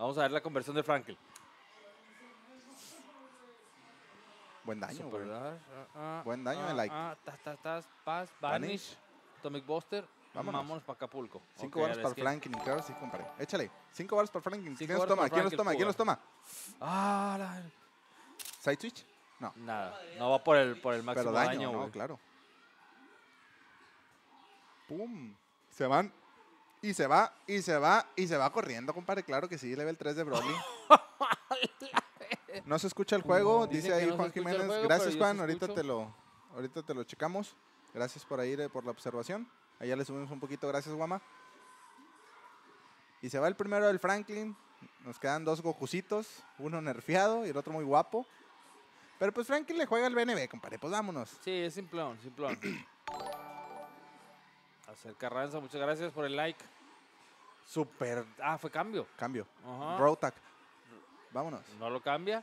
Vamos a ver la conversión de Franklin. Buen daño, Super güey. ah, ah, Buen daño ah, de like. Ah, tas, tas, tas, pass, Vanish. Atomic Buster. Vámonos. Vámonos, para Acapulco. Cinco Ok, baros para. Franklin. Claro, sí, compadre. Échale. Cinco baros para Franklin. ¿Quién los toma? ¿Quién los toma? ¿Quién los toma? Ah, la- ¿Side switch? No. Nada. No va por el, por el máximo Pero daño, daño, ¿no? güey. Claro. ¡Pum! Se van. Y se va, y se va, y se va corriendo, compadre. Claro que sí, level 3 de Broly. No se escucha el juego, dice ahí no Juan Jiménez. juego, Gracias, Juan. Ahorita te lo, ahorita te lo checamos. Gracias por ahí, eh, por la observación. Allá le subimos un poquito. Gracias, Guama. Y se va el primero del Franklin. Nos quedan dos Gokucitos. Uno nerfeado y el otro muy guapo. Pero pues Franklin le juega al BNB, compadre. Pues vámonos. Sí, es simplón, simplón. Hacer Carranza, muchas gracias por el like. Super. Ah, fue cambio. Cambio. Ajá. Vámonos. No lo cambia.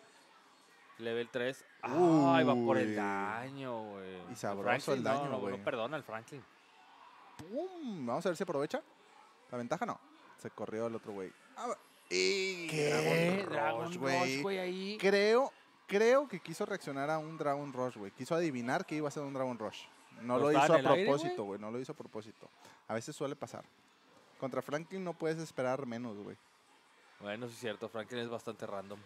Level 3. Ay, va por el daño, güey. Y sabroso el daño, no, perdona el Franklin. ¡Pum! Vamos a ver si aprovecha. ¿La ventaja no? Se corrió el otro güey. Ah, y Dragon Dragon Rush, güey, ahí. Creo, creo que quiso reaccionar a un Dragon Rush, güey. Quiso adivinar que iba a ser un Dragon Rush. No ¿Pero lo hizo a propósito, güey. No lo hizo a propósito. A veces suele pasar. Contra Franklin no puedes esperar menos, güey. Bueno, sí es cierto, Franklin es bastante random.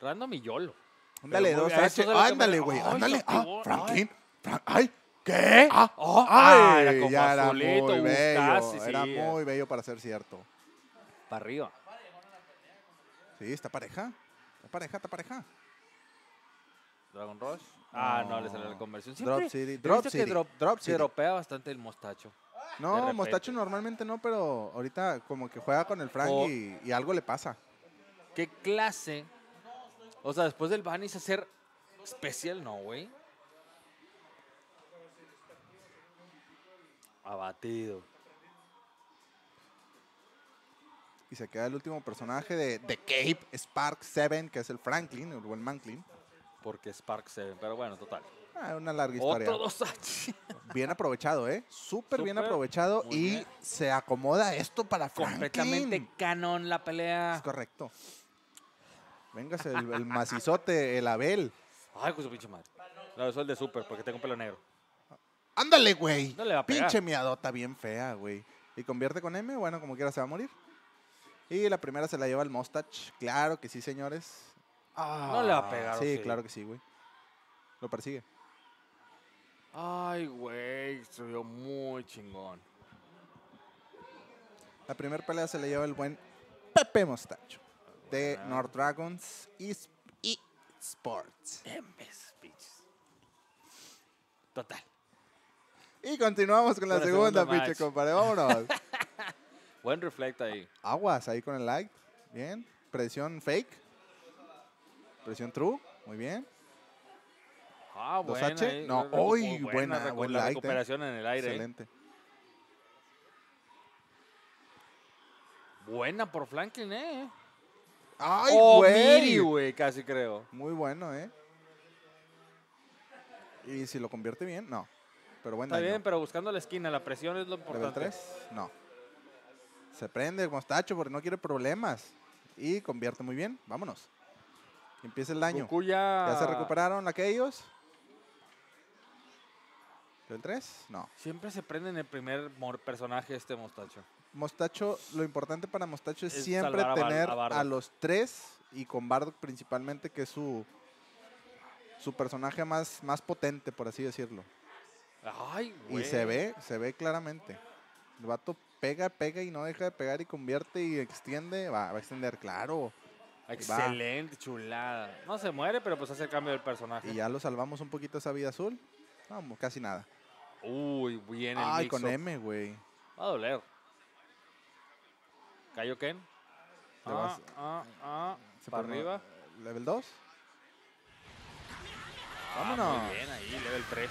Random y YOLO. Ándale, dos H. Ándale, güey. Ándale. Ah. Franklin. Fran- ¡Ay! ¿Qué? ¡Ah! Oh, ¡Ay! era como ya era muy bello. sí. Era muy bello para ser cierto. Para arriba. Sí, está pareja. Está pareja, está pareja. Dragon Rush. Ah, no, le salió la conversión. Drop Siempre City. he Drop City. que drop, Drop se City. dropea bastante el mostacho. No. Mostacho normalmente no, pero ahorita como que juega con el Frank y, y algo le pasa. ¿Qué clase? O sea, después del Vanish hacer especial, no, güey. Abatido. Y se queda el último personaje de The Cape, Spark 7, que es el Franklin, el buen Manklin. Porque Spark 7, pero bueno, total. Ah, una larga historia. Otro 2H. Bien aprovechado, ¿eh? Súper bien aprovechado y bien. se acomoda esto para Completamente Franklin. canon la pelea. Es correcto. Véngase, el, el macizote, el Abel. Ay, pues su pinche madre. No, eso es el de Super, porque tengo pelo negro. Ándale, güey. No le va a pegar. Pinche miadota bien fea, güey. Y convierte con M, bueno, como quiera se va a morir. Y la primera se la lleva el Mustache. Claro que sí, señores. No le va a pegar, ¿o Sí, claro que sí, güey. Lo persigue. Ay, güey, se vio muy chingón. La primera pelea se la lleva el buen Pepe Mostacho. De Ah. North Dragons Esports. En vez, pinches. Total. Y continuamos con la, segunda, pinche compadre. Vámonos. Buen reflect ahí. Aguas ahí con el light. Bien. Presión fake. Presión true. Muy bien. Ah, ¿Dos buena. H? ahí, No, uy, buena, recu- buen la light, eh. recuperación en el aire. eh. Excelente. Buena por Franklin, ¿eh? ¡Ay, oh, güey! Casi creo. Muy bueno, ¿eh? Y si lo convierte bien, no. Pero buen Está daño. bien, pero buscando la esquina, la presión es lo Level importante. 3, no. Se prende el mostacho porque no quiere problemas. Y convierte muy bien. Vámonos. Empieza el daño. Goku ya... ¿Ya se recuperaron aquellos? ¿Level 3? No. Siempre se prende en el primer personaje este mostacho. Mostacho, lo importante para Mostacho es, Es siempre a tener a los tres y con Bardock principalmente, que es su, su personaje más, más potente, por así decirlo. Ay, güey. Y se ve, se ve claramente. El vato pega, pega y no deja de pegar y convierte y extiende. Va, va a extender, claro. Excelente, chulada. No se muere, pero pues hace el cambio del personaje. Y ya lo salvamos un poquito esa vida azul. Vamos, casi nada. Uy, bien el Ay, con M, güey. Va a doler. Kaioken. Le Ah, ah, ah. Se Para arriba. Level 2. Ah, Vámonos. muy bien ahí, level 3.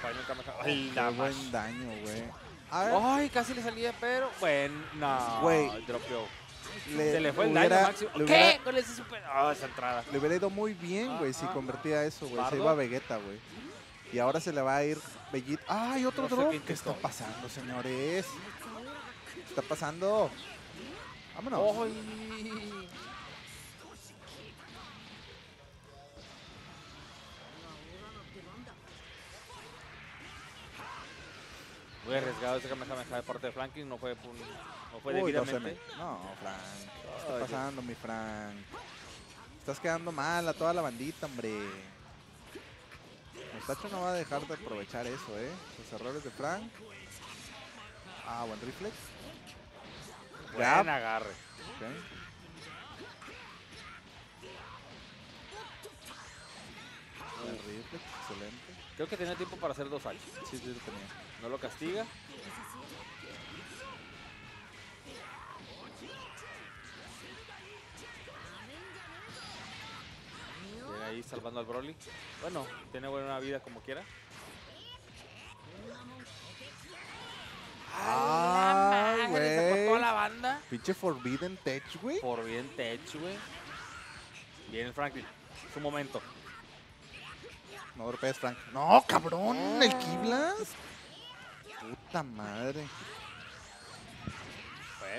Final Kamehameha. Ay, Qué buen daño, güey. Ay, casi le salía, pero bueno, no. Güey. Dropeó. Le, Se le fue el daño máximo. ¿Qué? hubiera- Con ese super. Ah, esa entrada. Le hubiera ido muy bien, Ah, güey, si ah, convertía eso, güey. Se iba a Vegeta, güey. Y ahora se le va a ir Vegeta. ¡Ay, otro No sé drop! qué ¿Qué está pasando, señores? ¿Qué está pasando? Vámonos. ¡Ay! Muy arriesgado ese Kamehameha de parte de Franklin, no fue, no fue Uy, debidamente. 12M. No, Frank. ¿Qué está pasando, mi Frank? Estás quedando mal a toda la bandita, hombre. Mostacho no va a dejar de aprovechar eso, ¿eh? Los errores de Frank. Ah, buen reflex. Buen agarre. Buen reflex, excelente. Creo que tenía tiempo para hacer dos H. Sí, sí, lo tenía. No lo castiga. Viene ahí salvando al Broly. Bueno, tiene buena vida como quiera. Ay, ¡La madre! La banda. Pinche Forbidden Tech, güey. Por bien Tech, güey. Bien, Franklin. Su momento. No golpees, Frank. No, cabrón. El Kiblas. Puta madre.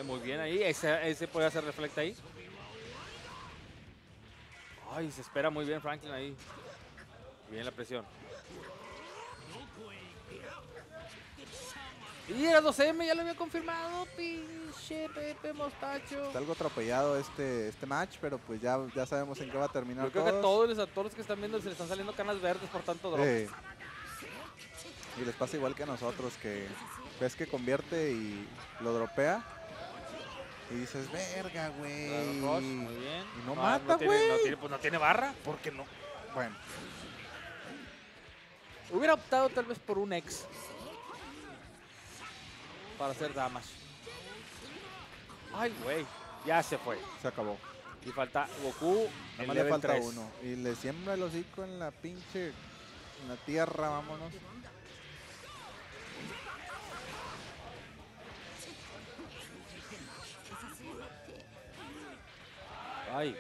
Muy bien ahí. Ese, ese puede hacer reflecta ahí. Ay, se espera muy bien Franklin ahí. Bien la presión. Y era 2M, ya lo había confirmado. Pinche Pepe Mostacho. Está algo atropellado este, este match, pero pues ya, ya sabemos en qué va a terminar Yo creo que a todos. todos, los- a todos los que están viendo se les están saliendo canas verdes por tanto drop. Sí. Y les pasa igual que a nosotros, que ves que convierte y lo dropea. Y dices, verga, güey. Claro. Y no Ah, mata, tiene- no güey. tiene- pues no tiene barra. ¿Por qué no? Bueno, Hubiera optado tal vez por un ex. Para hacer damage. Ay, güey. Ya se fue. se acabó. Y falta Goku. Nada en más le falta 3. uno. Y le siembra el hocico en la pinche. En la tierra, vámonos. Ay,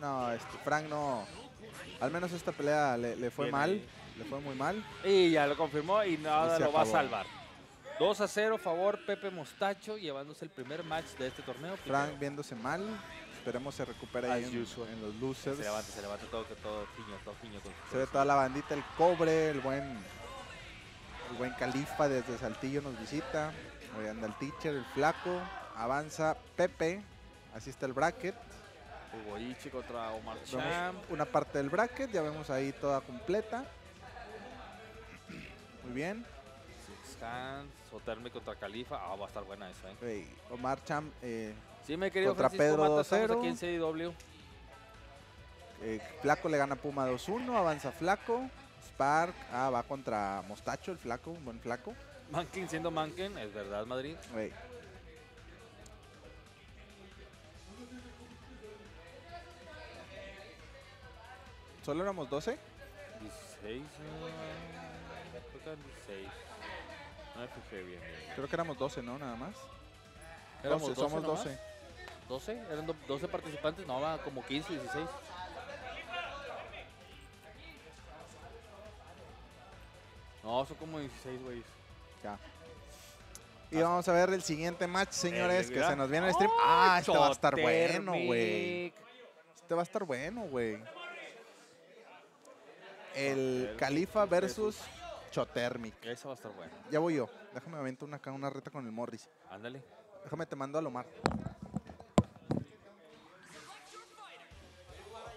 No, este, Frank no. Al menos esta pelea le, le fue Bien mal. ahí. Le fue muy mal. y ya lo confirmó y nada Y lo va a salvar. 2 a 0, favor Pepe Mostacho, llevándose el primer match de este torneo. Frank viéndose mal. Esperemos se recupere ahí en, los losers. Se levanta, se levanta todo, que todo piño, todo piño. Con Se ve toda la bandita, el cobre, el buen. El buen califa desde Saltillo nos visita. Ahí anda el teacher, el flaco. Avanza Pepe. Así está el bracket. Ugoichi contra Omar Champ. una parte del bracket, ya vemos ahí toda completa. Muy bien. Six Hands, Soterme contra Califa. Ah, va a estar buena esa, eh. Omar Champ, eh, Sí, me querido Contra Francisco Pedro Mata, estamos 2-0. aquí en CW. eh, Flaco le gana Puma 2-1, avanza Flaco. Spark, ah, va contra Mostacho, el flaco, un buen flaco. Mankin siendo Mankin, es verdad, Madrid. Ey. ¿Solo éramos 12? 16. eh, creo que eran 16. No me fijé bien. bien. Creo que éramos 12, ¿no? Nada más. Éramos 12, somos nomás. 12. 12, eran do- 12 participantes, no, va como 15, 16. No, son como 16, güey. Ya. Y vamos a ver el siguiente match, señores, que se nos viene el stream. ¡Oh, Ah, este va a estar bueno, güey. Este va a estar bueno, güey. El Califa versus Chotermic. Eso va a estar bueno. Ya voy yo. Déjame avento una, reta con el Morris. Ándale. Déjame te mando a Lomar.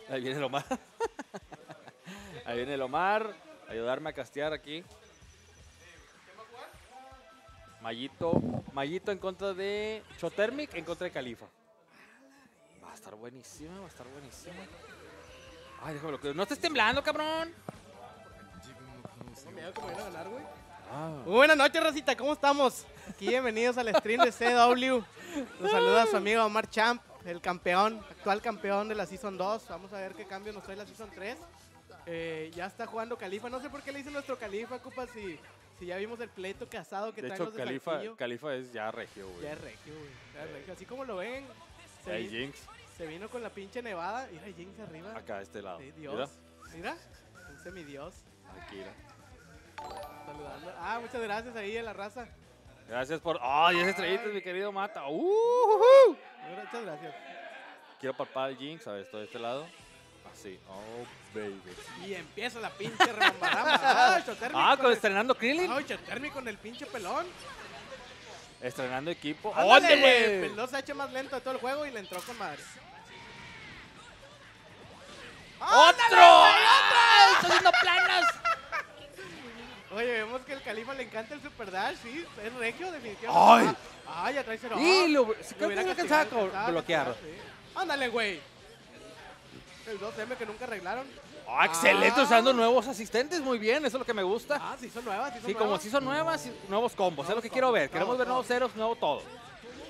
Ahí viene el Omar. Ahí viene el Omar. Ayudarme a castear aquí. Mayito. Mayito en contra de Chotermic, en contra de Califa. Va a estar buenísima, va a estar buenísima. Ay, déjame que. No estés temblando, cabrón. Me da como ir a ganar, güey. Ah. Muy buenas noches, Rosita, ¿cómo estamos? Aquí bienvenidos al stream de CW. Nos saluda su amigo Omar Champ, el campeón, actual campeón de la Season 2. Vamos a ver qué cambio nos trae la Season 3. Eh, ya está jugando Califa. No sé por qué le dice nuestro Califa, Cupa, si, si ya vimos el pleito casado que De traen hecho, los de Califa, Saltillo. Califa es ya regio, güey. Ya es regio, güey. Ya es regio. Así como lo ven, se, Jinx, se vino con la pinche nevada. Mira, Jinx arriba. acá a este lado. Sí, Mira, Dios. Mira, un semidios. aquí, mira. Saludando. Ah, muchas gracias ahí a la raza. Gracias por. ¡Ay, esas estrellitas, mi querido Mata! ¡Uh! Muchas gracias. Quiero palpar el Jinx. A ver, estoy de este lado. Así. Oh, baby. Y empieza la pinche remambaramba. ¡Ah, Ah, con con el- estrenando Krillin. ¡Ay, Chotermi con el pinche pelón! Estrenando equipo. ¡Ándale, güey! Pelón se ha hecho más lento de todo el juego y le entró con madre. ¡Otro! ¡Ah! ¡Está haciendo planas! Oye, vemos que el Califa le encanta el Super Dash, sí, es regio, definitivamente. ¡Ay! Ah, ¡Ay, ya trae cero! Y lo, Lo creo que no alcanzaba a bloquear. ¡Ándale, güey! El 2M que nunca arreglaron. Ah, excelente, Ah. usando nuevos asistentes. Muy bien, eso es lo que me gusta. Ah, sí son nuevas, sí son Sí, como nuevas. si son nuevas, nuevos combos. Es lo Nuevos que quiero ver. Queremos nuevos, ver nuevos nuevos. ceros, nuevo todo.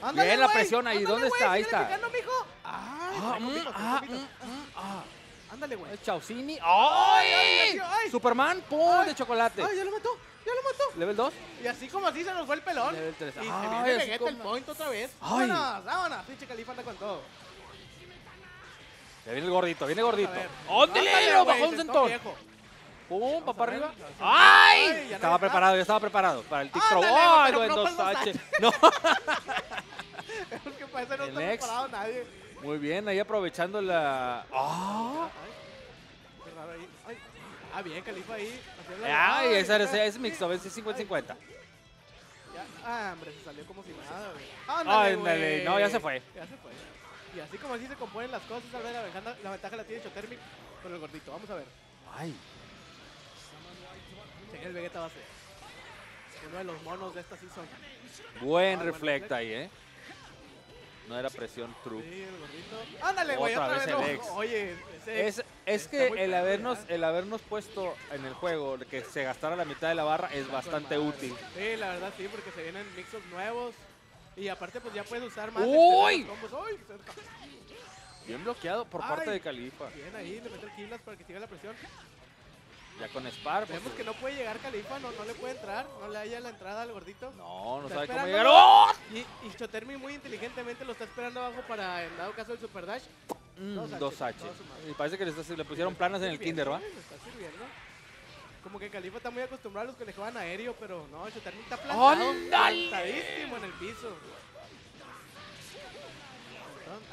Ándale, Bien, la presión ahí, ándale, ¿dónde güey, está? Ahí está. picando, mijo. Ah, mm, ah, mm, mm, ah. Ándale, güey. El Chausini. ay, ¡Ay! tío, ay. Superman, ¡pum! Ay, de chocolate. Ay, ya lo mató, ya lo mató. ¿Level 2? Y así como así se nos fue el pelón. Level tres. Y se Ay, viene Vegeta el como- point otra vez. Ay. Vámonos, vámonos. Pinche Califa anda con todo. Ya viene el gordito, viene el gordito. Ándale, Lo güey, bajó un centón. ¡Pum! Papá arriba. ¡Ay! No Estaba preparado, yo estaba preparado para el TikTok. Ándale, ¡Ay! no dos el dos No. Es que parece no El está preparado nadie. Muy bien, ahí aprovechando la. ¡Ah! Ay. Ah, bien, Califa ahí. ¡Ay! Esa mira. es, es mixto, es 50-50. Ya, ah, hombre, se salió como si nada, güey. Ándale, güey. no, ya se fue. Ya se fue. Y así como así se componen las cosas, a ver, la ventaja, la ventaja la tiene Chotermic con el gordito. Vamos a ver. ¡Ay! Si el Vegeta va a ser uno de los monos de esta season. Buen Ah, reflect bueno, ahí, ¿eh? No era presión true. Sí, el gordito. Ándale, güey, Otra otra, vez vez. el no. ex. Oye, ese Es, es está que el habernos, ¿verdad? el habernos puesto en el juego que se gastara la mitad de la barra es bastante Madre. útil. Sí, la verdad sí, porque se vienen mixos nuevos. Y aparte, pues ya puedes usar más. Combos. ¡Uy! Bien bloqueado por Ay. parte de Califa. Bien ahí, le mete el Kiblas para que siga la presión. Ya con Spar. pues, Vemos que no puede llegar Califa, no, no le puede entrar, no le haya la entrada al gordito. No, no Está sabe cómo llegar. ¡Oh! Y, y Chotermi muy inteligentemente lo está esperando abajo para, en dado caso del Super Dash. Mm, Dos H, dos. Y parece que le, está- le pusieron planas en el kinder, ¿va? Lo está sirviendo. Como que Califa está muy acostumbrado a los que le juegan aéreo, pero no, Chotermi está plantado. Plantadísimo en el piso.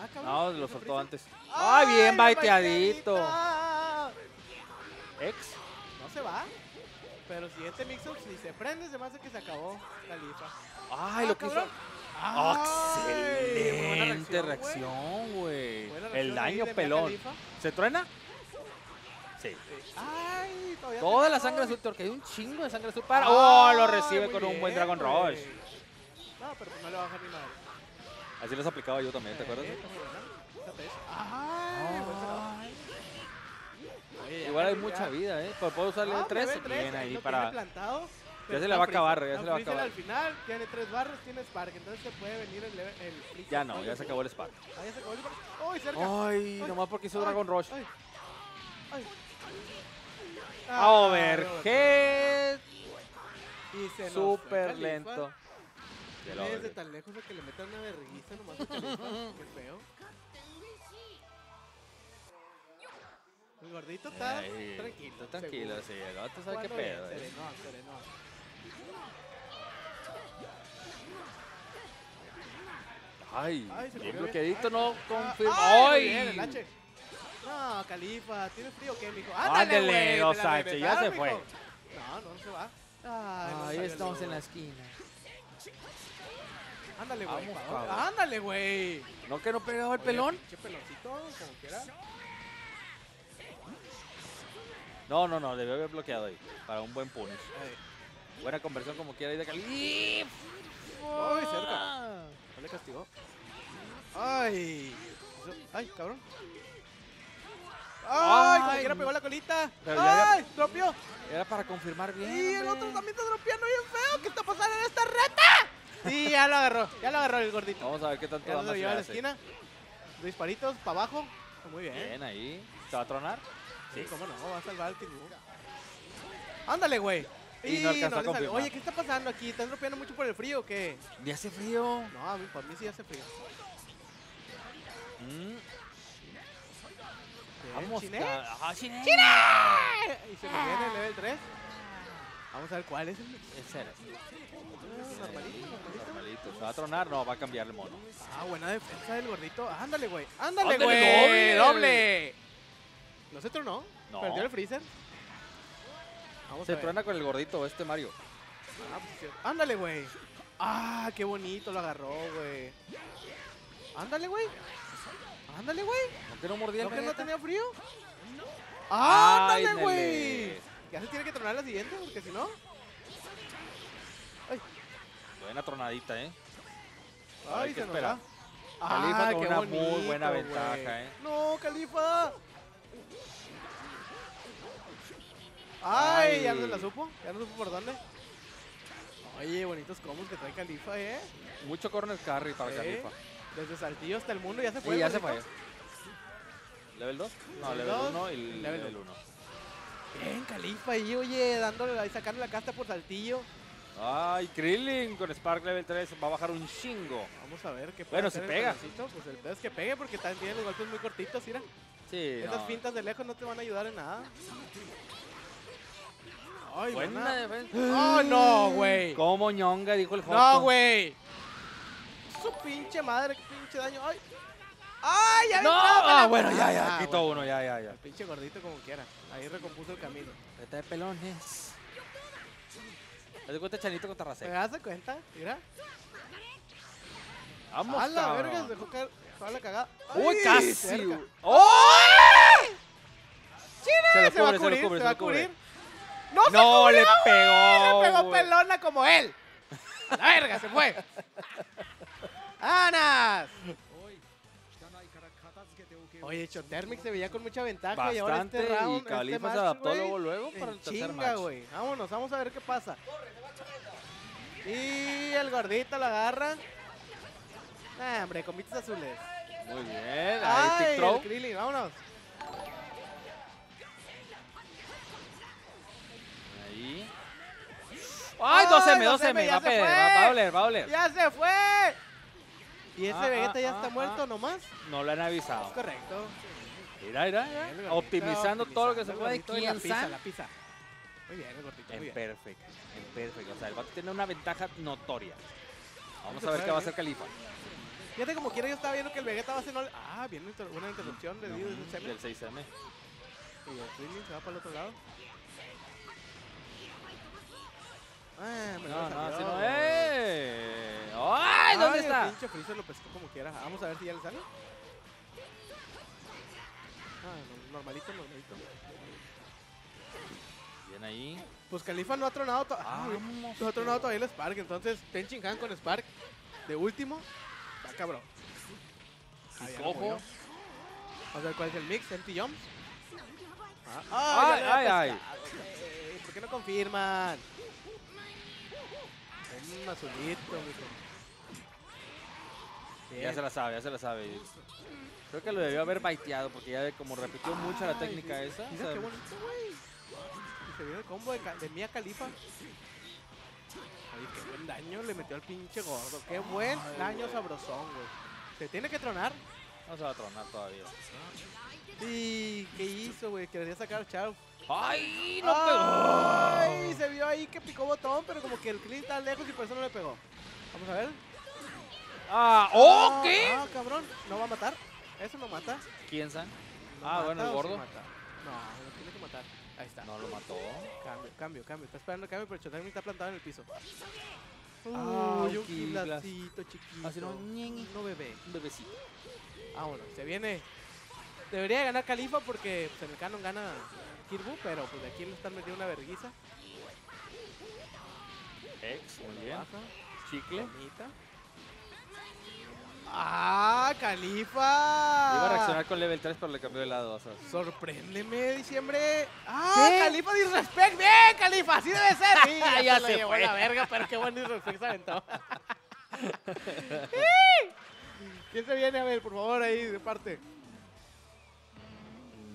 Ah, cabrón, No, ¿qué lo soltó antes. ¡Ay, bien baiteadito! Ex. No se va. Pero siguiente mix-up, si se prende, se me hace que se acabó Califa. ¡Ay, Ah, lo que hizo! cabrón. Muy buena ¡Excelente reacción, güey! El daño pelón. ¿Se truena? Sí. Sí. Ay, todavía Toda la sangre azul, porque hay un chingo de sangre azul para. ¡Oh! Lo recibe con un buen Dragon. Rush. No, pero no le va a bajar ni madre. Así los aplicaba yo también, ¿te acuerdas? Eh, pez. Ay, ya Igual hay mucha vida, ¿eh? Pero puedo usar el 3 level tres, bien ahí para. plantado, Ya se le va a acabar, ya se le va a acabar. al final tiene tres barras, tiene Spark, entonces se puede venir el, el. Ya no, Ay, ya se acabó el Spark. Ah, ya se acabó el Spark. ¡Uy, cerca! Ay, Ay, nomás porque hizo ay, Dragon Rush. ay, ay. Ah, Overhead. Y se Súper lento. Desde tan lejos a que le metan una vergüenza nomás. Qué feo. El gordito está Ay, tranquilo. Está tranquilo, seguro. sí. El vato sabe qué bien, pedo. eh. Serenón, serenón. Ay, Ay, se bien bloqueadito, no Ay, confirma. ay, bien, el H. No, Califa, ¿tiene frío qué, mijo? Ándale, la H, ya se fue. No, no se va. Ay, no Ahí estamos en la esquina. Ándale, güey. Ándale, güey. ¿No que no pegaba el Oye, pelón? Pinche peloncito, como quiera. No, no, no, debió haber bloqueado ahí. Para un buen punish. Ay, Buena conversión como quiera ahí de Cali. Ay, cerca. ¿No le castigó? Ay. Ay, cabrón. Ay, como quiera pegó la colita. Pero ya- Ay, dropeó. Era para confirmar bien. Y el otro también está dropeando bien feo. ¿Qué está pasando en esta reta? Sí, ya lo agarró. Ya lo agarró el gordito. Vamos a ver qué tanto Ya lo lleva a la esquina. Disparitos para abajo. Muy bien. Bien ahí. ¿Se va a tronar? Sí, cómo no, va a salvar al Tingu. Ándale, güey. Y no alcanzó a salió. Oye, ¿qué está pasando aquí? ¿Están dropeando mucho por el frío o qué? Ni hace frío. No, a mí, por mí sí hace frío. Mm, Vamos. Chiné. ca- Ah, Chiné. Y se nos viene el level 3. Vamos a ver cuál es el. Ese era. Ah, Normalito, normalito. Normalito. ¿Se va a tronar? No, va a cambiar el mono. Ah, buena defensa del gordito. Ándale, güey. Ándale, Ándale, güey. doble. Doble. No se tronó. No. Perdió el freezer. Vamos Se truena con el gordito este Mario. Ah, pues sí. Ándale, güey. Ah, qué bonito lo agarró, güey. Ándale, güey. Ándale, güey. ¿Por qué no mordía ¿No el que no tenía frío? Ándale. Ándale, güey. Ya se tiene que tronar la siguiente, porque si no. Buena tronadita, ¿eh? Ay, que se nos esperar. va. Califa Ah, con qué una muy bonito, buena güey. ventaja, ¿eh? No, Califa. Ay, ya no se la supo. Ya no supo por dónde. Oye, bonitos combos que trae Califa, eh. Mucho corner carry para Sí. Califa. Desde Saltillo hasta el mundo ya se fue. Sí, ya se fue. ¿Level 2? No, Level level dos, 1 y level level uno. 1. Bien, Califa ahí, oye, dándole ahí, sacando la casta por Saltillo. Ay, Krillin con Spark level 3 va a bajar un chingo. Vamos a ver qué puede Bueno, si pega. Pues el pedo es que pegue porque también tiene los golpes muy cortitos, mira. Sí, Esas no. fintas de lejos no te van a ayudar en nada. Ay, Buena buena. defensa. Oh, no, güey. Como ñonga, dijo el Joto. No, güey. Su pinche madre, qué pinche daño. Ay. Ay, ya No, con ah, bueno, ya, ya, Ah, quitó bueno. uno, ya, ya, ya. El pinche gordito como quiera. Ahí recompuso el camino. Vete de pelones. ¿Te das cuenta Chanito contra ¿Te das cuenta? Mira. Vamos, A la cabrón. verga, se dejó caer toda la cagada. Uy, Ay, casi. cerca. ¡Oh! Se lo Se va a cubre, se cubrir, lo cubre, se se va a lo cubre. ¡No, se No, le pegó. Le pegó pelona como él. A la verga, se fue. ¡Anas! Oye, Chotermic se veía con mucha ventaja y ahora Bastante, este round, y Califa este se match, adaptó güey, luego, luego para el tercer chinga, match. güey. Vámonos, vamos a ver qué pasa. Y el gordito la agarra. Nah, hombre, comités azules. Muy bien, ahí Ay, el Krillin, vámonos. Ahí. ¡Ay, 2M, 2M! ya Va a va, doler, va a doler. ¡Ya se fue! ¿Y ese Ah, Vegeta ah, ya ah, está ah. muerto nomás? No lo han avisado. Es correcto. Mira, mira, mira. Optimizando todo lo que se puede. ¿Quién la pisa, sabe? la pisa. Muy bien, el gordito, En bien. perfect, en perfect. O sea, el vato tiene una ventaja notoria. Vamos a ver qué va a hacer Califa. Fíjate como quiera, yo estaba viendo que el Vegeta va a hacer... Ah, viene una interrupción del Del semi. 6M. Y el Krillin se va para el otro lado. Me No, no, si no. ¡Eh! ¡Ay! ¿Dónde el está? pinche Freezer lo pescó como quiera. Vamos a ver si ya le sale. Ah, no- normalito, normalito. Bien ahí. Pues Califa no ha tronado, to- ah, no ha tronado todavía el Spark, entonces Ten Han con Spark de último. Va cabrón. Ojo. Vamos a ver cuál es el mix, Empty Jumps. Ah, Ay, ah, ay, ay. pescado, güey. ¿Por qué no confirman? Un azulito, mijo. Ya se la sabe, ya se la sabe. Creo que lo debió haber baiteado porque ya como repitió mucho la Ay, técnica esa. Mira qué bonito, güey. Y se vio el combo de, de Mia Califa. Oye, qué buen daño le metió al pinche gordo. Qué buen Ay, daño güey. sabrosón, güey. Se tiene que tronar. no se va a tronar todavía. ¿Y qué hizo, güey? Quería sacar Chao. ¡Ay! ¡No Ay, pegó! se vio ahí que picó botón, pero como que el clean está lejos y por eso no le pegó. Vamos a ver. ¡Ah! ¡Oh! Ah, ¿Qué? Ah, cabrón. ¿No va a matar? ¿Eso no mata? ¿Quién sabe? ¿No Ah, bueno, el mata o sí gordo. mata? No, lo tiene que matar. Ahí está. No lo mató. Cambio, cambio, cambio. Está esperando el cambio, pero Chotarmi está plantado en el piso. Ah, Uy, un Kiblas. gilacito chiquito. Así no, no bebé. Un bebecito. Vámonos, se viene. Debería de ganar Califa porque pues, en el canon gana Kirbu, pero pues de aquí le están metiendo una verguiza. Ex, muy bien. Baja, Chicle. bonita. ¡Ah, Califa! Iba a reaccionar con level 3, pero le cambió de lado. o sea. Sorpréndeme, diciembre. ¡Ah, ¿Qué? Califa disrespect! ¡Bien, Califa! ¡Así debe ser! Sí, ya, Ya se, llevó fue. la verga, pero qué buen disrespect se aventó. ¿Quién se viene? A ver, por favor, ahí de parte.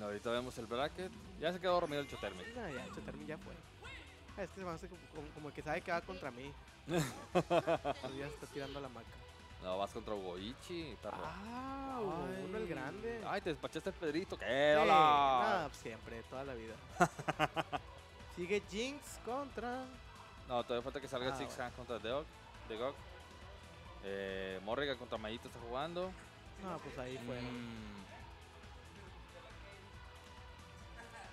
Ahorita vemos el bracket. Ya se quedó dormido el Chotermic. No, ya, Chotermi ya fue. Ah, Este se me hace como, como- como que sabe que va contra mí. Pues ya se está tirando la maca. No, vas contra Goichi, perro. Ah, uno el grande. Ay, te despachaste el Pedrito. ¿Qué? Sí, ¡Hola! no, pues siempre, toda la vida. Sigue Jinx contra. No, todavía falta que salga Ah, el Six bueno. Contra The Gog. The Gog. Eh, Morrigan contra Mayito está jugando. No, pues ahí fueron. Mm.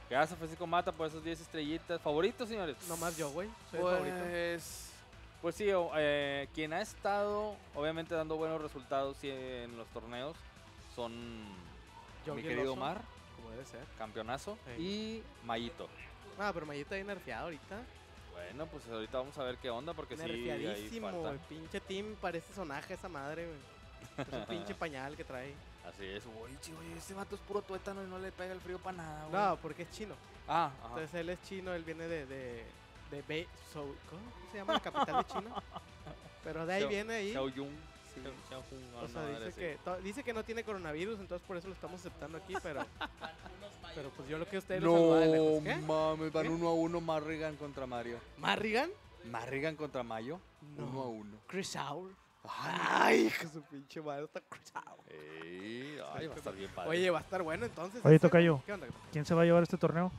Gracias, Francisco Mata, por esos 10 estrellitas. ¿Favoritos, señores? Nomás yo, güey. Soy el favorito. Pues, pues sí, eh, quien ha estado obviamente dando buenos resultados en los torneos son Yogi mi querido Lozo, Omar, Como debe ser. campeonazo, y Mayito. Ah, pero Mayita ahí nerfeado ahorita. Bueno, pues ahorita vamos a ver qué onda, porque sí, ahí falta. el pinche team parece sonaje esa madre, güey. Es un pinche pañal que trae. Así es, oye, chico, ese vato es puro tuétano y no le pega el frío para nada, güey. No, porque es chino. Ah, ajá. Entonces él es chino, él viene de. de, de Zhou- ¿Cómo se llama la capital de China? Pero de ahí Xiao- viene ahí. Xiaoyun. Sí. Xiao- Xiaohun, O sea, dice que, to- dice que no tiene coronavirus, entonces por eso lo estamos aceptando aquí, pero. pero pues yo lo que ustedes lo saluda de lejos. ¿Qué? mames, van ¿Qué? uno a uno Marrigan contra Mario. ¿Marrigan? Marrigan contra Mayo, No. uno a uno. Chris Hour. Ay, que su pinche madre está Hour. ey, ay, va a estar bien padre. Oye, va a estar bueno entonces. Oye, tocayo. ¿Qué onda? ¿Quién se va a llevar este torneo?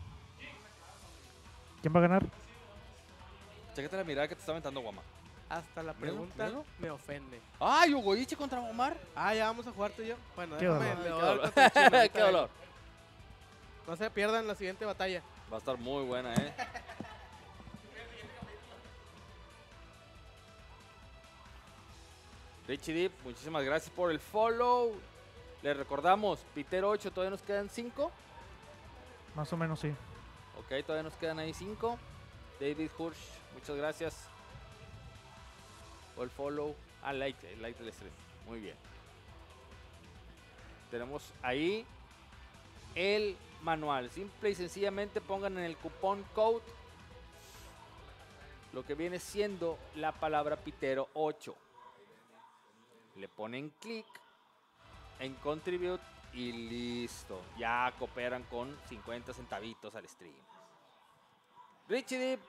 ¿Quién va a ganar? Chécate la mirada que te está aventando Guama. Hasta la pregunta míralo. me ofende. Ay, Ugoichi contra Omar. Ah, ya vamos a jugar tú y yo. Bueno, Qué déjame. dolor. le Ay, voy qué a dar dolor. contra el chino, ahorita Qué vengo. dolor. No se pierdan la siguiente batalla. Va a estar muy buena, eh. Richie Deep, muchísimas gracias por el follow. Les recordamos, Peter 8, todavía nos quedan 5. Más o menos sí. Ok, todavía nos quedan ahí 5. David Hirsch, muchas gracias por el follow. Ah, like, like del stream. Muy bien. Tenemos ahí el manual. Simple y sencillamente pongan en el cupón code lo que viene siendo la palabra pitero 8. Le ponen clic en contribute y listo. Ya cooperan con 50 centavitos al stream. Richie Deep,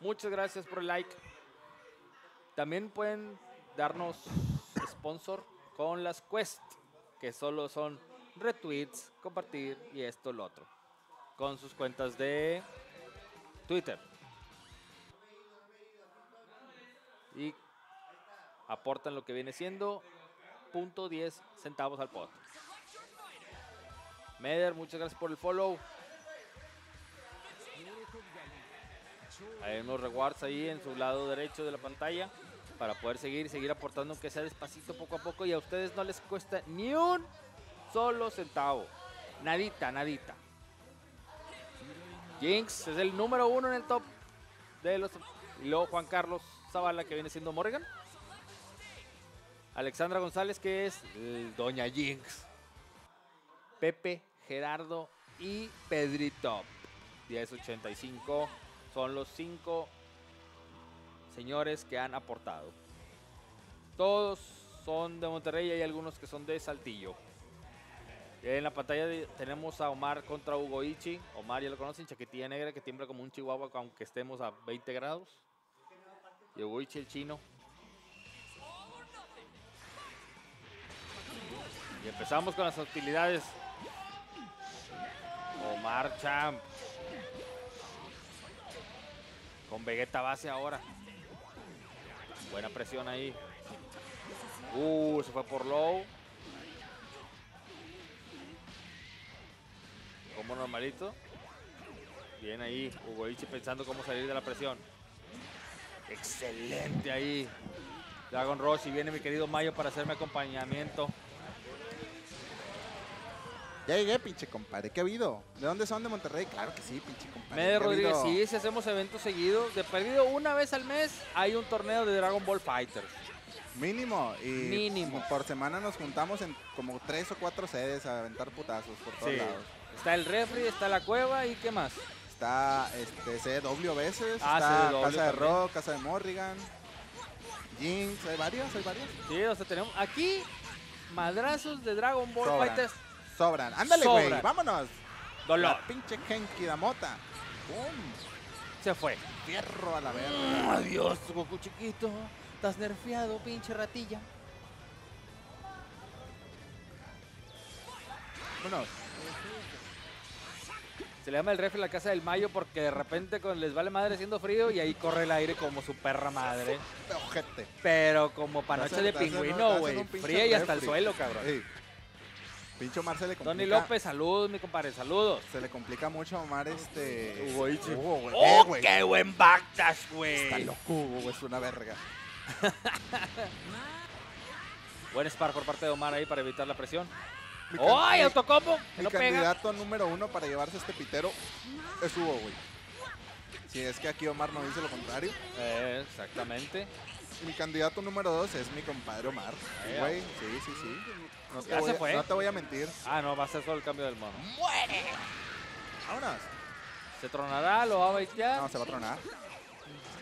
muchas gracias por el like. También pueden darnos sponsor con las quest, que solo son retweets, compartir y esto lo otro. Con sus cuentas de Twitter. Y aportan lo que viene siendo punto 10 centavos al pod. Meder, muchas gracias por el follow. Hay unos rewards ahí en su lado derecho de la pantalla para poder seguir, seguir aportando aunque sea despacito poco a poco y a ustedes no les cuesta ni un solo centavo. Nadita, nadita. Jinx es el número uno en el top de los... Y luego Juan Carlos Zavala que viene siendo Morgan. Alexandra González que es Doña Jinx. Pepe, Gerardo y Pedrito. 1085 son los cinco señores que han aportado. Todos son de Monterrey y hay algunos que son de Saltillo. En la pantalla tenemos a Omar contra Hugo Ichi. Omar ya lo conocen, chaquetilla negra que tiembla como un chihuahua aunque estemos a 20 grados. Y Hugo Ichi el chino. Y empezamos con las hostilidades. Omar Champ. Con Vegeta base ahora. Buena presión ahí. Uh, se fue por low. Como normalito. Bien ahí. Hugo Ichi pensando cómo salir de la presión. Excelente ahí. Dragon Rush y viene mi querido Mayo para hacerme acompañamiento. Ya llegué, pinche compadre. ¿Qué ha habido? ¿De dónde son? ¿De Monterrey? Claro que sí, pinche compadre. Mede ¿Qué ha Rodríguez, sí, si hacemos eventos seguidos, de perdido una vez al mes, hay un torneo de Dragon Ball Fighters. Mínimo. Y Mínimo. por semana nos juntamos en como tres o cuatro sedes a aventar putazos por todos Sí. lados. Está el refri, está la cueva y qué más. Está este, CW veces, Ah, está CW Casa de. Rock, Casa de Morrigan, Jinx, hay varios, hay varios. Sí, o sea, tenemos aquí madrazos de Dragon Ball. Fighters. Sobran. Ándale, güey, vámonos. Dolor. La pinche Genki Damota. ¡Pum! Se fue. Fierro a la Mm, verga. Adiós, Goku chiquito. Estás nerfeado, pinche ratilla. Vámonos. Se le llama el refri la casa del mayo porque de repente les vale madre haciendo frío y ahí corre el aire como su perra madre. Ojete. Pero como panoche de pingüino, güey. Fría y hasta el suelo, cabrón. Ey. Pincho Omar se le complica. Tony López, saludos, mi compadre, saludos. Se le complica mucho a Omar este. Hugo Ichi. Hugo, güey. ¡Oh, Eh, qué buen backdash, güey! Está loco, Hugo, es una verga. Buen spar por parte de Omar ahí para evitar la presión. Mi ¡Ay, can- autocombo! Mi no pega. candidato número uno para llevarse este pitero es Hugo, güey. Si es que aquí Omar no dice lo contrario. Eh, exactamente. Mi candidato número dos es mi compadre Omar. Eh, Güey, sí, sí, sí. No te, Ya voy se a, fue. no te voy a mentir. Ah, no, va a ser solo el cambio del mono. Vámonos. Se tronará, lo va a baitear. No, se va a tronar.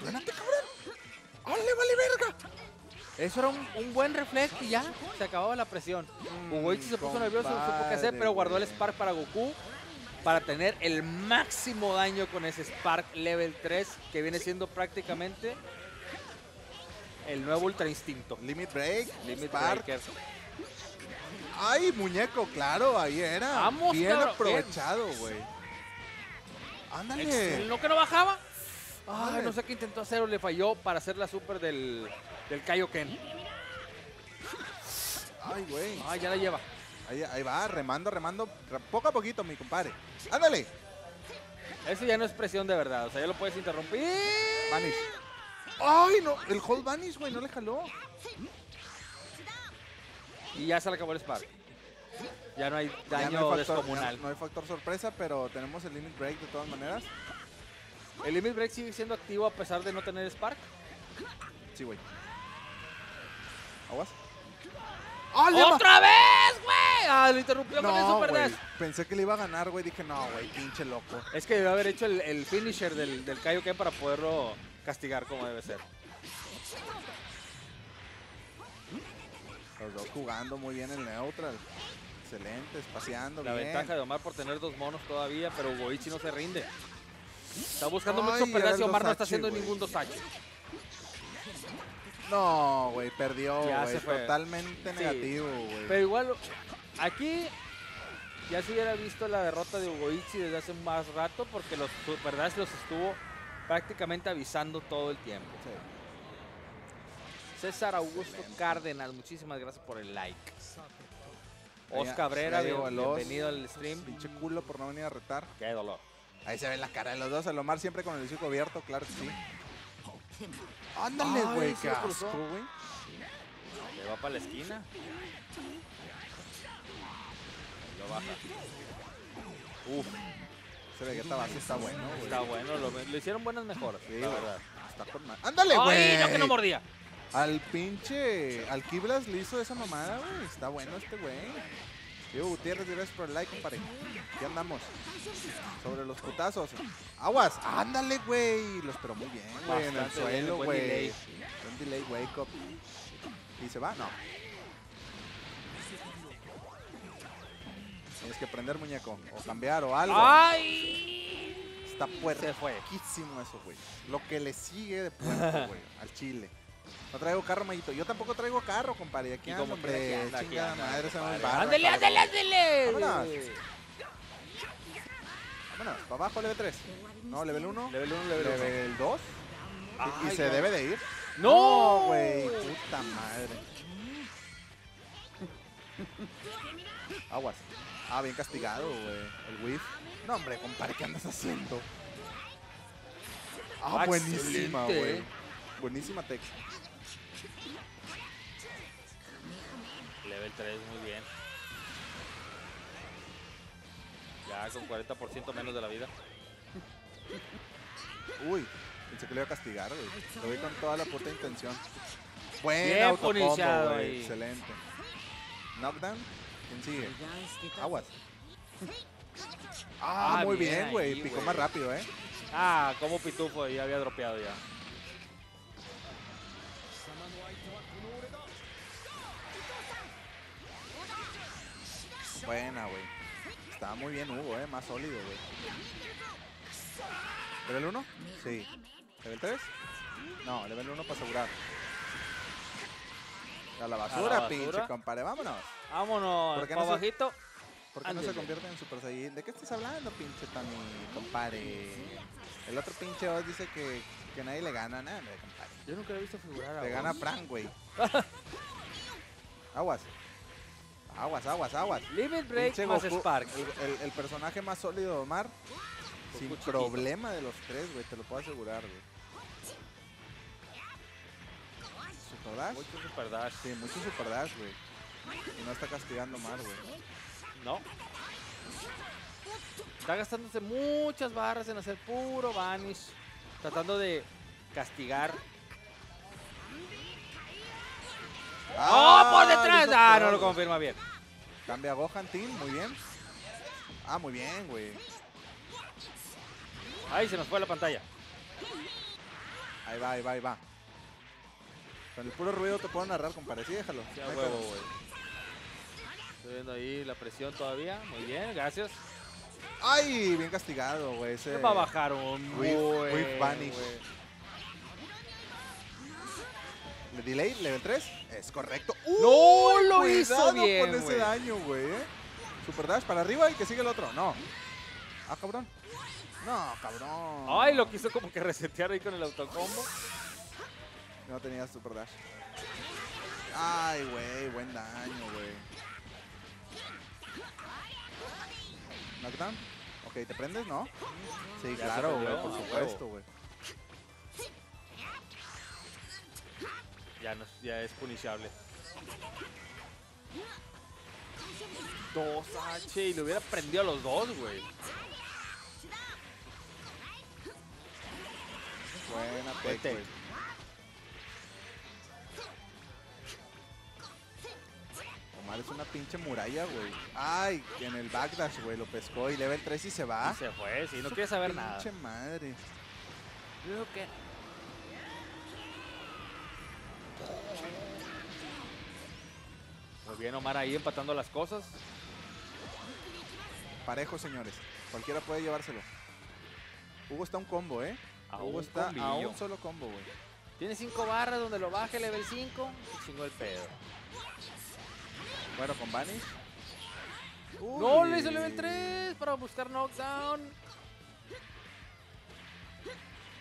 ¡Trónate, cabrón! ¡Ole, vale, verga! Eso era un, un buen reflex y ya se acababa la presión. Ichi se puso nervioso, no supo qué hacer, pero guardó el. Spark para Goku para tener el máximo daño con ese Spark Level 3 que viene siendo prácticamente el nuevo Ultra Instinto. Limit Break. Limit Spark. Breaker. ¡Ay, muñeco! Claro, ahí era. Vamos, Bien cabrón, aprovechado, güey. Ándale. ¿No que no bajaba? Ay, no sé qué intentó hacer o le falló para hacer la super del, del Kaioken. Ay, güey. Ay, ya la lleva. Ahí, ahí va, remando, remando. re- poco a poquito, mi compadre. ¡Ándale! Eso ya no es presión de verdad, o sea, ya lo puedes interrumpir. Vanish. ¡Ay, no! El Hold Vanish, güey, no le jaló. Y ya se le acabó el Spark. Ya no hay daño no hay, factor, descomunal. no hay factor sorpresa, pero tenemos el Limit Break de todas maneras. ¿El Limit Break sigue siendo activo a pesar de no tener Spark? Sí, güey. ¿Aguas? ¡Ah, le ma- ¡Otra vez, güey! Ah, lo interrumpió con el Super. Dash. Pensé que le iba a ganar, güey. Dije, no, güey, pinche loco. Es que debió haber hecho el, el finisher del, del Kaioken para poderlo castigar como debe ser. Los dos jugando muy bien el neutral. Excelente, espaciando La bien. ventaja de Omar por tener dos monos todavía, pero Goichi no se rinde. Está buscando mucho y el Omar no 2H, está haciendo güey. ningún 2H. No, güey, perdió, güey. Totalmente Sí. negativo, güey. Pero igual, aquí ya se hubiera visto la derrota de Ugoichi desde hace más rato porque los Dash los estuvo prácticamente avisando todo el tiempo. Sí. César Augusto Cárdenas, muchísimas gracias por el like. Ya- Os ya Cabrera, bien- bienvenido al stream. Pinche culo por no venir a retar. Qué dolor. Ahí se ve la cara de los dos. El Omar siempre con el hocico abierto, claro que sí. Ándale, Ay, güey, qué asco, güey. Le va para la esquina. Lo baja. Uf, Ese Vegeta base está bueno, güey. está bueno. Lo, lo hicieron buenas mejoras, Sí, la verdad. Está con ma- ¡Ándale, ¡Ay, güey! no que no mordía! Al pinche. Al Kiblas le hizo esa mamada, güey. Está bueno este güey. Diego Gutiérrez, gracias por el like, compadre. Aquí andamos. Sobre los putazos. Aguas. Ándale, güey. Lo esperó muy bien, güey. En el suelo, güey. delay. Buen delay, wake up. ¿Y se va? No. Tienes que prender muñeco. O cambiar o algo. ¡Ay! Está puerquísimo eso, güey. Lo que le sigue de puerco, güey, al chile. No traigo carro, Mayito. Yo tampoco traigo carro, compadre. Y aquí ando, hombre. anda, Chingada anda, madre, se me barra, ¡Ándale, cabrón. ándale, ándale! Vámonos. Vámonos, para abajo, level 3. No, level 1. Level 1, level 2. Level 2. Y, se debe de ir. ¡No! güey. Puta madre. Aguas. Ah, bien castigado, güey. El whiff. No, hombre, compadre, ¿qué andas haciendo? Ah, buenísima, güey. Buenísima tech. Level 3, muy bien. Ya con 40% menos de la vida. Uy, pensé que le iba a castigar, güey. Lo vi con toda la puta intención. Buen autocombo, güey. Excelente. Knockdown. ¿Quién sigue? Aguas. Ah, Ah, muy bien güey. Picó más rápido, ¿eh? Ah, como pitufo, ya había dropeado ya. Buena, güey. Estaba muy bien Hugo, ¿eh? Más sólido, güey. ¿Level 1? Sí. ¿Level 3? No, level 1 para asegurar. A la basura, basura. pinche compadre. Vámonos. Vámonos, ¿Por qué no se- bajito. ¿Por qué no se convierte en Super Saiyan? ¿De qué estás hablando, pinche Tony, compadre? El otro pinche Oz dice que, que nadie le gana. Nada, compadre. Yo nunca lo he visto figurar a Te Oz. gana Frank, güey. aguas. Aguas, aguas, aguas. Limit Break Pinche más Goku, Spark. El, el- el personaje más sólido de Omar. Sin chiquito. problema de los tres, güey. Te lo puedo asegurar, güey. Super Dash. Mucho Super Dash. Sí, mucho Super Dash, güey. Y no está castigando Omar, güey. No. Está gastándose muchas barras en hacer puro vanish. Tratando de castigar. ¡Oh, por detrás! Ah, no lo confirma bien. Cambia a Gohan Team, muy bien. Ah, muy bien, güey. Ay, se nos fue la pantalla. Ahí va, ahí va, ahí va. Con el puro ruido te puedo narrar, compadre. Sí, déjalo. Ya huevo, güey. Estoy viendo ahí la presión todavía. Muy bien, gracias. Ay, bien castigado, güey. Ese... Va a bajar un Whiff- güey. ¿Le delay? ¿Level 3? Es correcto. ¡No, lo hizo bien, con ese güey! daño, güey. ¿eh? Super dash para arriba y que sigue el otro. No. Ah, cabrón. No, cabrón. Ay, lo quiso como que resetear ahí con el autocombo. No tenía super dash. Ay, güey, buen daño, güey. Knockdown. Ok, ¿te prendes, no? Sí, Ya claro, güey, por supuesto, güey. Ya, no, ya es puniciable. 2H y le hubiera prendido a los dos, güey. Buena güey. Omar es una pinche muralla, güey. Ay, en el backdash, güey, lo pescó y level 3 y se va. Y se fue, sí, no quiere saber nada. Pinche madre. Creo que... Muy bien, Omar ahí empatando las cosas. Parejo, señores. Cualquiera puede llevárselo. Hugo está un combo, ¿eh? A Hugo está a un solo combo, güey. Tiene 5 barras donde lo baje level 5. y Chingó el pedo. Bueno, con Vanish. No, le hizo level 3 para buscar knockdown.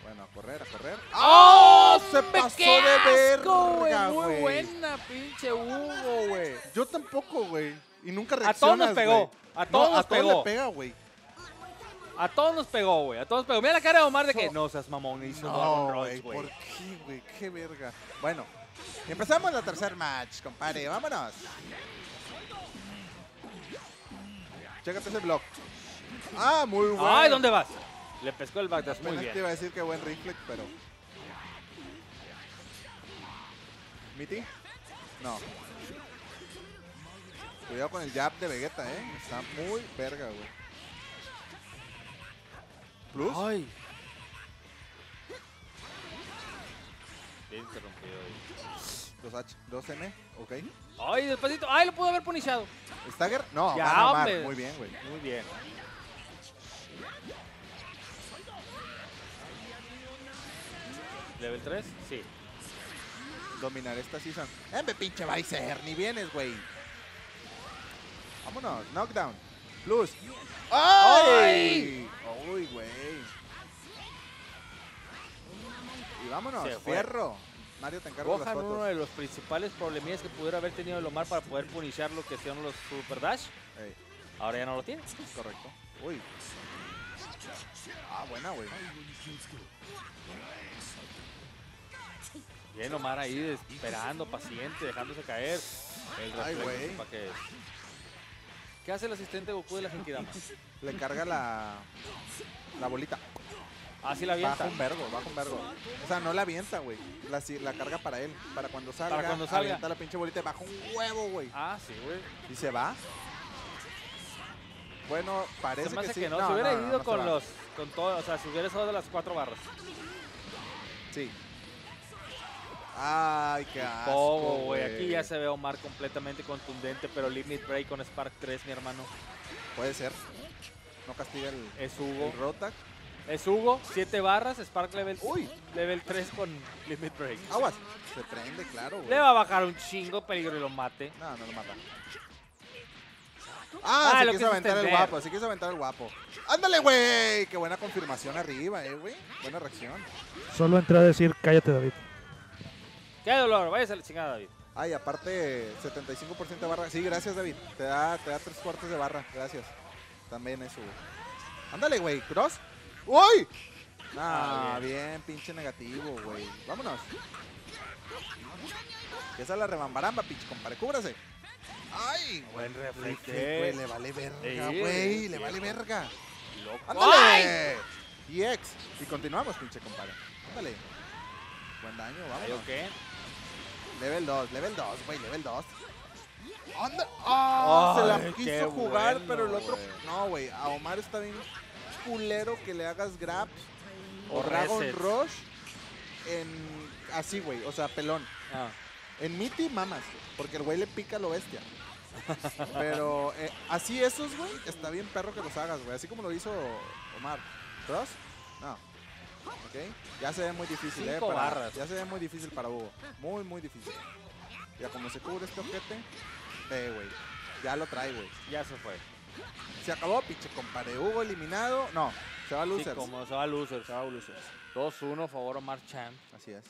Bueno, a correr, a correr. ¡Oh! Se pasó ¡Qué de asco, güey! verga, Muy güey. buena, pinche Hugo, güey. Yo tampoco, güey. Y nunca A reaccionas, todos nos pegó. A No, todos a nos todos pegó. le pega, güey. A todos nos pegó, güey. A todos nos pegó. Mira la cara de Omar de que no seas mamón. Hizo No, güey. ¿Por qué, güey? Qué verga. Bueno, empezamos la tercer match, compadre. Vámonos. Chécate ese block. Ah, muy bueno. Ay, ¿dónde vas? Le pescó el backdash muy Apenas te bien. iba a decir que buen reflex, pero... ¿Miti? No. Cuidado con el jab de Vegeta, ¿eh? Está muy verga, güey. ¿Plus? Ay. Bien interrumpido ahí. 2H, 2M, ok. Ay, despacito. Ay, lo pudo haber puniciado. ¿Stagger? No, Ya. Muy bien, güey. Muy bien. ¿Level 3? Sí. Dominar esta season. ¡Embe, pinche Vicer! Ni vienes, güey. Vámonos. Knockdown. Plus. ¡Ay! ¡Uy, güey! Y vámonos. Fierro. Mario, te encargo las Gohan, uno fotos. de los principales problemillas que pudiera haber tenido el Omar para poder puniciar lo que son los Super Dash. Ey, Ahora ya no lo tiene. correcto. Uy. Ah, buena, güey. Bien, Omar ahí esperando, paciente, dejándose caer. El reflejo, güey. ¿pa' qué hace el asistente Goku de la Genkidama? Le carga la, la bolita. Así la Baja avienta. un vergo, baja un vergo. O sea, no la avienta, güey. La, si- la carga para él. Para cuando salga, cuando salga. avienta la pinche bolita y baja un huevo, güey. Ah, sí, güey. ¿Y se va? Bueno, parece Se me hace que que, sí. no. Se hubiera no, no, ido no con los. Con todo. O sea, si hubiera usado de las cuatro barras. Sí. Ay, qué asco, Pogo, güey. Aquí ya se ve Omar completamente contundente, pero Limit Break con Spark 3, mi hermano. Puede ser. No castiga el, Es Hugo. el Rotak. Es Hugo, 7 barras, Spark level. Uy, level 3 con Limit Break. Aguas. Se prende, claro, güey. Le va a bajar un chingo peligro y lo mate. No, no lo mata. Ah, Ah, se lo quiso aventar el guapo, se quiso aventar el guapo. Ándale, güey. Qué buena confirmación arriba, eh, güey. Buena reacción. Solo entré a decir, cállate, David. Qué dolor, váyase a la chingada, David. Ay, aparte, 75% de barra. Sí, gracias, David. Te da, te da tres cuartos de barra. Gracias. También eso. Ándale, güey. Cross. ¡Uy! Ah, Ah, bien. pinche negativo, güey. Vámonos. Esa es la rebambaramba, pinche compadre. Cúbrase. ¡Ay! Buen Reflex, güey. Le vale verga, güey. Le vale verga. Loco. ¡Ándale! Y ex. Y continuamos, pinche compadre. Ándale. Buen daño, vamos. ¿o qué? Level 2, level 2, güey, level 2. ¡Anda! ¡Ah! se la quiso jugar, bueno, pero el otro. No, güey. A Omar está bien culero que le hagas grabs o, O Dragon. Rush en. Así, güey. O sea, pelón. Ah, En Mitty, mamas. Porque el güey le pica a lo bestia. Pero eh, así esos, güey, está bien perro que los hagas, güey. Así como lo hizo Omar. ¿Cross? No. Ok. Ya se ve muy difícil, eh. Cinco para- barras. Ya se ve muy difícil para Hugo. Muy, muy difícil. Ya como se cubre este objeto, eh, güey. Ya lo trae, güey. ya se fue. Se acabó, pinche compadre. Hugo eliminado. No, se va a Sí, losers. como se va a losers, se va a losers. 2-1, favor Omar Champ. Así es.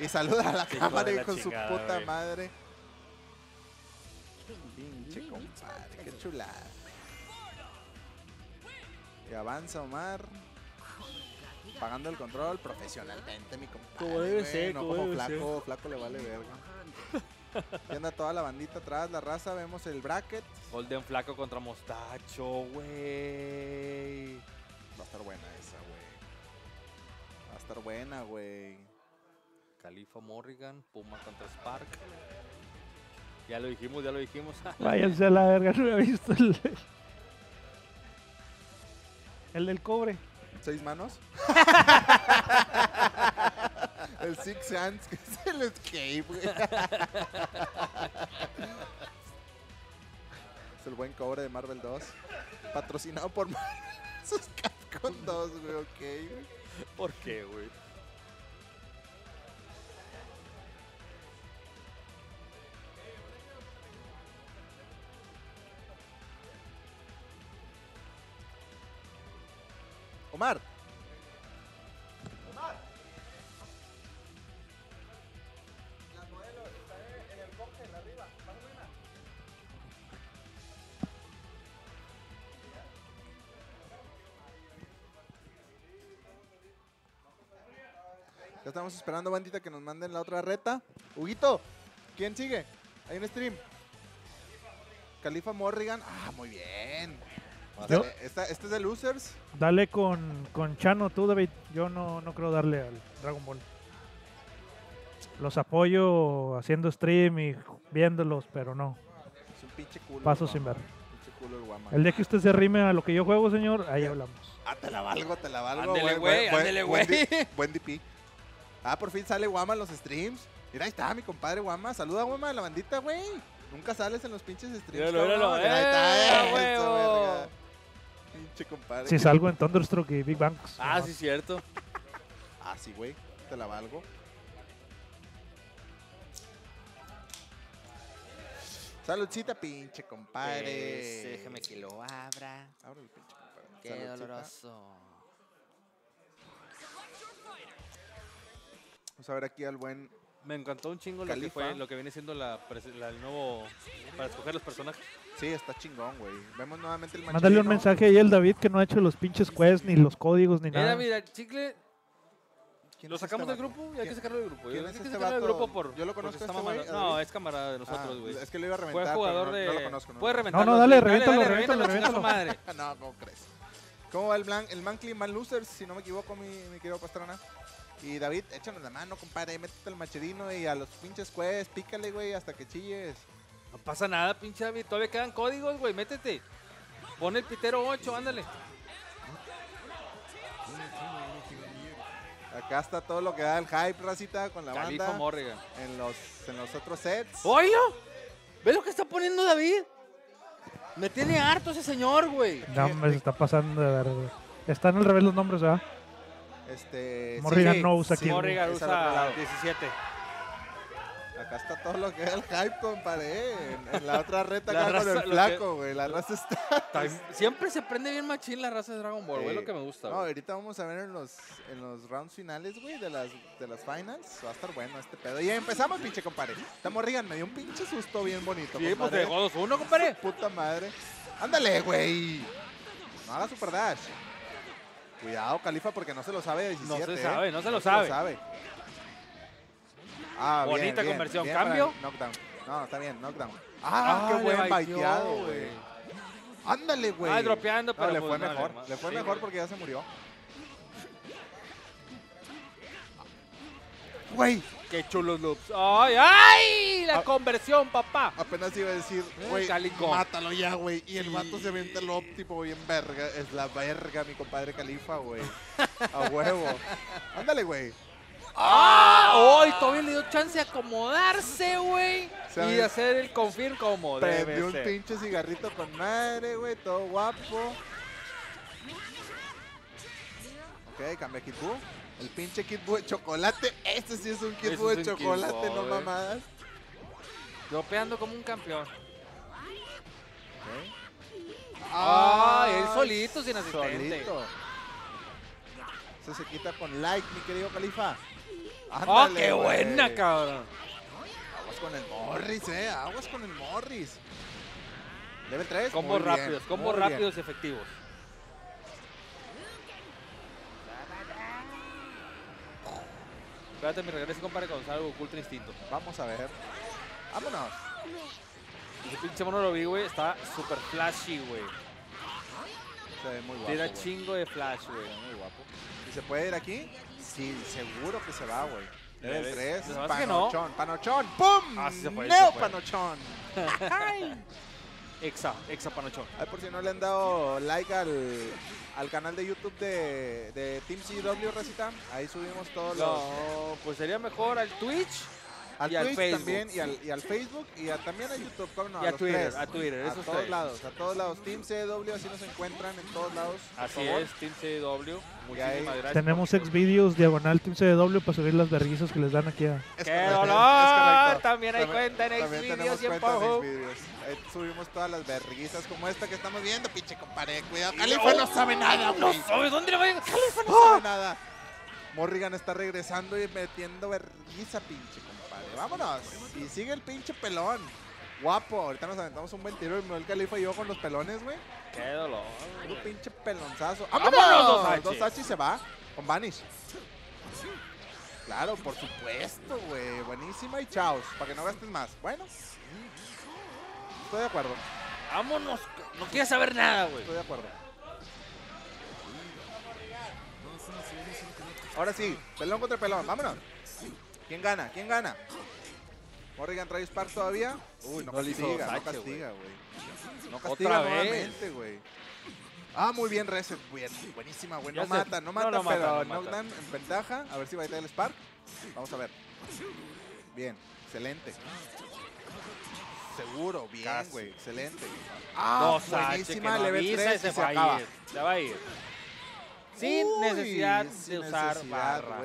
Y saluda a la de cámara la con su puta güey. madre. Pinche compadre, qué chulada. Y avanza Omar. Pagando el control profesionalmente, mi compadre. Como debe güey, ser, no como flaco, flaco le vale verga. Y anda toda la bandita atrás, la raza, vemos el bracket. Golden Flaco contra Mostacho, güey. Va a estar buena esa, güey. Va a estar buena, güey. Califa Morrigan, Puma contra Spark. Ya lo dijimos, ya lo dijimos. Váyanse a la verga, no he visto el... El del cobre. ¿Seis manos? el Six Hands, que es el escape, güey. es el buen cobre de Marvel 2. Patrocinado por Marvel vs. Capcom 2, güey, ok. güey. ¿Por qué, güey? Omar. Ya estamos esperando, bandita, que nos manden la otra reta. Huguito, ¿quién sigue? Hay un stream. Califa Morrigan. Ah, muy bien. Yo- Esta- este es de Losers. Dale con, con Chano tú, David. Yo no, no creo darle al Dragon Ball. Los apoyo haciendo stream y viéndolos, pero no. Es un pinche culo. Paso sin ver. Pinche culo el guama. El día que usted se rime a lo que yo juego, señor, ahí hablamos. Ah, te la valgo, te la valgo. Ándele, güey, buen- ándele, güey. Buen DP. Ah, por fin sale Guama en los streams. Mira, ahí está mi compadre Guama. Saluda, Guama, a la bandita, güey. Nunca sales en los pinches streams. Míralo, míralo. Mira, ahí ¡Eh, está, verga. Pinche compadre. Si salgo en Thunderstruck y Big Bangs. Ah, sí, cierto. Ah, sí, güey. Te la valgo. Saludcita, pinche compadre. Ese, déjame que lo abra. Abre el pinche compadre. Qué Saludcita. doloroso. Vamos a ver aquí al buen. Me encantó un chingo lo que Califa. fue, lo que viene siendo la, la- el nuevo para escoger los personajes. Sí, está chingón, güey. Vemos nuevamente el Mándale un mensaje ahí al David que no ha hecho los pinches quests, ni los códigos, ni nada. mira, chicle, ¿Quién ¿lo es sacamos este del grupo? Ya hay que ¿Quién- sacarlo del grupo. Yo es hay que este sacarlo del vato? grupo por. Yo lo conozco este güey, mamando. ¿a No, es camarada de nosotros, Ah, güey. es que lo iba a reventar. Fue pero jugador no- de. No lo conozco. no Puede lo reventarlo. No, no, dale, reviéntalo, chinga su madre. no, ¿cómo crees? ¿Cómo va el, blan, el Manclin Van Losers? Si no me equivoco, mi, mi querido Pastrana. Y David, échanos la mano, compadre. Métete el macherino y a los pinches quests, pícale, güey, hasta que chilles. No pasa nada, pinche David. Todavía quedan códigos, güey. Métete. Pon el pitero 8, ándale. Acá está todo lo que da el hype, racita, con la Califa banda. Morrigan. En los, en los otros sets. ¡Oilo! ¿Ves lo que está poniendo David? Me tiene harto ese señor, güey. No, me está pasando de verdad. Están al revés los nombres, ¿verdad? Este, Morrigan sí, no usa sí, aquí. Morrigan usa lado. 17. acá está todo lo que es el hype, compadre. eh. En, en la otra reta La acá con el flaco, güey. La raza está. Siempre se prende bien machín la raza de Dragon Ball, güey, Sí. lo que me gusta, No, ahorita vamos a ver en los, en los rounds finales, güey, de las, de las finals. Va a estar bueno este pedo. Y empezamos, pinche compadre. Esta morrigan me dio un pinche susto bien bonito. Sí, pues compadre. te dejó 2-1, compadre. Puta madre. Ándale, güey. No haga super dash. Cuidado, Califa, porque no se lo sabe de 17. se ¿eh? sabe, no se lo sabe. Ah, bien, Bonita bien, conversión. bien para ¿Cambio? Knockdown. No, está bien, knockdown. Ah, qué buen baiteado, güey. Ándale, güey. Ah, dropeando, No, pero le pues fue no, mejor. le- Le fue sí, mejor porque ya se murió. Güey, Qué chulos loops. ¡Ay, ay! La conversión, papá. apenas iba a decir, Eh, güey, mátalo ya, güey. Y el vato se avienta el óptimo bien verga. Es la verga, mi compadre Califa, güey. A huevo. Ándale, güey. ¡Ah! ¡Ay! todavía le dio chance de acomodarse, güey. Y de hacer el confirm como Prendió un ser. pinche cigarrito con madre, güey. Todo guapo. Ok, cambia Kid Buu. El pinche Kid Buu de chocolate. Este sí es un Kid Ese Buu de chocolate, Buu, no güey. mamadas. Dropeando como un campeón. ¡Ah! él solito, sin asistente. Solito. Eso se quita con like, mi querido Califa. ¡Ah, Ándale, qué buena, cabrón! Aguas con el Morris, eh. Aguas con el Morris. Level 3. Combos rápidos, combos rápidos y efectivos. Espérate, me regreso, compadre, salga Goku Ultra Instinto. Vamos a ver. Vámonos. Ese pinche mono lo vi, güey. Está súper flashy, güey. Se ve muy guapo. Tira güey. chingo de flash, güey. Muy guapo. ¿Y se puede ir aquí? Sí, seguro que se va, güey. Debe. Level 3. Se me hace que no. Panochón, panochón. ¡Pum! Ah, sí se sí ¡Neo se fue. panochón! Exa, exa panochón. Ay, por si no le han dado like al, al canal de YouTube de, de Team CW, Recita. Ahí subimos todos los... No, pues sería mejor al Twitch Al y al Facebook. también, y al, y al Facebook, y a- también a YouTube, ¿cómo no? Y a los Twitter, tres. a Twitter, A esos todos tres. lados, a todos lados. Team CW, así nos encuentran en todos lados. Así es, Team CW. Muchísimas ahí gracias. Tenemos por- ex videos diagonal Team CW para subir las verguizas que les dan aquí a. ¡Qué dolor! También hay cuenta en También Xvideos tenemos y en. Ahí subimos todas las verguizas como esta que estamos viendo, pinche compadre. Cuidado, Califa no sabe nada, No sabes dónde le voy a... Califa no sabe nada. Morrigan está regresando y metiendo verguiza, pinche compadre. Vámonos. Y sigue el pinche pelón. Guapo. Ahorita nos aventamos un buen tiro. El Miguel Califa y yo con los pelones, güey. ¡Qué dolor! Un pinche pelonzazo. ¡Vámonos, ¡Vámonos! 2H! 2H y se va con Vanish. Claro, por supuesto, güey. Buenísima y chaos. Para que no gastes más. Bueno. Estoy de acuerdo. ¡Vámonos! No quieres saber nada, güey. Estoy de acuerdo. Ahora sí, pelón contra pelón, vámonos. ¿Quién gana? ¿Quién gana? Morrigan trae Spark todavía. Uy, no No castiga, no 2H, castiga, güey. No Otra castiga vez. nuevamente, güey. Ah, muy bien, Reset. Bien, buenísima, güey. No mata, no no, mata, no mata, pero no knockdown en ventaja. A ver si va a ir el Spark. Vamos a ver. Bien, excelente. Seguro, bien, güey. Excelente. Ah, 2H, que buenísima, no level avisa 3 y se, se va acaba. a ir. Se va a ir. Sin Uy, necesidad de usar necesidad, barra.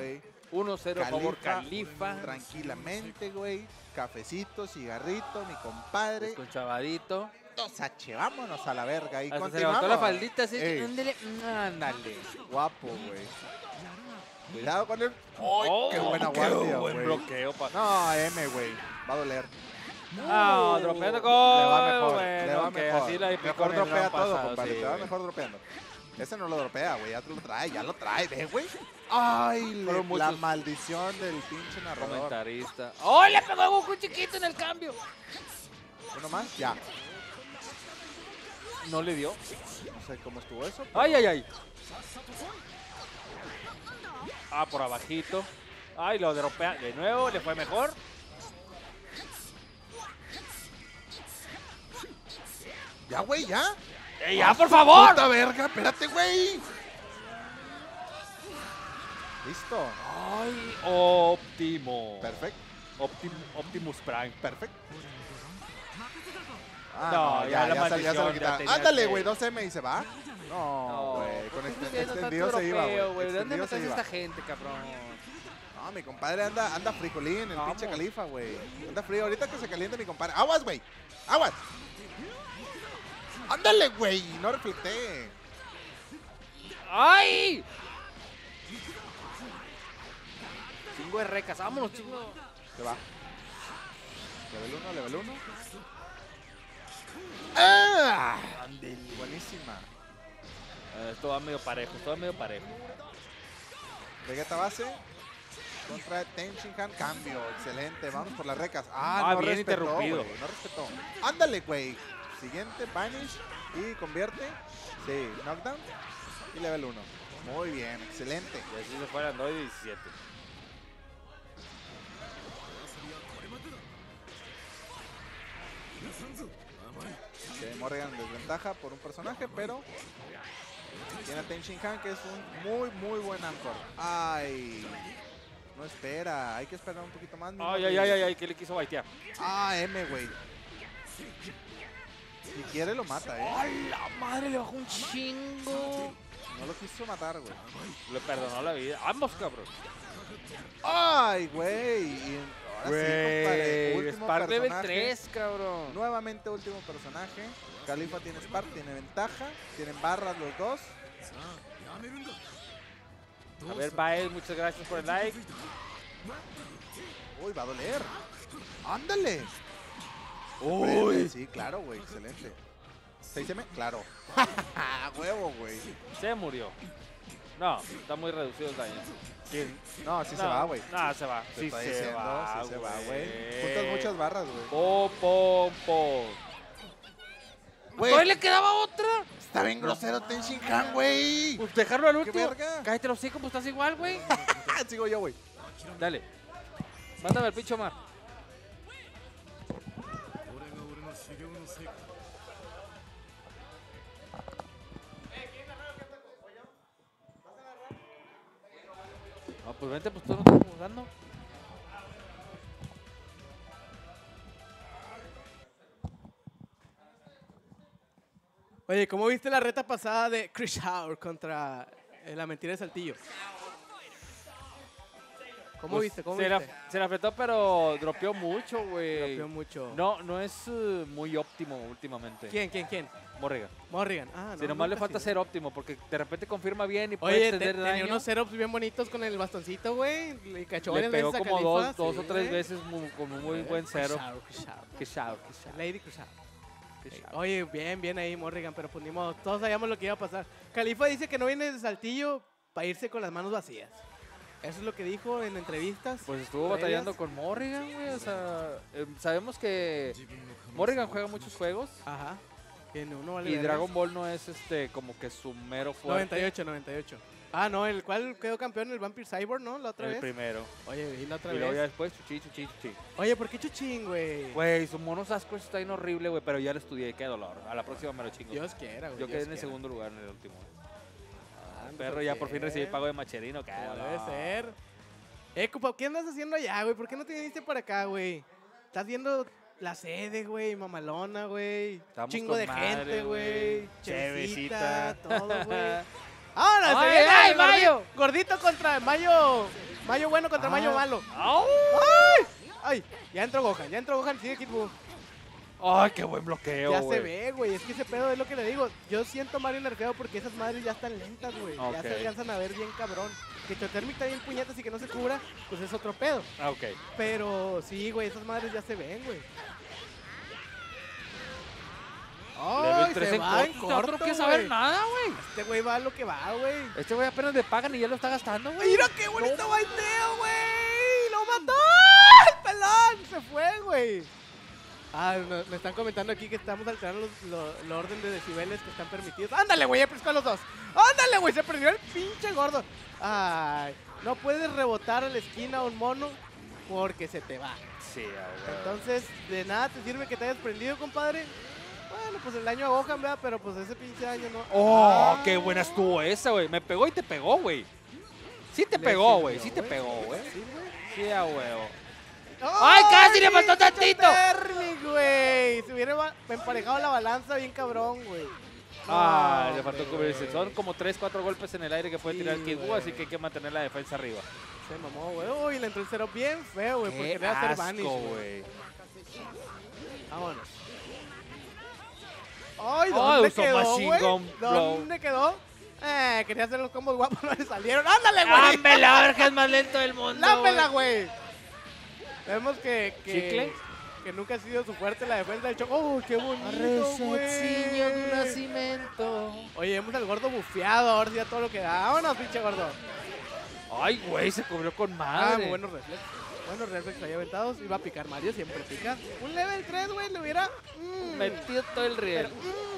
1-0 a favor Califa, Califa. Tranquilamente, güey. Cafecito, cigarrito, mi compadre. Con chavadito. 2H, vámonos a la verga. Y Hasta se continuamos. levantó la faldita así. Ándale, ándale. Guapo, güey. Cuidado con el. ¡Oh, qué buena qué guardia, buen bloqueo, pa. No, M, güey. Va a doler. Ah, Uh, dropeando Le con. va mejor. Bueno, le va que mejor. Así la mejor dropea todo, pasado, compadre. sí, te va mejor dropeando. Ese no lo dropea, güey. Ya te lo trae, ya lo trae, ve, güey. Ay, le- la maldición del pinche narrador. Comentarista. ¡Oh, le pegó a Goku chiquito en el cambio! Uno más, ya. No le dio. No sé cómo estuvo eso. ¡Ay, ay, ay! Ah, por abajito. Ay, lo dropea de nuevo, le fue mejor. Ya, güey, ya. ¡Eh, ya, por favor! ¡Puta verga! ¡Espérate, güey! Listo. ¡Ay, óptimo! Perfecto, Optim- Optimus Prime. perfecto. Ah, No, ya la ya, se- ya se lo ya quitaron. Ándale, que- güey, 2M y se va. No, No, güey, con ¿por qué este, extendido se iba, güey. ¿De dónde Extendido me se traes iba. esta gente, cabrón? No, mi compadre anda, anda frijolín, el Vamos. pinche califa, güey. Anda frío. Ahorita que se caliente mi compadre. ¡Aguas, güey! ¡Aguas! ¡Ándale, güey! No reflecté. ¡Ay! Chingo de recas, vámonos, chingo. Se va. Level 1, level 1. ¡Ah! Buenísima. Eh, Esto va medio parejo, esto va medio parejo. Vegeta base. Contra Tenshinhan, cambio. Excelente. Vamos por las recas. Ah, Ah, no bien respetó, interrumpido. No respetó. Ándale, güey. Siguiente, Vanish. Y convierte. Sí, knockdown. Y level 1. Muy bien, excelente. Y así se fueran 2 y 17. Morrigan en desventaja por un personaje, pero tiene a Tenshinhan que es un muy, muy buen anchor. Ay, no espera, hay que esperar un poquito más. Ay, ay, ay, ay, ay, ¿qué le quiso baitear? Ah, M, güey. Si quiere lo mata, eh. ¡A la madre! Le bajó un chingo. No lo quiso matar, güey. Le perdonó la vida. Ambos, cabrón. Ay, güey. Y Ahora sí, compadre. Güey, Último Spark level personaje. 3, cabrón. Nuevamente último personaje. Califa tiene Spark, tiene ventaja. Tienen barras los dos. A ver, Bael, muchas gracias por el like. Uy, va a doler. Ándale. Uy. Sí, claro, güey. Excelente. 6M, claro. Huevo, güey. Se murió. No, está muy reducido el daño. No, sí se No, va, güey. No, se va. Te Sí se diciendo, va, sí se va, güey. Juntas muchas barras, güey. Po, po, po. Güey. ¿Todavía le quedaba otra? Está bien grosero Tenshinhan, güey. Pues dejarlo al ¡Qué último. Cállate los hocico, pues estás igual, güey. Sigo yo, güey. Dale. Mándame al pincho mar. Pues vente, pues tú no estás jugando. Oye, ¿cómo viste la reta pasada de Chris Howard contra eh, la mentira de Saltillo? ¿Cómo Pues, viste? ¿Cómo se, viste? La, se la apretó, pero dropeó mucho, güey. Rompió mucho. No, no es eh, muy óptimo últimamente. ¿Quién, quién, quién? Morrigan. Morrigan. Ah, no. si nomás le falta ser óptimo, porque de repente confirma bien y puede Oye, te- extender tenía daño. unos setups bien bonitos con el bastoncito, güey. Le cachó Le pegó como dos, dos sí, o tres veces mu- con un muy Eh, buen cero. Qué chao, qué chao, Lady chao. Oye, bien, bien ahí Morrigan, pero pues ni modo, todos sabíamos lo que iba a pasar. Califa dice que no viene de Saltillo para irse con las manos vacías. Eso es lo que dijo en entrevistas. Pues estuvo batallando con Morrigan, güey. O sea, eh, sabemos que Morrigan juega muchos juegos Ajá. Que no, no vale y. Dragon Ball no es este como que su mero fuerte. 98, 98. Ah, no, el cual quedó campeón el Vampire Cyborg, ¿no? La otra El vez. primero. Oye, y la otra y luego ya vez. después chuchi, chuchi, chuchi. Oye, ¿por qué chuchín, güey? Güey, su mono Sasquatch está bien horrible, güey, pero ya lo estudié, qué dolor. A la próxima me lo chingo. Dios quiera, güey. Yo quedé en el segundo lugar en el último. Perro, ya por fin recibí pago de macherino, dolor. debe ser. Eh, compa, ¿qué andas haciendo allá, güey? ¿Por qué no te viniste para acá, güey? Estás viendo la sede, güey, mamalona, güey. Chingo de madre, gente, güey. Chevecita, todo, güey. ¡Ahora se ¡Ay, viene ay, Mayo! Gordito contra Mayo. Mayo bueno contra Mayo Ah. malo. ¡Au! Ay, ya entró Gohan, ya entró Gohan, sigue Kid Buu. ¡Ay, qué buen bloqueo, Ya se ve, güey. Es que ese pedo es lo que le digo. Yo siento Mario nerfeado porque esas madres ya están lentas, güey. Ya se alcanzan a ver bien cabrón. Que Chotermic está bien puñetas y que no se cubra, pues es otro pedo. Ah, ok. Pero sí, güey, esas madres ya se ven, güey. ¡Ay, Level 3 se en va en corto, no corto, quiere saber nada, güey. Este güey va a lo que va, güey. Este güey apenas le pagan y ya lo está gastando, güey. ¡Mira qué bonito baiteo, güey! ¡Lo mató! ¡Ay, pelón! Se fue, güey. Ah, me están comentando aquí que estamos alterando el orden de decibeles que están permitidos. ¡Ándale, güey! Ya pescó a los dos. ¡Ándale, güey! Se perdió el pinche gordo. ¡Ay! No puedes rebotar a la esquina a un mono porque se te va. Sí, güey. Entonces, de nada te sirve que te hayas prendido, compadre. Bueno, pues el daño a Gohan, ¿verdad? Pero pues ese pinche daño no. ¡Oh, Ah. qué buena estuvo esa, güey! Me pegó y te pegó, güey. Sí te Le pegó, güey. Sí te pegó, güey. sí, güey. Sí, a huevo. ¡Ay, casi le faltó tantito! Termi, güey. Se hubiera emparejado la balanza bien cabrón, güey. Ah, No, le faltó cubrirse. Son como 3, 4 golpes en el aire que puede Sí, tirar Kid güey. así que hay que mantener la defensa arriba. Se mamó, güey. Uy, le entró el cero bien feo, güey, porque le va a hacer vanish, güey. Vámonos. Ay, Oh, ¿dónde usó quedó, güey? Gun Blow. ¿Dónde quedó? Eh, quería hacer los combos guapos, no le salieron. ¡Ándale, güey! ¡Dame la verga es más lento del mundo! ¡Lámela, güey! Vemos que, que, que nunca ha sido su fuerte la defensa del Choco. ¡Oh, qué bonito, güey! nacimiento. Oye, vemos al gordo bufeado, ahora sí a todo lo que da. ¡Vámonos, pinche gordo! Ay, güey, se cubrió con Ah, madre. muy buenos reflejos. Buenos reflejos ahí aventados. Iba a picar Mario, siempre pica. Un level 3, güey, le hubiera... mm, Metió todo el pero, riel. mm.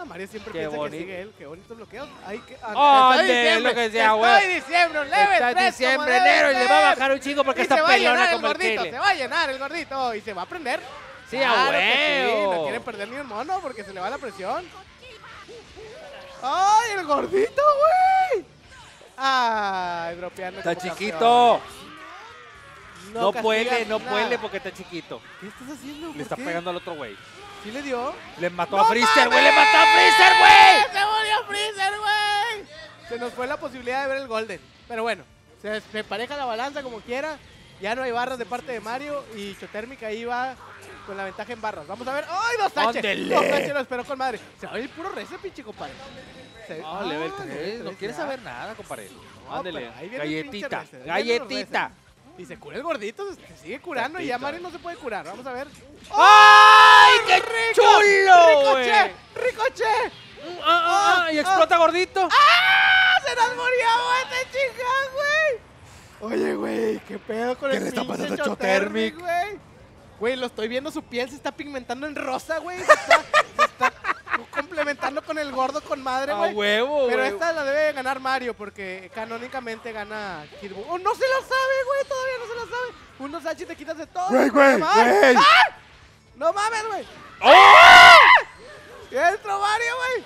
Ah, Mario siempre Qué piensa bonito. que sigue él. Qué bonito bloqueo. Ay, que... ah, ¡Oh, de diciembre, lo que decía, güey! diciembre, un level Está 3 diciembre, enero y le va a bajar un chingo porque Y está se va pelona el como el gordito, se va a llenar el gordito y se va a prender. Sí, Claro a sí, no quieren perder ni un mono porque se le va la presión. ¡Ay, el gordito, güey! ¡Ay, dropeando Está chiquito. No, puede, no nada. puede porque está chiquito. ¿Qué estás haciendo? Le ¿Por está qué? pegando al otro güey. ¿Sí le dio? Le mató ¡No a Freezer, güey. Le mató a Freezer, güey. ¡Se murió Freezer, güey! Se nos fue la posibilidad de ver el Golden. Pero bueno, se, se pareja la balanza como quiera. Ya no hay barras de parte de Mario y Chotérmica ahí va con la ventaja en barras. Vamos a ver. ¡Ay, dos! Ándele. Dos H lo esperó con madre. Se va a ir puro rece, pinche compadre. Se- Ah, level ah, 3. No ya. saber nada, compadre. Ándele. Galletita. Galletita. Y se cura el gordito, se sigue curando y ya. Mario no se puede curar. Vamos a ver. ¡Ay, qué rico! chulo! ¡Ricoche! ¡Ricoche! Ah, ah, ah, y explota gordito. ¡Ah! ¡Se nos murió, güey! ¡Te chingas, güey! Oye, güey, ¿qué pedo con ¿Qué el le está pasando Chotermic, Chotermic? güey? Güey, lo estoy viendo, su piel se está pigmentando en rosa, güey. Se está, se está complementando con el gordo con madre, A güey. huevo, Pero esta la debe ganar Mario porque canónicamente gana Kid Buu. ¡Oh, no se la sabe, güey! Todavía no se la sabe. Unos H te quitas de todo. Güey, güey, ¡No mames! güey. ¡Ah! ¡No mames, güey! ¡Oh! ¡Ya entró Mario, güey!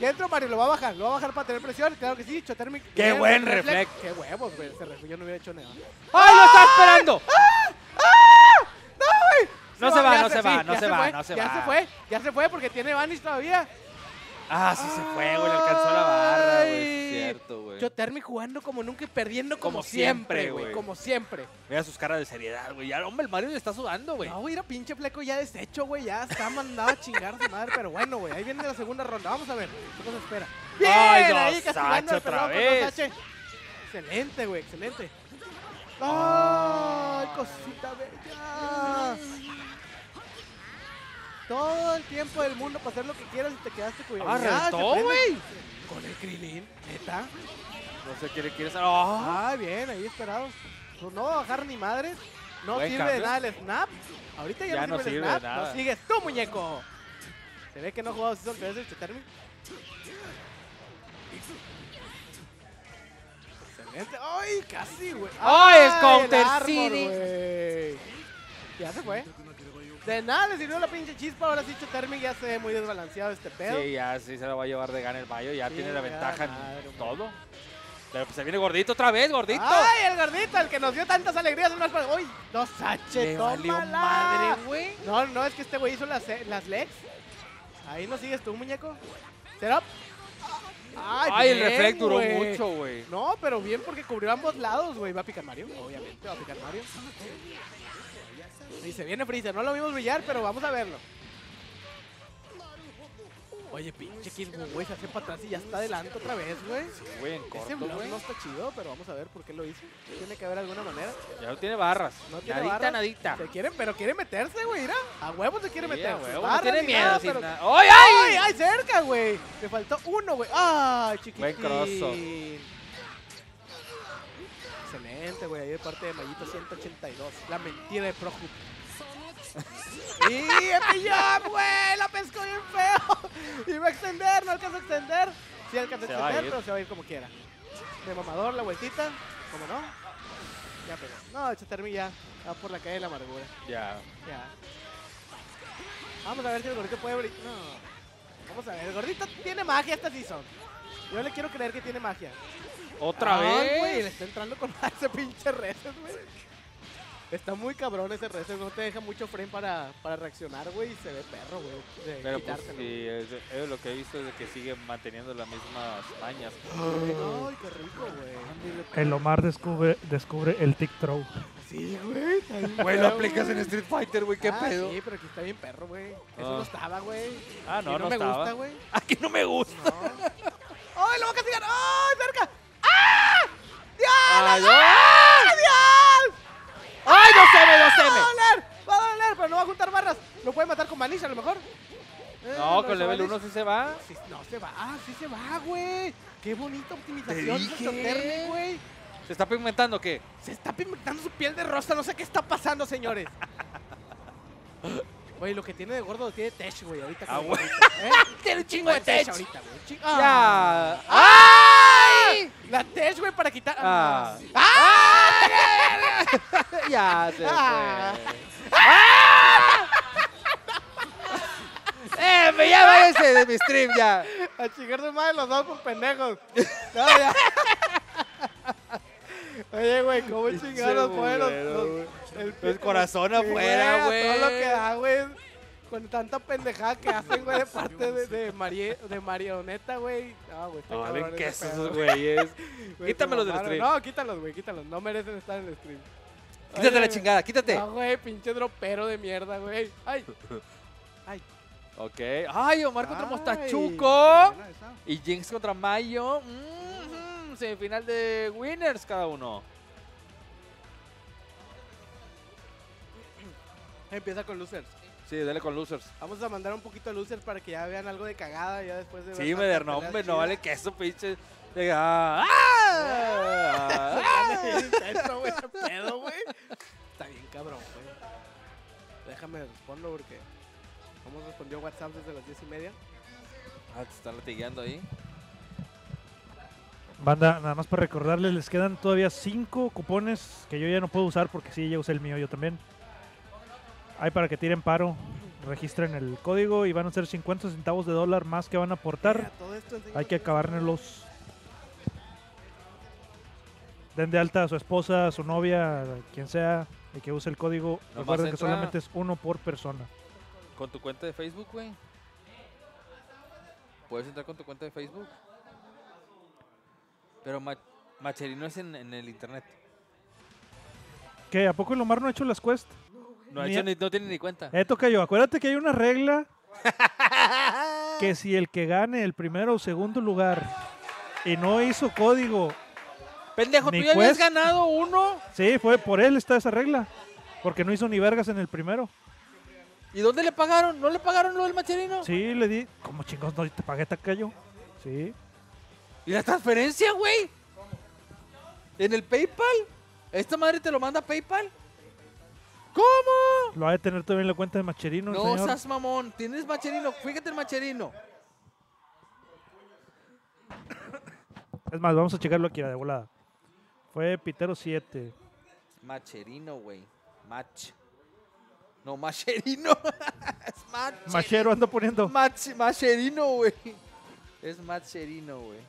Ya entró Mario, lo va a bajar, lo va a bajar para tener presión, claro que sí, Chotermic. ¡Qué bien, buen reflex. ¡Qué huevos, güey! Ese reflex yo no hubiera hecho nada. ¡Ay, lo está esperando! ¡Ah! ¡No, güey! No se va, ya no se va, no ya se va, fue, no se ya va. se fue, ya se fue porque tiene Vanish todavía. Ah, sí se fue, güey. Le alcanzó la barra, güey. Cierto, güey. Chotermic jugando como nunca y perdiendo como, Como siempre, güey. Como siempre. Mira sus caras de seriedad, güey. Ya, hombre, el Mario le está sudando, güey. No, güey, era pinche fleco ya deshecho, güey. Ya está mandado a chingar a su madre. Pero bueno, güey, ahí viene la segunda ronda. Vamos a ver. ¿Qué nos espera? Bien, Ay, ahí castigando al dos H. Excelente, güey, excelente. ¡Ay, cosita bella! Todo el tiempo del mundo para hacer lo que quieras y te quedaste Ah, reventó, se prende. güey. Con el Krilin, neta. No sé qué le quieres. ¡Ah! Ah, bien, ahí esperado. Pues no va a bajar ni madres. No sirve de nada el snap. Ahorita ya, Ya no no sirve, sirve el snap. nada. No sigues tú, muñeco. Se ve que no jugado Season 3 del Chetermi. Excelente. ¡Ay, casi, güey! ¡Ay, es Counter City! Ya se fue. De nada le sirvió la pinche chispa. Ahora sí, Chetermi ya se ve muy desbalanceado este pedo. Sí, ya sí se lo va a llevar de gana el Mayo. Ya Sí, tiene la ventaja en madre, todo. Pero pues se viene gordito otra vez, gordito. ¡Ay, el gordito! El que nos dio tantas alegrías unas ¡Uy! ¡Dos H! Tómala. madre, güey. No, no, es que este güey hizo las, las legs. Ahí no sigues tú, muñeco. Setup. Ay, Ay, el reflex duró mucho, güey. No, pero bien porque cubrió ambos lados, güey. Va a picar Mario, obviamente, va a picar Mario. Y se viene Freezer, no lo vimos brillar, pero vamos a verlo. Oye, pinche Buu, güey, se hace para atrás y ya está adelante otra vez, güey. Güey, en Ese block güey. no está chido, pero vamos a ver por qué lo hizo. Tiene que haber alguna manera. Ya no tiene barras. No tiene nadita, barras. nadita. Se quieren, pero quiere meterse, güey, mira. A huevos se quiere Sí, meter. a Barras no tiene miedo. nada, sin pero- nada. ¡Ay, ay! ¡Ay, ay, cerca, güey! Le faltó uno, güey. ¡Ay, chiquitín! Buen crosso. Excelente, güey. Ahí de parte de Mayito 182. La mentira de Proju. ¡Y el pillón, güey! ¡La pescó bien feo! Iba a extender, no alcanza a extender. Sí alcanza a extender, pero se va a ir como quiera. De mamador, la vueltita. ¿Cómo no? Ya pegó. No, Chatermi ya. Va por la calle de la amargura. Ya. Ya. Vamos a ver si el gordito puede brillar. No. Vamos a ver. El gordito tiene magia esta season. Yo le quiero creer que tiene magia. ¿Otra vez? güey, le está entrando con ese pinche reces, güey. Está muy cabrón ese reset, no te deja mucho frame para, para reaccionar, güey, y se ve perro, güey. Pero pues sí, es, es lo que he visto es de que sigue manteniendo las mismas mañas. Ay, qué rico, güey. El Omar descubre, descubre el tick throw. Sí, güey. Güey, lo aplicas en. Street Fighter, güey, qué Ah, pedo. Sí, pero aquí está bien perro, güey. Eso Ah. no estaba, güey. Ah, no, no, me estaba. gusta, güey. Aquí no me gusta. No. ¡Ay, lo va a castigar! ¡Ay, cerca! ¡Ah! ¡Dios! ¡Ah, Dios! ¡Ay, no se me, no se ¡Va a doler! ¡Va a doler! Pero no va a juntar barras. Lo puede matar con Manish a lo mejor. Eh, No, lo con level Vanish. 1 sí se va. Sí, no se va, ah, sí se va, güey. Qué bonita optimización. Te güey. ¿Se está pigmentando qué? Se está pigmentando su piel de rosa, no sé qué está pasando, señores. Güey, lo que tiene de gordo lo tiene Tesh, güey, ahorita. Ah, güey. ¿eh? Tiene un chingo de Tesh ahorita, güey. Ya. Ah. ¡Ay! La Tesh, güey, para quitar. Ah. ¡Ah! Ya se Ah. fue. ¡Eh, me llama ese de mi stream ya! A chingar su madre los dos por pendejos. No, ya. Oye, güey, ¿cómo chingados fueron los. el, El corazón afuera, güey. Todo lo que da, güey. Con tanta pendejada que hacen, güey, de parte de, de, Marie- de marioneta, güey. No, güey, No, valen quesos esos güeyes. Güey, Quítamelos del stream. No, quítalos, güey, quítalos. No merecen estar en el stream. Quítate Oye, la chingada, quítate. No, güey, pinche dropero de mierda, güey. Ay. Ok. ¡Ay, Omar contra Ay, Mostachuco! Y Jinx contra Mayo. Mhm, Semifinal de winners cada uno. Empieza con losers. Sí, dale con losers. Vamos a mandar un poquito de losers para que ya vean algo de cagada ya después de Sí, me no, hombre, no chidas. vale queso, pinche. Diga, ¡ah! Güey, ese pedo, güey. Está bien cabrón, güey. Déjame respondo porque ¿Cómo respondió WhatsApp desde las 10 y media? Ah, te están latigueando ahí. Banda, nada más para recordarles, les quedan todavía cinco cupones que yo ya no puedo usar porque sí, ya usé el mío yo también. Hay para que tiren paro, registren el código y van a ser 50 centavos de dólar más que van a aportar. Hay que acabárnelos. Den de alta a su esposa, a su novia, a quien sea, y que use el código. Nomás Recuerden que solamente es uno por persona. Con tu cuenta de Facebook, güey. Puedes entrar con tu cuenta de Facebook. Pero Ma- Macherino es en, en el internet. ¿Qué? ¿A poco el Omar no ha hecho las quests? No, ha Ni hecho a- ni- no tiene ni cuenta. Toca yo. Acuérdate que hay una regla que si el que gane el primero o segundo lugar y no hizo código, Pendejo, tú ni ya habías ganado uno. sí, fue por él está esa regla. Porque no hizo ni vergas en el primero. ¿Y dónde le pagaron? ¿No le pagaron lo del Macherino? Sí, le di. ¿Cómo chingos no te pagué tacayo? Sí. ¿Y la transferencia, güey? ¿En el PayPal? ¿Esta madre te lo manda PayPal? ¿Cómo? Lo ha de tener todavía en la cuenta de Macherino, No señor. seas mamón. Tienes Macherino. Fíjate el Macherino. Es más, vamos a checarlo aquí, de volada. Fue Pitero 7. Macherino, güey. Mach. No, Macherino. es Mach. Machero anda poniendo. Mach, Macherino, güey. Es Macherino, güey.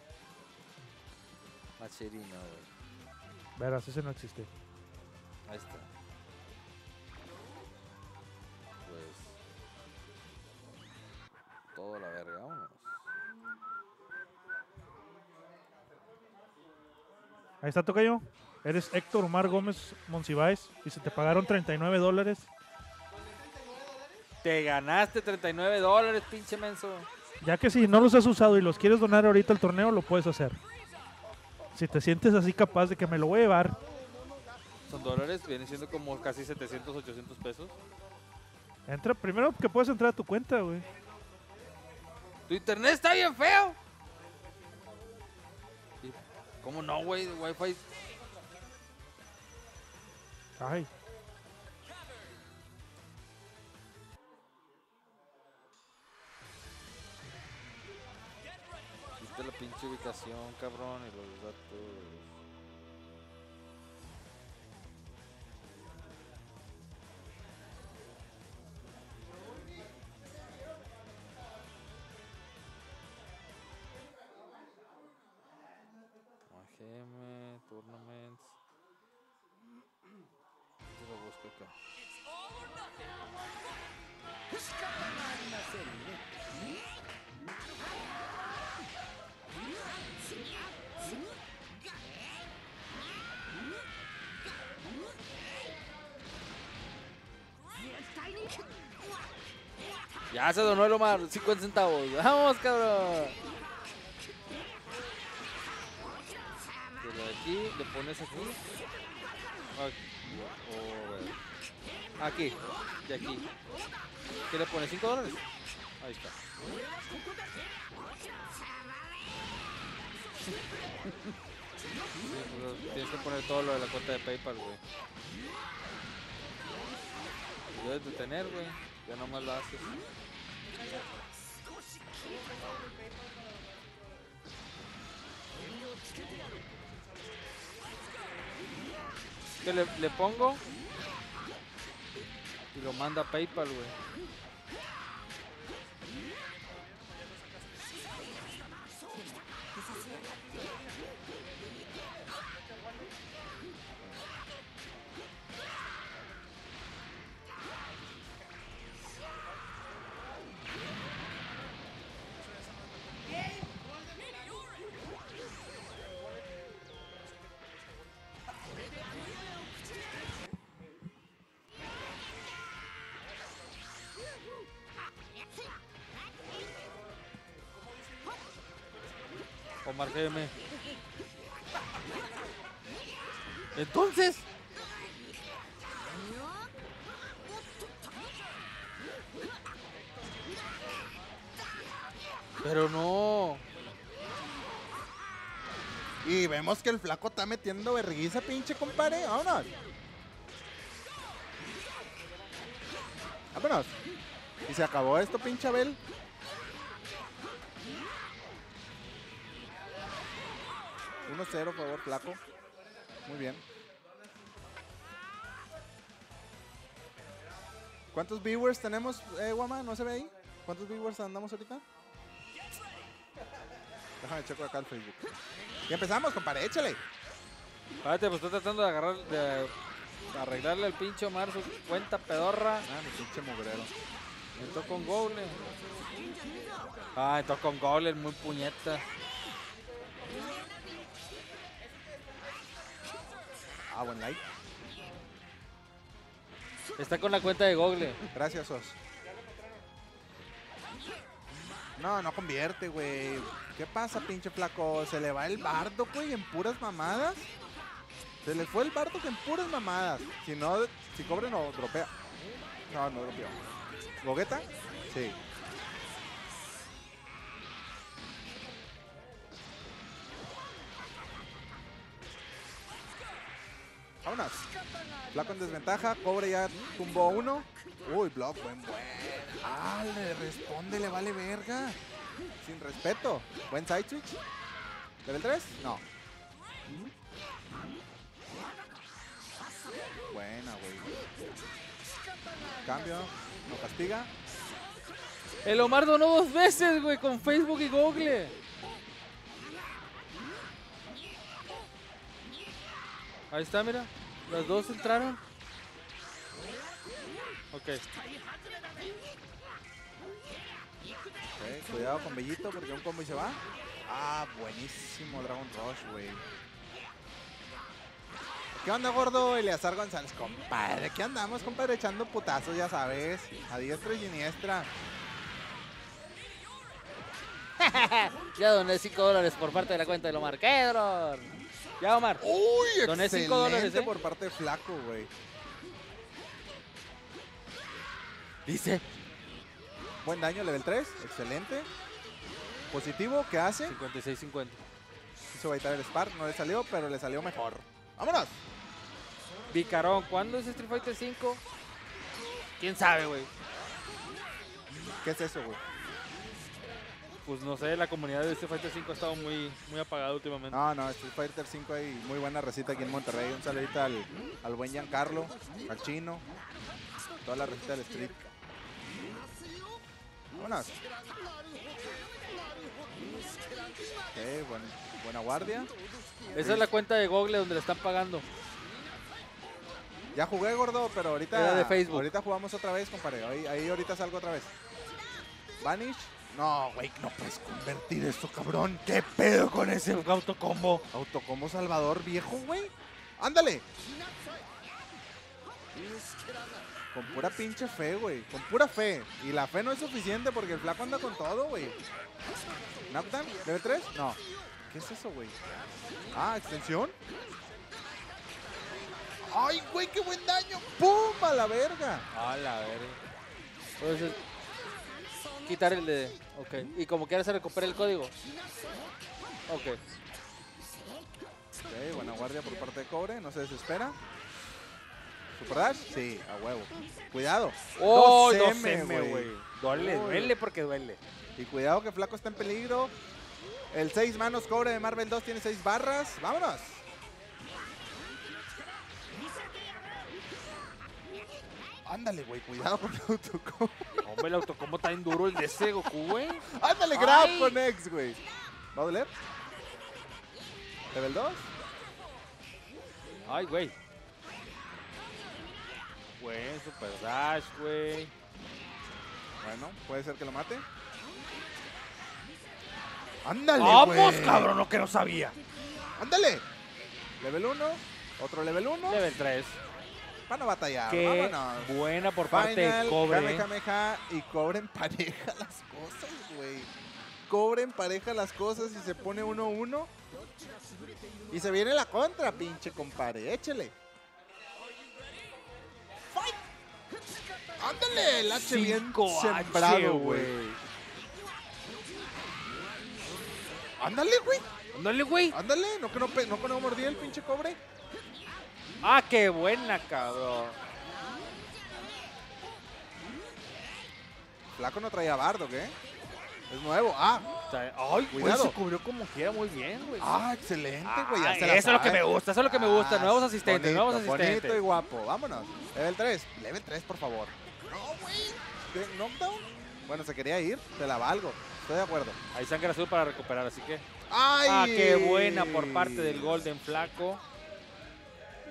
Macherino, güey. Verás, ese no existe. Ahí está. Todo la verga, vámonos. Ahí está, Tocayo. Eres Héctor Omar Gómez Monsiváis y se te pagaron 39 dólares. Te ganaste 39 dólares, pinche menso. Ya que si no los has usado y los quieres donar ahorita al torneo, lo puedes hacer. Si te sientes así capaz de que me lo voy a llevar, Son dólares, vienen siendo como casi 700, 800 pesos. entra primero que puedes entrar a tu cuenta, güey. Tu internet está bien feo. ¿Cómo no, güey? Wi-Fi. Ay, Viste la pinche ubicación, cabrón, y los datos. Ya se donó el Omar, 50 centavos. Vamos, cabrón. Aquí, le pones aquí. Aquí. bueno. Aquí. ¿Qué le pones? ¿5 dólares? Ahí está. Tienes que poner todo lo de la cuenta de PayPal, güey. Lo debes de tener, güey. Ya nomás lo haces. Le pongo y lo manda a PayPal, güey. Vemos que el flaco está metiendo vergüenza, pinche compadre. Vámonos. Vámonos. Y se acabó esto, pinche Abel. Uno 0 por favor, flaco. Muy bien. ¿Cuántos viewers tenemos, eh, Guama? ¿No se ve ahí? ¿Cuántos viewers andamos ahorita? Déjame checo acá el Facebook. Y empezamos, compadre, échale. Espérate, pues estoy tratando de agarrar, de arreglarle al pinche Omar su cuenta pedorra. Ah, mi pinche mugrero. Entró con Goble. Ah, entró con Goble, muy puñeta. Ah, buen like. Está con la cuenta de Google. Gracias, Sos. No, no convierte, güey. ¿Qué pasa, pinche flaco? ¿Se le va el bardo, güey, en puras mamadas? Se le fue el bardo en puras mamadas. Si no, si cobre no dropea. No, no dropea. ¿Gogueta? Sí. Vámonos. Flaco en desventaja. Cobre ya tumbó uno. Uy, block, buen, buen. Ah, le responde, le vale verga. Sin respeto. Buen side switch. ¿Level 3? No. Buena, güey. Cambio. No castiga. El Omar donó dos veces, güey, con Facebook y Google. Ahí está, mira. Las dos entraron. Ok. Ok, cuidado con Bellito porque un combo y se va. Ah, buenísimo Dragon Rush, güey. ¿Qué onda, gordo? Eleazar González, compadre. ¿Qué andamos, compadre? Echando putazos, ya sabes. A diestra y siniestra. Ya doné 5 dólares por parte de la cuenta de Omar. ¿Qué, Dror? Ya, Omar. Uy, Doné excelente cinco dólares, ¿eh? por parte de Flaco, güey. Dice. Buen daño, level 3. Excelente. Positivo, ¿qué hace? 56-50. Quiso baitar el Spark, no le salió, pero le salió mejor. ¡Vámonos! Vicarón, ¿cuándo es Street Fighter 5? ¿Quién sabe, güey? ¿Qué es eso, güey? Pues no sé, la comunidad de Street Fighter 5 ha estado muy, muy apagada últimamente. No, no, Street Fighter 5 hay muy buena recita aquí en Monterrey. Un saludito al, al buen Giancarlo, al chino, toda la recita del Street. Vámonos. Ok, buen- buena guardia. Esa es la cuenta de Google donde le están pagando. Ya jugué, gordo, pero ahorita. Era de Facebook. Ahorita jugamos otra vez, compadre. Ahí, ahí ahorita salgo otra vez. Vanish. No, güey, no puedes convertir esto, cabrón. ¿Qué pedo con ese autocombo? Autocombo Salvador viejo, güey. Ándale. Con pura pinche fe, güey. Con pura fe. Y la fe no es suficiente porque el flaco anda con todo, güey. ¿Knockdown? ¿Level 3? No. ¿Qué es eso, güey? Ah, extensión. ¡Ay, güey, qué buen daño! ¡Pum! A la verga. A la verga. Entonces, quitar el de. Ok. Y como quiera se recupera el código. Ok. Ok, buena guardia por parte de Cobre. No se desespera. ¿Super Dash? Sí, a huevo. Cuidado. ¡Oh! 2M, 2M, güey. Duele, duele porque duele. Y cuidado que Flaco está en peligro. El 6 manos Cobre de Marvel 2 tiene 6 barras. ¡Vámonos! Ándale, güey, cuidado con el autocombo. Hombre, el autocombo está bien duro el de ese Goku, güey. Ándale, grab Ay. con X, güey. ¿Va a doler? ¿Level 2? Ay, güey. Buen super dash, güey. Bueno, puede ser que lo mate. Ándale, ¡Vamos, güey. cabrón! Lo que no sabía. Ándale. Level 1. Otro level 1. Level 3. Van a batallar. Qué Vámonos. buena por parte de Cobre. ¿eh? Kamehameha y Cobre en pareja las cosas, güey. Cobre en pareja las cosas y se pone 1-1. Y se viene la contra, pinche compadre. Échele. Fight. Ándale, el H bien 5H, sembrado, güey. Ándale, güey. Ándale, güey. Ándale. No que no, no que no mordí el pinche cobre. Ah, qué buena, cabrón. Flaco no traía bardo, ¿qué? Es nuevo. Ah, Ay, güey, Cuidado. se cubrió como quiera muy bien, güey. ah, excelente, güey. ya se la eso es lo que me gusta, eso es lo que me gusta. Ah, nuevos asistentes, bonito, nuevos asistentes. Bonito y guapo. Vámonos. Level 3. Level 3, por favor. No, güey. ¿Knockdown? Bueno, se quería ir. Te la valgo. Estoy de acuerdo. Hay sangre azul para recuperar, así que. ¡Ay! Ah, qué buena por parte del Golden Flaco.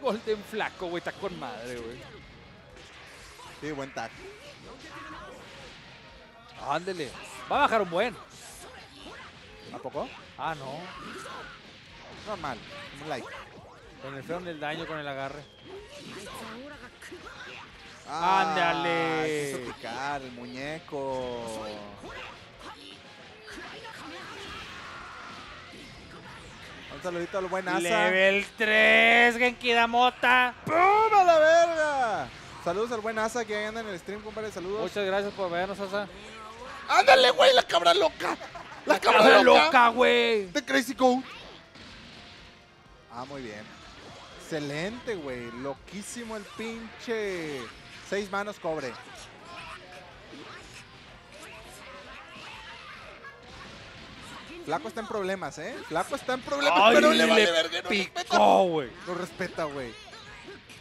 Golden Flaco, güey, está con madre, güey. Sí, buen tag. Ándele. Va a bajar un buen. ¿A poco? Ah, no. Normal. Un like. Con el feo del daño con el agarre. Ah, Ándale. Quiso picar el muñeco. Saludito al buen Asa. Level 3, Genki Damota. ¡Pum! ¡A la verga! Saludos al buen Asa que ahí anda en el stream, compadre. Saludos. Muchas gracias por vernos, Asa. ¡Ándale, güey! ¡La cabra loca! ¡La, cabra, ¡Cabra loca! güey! ¡De Crazy Goat! Ah, muy bien. Excelente, güey. Loquísimo el pinche. Seis manos cobre. Flaco está en problemas, ¿eh? Flaco está en problemas, Ay, pero le vale le verga. No. Picó, güey. No respeta, güey.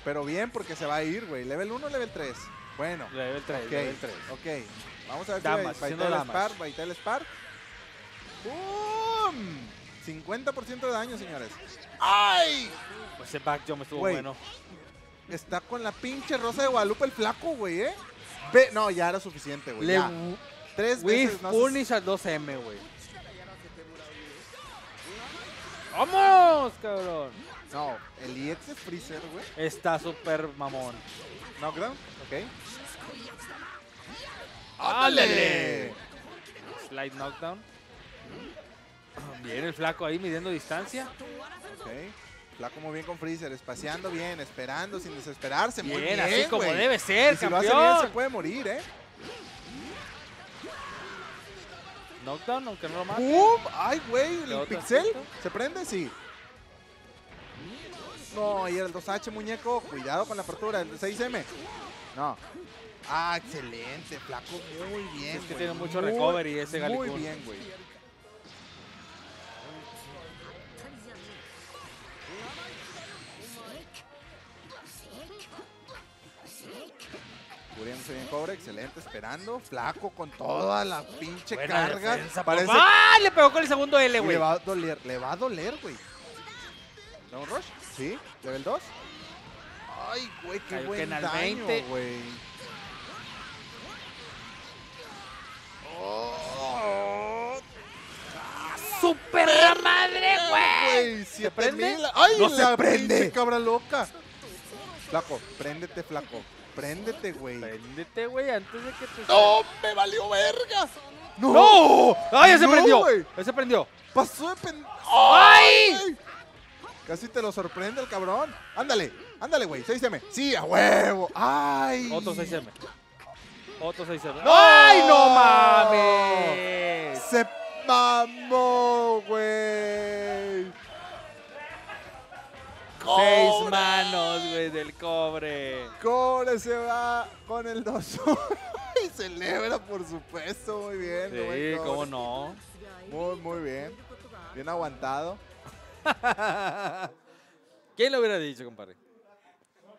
Pero bien, porque se va a ir, güey. Level 1 level 3. Bueno. Level 3, Ok, level 3. ok. Vamos a ver Damas, si haciendo Baitel damas. Spark, Baitel Spark. ¡Pum! 50% de daño, señores. ¡Ay! Pues ese back jump estuvo Güey. bueno. Está con la pinche rosa de Guadalupe el flaco, güey, ¿eh? Ve, no, ya era suficiente, güey. Tres With veces no se- punish al 2M, güey. ¡Vamos, cabrón! No, el EX de Freezer, güey. Está súper mamón. Knockdown, ok. ¡Ándale! Slide knockdown. Bien el flaco ahí midiendo distancia. Ok. Flaco muy bien con Freezer, espaciando bien, esperando sin desesperarse. Muy Bien, bien, así como debe ser, Y si lo hace bien, se puede morir, ¿eh? Knockdown, aunque no lo mate. ¡Pum! ¡Ay, güey! ¿El pixel? ¿Se prende? Sí. No, y era el 2H, muñeco. Cuidado con la apertura, el 6M. No. Ah, excelente, flaco. Muy bien. Es que güey. tiene mucho Muy, recovery ese Muy Galicún. bien, güey. Cubriéndose bien cobre, excelente, esperando. Flaco con toda la pinche Buena carga. defensa, Parece ¡Ah! Le pegó con el segundo L, güey. le va a doler, le va a doler, güey. ¿Damos rush? Sí, level 2. Ay, güey, qué Cayó buen daño, 20. güey. ¡Super la madre, Güey, siete prende? mil. ¡Ay, No se prende. cabra loca! Flaco, préndete, flaco. Préndete, güey. Préndete, güey, antes de que te... ¡No! ¡Me valió verga! ¡No! ¡No! ¡Ay, ya se No, prendió! güey. ¡Ya se prendió! ¡Pasó de pen... ¡Ay! Casi te lo sorprende el cabrón. Ándale, ándale, güey. 6M. Sí, a huevo. ¡Ay! Otro 6M. Otro 6M. ¡No! ¡Ay, no mames! Se mamó, güey. Seis manos, güey, del cobre. Cobre se va con el 2 y celebra, por supuesto. Muy bien. Sí, cómo no. Muy, muy bien. Bien aguantado. ¿Quién lo hubiera dicho, compadre?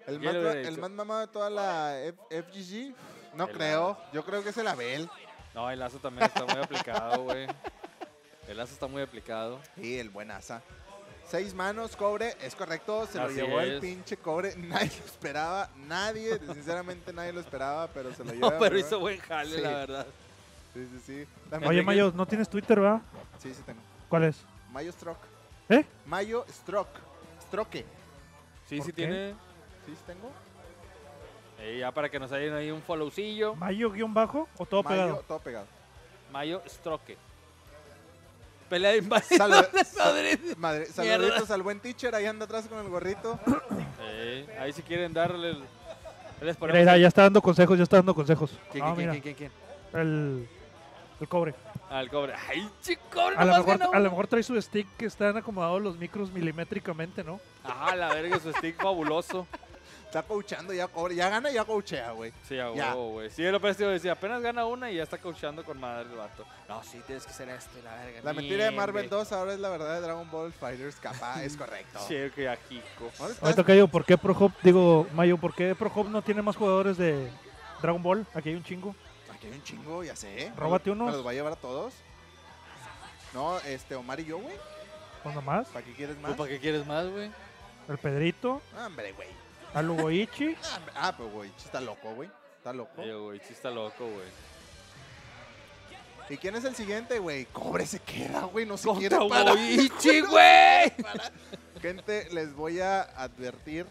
El ¿Quién más, el más mamado de toda la F- FGG. No El creo. Yo creo que es el Abel. No, el lazo también está muy aplicado, güey. El lazo está muy aplicado. Sí, el buen asa. Seis manos, cobre, es correcto, se lo Así llevó el pinche cobre, nadie lo esperaba, nadie, sinceramente nadie lo esperaba, pero se lo llevó. No, pero hizo buen jale, Sí. la verdad. Sí, sí, sí. También- Oye, Mayo, ¿no tienes Twitter, va? Sí, sí tengo. ¿Cuál es? Mayo Stroke. ¿Eh? Mayo Stroke. Stroke. Sí, ¿Por sí qué? tiene. ¿Sí sí tengo? Eh, ya para que nos hayan ahí un followcillo. ¿Mayo guion bajo o todo Mayo, pegado? todo pegado. Mayo Stroke. Pelea de inválidos Salud- de sal- Madrid. Madre, Mierda. saluditos al buen teacher, ahí anda atrás con el gorrito. Eh, ahí si quieren darle el... Les Mira, ponemos mira, ya está dando consejos, ya está dando consejos. ¿Quién, No, quién, mira, quién, quién, quién? El, el cobre. Al cobre. ¡Ay, chico! A lo, mejor, a lo mejor trae su stick que están acomodados los micros milimétricamente, ¿no? Ajá, la verga, su stick fabuloso. Está coachando ya ya gana, ya coachea, güey. Sí, a Ya. huevo, güey. Sí, lo parecido decía, apenas gana una y ya está coachando con madre el vato. No, sí, tienes que hacer esto y la verga. La mentira de Marvel güey. 2 ahora es la verdad de Dragon Ball Fighters, capaz, es correcto. Sí, que a Kiko. Ahorita Cayo, ¿por qué ProHop, digo, Mayo, ¿por qué ProHop no tiene más jugadores de Dragon Ball? Aquí hay un chingo. Aquí hay un chingo, ya sé. Róbate ¿Me unos. los va a llevar a todos? No, este, Omar y yo, güey. Pues nomás. ¿Para qué quieres ¿Tú más? para qué quieres más, güey? El Pedrito, hombre, güey. Al Lugoichi. Ah. Ah, pero güey, está loco, güey. Está loco. Sí está loco, güey. ¿Y quién es el siguiente, güey? Cobre se queda, güey. No se Contra quiere parar. Goichi, güey. Gente, les voy a advertir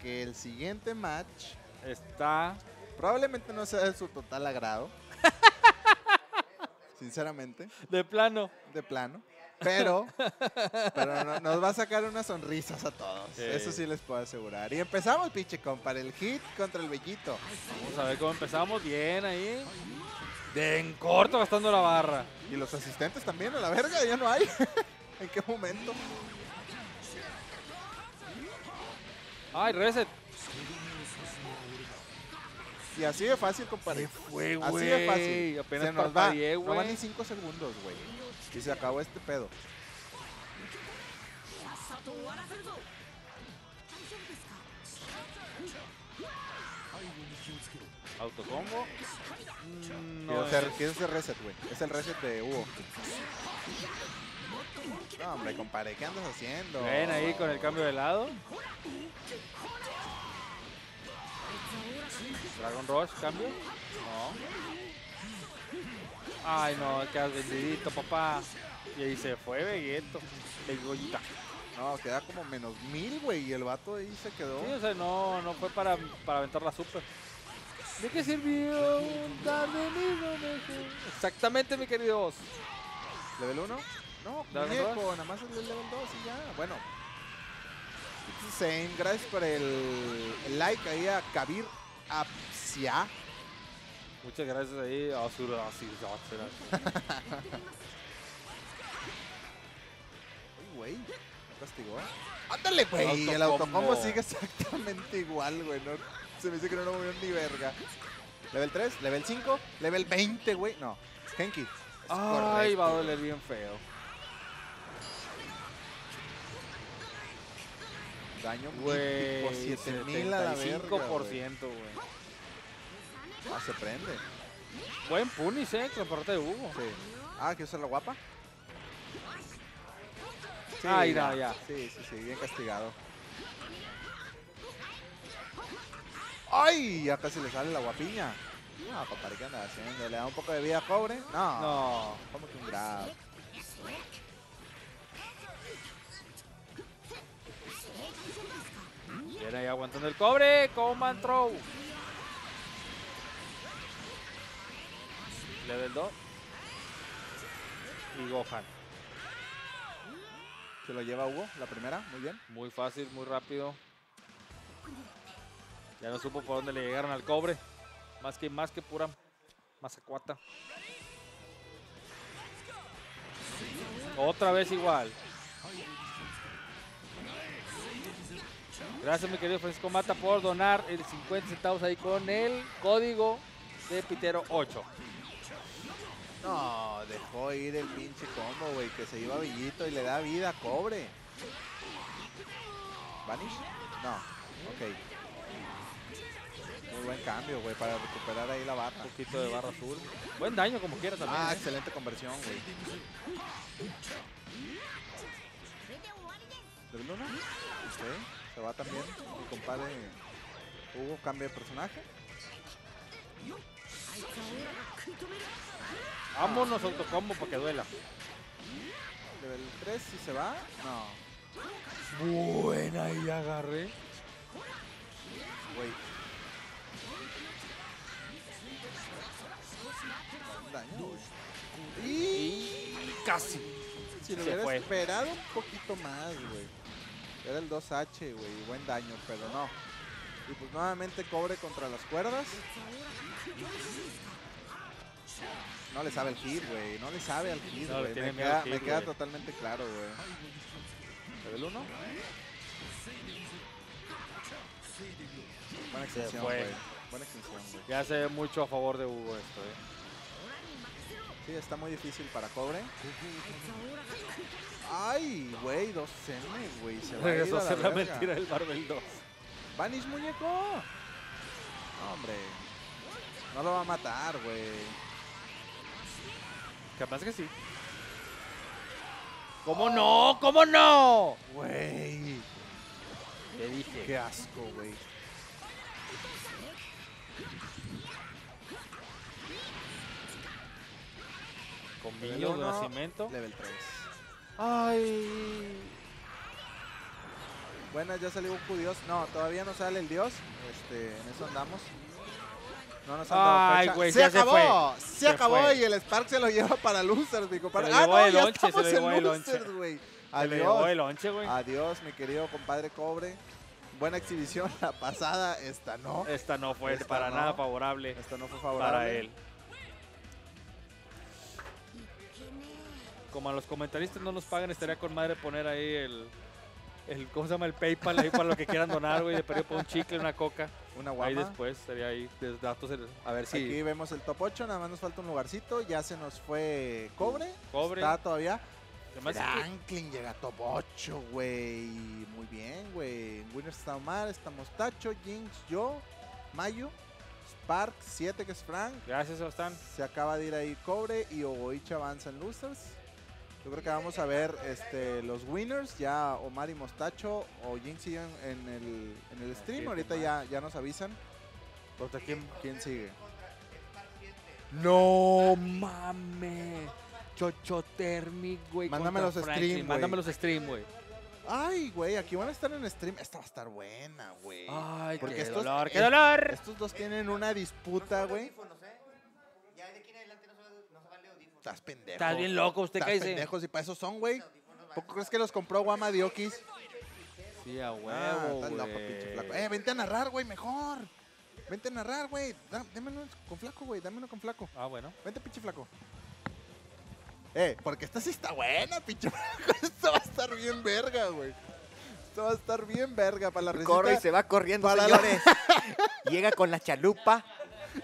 que el siguiente match Está... probablemente no sea de su total agrado. Sinceramente, De plano. de plano. Pero, pero no- nos va a sacar unas sonrisas a todos. Sí. Eso sí les puedo asegurar. Y empezamos, pinche compa, el hit contra el bellito. Vamos a ver cómo empezamos. Bien ahí. De en corto gastando la barra. Y los asistentes también, a la verga, ya no hay. ¿En qué momento? Ay, reset. Y así de fácil, compadre. Fue, Así de fácil. Apenas Se nos va. No van ni 5 segundos, güey. Y se acabó este pedo. Autocombo. Mm, no hacer, es. quiero hacer reset, güey. Es el reset de Hugo. No, hombre, compadre, ¿qué andas haciendo? Ven ahí con el cambio de lado. Dragon Rush, cambio. No. Ay, no, quedas vendidito, papá. Y ahí se fue Vegueto. Vegollita. No, queda como menos mil, güey. Y el vato ahí se quedó. Sí, o sea, no, no fue para, para aventar la super. ¿De qué sirvió mejor? Exactamente, mi querido Oz. ¿Level 1? No, ¿Level viejo, dos? nada más el level 2 y ya. Bueno. It's the same. Gracias por el, el like ahí a Kabir Apsia. Muchas gracias ahí. Así, así, Uy, güey. ¿me castigó? ¡Ándale, güey! El Autocombo. sigue exactamente igual, güey. No, se me dice que no lo movió ni verga. Level 3, level 5, level 20, güey. No, Genki. Ay, correcto, va a doler bien feo. Daño Güey, por 7000 a la verga. 75%, güey. Ah, se prende. Buen punish, eh, con parte de Hugo. Sí. Ah, ¿quieres usar la guapa? Sí, Ay, no, ya. Sí, sí, sí, bien castigado. ¡Ay! Ya casi le sale la guapiña. No, compadre, ¿qué anda haciendo? ¿Le da un poco de vida a cobre? No. No. ¿Cómo que un grab? Viene ahí aguantando el cobre. Command throw. Level 2. Y Gohan. Se lo lleva Hugo, la primera. Muy bien. Muy fácil, muy rápido. Ya no supo por dónde le llegaron al cobre. Más que, más que pura mazacuata. Otra vez igual. Gracias mi querido Francisco Mata por donar el 50 centavos ahí con el código de Pitero 8. No, dejó ir el pinche combo, güey, que se iba Villito y le da vida cobre. ¿Vanish? No. Ok. Muy buen cambio, güey, para recuperar ahí la barra. Un poquito de barra azul. Buen daño como quiera también. Ah, ¿eh? excelente conversión, güey. ¿Del uno? Ok. Se va también. Mi compadre Hugo cambia de personaje. Vámonos autocombo para que duela. Level 3 si se va. No. Buena y agarré. Güey. Buen daño. Y Y casi. si lo se hubiera fue. esperado un poquito más, güey. Era el 2H, güey. Buen daño, pero no. Y pues nuevamente cobre contra las cuerdas. No le sabe el hit, güey. No le sabe al hit, güey. me queda, al hit, me queda güey. totalmente claro, güey. ¿Level 1? Buena extensión, güey. Buena extensión, güey. Ya se ve mucho a favor de Hugo esto, eh. Sí, está muy difícil para cobre. Ay, güey, 2M, güey. Se va a ir a la mentira del Marvel 2. Vanish, muñeco. No, hombre. No lo va a matar, güey. Capaz que sí. ¿Cómo no? ¿Cómo no? Güey. Te dije. Qué asco, güey. Con de nacimiento. Level 3. Ay. Buenas, ya salió un Dios. No, todavía no sale el Dios. Este, en eso andamos. No nos han dado Ay, fecha. güey, se ya se acabó. fue. Se, Se acabó fue. y el Spark se lo lleva para losers, mi compadre. Ah, no, el ya lonche, se estamos en losers, güey. Llevó el Adiós. lonche, güey. Adiós, mi querido compadre Cobre. Buena exhibición la pasada, esta no. Esta no fue Esta para no. nada favorable Esta no fue favorable. para él. Como a los comentaristas no nos pagan, estaría con madre poner ahí el, el ¿cómo se llama? El PayPal ahí para lo que quieran donar, güey, de perdido por un chicle, una coca. Una Ahí guapa. después sería ahí de datos, el- a ver si Aquí vemos el top 8, nada más nos falta un lugarcito. Ya se nos fue Cobre. cobre. Está todavía. Que- Franklin llega a top 8, güey. Muy bien, güey. En Winners está Omar, está Mostacho, Jinx, yo, Mayu, Spark, 7 que es Frank. Gracias, Sebastián. Se acaba de ir ahí Cobre y Ogoichi avanza en Losers. Yo creo que vamos a ver este, los winners, ya Omar y Mostacho o Jinx siguen en el, en el stream. Ahorita ya, ya nos avisan. ¿Contra quién? ¿Quién sigue? No mames. Chocho Thermic, güey. Mándame los stream, güey. Mándame los stream, güey. Ay, güey, aquí van a estar en stream. Esta va a estar buena, güey. Ay, Porque qué estos- dolor, qué dolor. Estos dos tienen una disputa, güey. Ya de aquí en adelante no se, va- no se vale audífonos. Estás pendejo. Estás bien loco, usted Estás cállese. pendejo, si para eso son, güey. ¿Poco crees que los compró Guama Diokis? Sí, a huevo, Ah, estás loco, güey. pinche flaco. Eh, vente a narrar, güey, mejor. Vente a narrar, güey. Da- Dame uno con flaco, güey. Dame uno con flaco. Ah, bueno. Vente, pinche flaco. Eh, porque esta sí está buena, pinche flaco. Esto va a estar bien verga, güey. Esto va a estar bien verga para la receta. Corre y se va corriendo, para la- señores. Llega con la chalupa.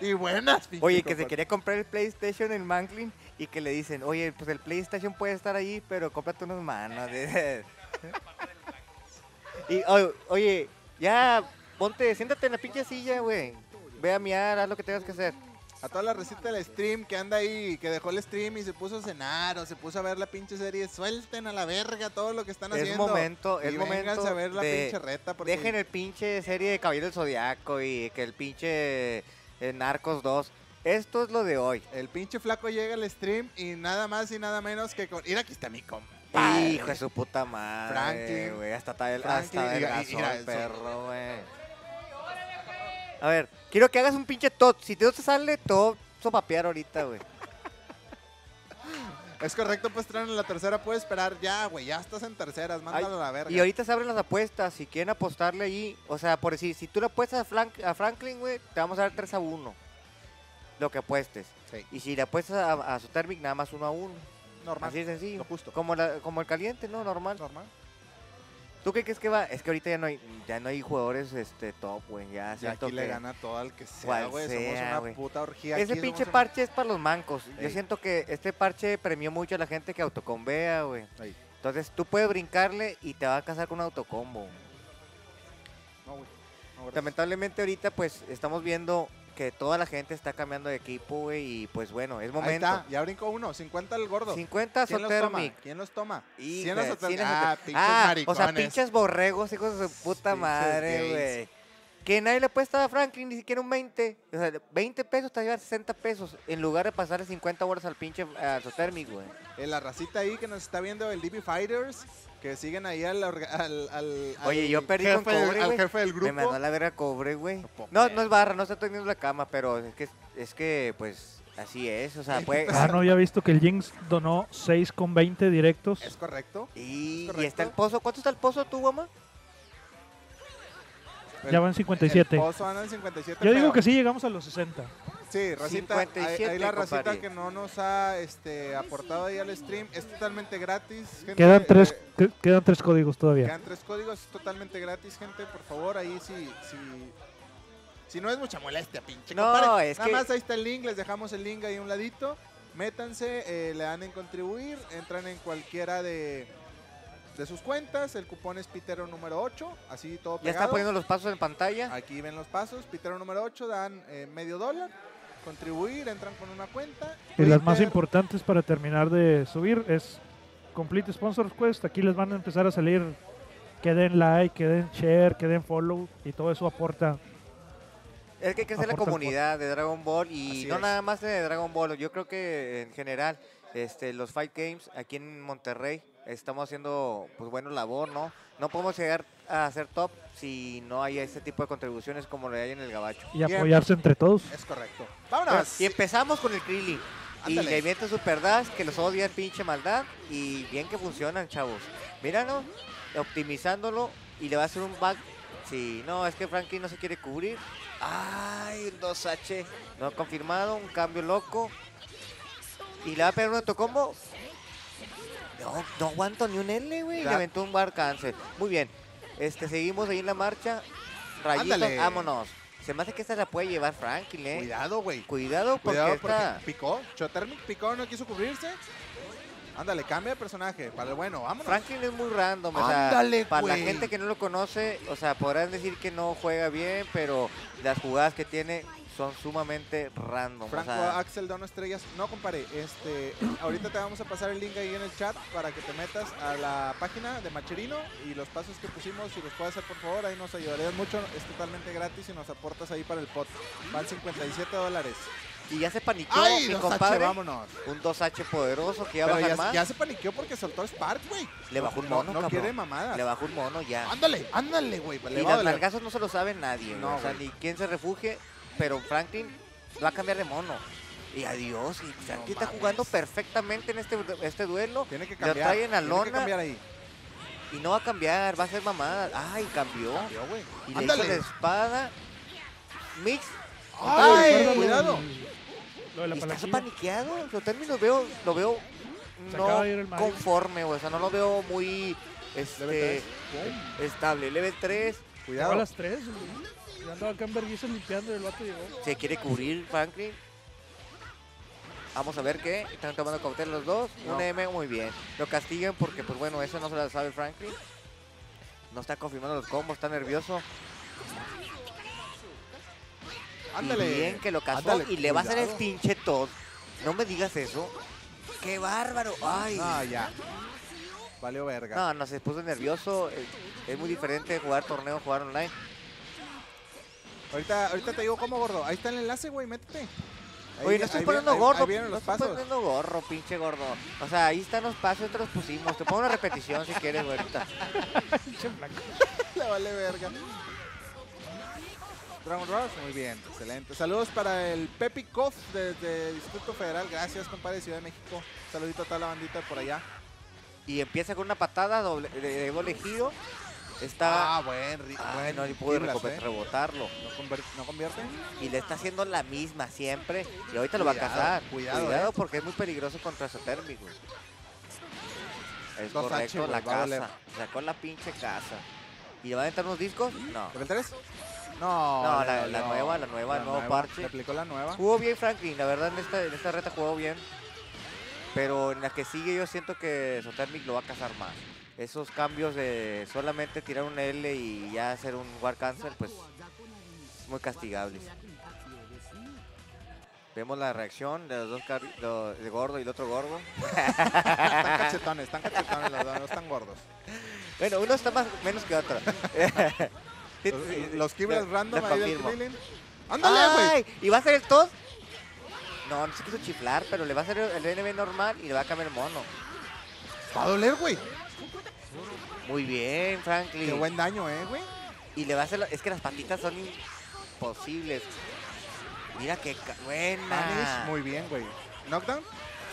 Y buenas, pinche Oye, que se compadre. quería comprar el PlayStation en Manklin y que le dicen, oye, pues el PlayStation puede estar ahí, pero cómprate unos manos. de-". y, o- oye, ya, ponte, siéntate en la pinche silla, güey. Ve a miar, haz lo que tengas que hacer. A toda la receta del stream que anda ahí, que dejó el stream y se puso a cenar o se puso a ver la pinche serie, suelten a la verga todo lo que están Es haciendo. momento, y es momento a ver la de- pinche reta. Porque Dejen el pinche serie de Caballero del Zodiaco y que el pinche eh, Narcos 2. Esto es lo de hoy. el pinche flaco llega al stream y nada más y nada menos que con... Mira, aquí está mi compa. Hijo de su puta madre. Franklin. güey. Hasta está el, hasta mira, el perro, güey. A ver, quiero que hagas un pinche tot. Si no te sale, todo sopapear ahorita, güey. Es correcto, pues traen en la tercera, puedes esperar ya, güey, ya estás en terceras, mándalo a la verga. Y ahorita se abren las apuestas. Si quieren apostarle ahí, o sea, por decir, si tú le apuestas a, Frank- a Franklin, güey, te vamos a dar 3 a 1. Lo que apuestes. Sí, Y si le apuestas a, a su Thermic, nada más 1 a 1. normal, Así de sencillo. lo justo. Como, la- como el caliente, ¿no? Normal. Normal. ¿Tú qué crees que va? Es que ahorita ya no hay, ya no hay jugadores este, top, güey. Ya Y aquí le gana todo al que sea, güey. Somos una puta orgía. Ese aquí, pinche una- parche es para los mancos. Yo siento que este parche premió mucho a la gente que autoconvea, güey. Ey. Entonces tú puedes brincarle y te va a casar con un autocombo. No, güey. No. Lamentablemente ahorita pues estamos viendo que toda la gente está cambiando de equipo, güey, y pues bueno, es Ahí momento. está, ya brincó uno, 50 el gordo. 50 ¿Quién toma? Sotermic. ¿Quién los toma? ¿Quién los de- Sotermic? ¿quién es Ah, Soter- pinches Ah, maricones. O sea, pinches borregos, hijos de su puta Pinches madre, güey. Que nadie le apuesta a Franklin ni siquiera un 20. O sea, 20 pesos te llevar 60 pesos. En lugar de pasarle 50 horas al pinche a Sotermic, güey. Eh, la racita ahí que nos está viendo, el DB Fighters, que siguen ahí al... al, al- Oye, yo perdí con jefe del- Cobre, Al jefe del grupo. Me mandó a la verga cobre, güey. No No, es barra, no está teniendo la cama, pero es que, es que pues, así es. O sea, puede... Ah, no había visto que el Jinx donó 6 con 20 directos. Es correcto. Y, correcto. y está el pozo. ¿Cuánto está el pozo tú, mamá? Ya van 57. El pozo anda en 57. Yo digo pero- que sí llegamos a los 60. Sí, Racita, ahí- 57, ahí la racita compadre. que no nos ha este, aportado ahí al stream es totalmente gratis. gente, Quedan tres, eh, que- quedan tres códigos todavía. quedan tres códigos, es totalmente gratis, gente. Por favor, ahí sí, sí. Si no es mucha molestia, pinche. No, compadre. es Nada que- más ahí está el link, les dejamos el link ahí a un ladito. Métanse, eh, le dan en contribuir, entran en cualquiera de, de sus cuentas. El cupón es Pitero número 8, así todo Ya pegado. está poniendo los pasos en pantalla. Aquí ven los pasos. Pitero número 8 dan eh, medio dólar. Contribuir, entran con una cuenta. Y las más importantes para terminar de subir es Complete Sponsors Quest. Aquí les van a empezar a salir que den like, que den share, que den follow y todo eso aporta. Es que hay que hacer la comunidad de Dragon Ball y Así no es. nada más de Dragon Ball. Yo creo que en general este, los Fight Games aquí en Monterrey estamos haciendo pues bueno labor, ¿no? No podemos llegar a ser top si no hay ese tipo de contribuciones como lo hay en el Gabacho. Y Bien. apoyarse entre todos. Es correcto. Vámonos. Y empezamos con el Krillin. Y le avienta Super Dash, que los odia pinche maldad. Y bien que funcionan, chavos. Míralo, optimizándolo. Y le va a hacer un back. Sí, no, es que Franklin no se quiere cubrir. Ay, el 2H. No confirmado, un cambio loco. Y le va a pegar un autocombo. No, no aguanto ni un L, güey. Le aventó un bar cáncer. Muy bien. Este, seguimos ahí en la marcha. Rayitos, Ándale. vámonos. Se me hace que esta la puede llevar Franklin, eh. Cuidado, güey. Cuidado porque Cuidado esta... picó. Chotermic picó, no quiso cubrirse. Ándale, cambia de personaje. Para el bueno, vámonos. Franklin es muy random, o sea, Ándale, para la gente que no lo conoce, o sea, podrán decir que no juega bien, pero las jugadas que tiene son sumamente random. Franco o sea, Axel Dono Estrellas. No, compadre, este, ahorita te vamos a pasar el link ahí en el chat para que te metas a la página de Macherino y los pasos que pusimos, si los puedes hacer por favor, ahí nos ayudarías mucho. Es totalmente gratis y nos aportas ahí para el pot. Van 57 dólares. y ya se paniqueó ¡Ay, mi 2H, compadre. vámonos! Un 2H poderoso que ya baja ya, más. ya se paniqueó porque soltó Spark, güey. Le bajó un No, mono, no cabrón. quiere mamadas. Le bajó un mono ya. Ándale, ándale, güey. Y va a doler. largazos no se lo sabe nadie, No, no, o sea, ni quién se refugie, pero Franklin va a cambiar de mono. Y adiós, y Franklin está mames. jugando perfectamente en este, este duelo Tiene que Lo cambiar. trae en la tiene que lona. cambiar ahí. y no va a cambiar, va a ser mamada. Ay, cambió. Cambió, güey. Y le hizo la espada. Mix. ¡Ay, cuidado! Lo de la Y está palanquilla. paniqueado. Yo también lo veo, lo veo Se no de conforme. O sea, no lo veo muy este, estable. Level 3. Llegó a Cuidado. las 3. Ya andaba acá en vergüenza limpiando y el vato llegó. Se quiere cubrir Franklin. Vamos a ver qué. Están tomando cautela los dos. No. Un M, muy bien. Lo castigan porque, pues bueno, eso no se lo sabe Franklin. No está confirmando los combos, está nervioso. Ándale. Y bien que lo Ándale, y le va a hacer el pinche Todd. No me digas eso. ¡Qué bárbaro! ¡Ay! No, ya. Valió verga. No, no, se puso nervioso. Es, es muy diferente jugar torneo, jugar online. Ahorita, ahorita te digo cómo, gordo. Ahí está el enlace, güey, métete. Ahí Oye, no estoy poniendo gordo. Ahí vienen no los estoy poniendo gorro, pinche gordo. O sea, ahí están los pasos, te los pusimos. Te pongo una repetición si quieres, güey, ahorita. Le vale verga. Dragon Rush, muy bien, excelente. Saludos para el Pepi Koff desde Distrito Federal. Gracias, compadre de Ciudad de México. Saludito a toda la bandita por allá. Y empieza con una patada doble, de, de doble giro. Está. Ah, buen, ri- Ay, buen no pude Giblas, reco- ¿eh? rebotarlo. ¿No, convierte? Y le está haciendo la misma siempre. Y ahorita lo va a cazar. cuidado, eh. porque es muy peligroso contra Sotermic, güey. Es 2H, correcto, güey, la casa. Sacó la pinche casa. ¿Y le van a entrar unos discos? No. ¿Level 3? No, No, la- nueva, la nueva, el nuevo parche. Le aplicó la nueva. Jugó bien Franklin, la verdad en esta, en esta reta jugó bien. Pero en la que sigue yo siento que Sotermic lo va a cazar más. Esos cambios de solamente tirar un L y ya hacer un War Cancel, pues es muy castigable. Vemos la reacción de los dos el gordo y el otro gordo. Están cachetones, están cachetones los dos, no están gordos. Bueno, uno está más menos que otro. Los, los kibbles random ahí del. Krillin. ¡Ándale, güey! ¿Y va a ser el Todd? No, no se quiso chiflar, pero le va a hacer el NB normal y le va a cambiar el mono. Va a doler, güey. Muy bien, Franklin. Qué buen daño, eh, güey. Y le va a hacer. la- Es que las patitas son imposibles. Mira qué ca- buena. Muy bien, güey. ¿Knockdown?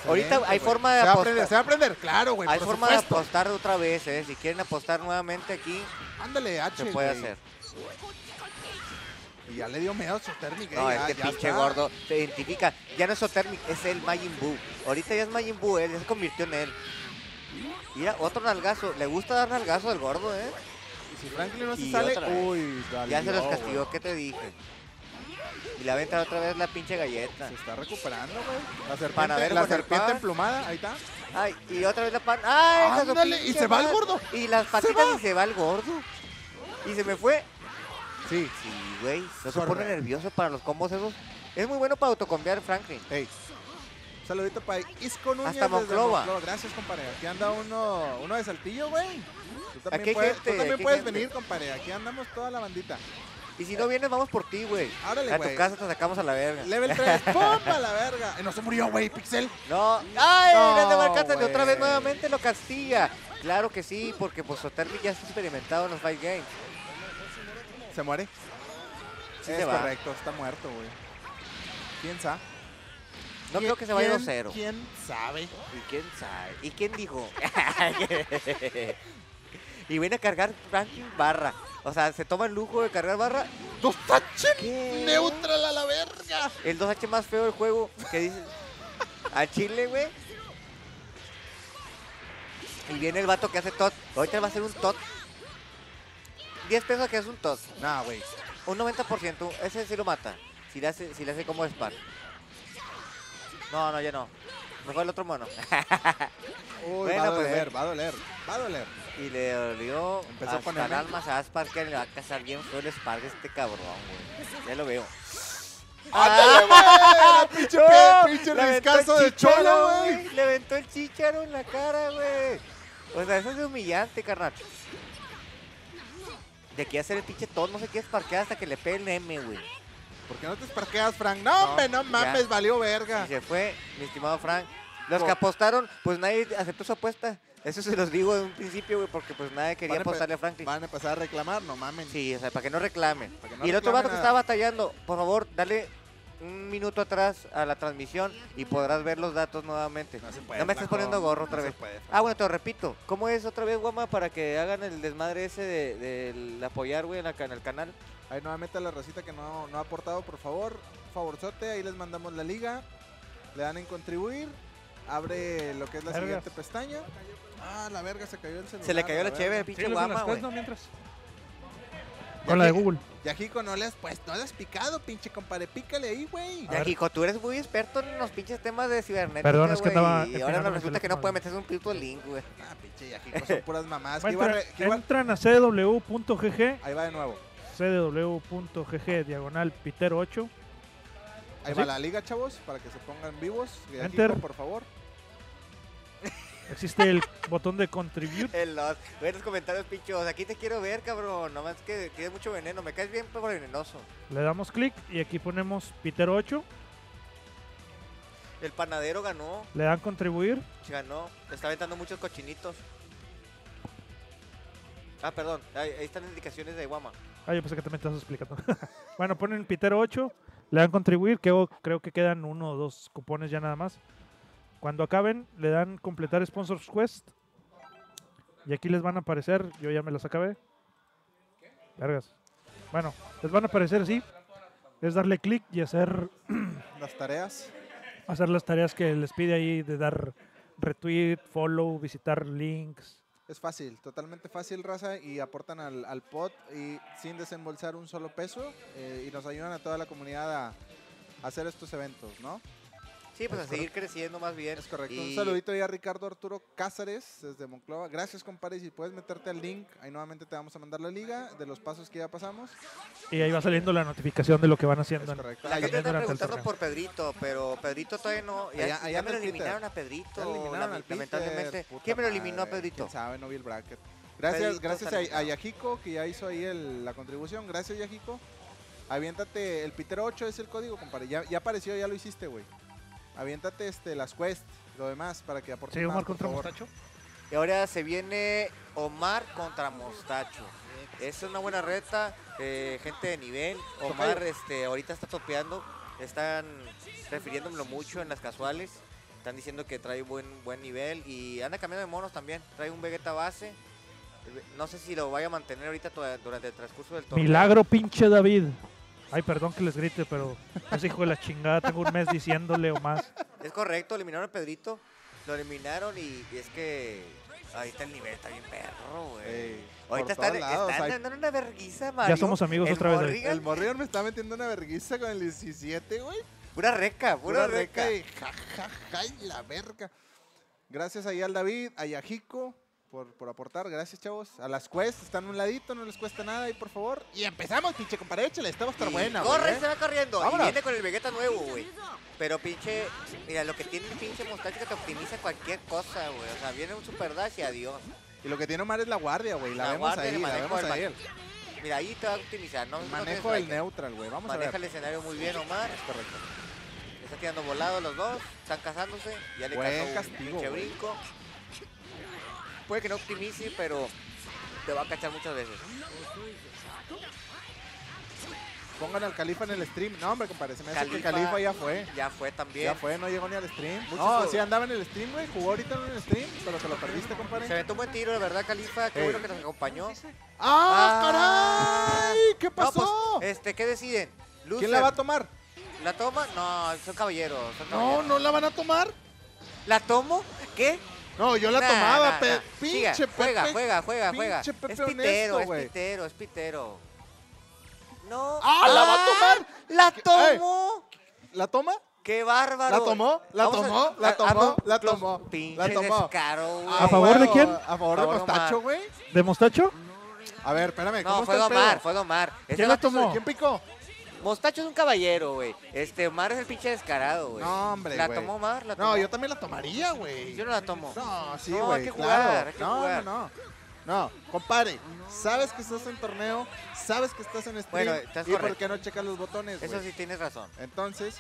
Ahorita hay forma de Se va a apostar. aprender, se va a aprender, claro, güey. Hay forma de apostar otra vez, ¿eh? Si quieren apostar nuevamente aquí, Ándale, H, se puede hacer. Y ya le dio miedo a Sotermic, eh, No, ya- este ya pinche gordo se identifica. Ya no es Sotermic, es el Majin Buu. Ahorita ya es Majin Buu, él ya se convirtió en él. Mira, otro nalgazo. Le gusta dar nalgazo al gordo, ¿eh? Y si Franklin no se Y sale, uy, dale. Ya se los castigó, ¿qué te dije? Y le aventa otra vez la pinche galleta. Se está recuperando, güey. La serpiente, la serpiente emplumada, ahí está. Ay, y otra vez la pan. ¡Ay, Ándale, y se va el gordo. Y las patitas y se va el gordo. Y se me fue. Sí. Sí, güey. No se pone nervioso para los combos esos. Es muy bueno para autocombiar Franklin. Hey. Saludito para Isco Núñez Hasta desde Monclova. Gracias, compadre. Aquí anda uno, uno de Saltillo, güey. Tú también Aquí puedes, gente, tú también puedes gente. venir, compadre. Aquí andamos toda la bandita. Y si no vienes, vamos por ti, güey. Árale, A güey. tu casa te sacamos a la verga. Level 3, ¡pum! a la verga. Y no se murió, güey, Pixel. No. ¡Ay! No, No, te a otra vez nuevamente lo castiga. Claro que sí, porque pues Sotermi ya está experimentado en los Fight Games. ¿Se muere? Sí es se va. correcto, está muerto, güey. ¿Quién sabe? No creo que se vaya ¿Quién- 2-0. ¿Quién sabe? ¿Y quién sabe? ¿Y quién dijo? y viene a cargar Franklin barra. O sea, se toma el lujo de cargar barra. ¡Dos! ¿Qué? ¡Neutral a la verga! El 2H más feo del juego que dice a Chile, güey. Y viene el vato que hace tot. Ahorita va a hacer un tot. 10 pesos que es un tot. Nah, güey. Un 90%. Ese sí lo mata. Si le hace, si le hace como spar. No, no, ya no. Mejor el otro mono. Uy, Bueno, va a pues, doler, va a doler, va a doler. Y le dolió Empezó hasta con el alma a Aspar que le va a cazar bien feo el Spar de este cabrón, güey. Ya lo veo. ¡Ándale, güey! ¡La pinche, pinche riscazo el de cholo, güey! Le aventó el chicharo en la cara, güey. O sea, eso es humillante, carnal. De aquí a hacer el pinche todo, no se quiere parquear hasta que le pegue el M, güey. ¿Por qué no te esparqueas, Frank? No, No, hombre, no ya. mames, valió verga. Y se fue, mi estimado Frank. Los que apostaron, pues nadie aceptó su apuesta. Eso se los digo de un principio, güey, porque pues nadie quería apostarle a Franklin. Van a empezar a reclamar, no mames. Sí, o sea, para que no reclamen. Para que no y el otro vato que estaba batallando, por favor, dale un minuto atrás a la transmisión y podrás ver los datos nuevamente. No se puede, No me flaco. poniendo gorro otra No se vez. puede. Ah, bueno, te lo repito. ¿Cómo es otra vez, Guama, para que hagan el desmadre ese de, apoyar, güey, en el canal? Ahí nuevamente a la racita que no, no ha aportado, por favor, favorzote, ahí les mandamos la liga. Le dan en contribuir. Abre lo que es la Vergas. siguiente pestaña. Ah, la verga, se cayó el celular. Se le cayó a la cheve, pinche con Guama, güey. ¿no? Mientras. Con la de Google. Yajico, no le has puesto, no le has picado, pinche compadre. Pícale ahí, güey. A ver. Ya, Jico, tú eres muy experto en los pinches temas de cibernética, Perdón, es que güey, estaba Y ahora nos resulta que no puede meterse un puto link, güey. Ah, pinche Yajico, son puras mamás. Entran a cw.gg, Ahí va de nuevo. cw.gg, diagonal Pitero 8. Ahí va la liga, chavos, para que se pongan vivos. Y Enter. Por favor. Existe el botón de contribute. El los. Comentarios, pichos. Aquí te quiero ver, cabrón. Nomás que tienes mucho veneno. Me caes bien, pero venenoso. Le damos clic y aquí ponemos Peter 8. El panadero ganó. Le dan contribuir. Ganó. Está aventando muchos cochinitos. Ah, perdón. Ahí, ahí están las indicaciones de Guama. Ah, yo pensé que también te estás explicando. bueno, ponen Peter 8. Le dan contribuir. Que creo que quedan uno o dos cupones ya nada más. Cuando acaben, le dan completar Sponsors Quest. Y aquí les van a aparecer. Yo ya me las acabé. Vergas. Bueno, les van a aparecer así. Es darle clic y hacer Las tareas. hacer las tareas que les pide ahí de dar retweet, follow, visitar links. Es fácil, totalmente fácil, raza, y aportan al, al pod y sin desembolsar un solo peso eh, y nos ayudan a toda la comunidad a, a hacer estos eventos, ¿no? Sí, pues Es a seguir creciendo más bien. Es correcto. Y- Un saludito ahí a Ricardo Arturo Cáceres desde Monclova. Gracias, compadre. Si puedes meterte al link, ahí nuevamente te vamos a mandar la liga de los pasos que ya pasamos. Y ahí va saliendo la notificación de lo que van Es haciendo. en- correcto. La gente está preguntando por Pedrito, pero Pedrito todavía no. Ya, Allá- allá ya me lo eliminaron a Pedrito. Ya eliminaron Peter, lamentablemente. puta ¿Quién me lo eliminó a Pedrito? ¿Quién sabe? No vi el bracket. Gracias, Pedrito gracias a, a. Yajiko que ya hizo ahí el- la contribución. Gracias, Yajiko. Aviéntate, el Peter 8 es el código, compadre. Ya, ya apareció, ya lo hiciste, güey. Aviéntate este, las quests, lo demás, para que aportes Sí, más, Omar por contra favor. Mostacho. Y ahora se viene Omar contra Mostacho. Es una buena reta, eh, gente de nivel. Omar este, ahorita está topeando. Están refiriéndomelo mucho en las casuales. Están diciendo que trae buen buen nivel y anda cambiando de monos también. Trae un Vegeta base. No sé si lo vaya a mantener ahorita toda- durante el transcurso del torneo. Milagro, pinche David. Ay, perdón que les grite, pero ese hijo de la chingada tengo un mes diciéndole o más. Es correcto, eliminaron a Pedrito. Lo eliminaron y, y es que ahorita el nivel está bien perro, güey. Ey, Ahorita están, lados, están hay- dando una verguiza, Mario. somos amigos El otra vez, El Morrigan me está metiendo una verguiza con el 17, güey. Pura reca, pura, Pura reca. reca y ja, ja, ja, y la verga. Gracias ahí al David, a Yajiko por, por aportar. Gracias, chavos. A las quests, están a un ladito, no les cuesta nada ahí, por favor. Y empezamos, pinche compadre, échale, esta va a estar Y buena, corre, ¿eh? se va corriendo. Vámonos. Y viene con el Vegeta nuevo, güey. Pero pinche, mira, lo que tiene el pinche mostacho es que te optimiza cualquier cosa, güey. O sea, viene un super dash y adiós. Y lo que tiene Omar es la guardia, güey. La, La vemos guardia, ahí, el la vemos ahí. El Mira, ahí te va a optimizar, ¿no? No manejo del neutral, güey. Vamos a Maneja ver. el escenario muy bien, Omar. Es correcto. Está tirando volado los dos, están casándose. Ya le Buen casó un castigo, pinche brinco. Puede que no optimice, pero te va a cachar muchas veces. Pongan al Califa en el stream. No, hombre, compadre, se me hace que Califa Califa ya fue. Ya fue también. Ya fue, no llegó ni al stream. Muchos no, sí andaba en el stream, güey. Jugó ahorita en el stream, pero te lo perdiste, compadre. Se aventó un buen tiro, la verdad, Califa. Qué Ey. bueno que nos acompañó. ¡Ah, caray! ¿Qué No, pasó? pues, este, ¿qué deciden? ¿Quién la va a tomar? ¿La toma? No, son caballeros. son No, caballeros. no la van a tomar. ¿La tomo? ¿Qué? No, yo la Nah, tomaba, nah, pe- nah. pinche Siga, Juega, Pepe. juega, juega, juega. pinche Pepe Es pitero, honesto, es pitero, es pitero. No. ¡Ah, la va a tomar! ¡La ¿Qué? tomó! ¿La toma? ¡Qué bárbaro! ¿La tomó? ¿La Vamos a- tomó? ¿La tomó? a- ¿La los tomó? Pinche ¿La tomó? descaro, güey. ¿A favor de quién? A favor de Mostacho, güey. ¿De Mostacho? A ver, espérame, No, ¿cómo fue está el Omar, fue Omar. ¿Quién la tomó? ¿Quién picó? Mostacho es un caballero, güey. Este, Omar es el pinche descarado, güey. No, hombre, ¿La güey. tomó Omar? ¿La No, tomó? yo también la tomaría, güey. Yo no la tomo. No, sí, No, güey. hay que claro. jugar, hay que no, jugar. no, no. No, compadre, sabes que estás en torneo, sabes que estás en stream. Bueno, estás ¿Y por qué no checas los botones, Eso güey? sí tienes razón. Entonces,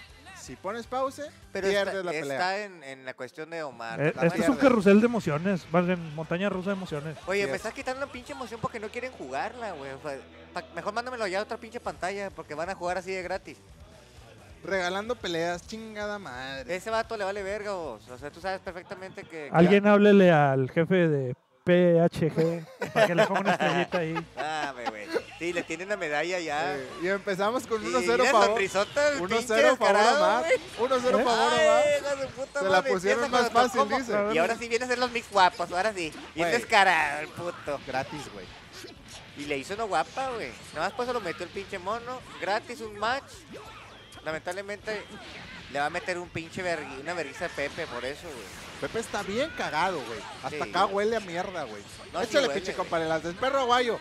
si pones pause, Pero pierdes está, la pelea. está en, en la cuestión de Omar. Eh, esto es un carrusel de emociones. Más bien, montaña rusa de emociones. Oye, me es. estás quitando una pinche emoción porque no quieren jugarla, güey. O sea, pa- mejor mándamelo ya a otra pinche pantalla porque van a jugar así de gratis. Regalando peleas, chingada madre. Ese vato le vale verga, vos. O sea, tú sabes perfectamente que... que- Alguien háblele al jefe de PHG para que le ponga una estrellita ahí. Ah, güey. Sí, le tiene una medalla ya. Eh, y empezamos con Y 1-0 mira el favor. sonrisota, el 1-0 pinche favor güey. 1-0 ¿Eh? favor puta Se la pusieron más con- fácil, ¿cómo? dice. Y ahora sí viene a ser los mix guapos, ahora sí. Bien descarado el puto. Gratis, güey. Y le hizo una guapa, güey. Nada más pues se lo metió el pinche mono. Gratis un match. Lamentablemente le va a meter un pinche vergui, una vergüenza a Pepe por eso, güey. Pepe está bien cagado, güey. Hasta Sí. acá huele a mierda, güey. No, sí Échale, huele, pinche compadre, las del perro aguayo.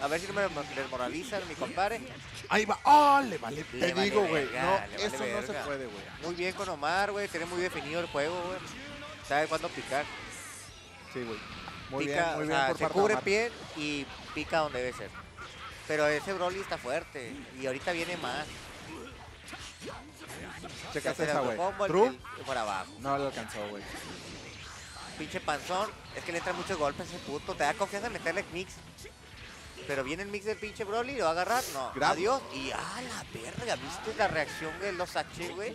A ver si no me desmoralizan, mi compadre. Ahí va. ¡Oh, le vale! Le Te vale digo, güey. No, vale eso no se puede, güey. Muy bien con Omar, güey. Tiene muy definido el juego, güey. Sabe cuándo picar. Sí, güey. Muy pica, bien, muy o bien sea, por se parte cubre Omar. bien y pica donde debe ser. Pero ese Broly está fuerte. Y ahorita viene más. Esa, güey. True. por abajo. No le alcanzó, güey. Pinche panzón. Es que le entran muchos golpes ese puto. Te da confianza en meterle mix. Pero viene el mix del pinche Broly, lo va a agarrar. No, Grab. adiós. Y a la verga, ¿viste la reacción de los H, güey?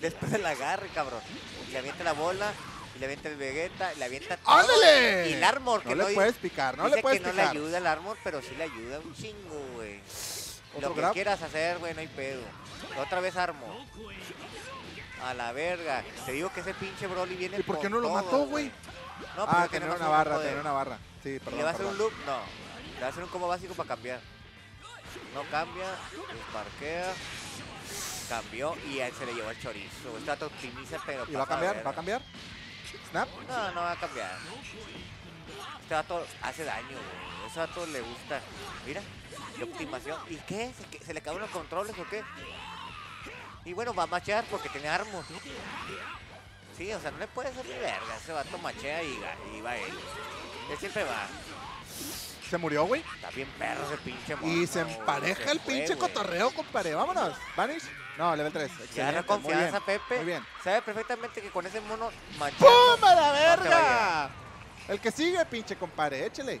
Después del agarre, cabrón. Y le avienta la bola, y le avienta el Vegeta, y le avienta todo. ¡Ándale! Y el armor, que No no, le puedes picar, no dice le puedes que no le ayuda el armor, pero sí le ayuda un chingo, güey. Lo que grab. quieras hacer, güey, no hay pedo. Otra vez armor. A la verga. Te digo que ese pinche Broly viene ¿Y por qué no lo todo, mató, güey? No, Ah, tener una un barra, poder. tener una barra. Sí, ¿Y perdón. ¿Le va a hacer un loop? No. Le va a hacer un combo básico para cambiar. No cambia, desparquea, cambió y a él se le llevó el chorizo. Vato optimiza, pero ¿Y va a cambiar? ¿Va a cambiar? ¿Snap? No, no va a cambiar. Este vato hace daño, güey. Ese vato le gusta. Mira, qué optimación. ¿Y qué? ¿Se, que- se le acaban los controles o qué? Y bueno, va a machear porque tiene armor. Sí, o sea, no le puede hacer ni verga. Ese vato machea y, y va él. Él siempre va. ¿Se murió, güey? Está bien perro ese pinche Y mono, se güey, empareja se el pinche cotorreo, compadre. Vámonos. ¿Vanish? No, level 3. Ya Excelente. agarra confianza, muy bien. Pepe. Muy bien. Sabe perfectamente que con ese mono machea. ¡Pum a la No verga! El que sigue, pinche compadre. Échale.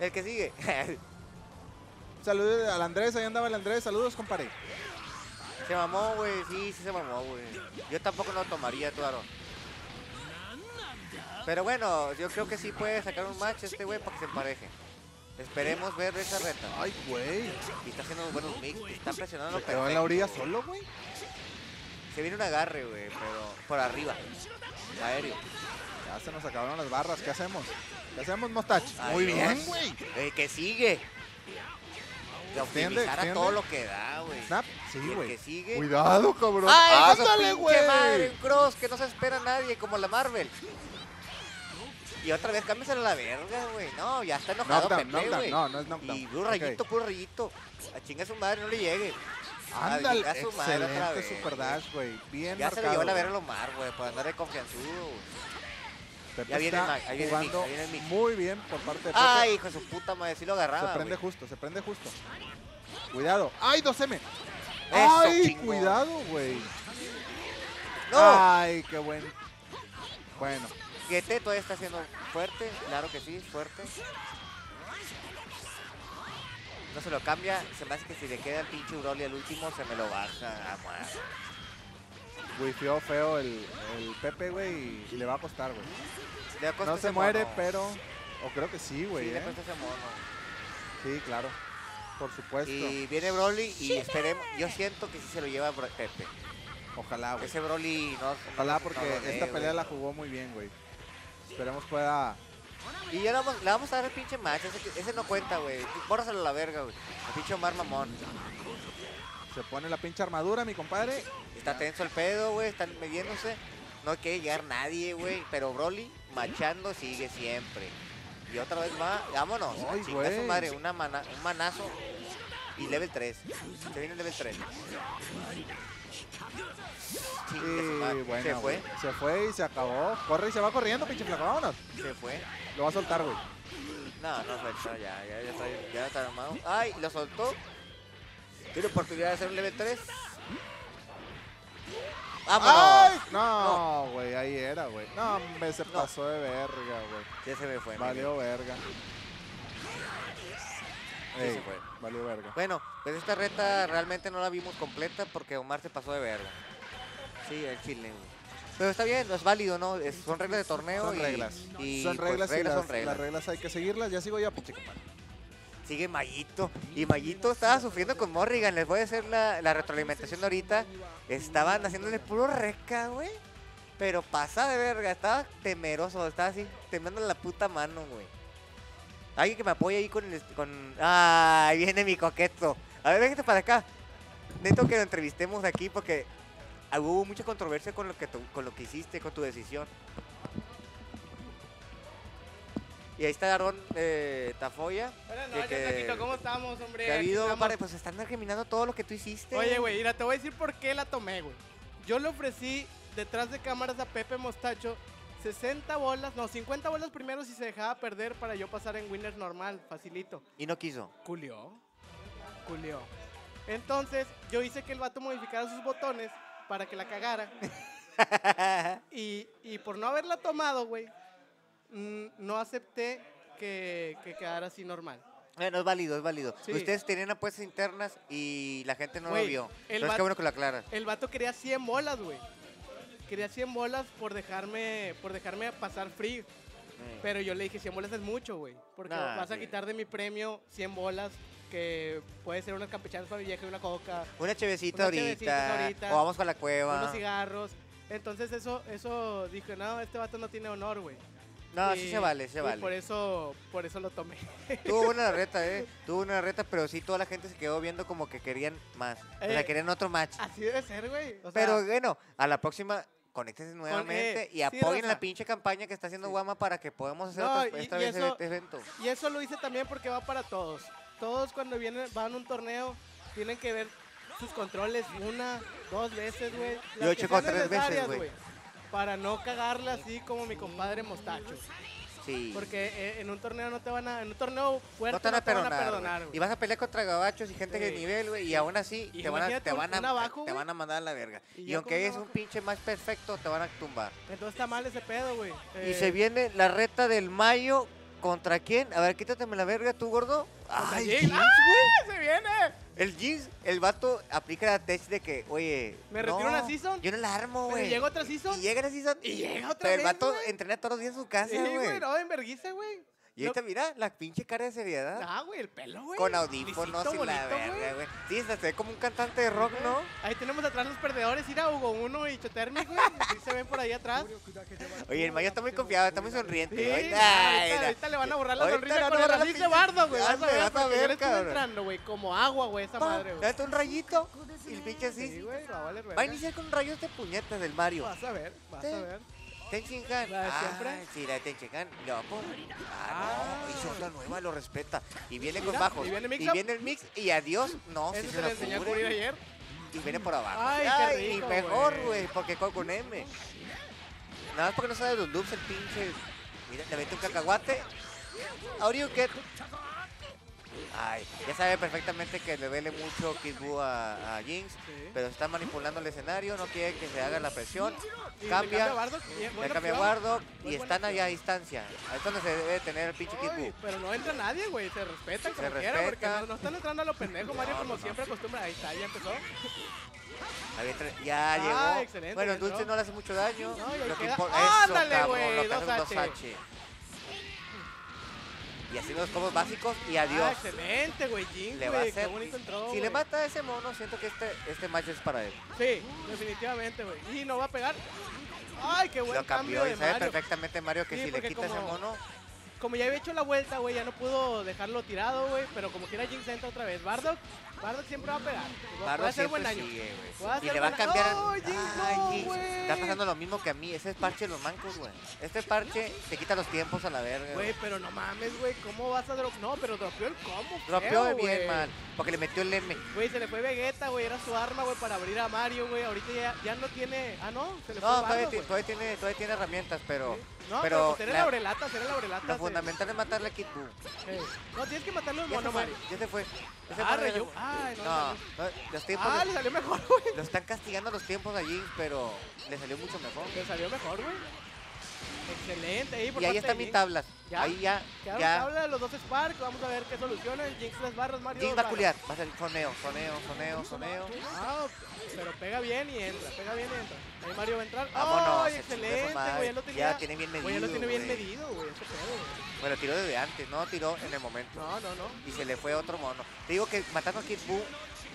El que sigue. Saludos al Andrés. Ahí andaba el Andrés. Saludos, compadre. Se mamó, güey. Sí, sí se mamó, güey. Yo tampoco lo tomaría, claro. Pero bueno, yo creo que sí puede sacar un match este güey para que se empareje. Esperemos ver esa reta. Ay, güey. Y está haciendo buenos mix. Está presionando quedó en la orilla solo, güey. Se viene un agarre, güey, pero por arriba. Aéreo. Ya se nos acabaron las barras. ¿Qué hacemos? ¿Qué hacemos, Mostach? Muy bien, güey. Que sigue. De optimizar a todo lo que da, güey. Snap. Sí, güey. Cuidado, cabrón. ¡Ay, ¡Ándale, madre! güey! Un cross que no se espera nadie, como la Marvel. Y otra vez cámbiaselo a la verga, güey. No, ya está enojado Knockdown, Pepe, güey. No, no es knockdown. Y puro rayito, puro rayito. A chinga su madre, no le llegue. Ándale, madre otra excelente vez, super dash, güey. Bien Ya se marcado. le llevó la verga a Omar, güey, por andar de confianzudo. güey. Pepe Ya viene está el viene el jugando viene el mix. muy bien por parte de Pepe. Ay, hijo de su puta madre, sí lo agarraba, se prende justo, se prende justo. Cuidado. ¡Ay, 2M! Eso, ¡Ay, chingón. cuidado, güey! ¡No! ¡Ay, qué buen! Bueno, GT todavía está siendo fuerte, claro que sí, fuerte. No se lo cambia, se me hace que si le queda el pinche Broly al último se me lo baja. Wifió feo el, el Pepe, güey, y, y le va a costar, güey. No se muere, mono. pero... O creo que sí, güey, Sí, le ¿eh? cuesta ese mono. Sí, claro. Por supuesto. Y viene Broly y esperemos, yo siento que sí se lo lleva Pepe. Ojalá, güey. Ese Broly no Ojalá porque no esta pelea la jugó muy bien, güey. Esperemos pueda... Y ya le vamos, le vamos a dar el pinche match, ese no cuenta, güey. Bórraselo a la verga, güey. El pinche Omar Mamón. Se pone la pinche armadura, mi compadre. Está tenso el pedo, güey, están midiéndose. No quiere llegar nadie, güey. Pero Broly, machando, sigue siempre. Y otra vez va, vámonos. Ay, su madre, una mana- un manazo. Y level 3. Se viene el level 3. Chinga su madre. Y bueno, se fue, se fue y se acabó. Corre y se va corriendo, pinche flaco. Vámonos. se fue. Lo va a soltar, güey. No, no suelta, ya, ya, ya está, ya está armado. Ay, lo soltó. Tiene oportunidad de hacer un level 3. ¡Vámonos! ¡Ay! No, güey, ahí era, güey. No, hombre, se pasó de verga, güey. Ya se me fue. Valió verga. Sí, Ey, fue. valió verga. Bueno, pues esta reta realmente no la vimos completa porque Omar se pasó de verga. Sí, el chile, güey. Pero está bien, no es válido, ¿no? Es- son reglas de torneo Son y, reglas. y, son pues, reglas y reglas las, son reglas. las reglas hay que seguirlas. Ya sigo yo, pinche compadre. Sigue Mayito. Y Mayito estaba sufriendo con Morrigan. Les voy a hacer la, la retroalimentación ahorita. Estaban haciéndole puro reca, güey. Pero pasa de verga. Estaba temeroso. Estaba así, temiendo la puta mano, güey. Alguien que me apoye ahí con el... Con... ¡Ah! ahí viene mi coqueto. A ver, véngate para acá. Necesito que lo entrevistemos aquí porque hubo mucha controversia con lo que, tu- con lo que hiciste, con tu decisión. Y ahí está Aaron eh, Tafoya. Buenas que- noches, que- ¿cómo estamos, hombre? Que ha habido, pues están recriminando todo lo que tú hiciste. Oye, güey, mira, te voy a decir por qué la tomé, güey. Yo le ofrecí detrás de cámaras a Pepe Mostacho 60 bolas, no, 50 bolas primero si se dejaba perder para yo pasar en winners normal, facilito. Y no quiso. Culió. Culió. Entonces, yo hice que el vato modificara sus botones para que la cagara. y, y por no haberla tomado, güey, no acepté que, que quedara así normal. Bueno, es válido, es válido. Sí. Ustedes tenían apuestas internas y la gente no Güey, lo vio. el Pero es vato- que bueno que lo aclaras. El vato quería 100 bolas, güey. Quería 100 bolas por dejarme, por dejarme pasar free. Mm. Pero yo le dije, 100 bolas es mucho, güey. Porque Nah, vas a sí. quitar de mi premio 100 bolas, que puede ser unas campechanas para mi vieja y una coca, Una chevecita ahorita, ahorita, O vamos para la cueva. unos cigarros. Entonces eso, eso dije, no, este vato no tiene honor, güey. No, Y- sí se vale, se y vale. Por eso, por eso lo tomé. Tuvo la reta, eh. Tuvo una reta, pero sí toda la gente se quedó viendo como que querían más. O sea, Eh, querían otro match. Así debe ser, güey. O sea, Pero bueno, a la próxima conéctense nuevamente eh, y sí, apoyen la pinche campaña que está haciendo Sí. Guama para que podamos hacer No, otra- y- esta y vez eso- el evento. Y eso lo hice también porque va para todos. Todos cuando vienen, van a un torneo, tienen que ver sus controles una, dos veces, güey. Yo sean tres veces, güey. Para no cagarla así como mi compadre Mostacho. Sí. Porque eh, en un torneo no te van a, en un torneo fuerte no te van a perdonar. perdonar, güey. güey. y vas a pelear contra gabachos y gente de nivel, güey. Y aún así Y te van, a, te, van a, abajo, te van a mandar a la verga. Y aunque es un pinche más perfecto, te van a tumbar. Entonces está mal ese pedo, güey. Y Eh, se viene la reta del mayo. ¿Contra quién? A ver, quítateme la verga, tú, gordo. Ay. Jinx, ¡Ah, ¡Se viene! El Jinx, el vato aplica la tech de que, oye. ¿Me no, retiro una season? Yo no la armo, güey. llega otra season. Y llega la season. Y llega otra Pero el vez, vato güey. entrena todos los días en su casa, Sí, güey. güey, no, en vergüenza, güey. Y ahorita mira, la pinche cara de seriedad. Ah, güey, el pelo, güey. con audífonos Lisito, y la bonito, verga, güey. Sí, se ve como un cantante de rock, ¿no? Ahí tenemos atrás los perdedores, ir a Hugo 1 y Chotermi, güey. Así se ven por ahí atrás. Oye, el Mayo está muy confiado, está muy sonriente. Sí, Ahorita- ahorita, ay, ahorita le van a borrar la Ahorita sonrisa le van a con el borrar la así de bardo, güey. Vas a ver, vas a ver, cabrón. entrando, güey, como agua, güey, esa Pa, madre, güey. date un rayito y el pinche así. Sí, güey, va a valer Va a iniciar con rayos de puñetas del Mario. Vas a ver, vas Sí. a ver. Tenshinhan. ¿La de Ah, siempre? sí, la de Tenshinhan. No, pum. Ah, Ah. no. Hizo otra nueva, lo respeta. Y viene con bajos. y viene mix y viene el mix y adiós. No, Eso sí se la enseñé a cubrir ayer. Y viene por abajo. Ay, qué y rico, mejor, güey. porque con, con M. Nada más porque no sabe los loops el pinche. Mira, le mete un cacahuate. How do you get? Ay, ya sabe perfectamente que le duele mucho Kid Buu a, a Jinx, Sí. pero está manipulando el escenario, no quiere que se haga la presión. Y le Cambia, Le cambia Muy y están allá a distancia. Ahí es donde se debe tener el pinche Kid Buu. pero no entra nadie, güey. Se respeta como Se quiera, porque no, no están entrando a lo pendejo, Mario, No, como no, siempre acostumbra. Ahí está, ya empezó. Ya Ah, llegó. excelente, bueno. Dulce no le hace mucho daño. No, lo que queda- ¡Ándale, güey! lo que hace un 2H. 2H. Y haciendo los combos básicos y Ah, adiós. excelente, güey. Jinx, le va a. Qué hacer. bonito entró, si le mata a ese mono, siento que este, este match es para él. Sí, definitivamente, güey. Y no va a pegar. Ay, qué buen Lo cambió y sabe Mario. perfectamente Mario que Sí, si le quita ese mono, Como ya había hecho la vuelta, güey, ya no pudo dejarlo tirado, güey. Pero como quiera Jinx entra otra vez. Bardock, Bardock siempre va a pegar. Va- Bardo puede hacer siempre buen daño. sigue. Y le va a cambiar. ¡No, Jinx, Ay! Está pasando lo mismo que a mí. Ese es parche de los mancos, güey. Este parche te quita los tiempos a la verga. Güey, pero no mames, güey. ¿Cómo vas a drop? No, pero dropeó el combo. Dropeó feo, bien, güey. man. Porque le metió el M. Güey, se le fue Vegeta, güey. Era su arma, güey, para abrir a Mario, güey. Ahorita ya, ya no tiene. Ah, no, se le fue No, Bardock, todavía, güey. todavía tiene, todavía tiene herramientas, pero Sí. No, pero, pero pues la- la aurelata, era la aurelata. lo se- fundamental es matarle a Buu. Eh, No, tienes que matarlo en Ya se mono, fue, Mario. ya se fue. Ya se Ah, fue, Ay, no. No, no. los tiempos Ah, le- salió mejor, güey. lo están castigando los tiempos a Jinx, pero le salió mucho mejor. Le salió mejor, güey. Excelente. Ahí por Y ahí mis Jinx. tablas. ¿Ya? Ahí ya, Quedaron ya. tabla de los dos Spark. Vamos a ver qué solucionan. Jinx tres barras, Mario. Jinx va a culiar, va a ser soneo, soneo, soneo, soneo. Ah, pero pega bien y entra, pega bien y entra. Ahí Mario va a entrar. Vámonos, ¡Ay, se chingó su excelente, güey! Ya lo tenía, Ya tiene bien medido. güey, ya lo tiene bien medido, güey. Ese pedo, güey. Bueno, tiró desde antes, no tiró en el momento. No, no, no. Y se le fue otro mono. Te digo que matando a Kid Buu,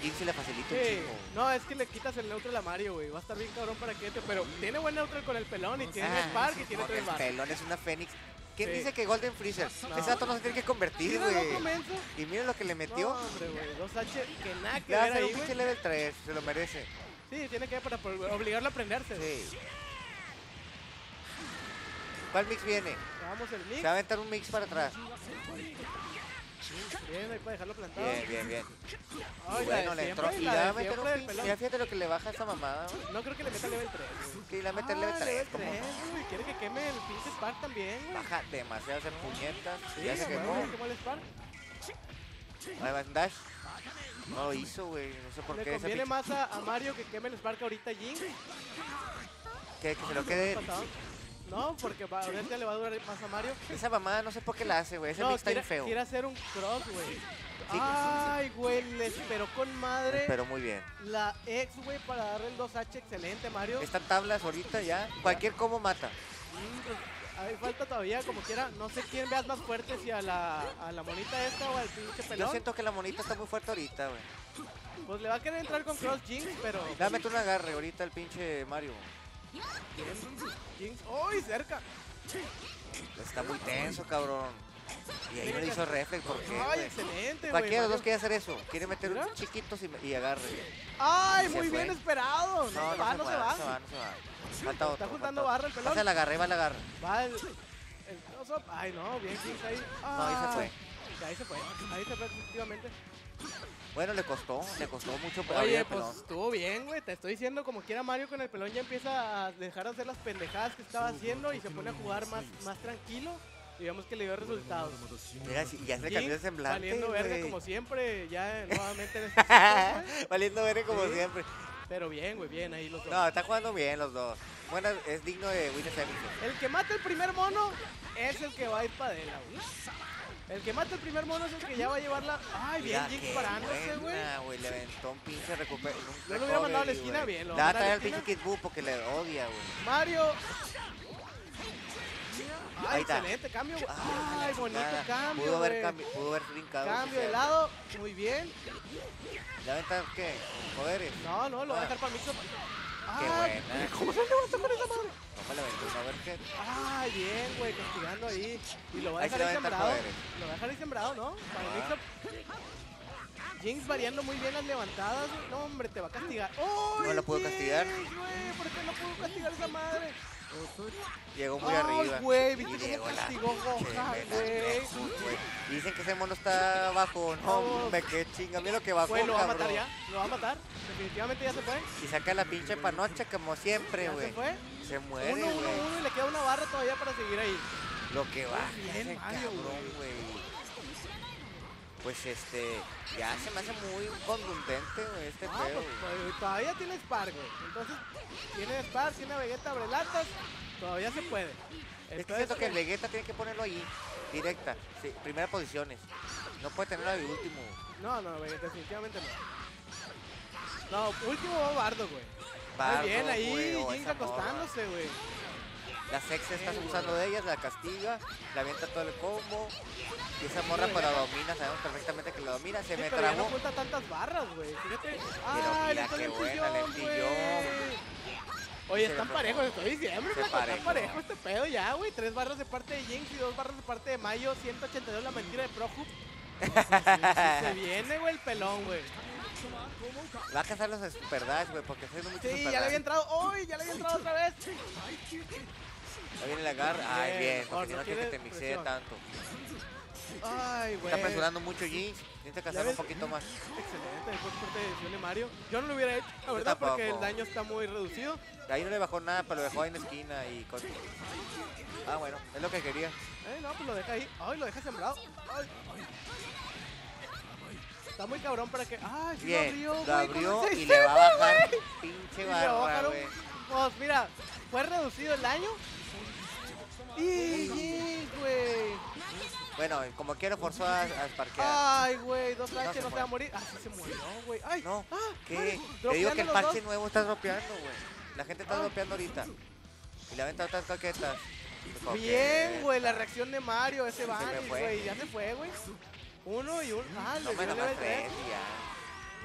Jinx se le facilita un chingo. No, es que le quitas el neutral a Mario, güey. Va a estar bien cabrón para que entre. Pero tiene buen neutral con el pelón y tiene Ah, Spark y tiene tres el barras. pelón es una fénix. ¿Quién Sí. dice que Golden Freezer? No. Ese dato no se tiene que convertir, el güey. Y miren lo que le metió. No, hombre, güey. 2H, que nada que ver hacer ahí, un pinche level 3, se lo merece. Sí, tiene que ver para obligarlo a aprenderse. Sí. ¿Cuál mix viene? Hagamos el Se mix. va a aventar un mix para atrás. Bien, ahí para dejarlo plantado. Bien, bien, bien. Ay, bueno, le entró. Y le va a meter un pinche. Mira, fíjate lo que le baja a esa mamada. No creo que le meta level 3. Que le va a meter level 3, level ¿cómo 3, no? güey. Quiere que queme el pinche Spark también, güey. Baja demasiado hacer puñetas. Sí, ya se quemó. quemó el Spark. Ahí va en dash. No lo hizo, güey. No sé por Le qué. ese conviene más a, a Mario que queme el Spark ahorita Jinx. Que, que se lo quede. Patadón. No, porque va, ahorita le va a durar más a Mario. Esa mamada no sé por qué la hace, güey. Ese No, mix está quiere, bien feo. quiere hacer un cross, güey. Sí. Ay, güey, le esperó con madre Pero muy bien. la ex, güey, para darle el 2H. Excelente, Mario. Están tablas ahorita ya. Cualquier combo mata. Mm, pues, ahí falta todavía, como quiera. No sé quién veas más fuerte, si a la, a la monita esta o al pinche Yo pelón. siento que la monita está muy fuerte ahorita, güey. Pues le va a querer entrar con Cross Jinx, pero. Dame tú un agarre ahorita el pinche Mario. Jinx. ¡Uy, cerca! Está muy tenso, cabrón. Y ahí no le hizo reflex, ¿por qué, ¡Ay, güey? excelente, güey! Cualquiera de los dos quiere hacer eso. Quiere meter Mira. un chiquitos y, y agarre. ¡Ay, Se muy bien esperado! No, se va, no se va. No se va, no se va. Falta otro. Está juntando barra el pelón. Pasa el agarre, va el agarre. Va el. el close-up. ¡Ay, no! Bien, Jinx ahí. No, ahí se fue. Ahí se fue. Ahí se fue, efectivamente. Bueno, le costó, le costó mucho abrir Oye, el pues pelón. estuvo bien, güey. Te estoy diciendo, como quiera Mario con el pelón ya empieza a dejar de hacer las pendejadas que estaba haciendo y se pone a jugar más, más tranquilo. Y vemos que le dio resultados. Mira, si- ya se le cambió el semblante. Valiendo verga como siempre, ya nuevamente en este. Valiendo verga como Sí. siempre. Pero bien, güey, bien ahí los dos. No, está jugando bien los dos. Bueno, es digno de Winner. El que mata el primer mono es el que va a ir para adela, güey. El que mata el primer mono es el que ya va a llevarla. Ay, bien, qué parándose, güey. Le aventó un pinche recupero. Yo lo hubiera mandado a la esquina, bien, lo Le va a traer al pinche Kid Buu porque le odia, güey. Mario. Ahí Ay, está. excelente cambio, Ay, bonito cambio, Pudo haber, güey. cambi- pudo haber brincado. Cambio de lado, muy bien. ¿Le va a aventar qué? ¿Poderes? No, no, lo va a dejar para mixo. Qué buena. ¿Cómo se levantó con esa madre? Le aventó un overhead. Ah, bien, güey, castigando ahí. Y lo va a Ahí dejar ahí le va a aventar sembrado. Lo va a dejar ahí sembrado, ¿no? Para el Ah. Jinx variando muy bien las levantadas. No, hombre, te va a castigar. ¡Uy, No lo Jinx, castigar. güey! ¿Por qué no pudo castigar esa madre? Llegó muy Ay, arriba. güey, Y ¿viste cómo llegó la Gohan, güey. Dicen que ese mono está bajo. No, No. me qué chinga. Mira lo que bajó, Güey, lo va a matar ya. Lo va a matar. Definitivamente ya se fue. Y saca la pinche panocha como siempre, güey. se fue. Se muere, Uno, uno, uno y le queda una barra todavía para seguir ahí. Lo que bien, ese Mario, cabrón, güey. Pues este, ya se me hace muy contundente, güey, este Ah, pedo. pues, pues, todavía tiene Spark, güey. Entonces, tiene Spark, tiene Vegeta, abre latas. Todavía se puede. El Es que siento que el Vegeta tiene que ponerlo ahí, directa, sí, primera posiciones. No puede tenerlo de último. No, no, Vegeta, definitivamente no. No, último va Bardo, güey. Bardo, Muy bien, ahí güey, o Jinx acostándose, güey. La sexa está Bien, usando de ellas, la castiga, la avienta todo el combo. Y esa morra pues la domina, sabemos perfectamente que la domina, se Sí, me pero no trabó. junta tantas barras, güey. Fíjate. mira ¡Ay, le qué el buena, güey! Oye, están parejos, estoy Se flaco, están parejo. parejos este pedo ya, güey. Tres barras de parte de Jinx y dos barras de parte de Mayo. 182 la mentira de ProHub. Se viene, güey, el pelón, güey. Va a cazar los super dash, güey, porque está haciendo mucho Sí, ya le había entrado. ¡Uy! Ya le había entrado otra vez. Ahí viene la agarra. Ay, Bien, porque si no no quiere que te mixee tanto. Ay, güey. Está apresurando mucho Jinx. Tiene que cazar un poquito más. Excelente, después por decisión de Mario. Yo no lo hubiera hecho, la verdad, porque el daño está muy reducido. Ahí no le bajó nada, pero lo dejó ahí en la esquina y con... Ah, bueno, es lo que quería. Eh, no, pues lo deja ahí. Ay, lo deja sembrado. Ay. Está muy cabrón para que. Ay, sí Bien, lo lo abrió, con abrió y le va a bajar pinche Y le va a barra, bajar un- güey. Pues mira, fue reducido el daño. Y güey. Bueno, como quiero forzó a, a sparkear. Ay, güey, dos H no se, va a morir. Ah, sí se murió, güey. Ay, No, ah, ¿qué? digo que el parche dos. nuevo está dropeando, güey. La gente está Ah. dropeando ahorita. Y la venta otras coquetas. Bien, güey, la reacción de Mario, ese fue. güey. Ya se fue, güey. Uno y uno. Ah, No le me nomás level.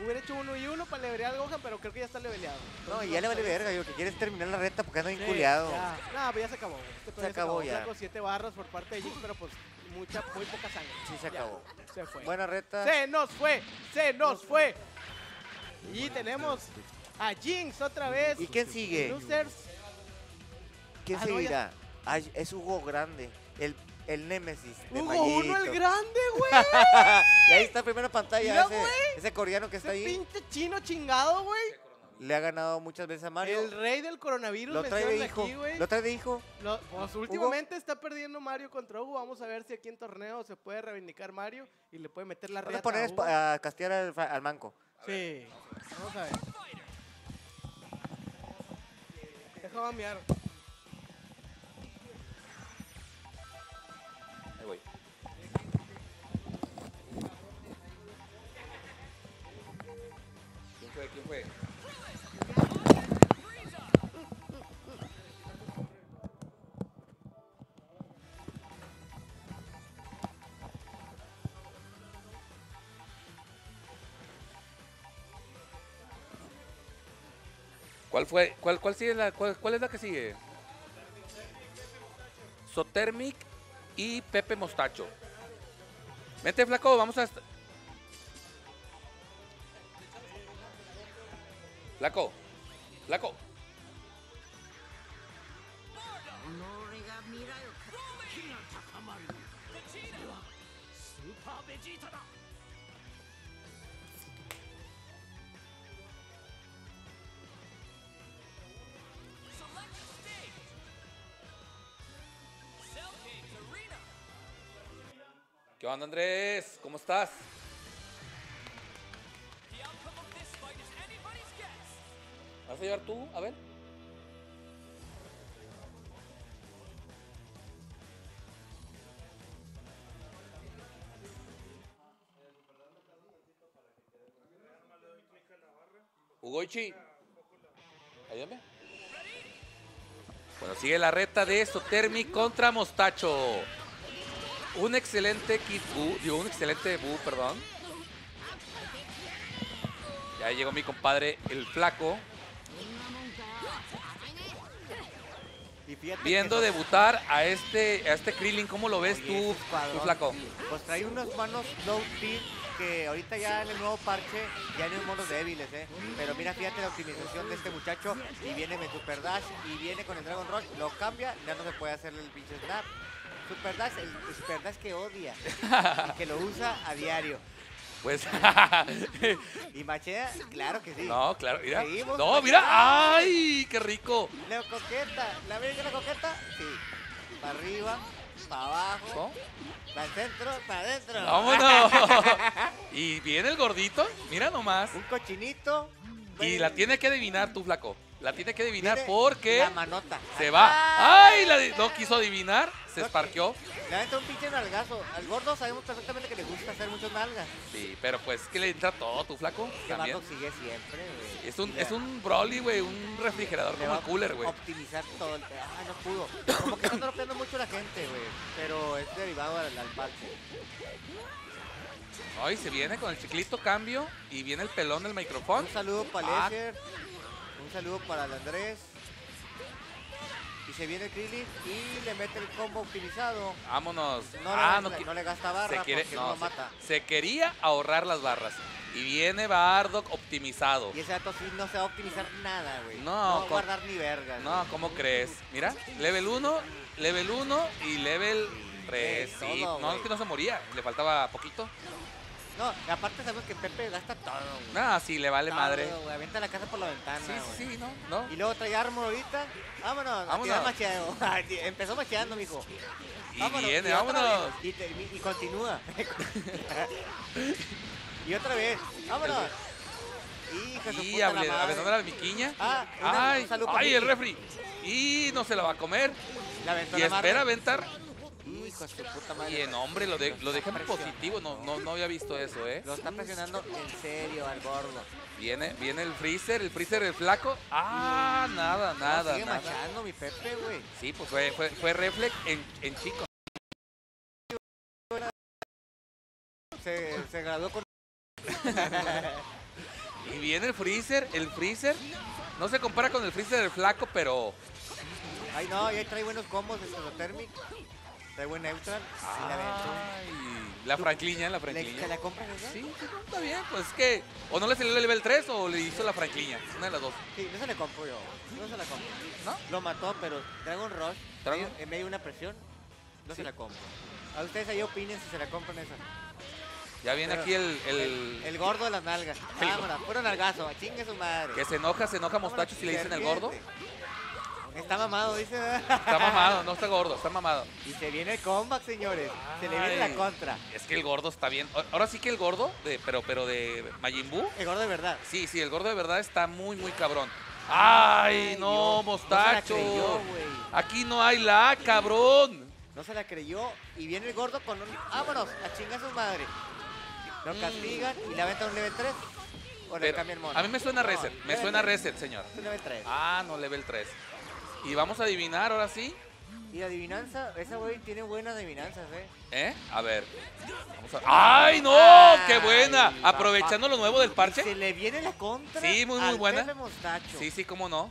Hubiera hecho uno y uno para levelear al Gohan, pero creo que ya está leveleado. No, y ya le vale verga, digo, que quieres terminar la reta porque anda Sí, inculiado. ya. No, pues ya se acabó. güey. Este pedo ya acabó ya. Siete barras por parte de Jinx, pero pues mucha, muy poca sangre. Sí, se Ya, acabó. Se fue. Buena reta. Se nos fue, se nos fue. Y tenemos a Jinx otra vez. ¿Y quién sigue? Losers. ¿Quién Ah, no, ya- seguirá? Ay, es Hugo Grande, el, el Némesis de Hugo uno el grande, güey. y ahí está primera pantalla Mira, ese, ese coreano que está Ese ahí. pinche chino chingado, güey. Le ha ganado muchas veces a Mario. El rey del coronavirus Lo trae de hijo. aquí, güey. Lo trae de hijo. Lo- pues últimamente está perdiendo Mario contra Hugo. Vamos a ver si aquí en torneo se puede reivindicar Mario y le puede meter la Vamos a poner a a, castear al, manco. Sí. Vamos a ver. Deja va ¿Cuál fue? ¿Cuál, cuál sigue cuál es la que sigue? Sotermic y Pepe Mostacho. Vente, flaco, vamos a... Flaco, flaco. ¿Qué onda, Andrés? ¿Cómo estás? ¿Vas a llevar tú? A ver. Ugoichi. Ayúdame. Bueno, sigue la reta de Sotermi contra Mostacho. Un excelente Kid Bu, digo, un excelente Bu, perdón. Ya llegó mi compadre, el flaco, viendo debutar a este, a este Krillin. ¿Cómo lo ves tú, flaco? Pues trae unas manos low speed que ahorita ya en el nuevo parche ya no hay monos débiles, ¿eh? Pero mira, fíjate la optimización de este muchacho y viene con Super Dash y viene con el Dragon Rush, lo cambia, ya no se puede hacer el pinche snap. Super Dash, el Super Dash que odia y que lo usa a diario. Pues, Y machea, claro que sí. no, claro, mira. Seguimos, No, mira, ¡ay, qué rico! La coqueta, ¿la ves la coqueta? Sí. Para arriba, para abajo, ¿Cómo? para el centro, para adentro. ¡Vámonos! y viene el gordito, mira nomás. Un cochinito. Y la tiene que adivinar tú, flaco. La tiene que adivinar porque La manota. se va. ¡Ay! La no quiso adivinar, se esparqueó. Le aventa un pinche nalgazo. Al gordo sabemos perfectamente que le gusta hacer muchas nalgas. Sí, pero pues que le entra todo, tu flaco. Que También. Bardock sigue siempre, güey. Es un, es un Broly, güey, un refrigerador le como el cooler, güey. Optimizar todo el... Ah, no pudo. Como que está dropeando mucho la gente, güey. Pero es derivado al, al parche. Ay, se viene con el chiclito cambio y viene el pelón del micrófono. Un saludo para Ah. Lesher. Un saludo para el Andrés. Y se viene Krillin y le mete el combo optimizado. Vámonos. No, ah, le, no, qui- no le gasta barra se quiere, porque no, no, se- mata. se quería ahorrar las barras. Y viene Bardock optimizado. Y ese dato sí no se va a optimizar nada, güey. No, va a guardar ni verga. No, ¿cómo crees? Mira, level 1, level 1 y level 3. todo, Sí, no, es que no se moría, le faltaba poquito. No, y aparte sabemos que Pepe gasta todo, güey. Nada, sí, le vale Todo, madre. güey, avienta la casa por la ventana, Sí, güey. sí, sí, no, no. Y luego trae armor ahorita. Vámonos, Vámonos. a tirar. Empezó macheando, mijo. Y Vámonos, viene, otra vámonos. vez, Y, te- y- y continúa. y otra vez. Vámonos. Hijo de su Y puta la madre. aventando la miquiña. Ah, una- Ay, un saludo para ay, el Miki. refri. Y no se la va a comer. Aventó Y la madre. espera aventar. Hijo de su puta madre. Y en hombre, lo, de, lo positivo. No, no, no había visto eso, ¿eh? Lo está presionando en serio al gordo. Viene, viene el freezer, el freezer, el flaco. Ah, nada, No, nada, sigue nada. machando mi Pepe, güey. Sí, pues fue, fue, fue reflex en, en chico. Se, se graduó con... Y viene el freezer, el freezer. No se compara con el freezer del flaco, pero. Ay, no, y ahí trae buenos combos de Thermic. Buen neutral. Sí, La Frankliña, la ¿Le, Frankliña. ¿Se la compran esa? Sí, está bien. Pues es que o no le salió el nivel 3 o le hizo la Frankliña. Una de las dos. Sí, no se la compro yo. No se la compro. ¿No? Lo mató, pero Dragon Rush, Dragon- en medio de una presión, no Sí. se la compro. A ustedes ahí opinen si se la compran esa. Ya viene Pero aquí el, el, El, el gordo de las nalgas. Vámonos, puro nalgazo, chingue su madre. que se enoja, se enoja Mostacho si le dicen el gordo. Está mamado, dice. Está mamado, no está gordo, está mamado. Y se viene el comeback, señores. Se le viene la contra. Es que el gordo está bien. Ahora sí que el gordo, de, pero, pero de Majin Buu, El gordo de verdad. sí, sí, el gordo de verdad está muy, muy cabrón. ¡Ay, no, Dios, Mostacho! No la creyó. Aquí no hay la, cabrón. No se la creyó. Y viene el gordo con un. ¡Vámonos! A chingar su madre. Lo Mm. castigan y le aventan un level 3. O le Pero cambia el mono. a mí me suena No, reset, me suena 3. reset, señor. Es un level 3. Ah, no, level 3. Y vamos a adivinar ahora sí. Y adivinanza, esa güey tiene buenas adivinanzas, eh. ¿Eh? A ver. Vamos a- ¡Ay, no! ¡Qué buena! papá. Aprovechando lo nuevo del Se parche. le viene la contra. Sí, muy, muy al buena. Pepe Mostacho. Sí, sí, cómo no.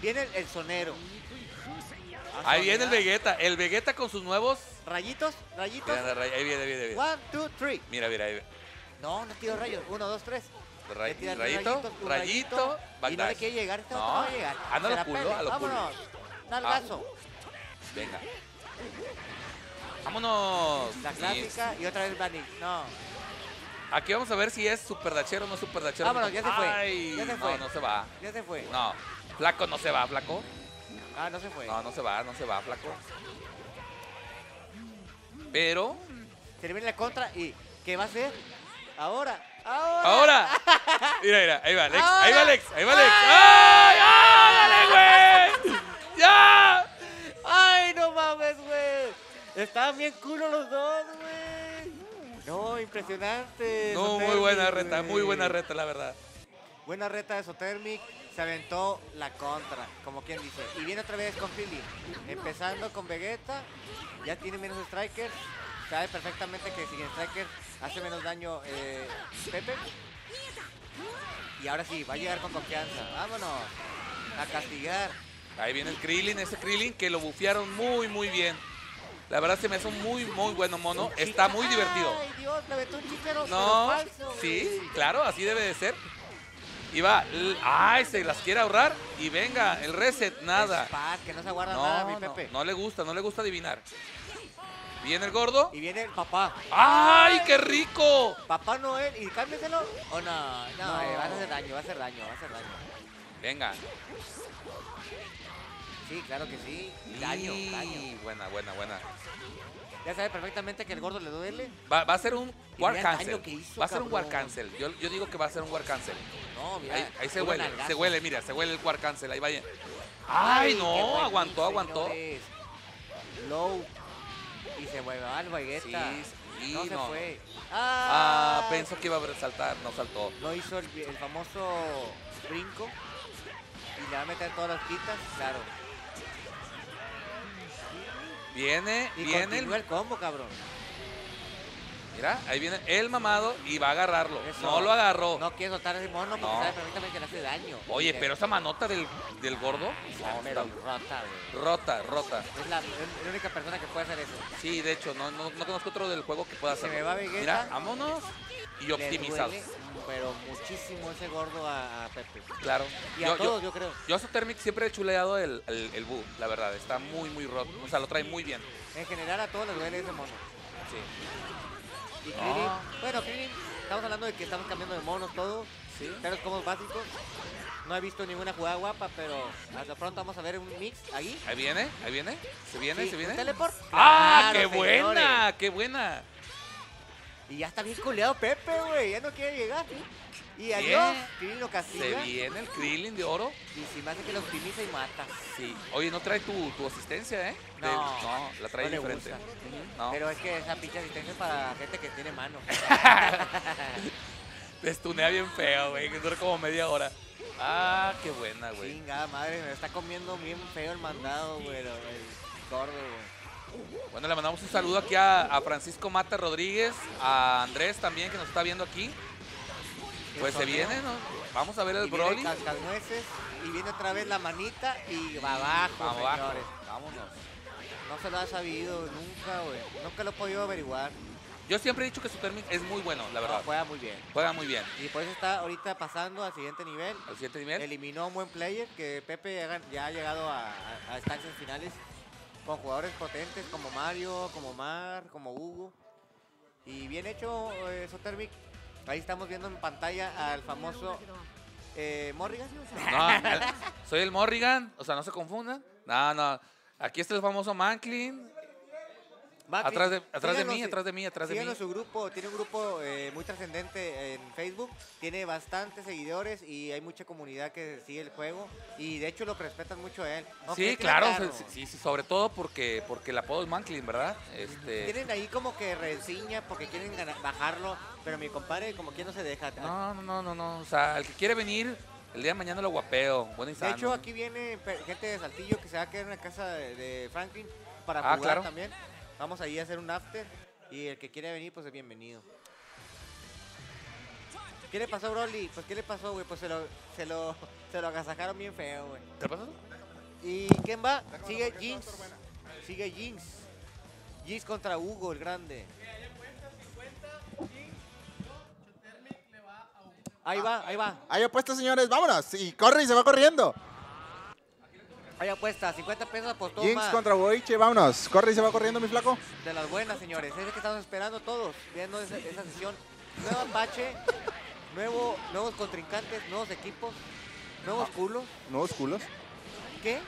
Viene el, el sonero. Ahí viene el. Vegeta. El Vegeta con sus nuevos. Rayitos, rayitos. Mira, ahí viene, ahí viene, ahí viene. One, two, three. Mira, mira, ahí viene. No, no tiro rayos. Uno, dos, tres. Ray- Le tiran rayito, rayito, Y no le backdash. quiere llegar, este No, no, va a llegar. anda a Se lo pele. a lo. Vámonos. Nalgazo. Venga. Vámonos. La clásica y otra vez Bunny. No. Aquí vamos a ver si es super dachero o no super dachero. Vámonos, ya se fue, Ay, ya se no, fue. no se va. Ya se fue. No. Flaco no se va, flaco. Ah, no se fue. No, no se va, no se va, flaco. Pero, Se le viene la contra y ¿qué va a hacer? Ahora. Ahora. ahora. Mira, mira, ahí va Alex, ahí va. Alex, ahí va Alex. ¡Ay, ay, dale, güey! ¡Ya! ¡Ay, no mames, güey! Estaban bien culo los dos, güey. No, impresionante. No, muy buena reta, muy buena reta, la verdad. Buena reta de Sotermic. Se aventó la contra, como quien dice. Y viene otra vez con Philly. Empezando con Vegeta. Ya tiene menos strikers. Sabe perfectamente que sin strikers hace menos daño eh, Pepe. Y ahora sí, va a llegar con confianza. Vámonos. A castigar. Ahí viene el Krillin, ese Krillin que lo bufearon muy, muy bien. La verdad se me hace un muy, muy bueno mono. Está muy divertido. Ay, Dios, le aventó un chichero, No, falso, sí, güey. claro, así debe de ser. Y va, ay, se las quiere ahorrar y venga, el reset, nada. Que no se aguarda nada, mi No, no, Pepe. no le gusta, no le gusta adivinar. Viene el gordo. Y viene el papá. ¡Ay, qué rico! Papá Noel, y cámbieselo. O no, no, No. eh, va a hacer daño, va a hacer daño, va a hacer daño. Venga. Sí, claro que sí. Daño, Y- daño. Buena, buena, buena. Ya sabe perfectamente que el gordo le duele. Va, va a ser un War Cancel. daño que hizo, Va a ser un War. Cancel. Yo, yo digo que va a ser un War Cancel. No, mira. Ahí, ahí se huele, nalgazo. se huele, mira, se huele el War Cancel. Ahí vaya. ¡Ay, qué no! Aguantó, aguantó. Low. Y se mueve al Vegeta. Sí, sí, no se fue. Ah, Ah, pensó que iba a saltar, no saltó. No hizo el, el famoso brinco. Y le va a meter todas las quitas, claro. Viene, Y viene continúa el, el combo, cabrón. Mira, ahí viene el mamado y va a agarrarlo. Eso. No lo agarró. No quiere soltar ese mono porque No. sabe perfectamente que le hace daño. Oye, pero esa manota del, del gordo. No, pero rota, güey. rota, rota. Es la, es la única persona que puede hacer eso. Sí, de hecho, no, no, no conozco otro del juego que pueda Se hacer. me va Vegeta. Mira, vámonos. Y optimizado. duele, pero muchísimo ese gordo a, a Pepe. Claro. Y a Yo, todos, yo, creo. yo a Sotermic siempre he chuleado el, el, el la verdad. Está muy, muy roto. O sea, lo trae muy bien. En general a todos les duele ese mono. Sí. Y Krillin, Ah. bueno, Krillin, estamos hablando de que estamos cambiando de monos todos. Sí. Pero como básicos. No he visto ninguna jugada guapa, pero hasta pronto vamos a ver un mix ahí. Ahí viene, ahí viene. Se viene, Sí, se ¿un viene. teleport? ¡Ah, Claro, qué buena! ¡Qué buena! Y ya está bien culeado Pepe, güey. Ya no quiere llegar. Y Bien. adiós. Krillin lo Se castiga. viene el Krillin de oro. Y si me hace que lo optimiza y mata. Sí. Oye, no trae tu, tu asistencia, ¿eh? No. Del- no, la trae No diferente. No. Pero es que esa pinche asistencia es para gente que tiene mano. Te estunea bien feo, güey. Que dura como media hora. Ah, qué buena, güey. Chingada madre, me está comiendo bien feo el mandado, güey. El gordo, güey. Bueno, le mandamos un saludo aquí a, a Francisco Mata Rodríguez, a Andrés también que nos está viendo aquí. Pues se viene, ¿no? Vamos a ver el Y viene Broly. cascanueces y viene otra vez la manita y va abajo, Vamos abajo. señores. Vámonos. No se lo ha sabido nunca, güey. Nunca lo he podido averiguar. Yo siempre he dicho que su Termic es muy bueno, la verdad. No, juega muy bien. Juega muy bien. Y por eso está ahorita pasando al siguiente nivel. Al siguiente nivel. Eliminó a un buen player que Pepe ya, ha llegado a, a- a estancias finales con jugadores potentes como Mario, como Mar, como Hugo. Y bien hecho, eh, Sotermic. Ahí estamos viendo en pantalla al famoso eh, Morrigan. No, el- soy el Morrigan, o sea, no se confundan. No, no. Aquí está el famoso Manklin. Macri, Atrás de, atrás de síganos, mí, atrás de mí, atrás de mí. su grupo, tiene un grupo eh, muy trascendente en Facebook, tiene bastantes seguidores y hay mucha comunidad que sigue el juego y de hecho lo respetan mucho a él. Sí, claro, sí, sí, sí, sobre todo porque, porque el apodo es Manklin, ¿verdad? Este, Tienen ahí como que reseña porque quieren bajarlo, pero mi compadre como que no se deja. no, no, no, no, no, o sea, el que quiere venir, el día de mañana lo guapeo, bueno y de hecho, aquí viene gente de Saltillo que se va a quedar en la casa de, de Franklin para Ah, jugar claro. también. Vamos ahí a hacer un after y el que quiere venir, pues es bienvenido. ¿Qué le pasó, Broly? Pues, ¿qué le pasó, güey? Pues se lo, se lo, se lo agasajaron bien feo, güey. ¿Te pasó? ¿Y quién va? Sigue Jinx. Sigue Jinx. Jinx contra Hugo, el grande. Ahí va, ahí va. Hay apuestas, señores, vámonos. Y corre y se va corriendo. Ahí apuesta, 50 pesos apostó Jinx contra Boiche, vámonos. Corre y se va corriendo, mi flaco. De las buenas, señores. Es lo que estamos esperando todos, viendo esa, esa sesión. Nuevo Apache, nuevo, nuevos contrincantes, nuevos equipos, nuevos culos. Nuevos culos. ¿Qué?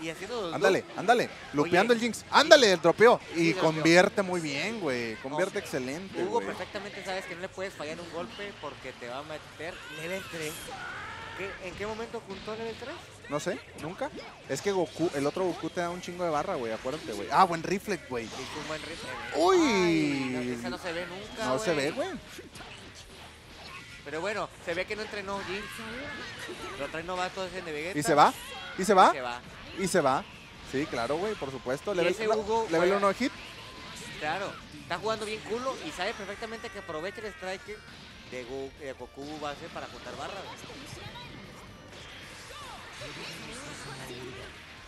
Y haciendo Ándale, ándale. Lupeando Oye. el Jinx. Ándale, el tropeo. Y Sí, convierte muy bien, güey. Convierte excelente, Hugo perfectamente sabes que no le puedes fallar un golpe porque te va a meter level 3. ¿Qué- ¿En qué momento juntó level 3? No sé, nunca. Es que Goku, el otro Goku te da un chingo de barra, güey. Acuérdate, güey. Ah, buen rifle, güey. Hizo un buen rifle. Uy. Ay, no, esa no se ve nunca, No se ve, güey. Pero bueno, se ve que no entrenó Jinx. Lo trae novato ese de Vegeta. Y se va. Y se va. Se va. Y se va. Sí, claro, güey, por supuesto. Level, ese Hugo level juega- 1 hit. Claro, está jugando bien culo y sabe perfectamente que aprovecha el strike de, Go- de Goku base para juntar barras.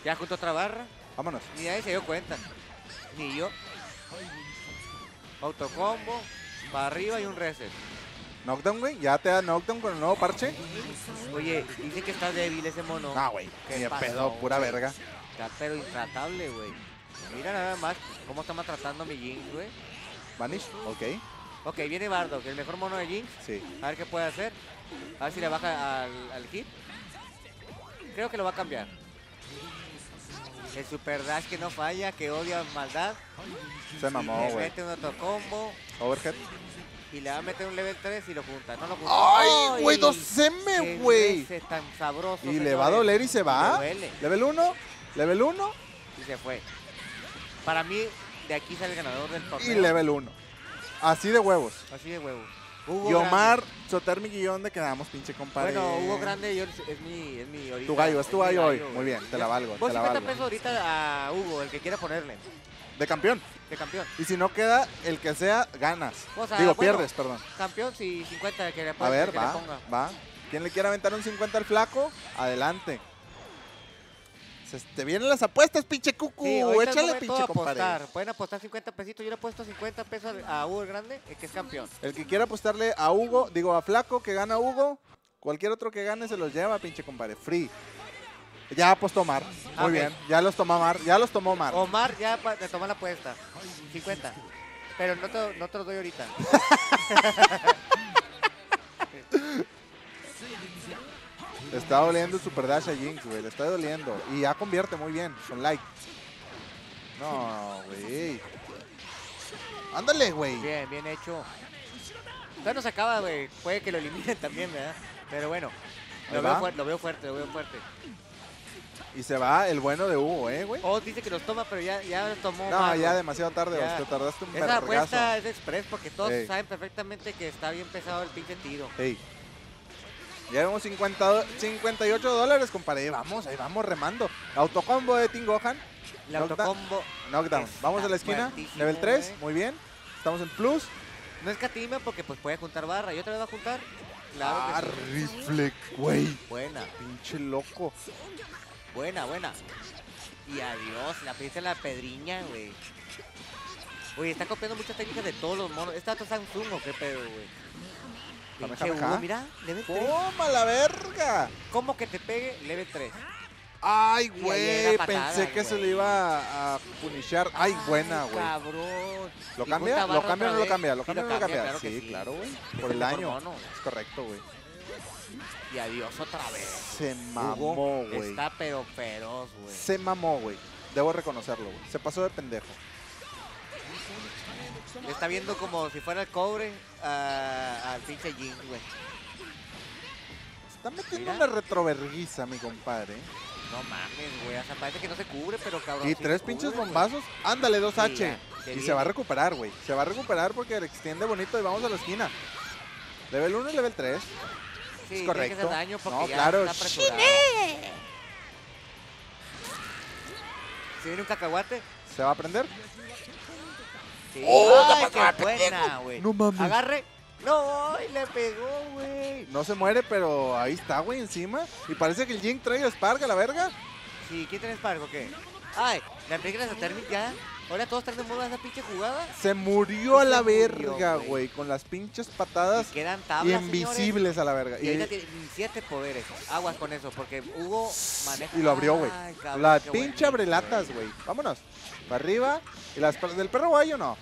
Ya juntó otra barra, Vámonos. ni nadie se dio cuenta. Ni yo. Autocombo, para arriba y un reset. Knockdown, güey. Ya te da knockdown con el nuevo parche. Oye, dice que está débil ese mono. Ah, güey. ¿Qué Ni de pasó, pedo, pura güey? verga. Está pero intratable, güey. Mira nada más cómo está maltratando a mi Jinx, güey. Vanish, ok. Ok, viene Bardock, el mejor mono de Jinx. Sí. A ver qué puede hacer. A ver si le baja al, al hit. Creo que lo va a cambiar. El super dash que no falla, que odia maldad. Se mamó, güey. mete un otro combo Overhead. Y le va a meter un level 3 y lo junta. No lo junta. ¡Ay, güey! ¡Dos ¡Qué M, güey! reset tan sabroso! Y le va a doler y se va. le duele. Level 1. Level 1 Y se fue. Para mí, de aquí sale el ganador del torneo. y level 1. Así de huevos. Así de huevos. Hugo Y Omar, Grande. Sotermi Guillón, de quedamos, pinche compadre. Bueno, Hugo Grande yo- es mi, es mi ahorita. Tu gallo, es tu mi gallo hoy. Muy bien, te la valgo, Vos te la 50 valgo. pesos ahorita a Hugo, el que quiera ponerle, De campeón. De campeón. Y si no queda, el que sea, ganas. O sea, Digo, bueno, pierdes, perdón. Campeón, sí, 50 que le, A ponga- ver, que va, le ponga. va. ¿Quién le quiere aventar un 50 al flaco? Adelante. Se te vienen las apuestas, pinche cucu. Sí, Échale, pinche compadre. apostar. Pueden apostar 50 pesitos. Yo le he puesto 50 pesos a Hugo el Grande, el que es campeón. El que quiera apostarle a Hugo, digo a Flaco, que gana Hugo, cualquier otro que gane se los lleva, pinche compadre. Free. Ya apostó Mar. Muy Ah, bien. Ya los tomó Mar. Ya los tomó Mar. Omar ya te toma la apuesta. 50. Pero no te, no te los doy ahorita. Le está doliendo el Super Dash a Jinx, güey. Le está doliendo. Y ya convierte muy bien, con like. No, güey. Ándale, güey. Bien, bien hecho. Todavía no se acaba, güey. Puede que lo eliminen también, ¿verdad? Pero bueno. Lo veo, fuerte, lo veo fuerte, lo veo fuerte. Y se va el bueno de Hugo, ¿eh, güey? O dice que los toma, pero ya, ya tomó. No, ya güey. demasiado tarde, Ya. Te tardaste un Esa vergazo. apuesta es express porque todos Ey. saben perfectamente que está bien pesado el pinche tiro. Ey. Ya vemos 50, do- 58 dólares, compadre. Ahí vamos, ahí vamos remando. Autocombo de Team Gohan. El Knockdown. autocombo Knockdown. Vamos a la esquina. Level 3. güey. Muy bien. Estamos en plus. no es catima porque pues puede juntar barra. ¿Y otra vez va a juntar? Claro ah, que sí. rifle, güey. Buena, Pinche loco. Buena, buena. Y adiós, la pediste la pedriña, güey. Oye, está copiando muchas técnicas de todos los monos. ¿Esta es Samsung o qué pedo, güey? Pinche Kamehameha. Hugo, mira, level 3. ¡Toma la verga! ¿Cómo que te pegue? Level 3. Ay, güey, pensé que se le iba a punishar. Ay, buena, güey. Cabrón. ¿Lo cambia? ¿Lo cambia o no lo cambia? ¿Lo Sí, cambia o no lo cambia? Sí, sí. claro, güey. Por el mono. Es correcto, güey. Y adiós otra vez. Se mamó, güey. está pero feroz, güey. Se mamó, güey. Debo reconocerlo, güey. Se pasó de pendejo. Le está viendo como si fuera el cobre a- al pinche Jin, güey. Está metiendo Mira. una retroverguiza, mi compadre. No mames, güey. O sea, parece que no se cubre, pero cabrón. Y sí tres pinches bombazos. Ándale, dos Sí, H. ya, se y se va a recuperar, güey. Se va a recuperar porque extiende bonito y vamos a la esquina. Level 1 y level 3. Sí, es tiene que correcto. hacer daño porque No, ya claro. está apresurado. ¿Se viene un cacahuate? ¿Se va a prender? Sí. ¡Oh, ¡Ay, qué buena, güey! No mames. Agarre. No, ¡ay, le pegó, güey! No se muere, pero ahí está, güey, encima. Y parece que el Jink trae Spark a la verga. Sí, ¿quién tiene Spark o qué? ¡Ay! ¿Le aplican esa Thermic ya? ¿Ahora todos están de moda esa pinche jugada? Se murió a la verga, güey. Con las pinches Y patadas quedan y tablas, invisibles a la verga. señores. Y ahorita Y, tiene siete poderes. Aguas con eso, porque Hugo maneja... y lo abrió, güey. La pinche abrelatas, güey. Vámonos. Para arriba. ¿Y las del perro guayo no?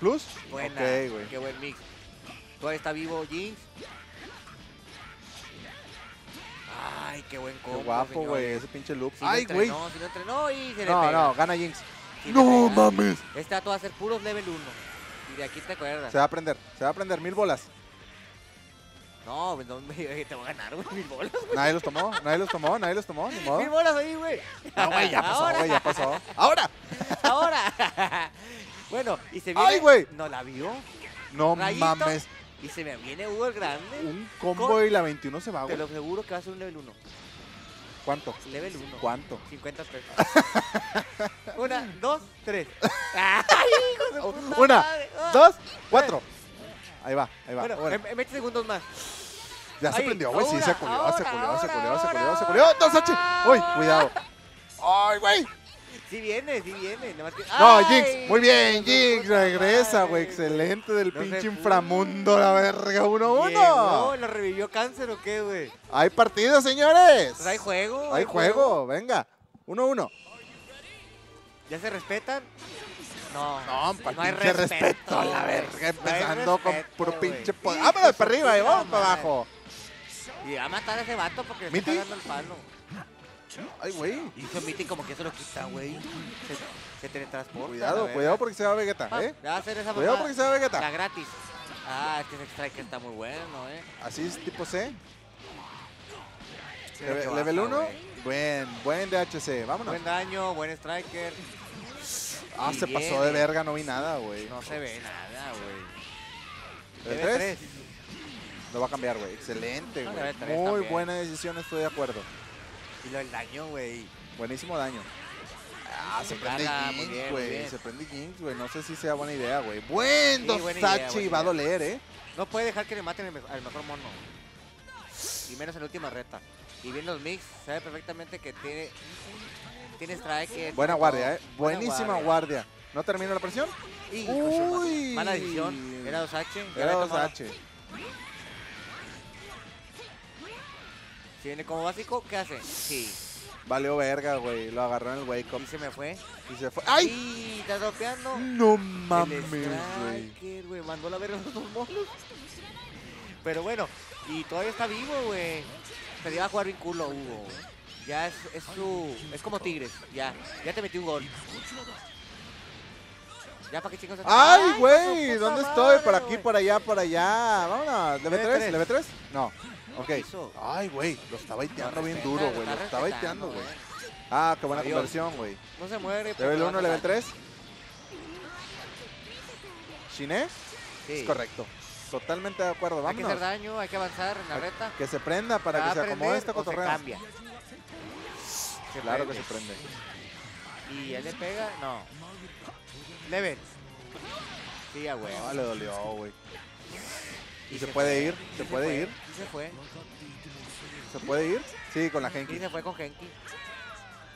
¿Plus? Buena, Ok, güey. qué buen mix. Todavía está vivo Jinx. Ay, qué buen Qué combo, guapo, güey. Ese pinche loop. Ay, güey. si no entrenó y se le No, pega. no, gana Jinx. Si No mames. Este dato va a ser puros level 1. Y de aquí te acuerdas. Se va a prender. Se va a prender mil bolas. No, pues no me te voy a ganar, güey. Mil bolas, güey. Nadie los tomó. Nadie los tomó. Nadie los tomó. Ni modo. Mil bolas ahí, güey. No, güey, ya pasó, Ahora. güey, ya pasó. ¡Ahora! Ahora. bueno, y se viene. ¡Ay, güey! No la vio. No Rayito. mames. Y se me viene Hugo el grande. Un combo Con- y la 21 se va, Te güey. lo aseguro que va a ser un level 1. ¿Cuánto? Level 1. ¿Cuánto? 50 pesos. Una, dos, tres. ¡Ay, hijo de puta Una, madre! Ah. dos, cuatro. Ahí va, ahí va. Bueno, Bueno, em- 20 segundos más. ya se prendió, güey. Sí, se culió, se culió, se culió, se culió, se culió. ¡Dos H! ¡Uy, cuidado! ¡Ay, güey! Sí viene, sí viene. nada más que- No, ¡Ay, Jinx, muy bien, Jinx, regresa, güey. Excelente del No pinche inframundo, la verga, Llegó, 1-1. ¿Lo revivió cáncer o qué, güey? Hay partido, señores. Pues hay juego. Hay juego, venga. 1-1. ¿Ya se respetan? No. No, no hay respeto, a la verga. No hay Empezando con respeto, puro pinche. po- Hijo Vámonos para arriba y vamos para abajo. Y va a matar a ese vato porque le está dando el palo. Ay, güey. Y hizo Miti como que eso lo quita, güey. Se, se teletransporta. la Cuidado, verga. cuidado porque se va Vegeta, ¿eh? ya va a hacer esa Cuidado porque se va La Vegeta. gratis. Ah, es que ese strike está muy bueno, eh. Así es tipo C. Level baja, 1. güey. Buen, buen DHC. Vámonos. Buen daño, buen striker. Ah, y se pasó de verga, no vi nada, güey. No se ve nada, güey. ¿Level Level 3? 3. Lo va a cambiar, güey. Excelente, güey. level Muy también. buena decisión, estoy de acuerdo tranquilo el daño, güey. Buenísimo daño. Ah, se, se prende Jinx, güey. Se prende Jinx, güey. No sé si sea buena idea, güey. Buen sí, Va a doler, eh. No puede dejar que le maten al mejor, mejor mono. Y menos en la última reta. Y bien los mix, sabe perfectamente que tiene. Tienes trae que. Buena guardia, eh. Buenísima guardia. guardia. ¿No termina la presión? Uy. Mala decisión. Era 2H. Era 2H. Si viene como básico, ¿qué hace? Sí. Valió verga, güey. Lo agarró en el wake up Y se me fue. y se fue. ¡Ay! Y está dropeando. No mames, güey. Mandó la verga a los dos monos. Pero bueno, y todavía está vivo, güey. Pero iba a jugar bien culo, Hugo. güey. Ya es, es su. Es como Tigres. Ya. Ya te metí un gol. Ya para qué chicos. ¡Ay, güey! ¿Dónde madre, estoy? Por aquí, por allá, por allá. Vámonos. ¿Leve Leve 3? tres. ¿Leve 3? No. Ok. Ay, güey. Lo está baiteando bien duro, güey. Lo está baiteando, güey. Ah, qué buena Adiós. conversión, güey. No se muere. Level le 1, baja level daño. 3. ¿Shiné? Sí. Es correcto. Totalmente de acuerdo. Hay que hacer daño, hay que avanzar en la reta. Que se prenda para ¿Va que a se acomode prender esta o se cotorreo. cambia? Se Claro que se prende. ¿Y él le pega? No. Level. Sí, huevo. Ah, le dolió, güey. Y ¿Y se se puede fue, ir? y ¿Se se puede fue, ir? y se fue. ¿Se puede ir? Sí, con la Y Genki. se fue con Genki.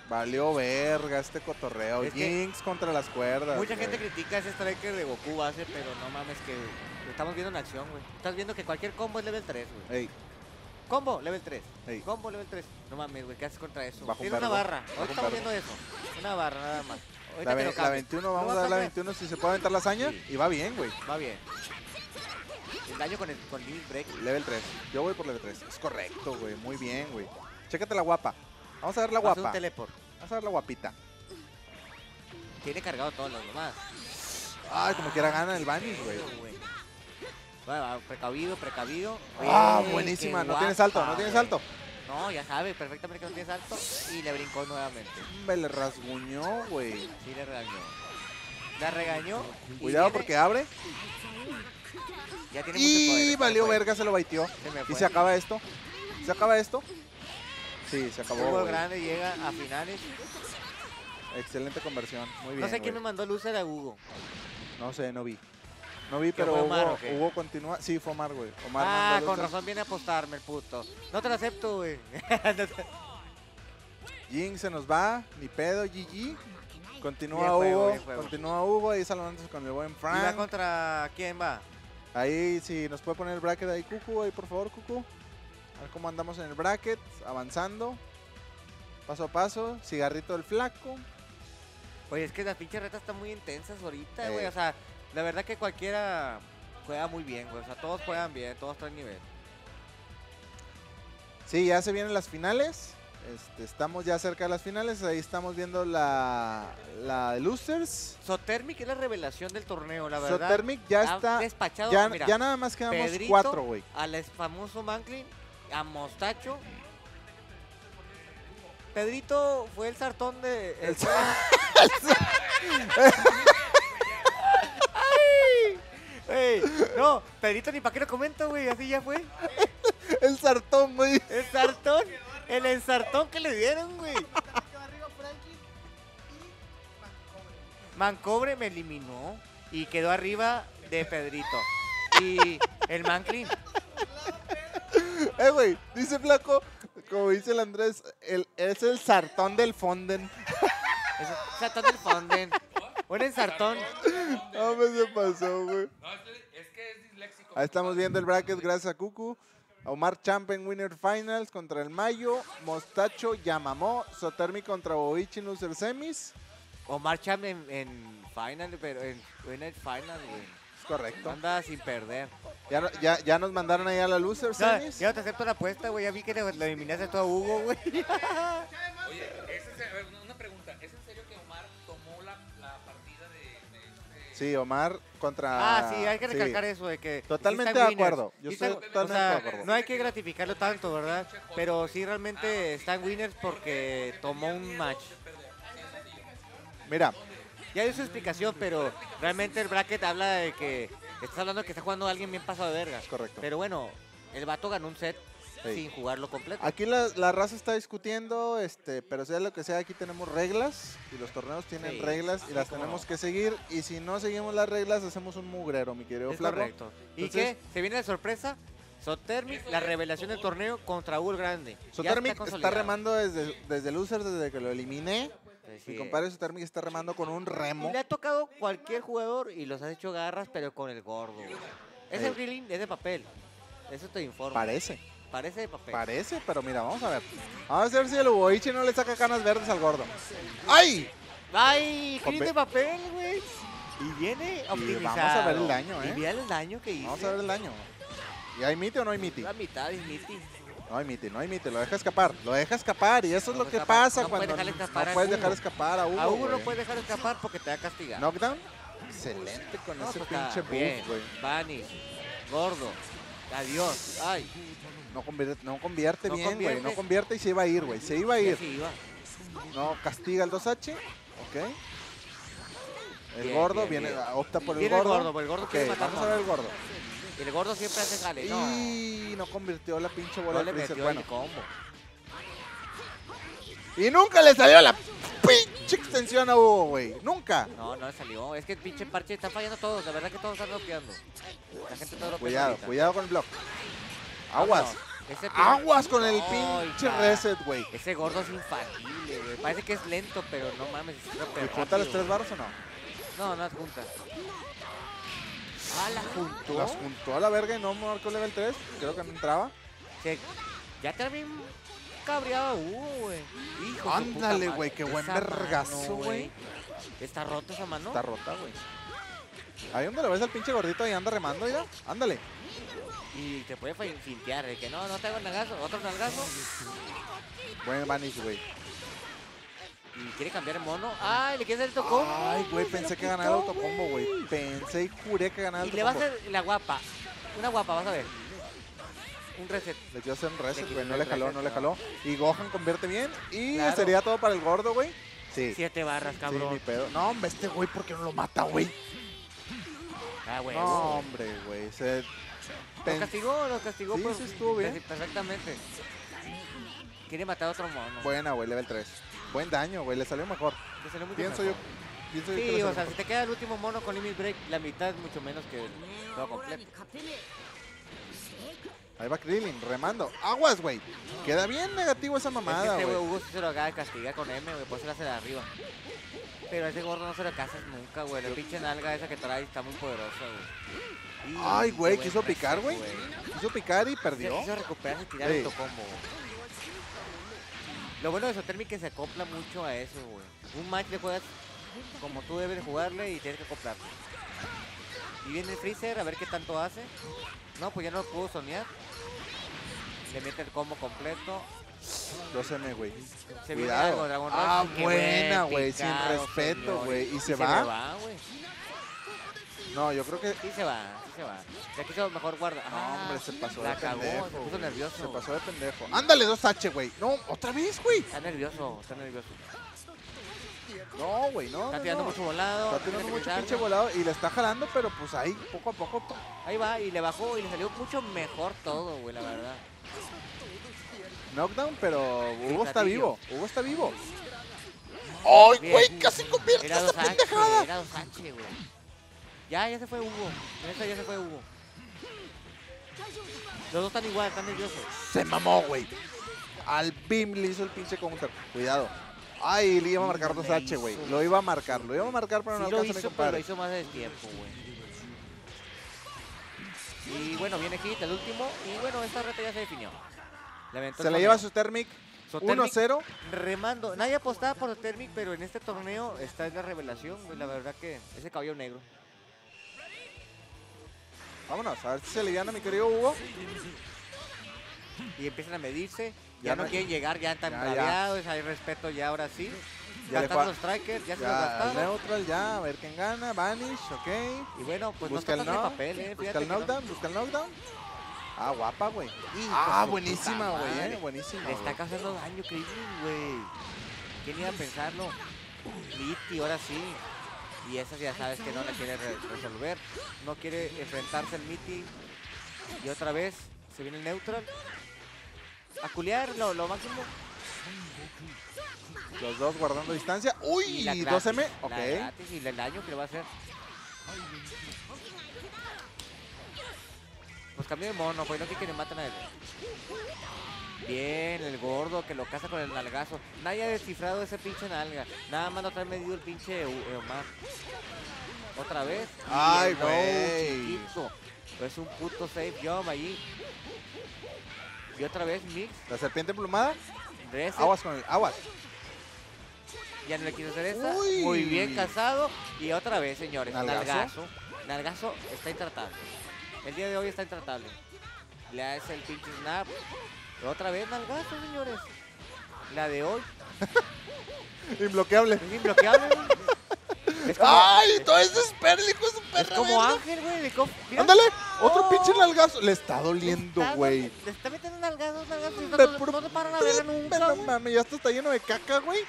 Valió verga este cotorreo. Es Jinx contra las cuerdas. Mucha güey. gente critica ese striker de Goku base, pero no mames que lo estamos viendo en acción, güey. Estás viendo que cualquier combo es level 3, güey. Ey, Combo, level 3. ey. Combo, level 3. No mames, güey, ¿qué haces contra eso? Bajo un Tiene una barra. Ahorita estamos viendo eso. Una barra, nada más. Ahorita La, ve- la cambio. 21, vamos No a dar la cambiar. 21 si se puede aventar la hazaña. Sí. Y va bien, güey. Va bien. El daño con el con Limit Break. Level 3. Yo voy por level 3. Es correcto, güey. Muy bien, güey. Chécate la guapa. Vamos a ver la a guapa. un teleport. Vamos a ver la guapita. Tiene cargado todos los demás. Ay, como quiera gana el Vanish, güey. precavido, precavido. Ah, Ey, buenísima. No tiene salto, no tiene salto. No, ya sabe perfectamente que no tiene salto. Y le brincó nuevamente. Me le rasguñó, güey. Sí, le regañó. La regañó. Cuidado viene- porque abre. Ya tiene. Y valió verga, se lo baiteó. Se Y se acaba esto. ¿Se acaba esto? Sí, se acabó. Güey. Grande llega a finales. Excelente conversión. Muy bien. no sé quién me mandó loser a Hugo. No sé, no vi. No vi, ¿Qué pero Omar Hugo, o qué? Hugo continúa. Sí, fue Omar, güey. Omar Ah, con razón viene a apostarme el puto. No te lo acepto, güey. Jinx se nos va. Ni pedo, GG. Continúa Bien juego, Hugo. bien juego. Continúa Hugo ahí saludándose con el buen ¿Y va Frank. contra quién va? Ahí, si nos puede poner el bracket ahí, Cucu, ahí por favor, Cucu. A ver cómo andamos en el bracket, avanzando. Paso a paso, cigarrito del flaco. Oye, es que las pinches retas están muy intensas ahorita, Eh. güey. O sea, la verdad que cualquiera juega muy bien, güey. O sea, todos juegan bien, todos traen nivel. Sí, ya se vienen las finales. Este, estamos ya cerca de las finales. Ahí estamos viendo la, la de Losers. Sotermic es la revelación del torneo, la verdad. Sotermic ya Ha está. despachado, Ya, mira, ya nada más quedamos Pedrito, cuatro, güey. al famoso Manklin, a Mostacho. Pedrito fue el sartón de. El fue- ¡Ay! Ey, no, Pedrito ni para qué lo comento, güey, así ya fue. El sartón, güey. El sartón, el ensartón que le dieron, güey. Mancobre me eliminó y quedó arriba de Pedrito. Y el Manklin, Eh, güey, dice flaco, como dice el Andrés, el, es el sartón del Fonden. es el sartón del Fonden. Un ensartón. No me se pasó, güey. No, es que- es que es disléxico. Ahí estamos viendo el bracket gracias a Cucu. Omar Champ en Winner Finals contra el Mayo. Mostacho Yamamó. Sotermi contra Bobichi en Loser Semis. Omar Cham en, en final, pero en, el final, güey. Es correcto. Anda sin perder. Ya, no- ya, ya nos mandaron ahí a la Loser No, Semis. ya no te acepto la apuesta, güey. Ya vi que le, le eliminaste todo a Hugo, güey. Oye, ¿es en Sí, Omar contra. Ah, sí, hay que sí. recalcar eso de que. Totalmente de acuerdo. Yo estoy están- totalmente o sea, de acuerdo. No hay que gratificarlo tanto, ¿verdad? Pero sí realmente están winners porque tomó un match. Mira, Ya dio su explicación, pero realmente el bracket habla de que estás hablando de que está jugando alguien bien pasado de verga. es correcto. Pero bueno, el vato ganó un set Sí. sin jugarlo completo. Aquí la, la raza está discutiendo, este, pero sea lo que sea, aquí tenemos reglas y los torneos tienen Sí, reglas y sí, las tenemos no. que seguir y si no seguimos las reglas hacemos un mugrero, mi querido Es Flaco. correcto. ¿Y Entonces- qué? ¿Se viene la sorpresa? Sotermic, la revelación del torneo contra Ur Grande. Sotermic está, consolidado. remando desde, desde Losers, desde que lo eliminé. Sí. Mi compadre Sotermic está remando con un Y remo. le ha tocado cualquier jugador y los ha hecho garras, pero con el gordo. Ese grilling es de papel. Eso te informo. Parece, Parece de papel. parece, pero mira, vamos a ver. Vamos a ver si el Uboichi no le saca canas verdes al gordo. ¡Ay! ¡Ay! Pe- de papel, güey. Y viene optimizado. vamos a ver el daño, ¿eh? Y mira el daño que hizo. Vamos a ver el daño. ¿Y hay miti o no hay miti? La mitad es Mitty. No hay miti, no hay miti, lo deja escapar, lo deja escapar y eso es lo que escapar, pasa no cuando escapar no puedes dejar escapar a Hugo. A Hugo no puedes dejar escapar porque te va a castigar. Knockdown, excelente con No, ese pues pinche buff, güey. Vanish, gordo, adiós. Ay, No convierte, no convierte No bien, güey, no convierte y se iba a ir, güey, se iba a ir. iba. No, castiga el 2H, ok. El Bien, gordo bien, viene, opta por el Viene el gordo. gordo, el gordo Ok, quiere matar vamos a ver el gordo. El gordo siempre hace jale. No, Y no convirtió la pinche bola no de le Bueno, combo. y nunca le salió la pinche extensión a Hugo, güey. Nunca. No, no le salió. Es que el pinche parche está fallando todos. La verdad que todos están bloqueando. La gente está bloqueando. Cuidado, ahorita. cuidado con el block. Aguas. Ese pinche- Aguas con el pinche reset, güey. Ese gordo es infalible, güey. Parece que es lento, pero no mames. Es súper ¿Y junta los tres barros o no? No, no las junta. Ah, la juntó. Las juntó a la verga y no marcó level 3. Creo que no entraba. Ya también cabreaba Hugo, güey. Hijo Ándale, güey, qué buen vergazo, güey. Está rota esa mano. Está rota, güey. Ahí donde lo ves al pinche gordito ahí anda remando ya. Ándale. Y te puede fin- fintear, de que no, no te hago el nalgazo, otro nalgazo. Buen Vanish, güey. Y quiere cambiar el mono. Ay, le quiere hacer el tocón. Ay, güey, pensé que ganaba el autocombo, güey. Pensé y juré que ganaba el Y le va a hacer la guapa. Una guapa, vas a ver. Un reset. Le quiero hacer un reset, güey. No le jaló, no le jaló. Y Gohan convierte bien. Y Claro. sería todo para el gordo, güey. Sí. Siete barras, Sí, cabrón. pedo. No, hombre, este güey, ¿por qué no lo mata, güey? Ah, güey. No, hombre, güey. Se... Lo castigó, lo castigó. Sí, por- sí estuvo bien. perfe- Perfectamente. Quiere matar a otro mono. Buena, güey, level 3. Buen daño, güey. Le salió mejor. Le salió mucho Pienso yo. mejor. Pienso yo que Sí, le o sea, si mejor. te queda el último mono con Limit Break, la mitad es mucho menos que el juego completo. Ahí va Krillin, remando. Aguas, güey. Queda bien negativo esa Es que mamada, este güey güey. Hugo se lo acaba de castigar con M, güey, por eso la hace de arriba. Pero a ese gordo no se lo casas nunca, güey. La pinche nalga esa que trae está muy poderosa, güey. Y- Ay, güey, quiso picar, güey. Quiso picar y Se perdió. quiso recuperarse y tirar Sí. el combo, Lo bueno de Sotermi es que se acopla mucho a eso, güey. Un match le juegas como tú debes de jugarle y tienes que acoplarte. Y viene el Freezer a ver qué tanto hace. No, pues ya no lo pudo soñar. Le mete el combo completo. 2M, güey. Se Cuidado. algo, Dragon Ah, Rush. Buena, buen güey, sin respeto, güey. ¿Y se me va? va, güey. No, yo creo que. Sí se va, se va. Mejor guarda. No, Ah, hombre, se pasó la de cagó, pendejo. se puso nervioso. Se pasó de pendejo. Ándale, 2H, güey. No, otra vez, güey. Está nervioso, está nervioso. No, güey, no. Está tirando no. mucho volado. Está tirando mucho pinche volado y le está jalando, pero pues ahí, poco a poco. po- Ahí va, y le bajó y le salió mucho mejor todo, güey, la verdad. Knockdown, pero Hugo está vivo. Hugo está vivo. ¡Ay, güey! Casi convierte 2H, pendejada. era 2H, güey. Ya, ya se fue Hugo. En esta ya se fue Hugo. Los dos están igual, están nerviosos. Se mamó, güey. Al Bim le hizo el pinche counter. Cuidado. Ay, le iba a marcar Le 2H, güey. Lo iba a marcar, lo iba a marcar, pero no Sí lo alcanza hizo, pero compadre. lo hizo más de tiempo, güey. Y bueno, viene Hit, el último. Y bueno, esta reta ya se definió. Le Se le lleva su Thermic Sotermic 1-0. remando. Nadie apostaba por Thermic, pero en este torneo está en la revelación, güey. La verdad que ese caballo negro. Vámonos, a ver si se liviana mi querido Hugo. Y empiezan a medirse. Ya Ya, no no- quieren llegar, ya están Ya, ya. braveados, hay respeto ya ahora sí. Ya Gastando los strikers, ya se los Ya, gastaron. neutral, ya, a ver quién gana. Vanish, ok. Y bueno, pues busca no el no. papel, eh. Busca el que no. knockdown, busca el knockdown. Ah, guapa, güey. Ah, buenísima, güey, eh. Buenísima. Le está causando daño, Krillin, güey. ¿Quién iba a pensarlo? Litty, ahora sí. Y esa ya sabes que no la quiere re- resolver. No quiere enfrentarse al Mitty. Y otra vez se viene el neutral. A culiar lo, lo máximo. Los dos guardando distancia. Uy, Y la 2M. gratis, Ok. la gratis y el daño que le va a hacer. Pues cambió de mono, pues no que le maten a él. Bien, el gordo que lo caza con el nalgazo. Nadie ha descifrado ese pinche nalga. Nada más no trae medido el pinche Omar. Otra vez. Y Ay, güey. Es un puto safe jump allí. Y otra vez Mix. La serpiente plumada. Reset. Aguas con el. Aguas. Ya no le quiso hacer esa. Uy. Muy bien casado. Y otra vez, señores. Nalgazo. Nalgazo. Nalgazo está intratable. El día de hoy está intratable. Le hace el pinche snap. Otra vez nalgazo, señores. La de hoy. Es imbloqueable, güey. Es como, ¡Ay! es- Todo es desespero, hijo de su es como. Ángel, güey. le Ándale, otro Oh. pinche nalgazo. Le está le doliendo, güey. Le está metiendo nalgazos, nalgazos. No, no, no se para la verga nunca, No mames, ya esto está lleno de caca, güey.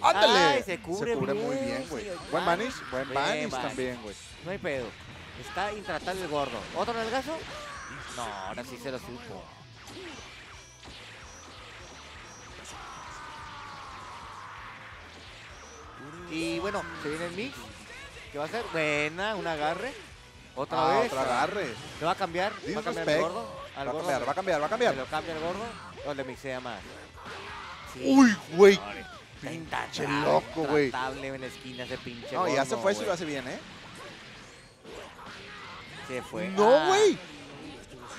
Ándale. Ay, se cubre muy bien, bien, güey. Buen. Vanish, buen Bien, Vanish Vanish. también, güey. No hay pedo. Está intratable el gordo. ¿Otro nalgazo? No, ahora sí se lo supo. Y bueno, se viene el mix. ¿Qué va a hacer? Buena, un agarre. Otra Ah, vez. otro agarre. ¿Le va a cambiar? ¿Va a cambiar Disrespect. gordo? Va ¿Al a gordo? cambiar, va a cambiar, va a ¿Se lo cambia el gordo? ¿O le mixea más? Sí. Uy, güey. Pinche loco, güey. En la esquina ese pinche No, ya se gordo, fue, güey. lo hace bien, ¿eh? Se fue. No, Ah, güey.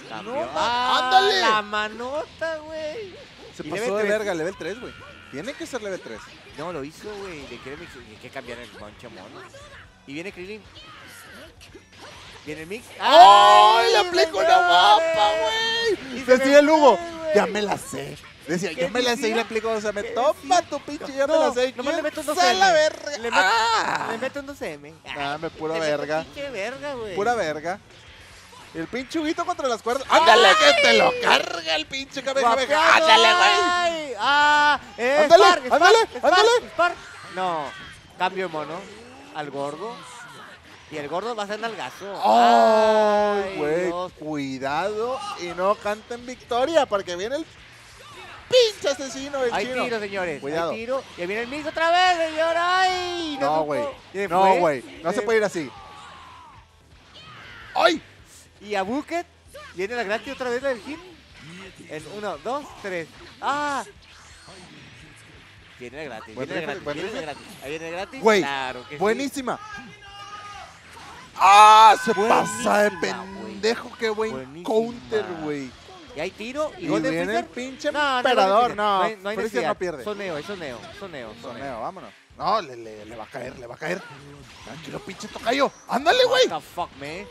cambió. No, ¡Ah, ándale. La manota, güey. Se Y pasó de verga, level 3, güey. Tiene que ser level 3. No, lo hizo, güey. Le quiere quiere cambiar el monche mono. Y viene Krillin. Viene el mix. ¡Ay! Le ¡Ay, aplico una guapa, güey. Decía el Hugo, ya me la sé. Decía, ¿Qué ya me la sé y le aplico. O sea, me ¿Qué toma tu pinche, ya me la sé. nomás le ¿Quién meto unos se la M. verga? Le meto- ¡Ah! Le meto unos M. Ah, me pura verga. Pinche verga, güey. Pura verga. El pinche Huguito contra las cuerdas. ¡Ándale, que te lo carga el pinche cabeza! ¡Ándale, güey! ¡Ay! ¡Ah! eh, Ándale, Spark, Spark, ándale, Spark, ándale. No, cambio de mono al gordo. Y el gordo va a ser nalgazo. ¡Ay, güey! Dios. Cuidado y no canten victoria porque viene el pinche asesino del Hay chino. tiro, señores. Cuidado. Hay tiro. Y viene el mix otra vez, señor. ¡Ay! No, güey. No, güey. No se se- puede ir así. ¡Ay! Y a Bucket viene la gratis otra vez la del hit. En uno, dos, tres. ¡Ah! Viene la gratis, viene la gratis, viene la gratis. Ahí viene la gratis. Güey, claro que sí. Buenísima. ¡Ah! Se pasa de Buenísima, pendejo. ¡Qué buen Buenísima. counter, güey! Y hay tiro y, Y gol de viene el pinche No, no, no, emperador. no, No, no hay, no hay necesidad. no pierde. Soneo, soneo, soneo. Soneo, vámonos. No, le, le, le va a caer, le va a caer. Tranquilo, pinche tocayo. ¡Ándale, güey! What the fuck, man.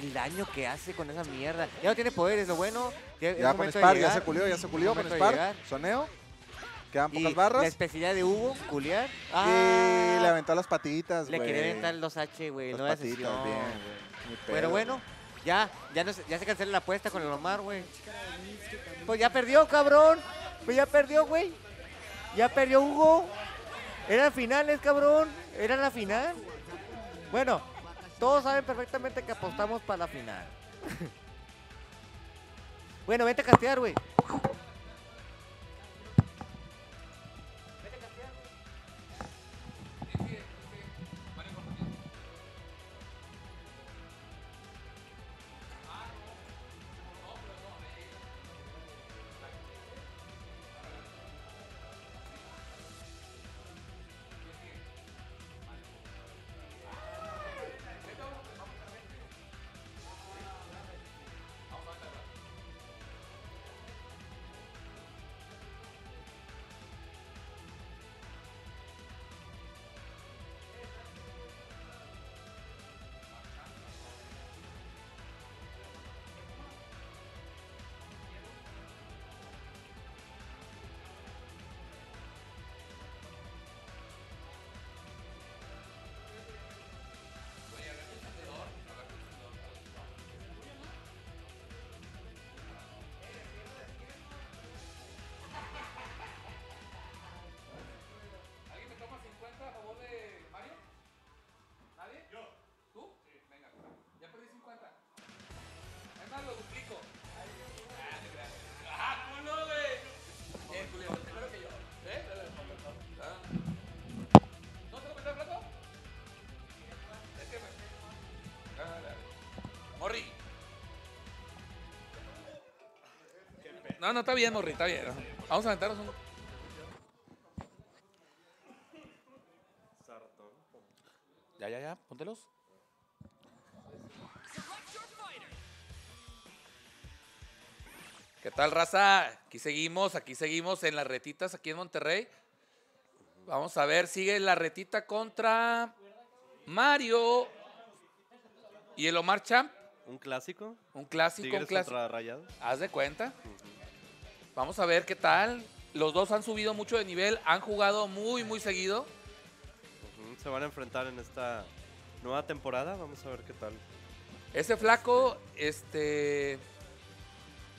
Y el daño que hace con esa mierda. Ya no tiene poderes, lo bueno. Ya, Ya con Spark, ya se culió, ya se culió con llegar. Soneo. Quedan Y pocas barras. la especialidad de Hugo, culiar. Y Ah, le aventó las patitas, le quería aventar los H, güey. Las No patitas, bien, güey. Pero bueno, ya, ya, no ya se cancela la apuesta con el Omar, güey. Pues ya perdió, cabrón. Pues ya perdió, güey. Ya perdió Hugo. Eran finales, cabrón. Era la final. Bueno, todos saben perfectamente que apostamos para la final. bueno, vete a castear, güey. No, no, está bien, Morri, está bien. Vamos a aventarnos un. Ya, ya, ya, póntelos. ¿Qué tal, raza? Aquí seguimos, aquí seguimos en las retitas, aquí en Monterrey. Vamos a ver, sigue la retita contra Mario y el Omar Champ. Un clásico. Un clásico, un clásico. Rayados. Haz de cuenta. Vamos a ver qué tal. Los dos han subido mucho de nivel, han jugado muy, muy seguido. Se van a enfrentar en esta nueva temporada. Vamos a ver qué tal. Ese flaco, este.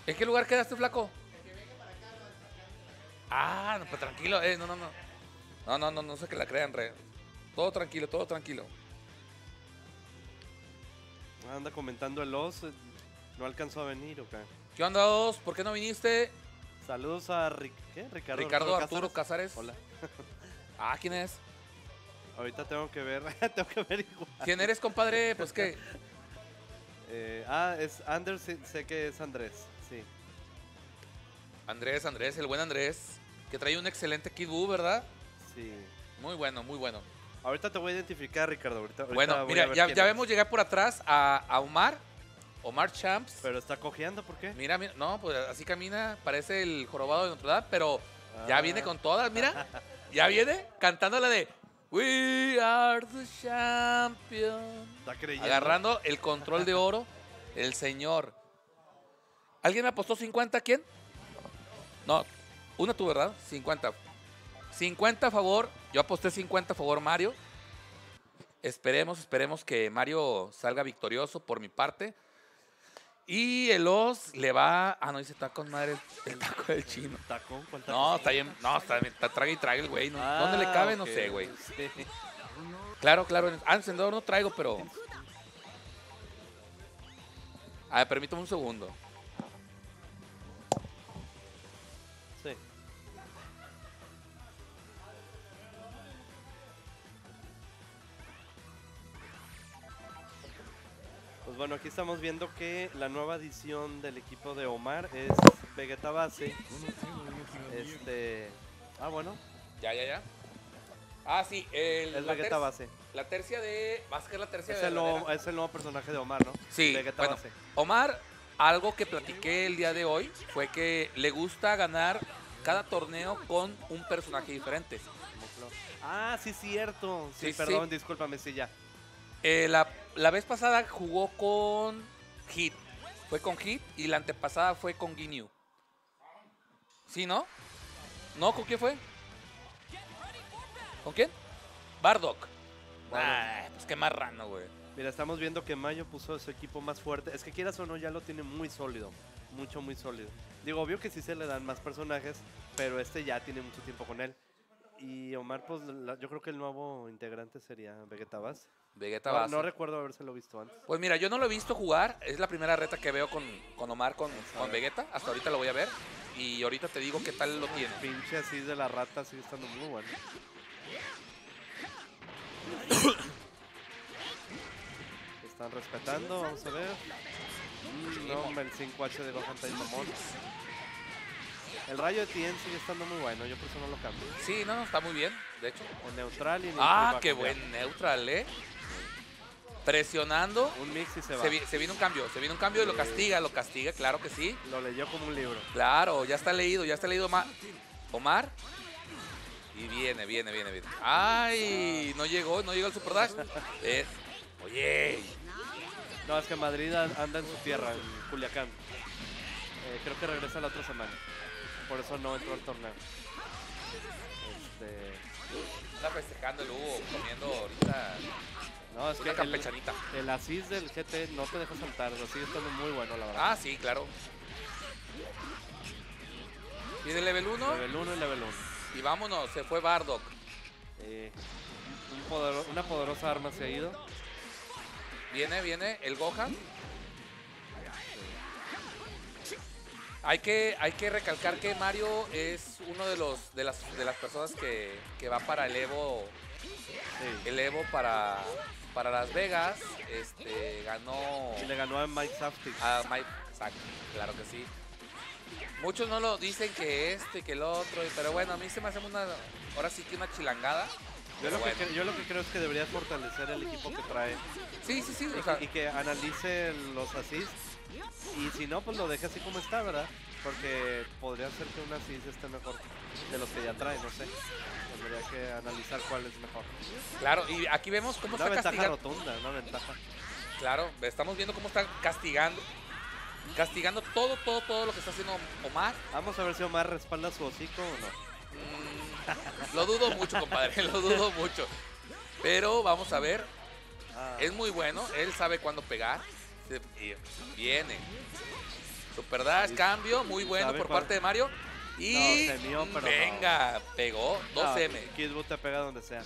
¿En qué lugar queda este flaco? Ah, no, pues tranquilo, eh, no, no, no. No, no, no, no sé que la crean, re. Todo tranquilo, todo tranquilo. Anda comentando el Oz. eh, No alcanzó a venir, ¿o qué? ¿Qué onda? ¿Por qué no viniste? Saludos a Ric- ¿qué? Ricardo, Ricardo Arturo Casares. Hola. Ah, ¿quién es? Ahorita tengo que ver. tengo que ver igual. ¿Quién eres, compadre? Pues que. Eh, ah, es Anders. sé que es Andrés. Sí. Andrés, Andrés, el buen Andrés. que trae un excelente Kid Buu, ¿verdad? Sí. Muy bueno, muy bueno. Ahorita te voy a identificar, Ricardo. Ahorita, Bueno, mira, ya, vemos llegar por atrás a, a Omar. Omar Champs. Pero está cojeando, ¿por qué? Mira, mira, no, pues así camina, parece el jorobado de Notre Dame, pero ya Ah. viene con todas, mira. Ya viene cantando la de We are the champions. Está creyendo. Agarrando el control de oro, el señor. ¿Alguien me apostó 50? ¿Quién? No, una tú, ¿verdad? 50. 50 a favor. Yo aposté 50 a favor Mario. Esperemos, esperemos que Mario salga victorioso por mi parte. Y el Oz le va. Ah, no, dice está con madre el, taco del chino. ¿Taco? ¿Cuál taco? No, está bien. No, está, está traga y traga el güey. ¿no? ¿Dónde le Ah, cabe? No sé, güey. Sí. Claro, claro. Ah, encendedor no traigo, pero. A ver, permítame un segundo. Pues bueno, aquí estamos viendo que la nueva edición del equipo de Omar es Vegeta Base. Este. Ah, bueno, Ya, ya, ya. Ah, sí. El, es la, Vegeta Base. la tercia de. ¿Vas a sacar la tercia Es de el, nuevo, es el nuevo personaje de Omar, ¿no? Sí, Vegeta bueno, Base. Omar, algo que platiqué el día de hoy fue que le gusta ganar cada torneo con un personaje diferente. Ah, sí, cierto. Sí, Sí, sí. perdón, discúlpame, sí, ya. Eh, la, la vez pasada jugó con Hit. Fue con Hit y la antepasada fue con Ginyu. ¿Sí, no? ¿No? ¿Con quién fue? ¿Con quién? Bardock. Ah, pues qué marrano, güey. Mira, estamos viendo que Mayo puso su equipo más fuerte. Es que quieras o no, ya lo tiene muy sólido. Mucho, muy sólido. Digo, obvio que sí se le dan más personajes, pero este ya tiene mucho tiempo con él. Y Omar, pues la- yo creo que el nuevo integrante sería Vegeta Bass. Vegeta No, Base. no recuerdo habérselo visto antes. Pues mira, yo no lo he visto jugar. Es la primera reta que veo con, con Omar, con, con Vegeta. Hasta ahorita lo voy a ver. Y ahorita te digo qué tal lo tiene. Pinche así de la rata sigue estando muy bueno. Están respetando, vamos a ver. Mm, no, el 5H de Gohan está mamón. El rayo de Tien sigue estando muy bueno, yo por eso no lo cambio. Sí, no, está muy bien, de hecho. En neutral y Ah, va a qué buen neutral, ¿eh? Presionando. Un mix y se va. Se, vi- se viene un cambio, se viene un cambio y lo castiga, lo castiga, claro que sí. Lo leyó como un libro. Claro, ya está leído, ya está leído Omar. Omar. Y viene, viene, viene, viene. ¡Ay! No llegó, no llegó el Super Dash. Eh, oye, No, es que Madrid an- anda en su tierra, en Culiacán. Eh, creo que regresa la otra semana. Por eso no entró al torneo. Este, está festejando el Hugo, comiendo ahorita no, es que una el, campechanita. el Asís del GT no te deja saltar, lo sigue estando muy bueno, la verdad. Ah, sí, claro. Y de level 1, Level 1 y level 1. y vámonos, se fue Bardock. Eh, un podero- una poderosa arma se ha ido. Viene, viene el Gohan. Hay que, hay que recalcar que Mario es uno de los de las de las personas que, que va para el Evo, Sí. el Evo para, para Las Vegas. Este ganó Y le ganó a Mike Safety. a Mike claro que sí. Muchos no lo dicen que este, que el otro, pero bueno, a mí se me hace una, ahora sí que una chilangada. Yo lo, que, bueno. yo lo que creo es que debería fortalecer el equipo que trae Sí, sí, sí. y, o sea, que, y que analice los assists. Y si no, pues lo deje así como está, ¿verdad? Porque podría ser que un assist esté mejor de los que ya trae, no sé. Tendría que analizar cuál es mejor. claro, y aquí vemos cómo Una está ventaja castigando. rotunda, una ventaja. Claro, estamos viendo cómo está castigando. Castigando todo, todo, todo lo que está haciendo Omar. Vamos a ver si Omar respalda su hocico o no. Mm, lo dudo mucho, compadre, lo dudo mucho. Pero vamos a ver. Ah, Es muy bueno, él sabe cuándo pegar. Y viene. Super Dash, cambio, muy bueno por parte de Mario. Y No, se mió, pero no. venga, pegó 2M. no, Kid Buu te pega donde sea.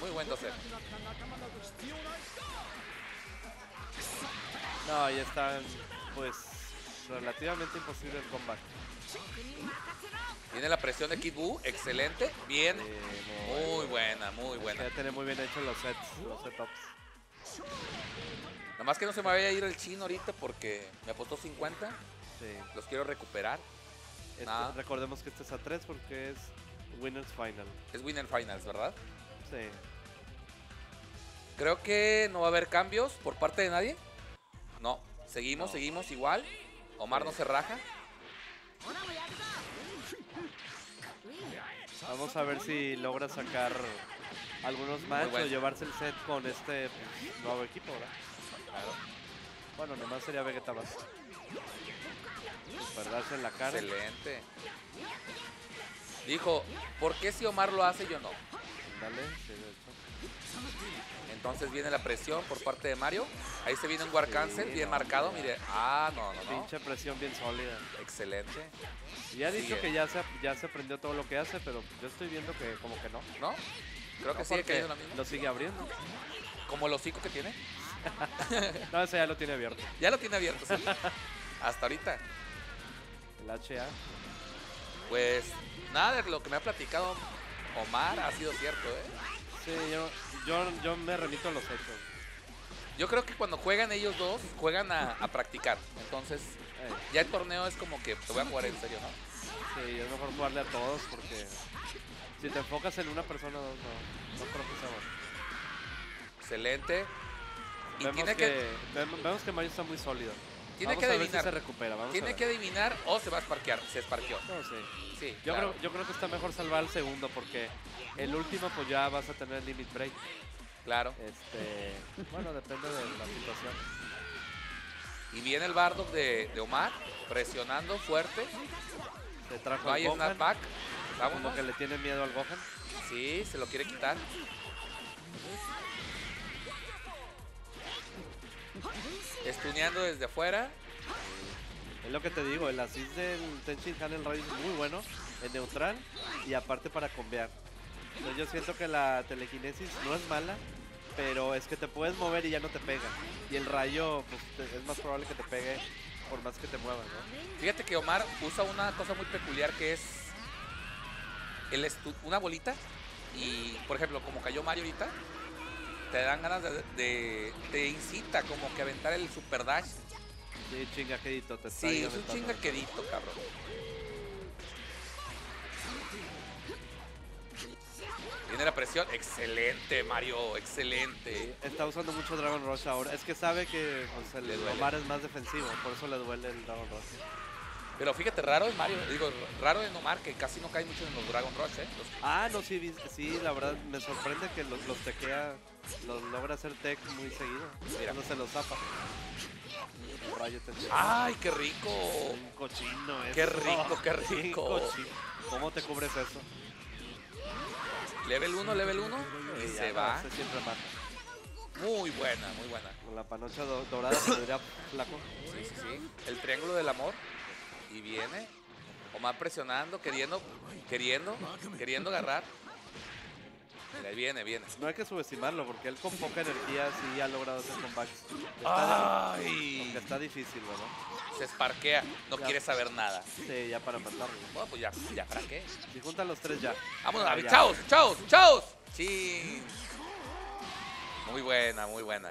Muy buen 2M. No, ya está, pues, relativamente imposible el comeback. Viene la presión de Kid Buu, excelente. Bien, muy buena, muy buena. Ya tiene muy bien hechos los sets, los setups. Nada más que no se me vaya a ir el chino ahorita porque me apostó 50. Sí. Los quiero recuperar. Este. Recordemos que este es a 3 porque es Winners Final. Es Winner Finals, ¿verdad? Sí. Creo que no va a haber cambios por parte de nadie. No, seguimos, No. seguimos igual. Omar Sí. no se raja. Vamos a ver si logra sacar algunos bueno. o llevarse el set con este nuevo equipo, ¿verdad? Bueno, nomás sería Vegeta más. Perderse en la cara. Excelente. Dijo, ¿por qué si Omar lo hace yo no? Dale, sí. Entonces viene la presión por parte de Mario. Ahí se viene un War Cancel bien no, marcado. mira. Mire, ah, no, no, no. Pinche presión bien sólida. Excelente. Y ha dicho Sigue. que ya se, ya se aprendió todo lo que hace, pero yo estoy viendo que como que no. ¿No? Creo que sigue cayendo misma. Lo sigue abriendo. Como el hocico que tiene. No, ese ya lo tiene abierto. Ya lo tiene abierto, sí. Hasta ahorita. El HA. Pues nada de lo que me ha platicado Omar ha sido cierto, ¿eh? Sí, yo, yo, yo me remito a los hechos. Yo creo que cuando juegan ellos dos, juegan a, a practicar. Entonces, Eh, ya el torneo es como que te voy a jugar en serio, ¿no? sí, es mejor jugarle a todos porque si te enfocas en una persona, no, no, no creo que sea bueno. Excelente. Y Vemos tiene que, que, vemos, que Mario está muy sólido. tiene Vamos que a ver si se adivinar. recupera. Vamos Tiene que adivinar o se va a esparquear. Se esparqueó. No, sí. Sí, Yo, claro. creo, yo creo que está mejor salvar al segundo porque el último pues ya vas a tener limit break. Claro. Este, bueno, depende de la situación. Y viene el Bardock de, de Omar, presionando fuerte. Se trajo Gohan, snapback. como que le tiene miedo al Gohan. Sí, se lo quiere quitar. Estuneando desde afuera. Es lo que te digo, el assist del Tenshin Han el Rayo es muy bueno, en neutral y aparte para combear. Entonces yo siento que la telequinesis no es mala, pero es que te puedes mover y ya no te pega. Y el rayo, pues te- es más probable que te pegue por más que te muevas, ¿no? Fíjate que Omar usa una cosa muy peculiar que es el una bolita y, por ejemplo, como cayó Mario ahorita, te dan ganas de, de- te incita como que aventar el super dash. Sí, chingaquedito, te está Sí, es un chingaquedito, cabrón. Viene la presión, excelente Mario, excelente. Está usando mucho Dragon Rush ahora. Es que sabe que pues, el. Omar es más defensivo, por eso le duele el Dragon Rush. Pero fíjate, raro en Mario, digo, raro en Omar, que casi no cae mucho en los Dragon Rush, ¿eh? Los- Ah, no, sí, sí, la verdad me sorprende que los, los tequea, los logra hacer tech muy seguido. Mira. No se los zapa. Rayo. ¡Ay, qué rico! Un cochino eso. Qué rico, qué rico. ¿Cómo te cubres eso? Level 1, level 1, y se va. ese siempre mata. Muy buena, muy buena. Con la panocha do- dorada se diría flaco. Sí, sí, sí. El triángulo del amor. Y viene. Omar presionando, queriendo, queriendo, queriendo agarrar. Mira, ahí viene, viene. No hay que subestimarlo porque él con poca energía sí ha logrado hacer comebacks. Está, está difícil, ¿verdad? Se esparquea, no Ya. quiere saber nada. Sí, ya para matarlo. Bueno, pues ya, ya, ¿para qué? Si juntan los tres ya. Vámonos, David, ya. chavos, chavos, chavos. Sí. Muy buena, muy buena.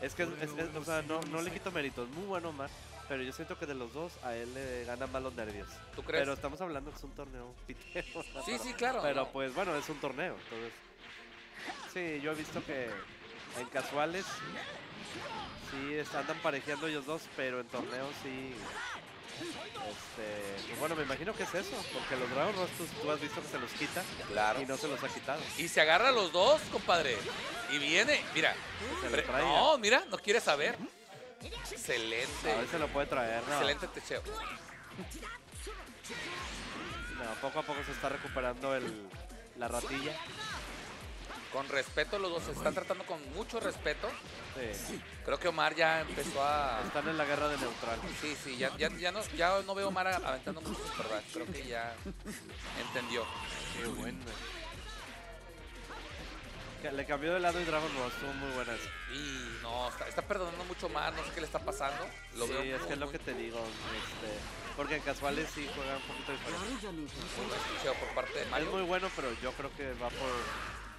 Es que, es- es- o sea, no, no le quito mérito. Es muy bueno, Omar. Pero yo siento que de los dos a él le ganan más los nervios. ¿Tú crees? Pero estamos hablando que es un torneo pitero. Sí, sí, claro. Pero no. pues bueno, es un torneo. Entonces, sí, yo he visto que en casuales sí andan parejeando ellos dos, pero en torneos sí. Este, pues bueno, me imagino que es eso, porque los Dragon Rush tú, has visto que se los quita Claro. y no se los ha quitado. Y se agarra a los dos, compadre. Y viene, mira. Se. No, mira, no quiere saber. Excelente. A ver si lo puede traer, ¿no? Excelente techeo. No, poco a poco se está recuperando el, la ratilla. Con respeto, los dos se están tratando con mucho respeto. Sí, Creo que Omar ya empezó a. están en la guerra de neutral. Sí, sí, ya, ya, ya, no, ya no veo a Omar aventando muchos verdad. Creo que ya entendió. Qué bueno. Le cambió de lado y Dragon Ball, estuvo muy buena esa. Y no, está, está perdonando mucho más, no sé qué le está pasando. Lo sí, veo es muy, que es lo muy- que te digo. Este, porque en casuales sí juega un poquito diferente. muy buen switcheo por parte de Es Mario. muy bueno, pero yo creo que va por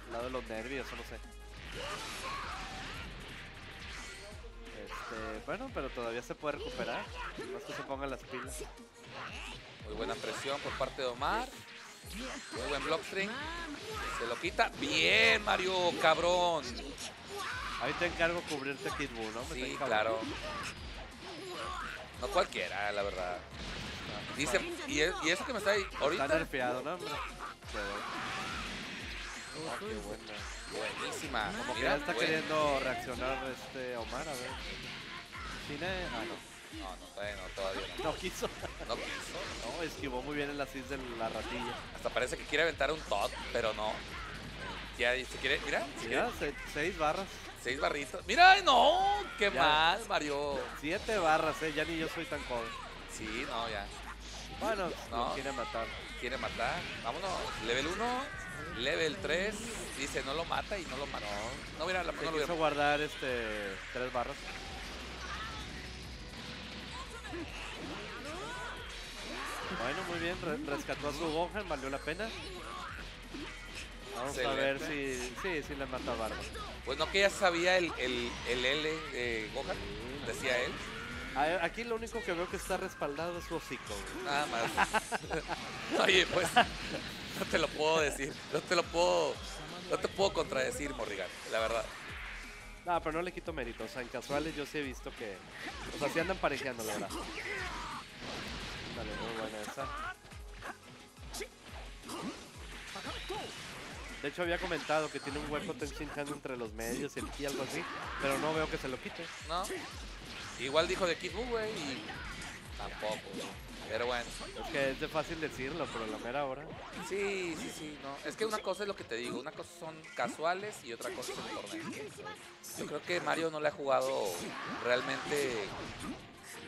el lado de los nervios, no sé. Este, bueno, pero todavía se puede recuperar. Más que se pongan las pilas. Muy buena presión por parte de Omar. Muy buen blockstring. Se lo quita. Bien, Mario, cabrón. Ahí te encargo cubrirte Kid Buu, ¿no? Me Sí, está claro. No cualquiera, la verdad. Dice, y, es- y eso que me está ahí Está ahorita, nerfeado, ¿no? hombre? Qué buena. buenísima. Como que ya está queriendo reaccionar este Omar, a ver. Cine, ah, no. No, no, todavía no, todavía no. No quiso. No quiso. No, esquivó muy bien el assist de la ratilla. Hasta parece que quiere aventar un tot, pero no. Ya se quiere, mira, se quiere- se- seis barras. seis barritos. Mira, no, qué Ya. mal, Mario. Siete barras, eh. Ya ni yo soy tan joven. Sí, no, ya. Bueno, No. quiere matar. Quiere matar. Vámonos. Level 1, level 3. Dice, no lo mata y no lo mató. No, mira, la Se no lo quiso guardar este tres barras. Bueno, muy bien, re- rescató a su Gohan, valió la pena. Vamos a ver si. Sí, sí le mata a Barba. Pues no que ya sabía el, el, el L de Gohan, decía él. A- Aquí lo único que veo que está respaldado es su hocico. güey. Nada más. Oye, pues no te lo puedo decir. No te lo puedo. No te puedo contradecir, Morrigan, la verdad. No, pero no le quito mérito. O sea, en casuales yo sí he visto que. O sea, sí andan parejeando, la verdad. Dale, muy buena esa. De hecho, había comentado que tiene un hueco Tenshin Han entre los medios y el ki, algo así. Pero no veo que se lo quite. ¿No? Igual dijo de Kid güey, y tampoco. Pero bueno. Es que es de fácil decirlo, pero la mera hora. Sí, sí, sí, no. Es que una cosa es lo que te digo, una cosa son casuales y otra cosa es el torneo. Yo creo que Mario no le ha jugado realmente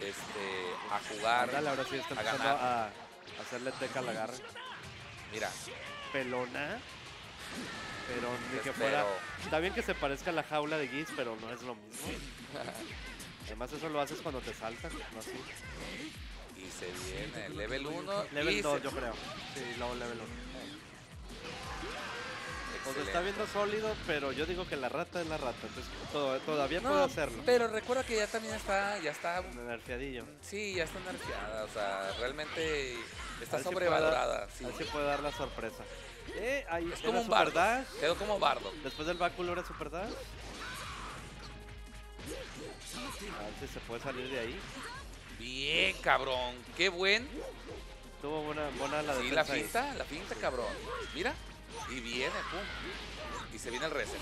este, a jugar, Dale, ahora sí está a ganar. a hacerle teca al agarre. Mira, Pelona. Pero ni que Espero. fuera. Está bien que se parezca a la jaula de Giz, pero no es lo mismo. Además, eso lo haces cuando te saltan, no así. Y se viene el level 1. Level 2, yo creo. Sí, luego level 1. Pues está viendo sólido, pero yo digo que la rata es la rata. Entonces, to- todavía puede No, hacerlo. pero recuerda que ya también está, ya está, Nerfeadillo. sí, ya está nerfeada, o sea, realmente está A ver si sobrevalorada. puede sí. dar- A ver si puede dar la sorpresa. Eh, ahí Es como un Super bardo. Dash. Quedó como bardo. Después del báculo era Super Dash. A ver si se puede salir de ahí. Bien, cabrón, qué buen. Tuvo buena, buena la Sí, la defensa ahí. finta, la finta, cabrón. Mira, y viene, pum. Y se viene el reset.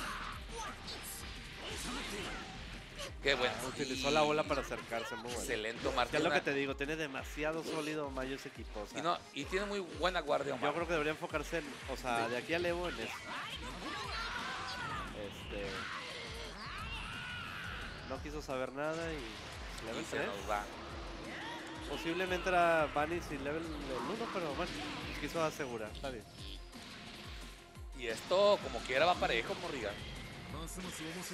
Qué bueno. Utilizó Y la bola para acercarse, muy bueno. Excelente, Ya Martín. es lo que te digo, tiene demasiado sólido Mayo ese equipo. o sea, Y, no, y tiene muy buena guardia, Omar. Yo creo que debería enfocarse en, o sea, de aquí al Evo en eso. Este. No quiso saber nada y. Y se 3. nos va. Posiblemente era Vanis y level 1, pero bueno, quiso asegurar. Está bien. Y esto, como quiera, va parejo, Morrigan.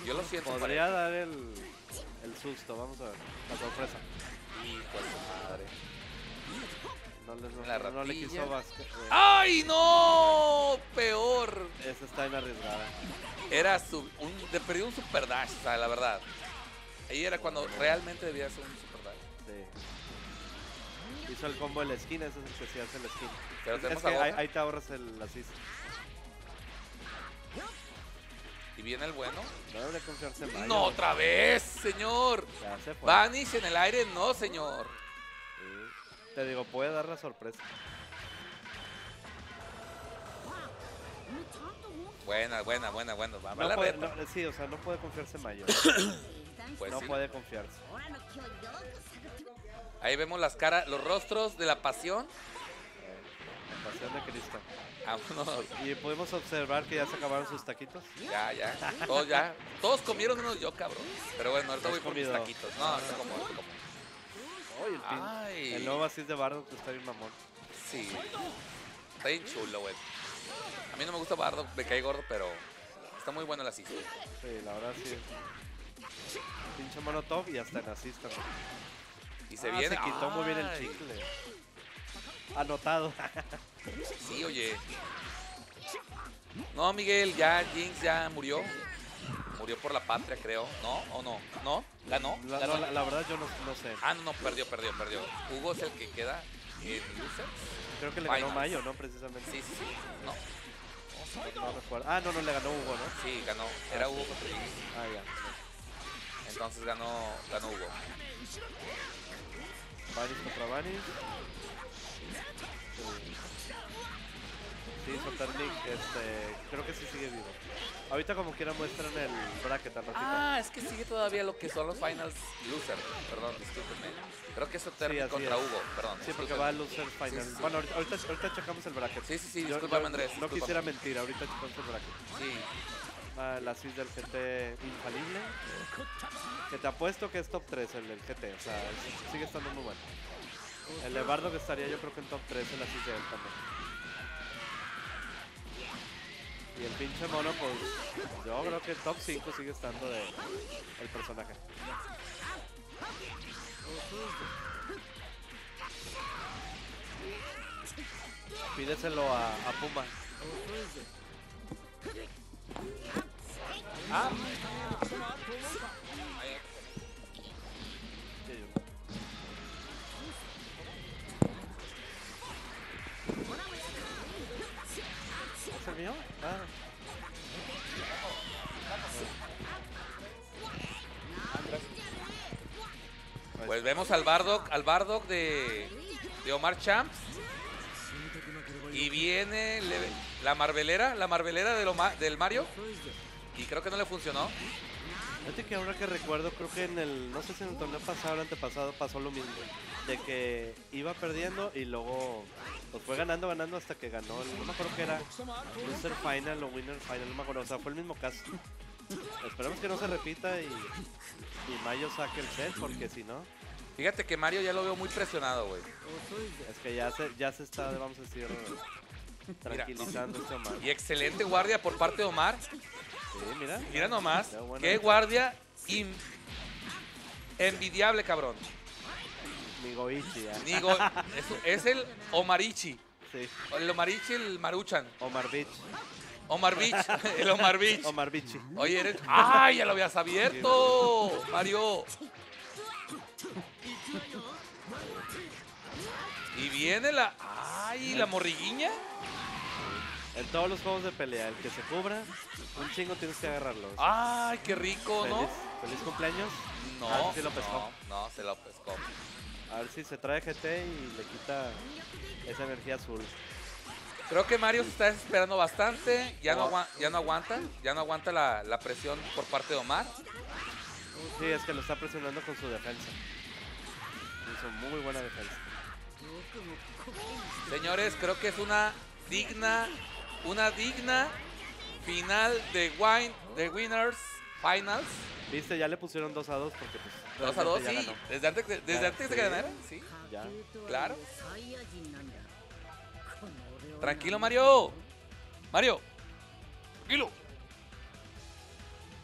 Yo lo siento Podría dar el, el susto, vamos a ver. La sorpresa. Hijo de madre. No, le- no- no le quiso basque- eh, ¡Ay, no! Peor. Esa está en arriesgada. Era su, un, de perdió un super dash, o sea, la verdad. Ahí era cuando realmente debía ser un super. Hizo el combo de la esquina, ese es el que se hace en la esquina. Pero es tenemos que ahí, ahí te ahorras el assist. Y viene el bueno. No debería confiarse más. No, otra vez, señor. Ya se fue. Vanish en el aire, no, señor. Sí. Te digo, puede dar la sorpresa. Buena, buena, buena, buena. Va, No la puede- no, sí, o sea, no puede confiarse Mayo. Pues no sí. puede confiarse. Ahí vemos las caras, los rostros de la pasión. La pasión de Cristo. Vámonos. Y podemos observar que ya se acabaron sus taquitos. Ya, ya. Todos ya. Todos comieron menos yo, cabrón. Pero bueno, ahorita ¿Has voy por mis comido? taquitos. No, ahorita como, ahorita como. Oye, el, pin- Ay. el nuevo assist de Bardo que está bien mamón. Sí. Está bien chulo, güey. A mí no me gusta Bardo, me cae gordo, pero está muy bueno el asist. Sí, la verdad sí. Pinche mono top y hasta en también. Y se Ah, viene. Se quitó muy bien el chicle. Anotado. Sí, oye. No, Miguel, ya Jinx ya murió. Murió por la patria, creo. ¿No? ¿O no? ¿No? ¿Ganó? La, ¿Ganó? no, la- la verdad yo no, no sé. Ah, no, no, perdió, perdió, perdió. Hugo es el que queda en Losers. Creo que le ganó. Mayo, ¿no? Precisamente. Sí, sí, sí. No, No recuerdo. Ah, no, no, le ganó Hugo, ¿no? sí, ganó. Era Hugo contra Luis. Ah, ya. Entonces ganó, ganó Hugo. Vanis contra Vanis. Sí, Soternic, este, creo que sí sigue vivo. Ahorita como quiera muestran el bracket al ratito. Ah, es que sigue todavía lo que son los finals loser. Perdón, discúlpenme. Creo que eso termina así contra es. Hugo, perdón. sí, porque va a loser final. Sí, sí, sí. Bueno, ahorita, ahorita, checamos el bracket. Sí, sí, sí, Yo- discúlpame, yo Andrés. No discúlpame. quisiera mentir, ahorita checamos el bracket. Sí, Ah, la del GT infalible. Que te apuesto que es top 3 el GT. O sea, sigue estando muy bueno. El de Bardo que estaría yo creo que en top 3 en la de él también. Y el pinche mono, pues yo creo que top 5 sigue estando de el personaje. Pídeselo a, a Puma. Yo- ¿Es el? Ah. pues vemos al Bardock, al Bardock de, de Omar Champs. Y viene le- la Marvelera, la Marvelera del, Oma- del Mario. Y creo que no le funcionó. Fíjate que ahora que recuerdo, creo que en el, no sé si en el torneo pasado o antepasado pasó lo mismo. De que iba perdiendo y luego pues fue ganando, ganando hasta que ganó. No me acuerdo que era loser final o winner final, no me acuerdo. O sea, fue el mismo caso. Esperemos que no se repita y, y Mayo saque el set, porque si no, Fíjate que Mario ya lo veo muy presionado, güey. es que ya se, ya se está, vamos a decir, tranquilizando este Omar. Y excelente guardia por parte de Omar. Sí, mira. Mira nomás. Qué guardia in- envidiable, cabrón. Mi Goichi, ya. Digo, es, es el Omarichi. Sí. El Omarichi, el Maruchan. Omar Beach. Omar Beach. El Omar Beach. Omar. Oye, eres. ¡Ay! Ya lo habías abierto, Mario. Y viene la. ¡Ay! La morriguiña. En todos los juegos de pelea, el que se cubra, un chingo tienes que agarrarlo. ¡Ay! ¡Qué rico, ¿no? feliz cumpleaños. No, sí lo pescó. no, no, se lo pescó. A ver si se trae GT y le quita esa energía azul. Creo que Mario se está desesperando bastante. Ya no, agua- ya no aguanta. Ya no aguanta la, la presión por parte de Omar. Sí, es que lo está presionando con su defensa. Hizo muy buena defensa. Señores, creo que es una digna, una digna final de Wine, de Winners Finals. Viste, ya le pusieron 2 a 2 porque pues. 2 a 2, realmente sí. ganó. Desde antes, de- desde Ya, antes sí. que ganara, sí. Ya. Claro. Tranquilo, Mario. Mario. Tranquilo.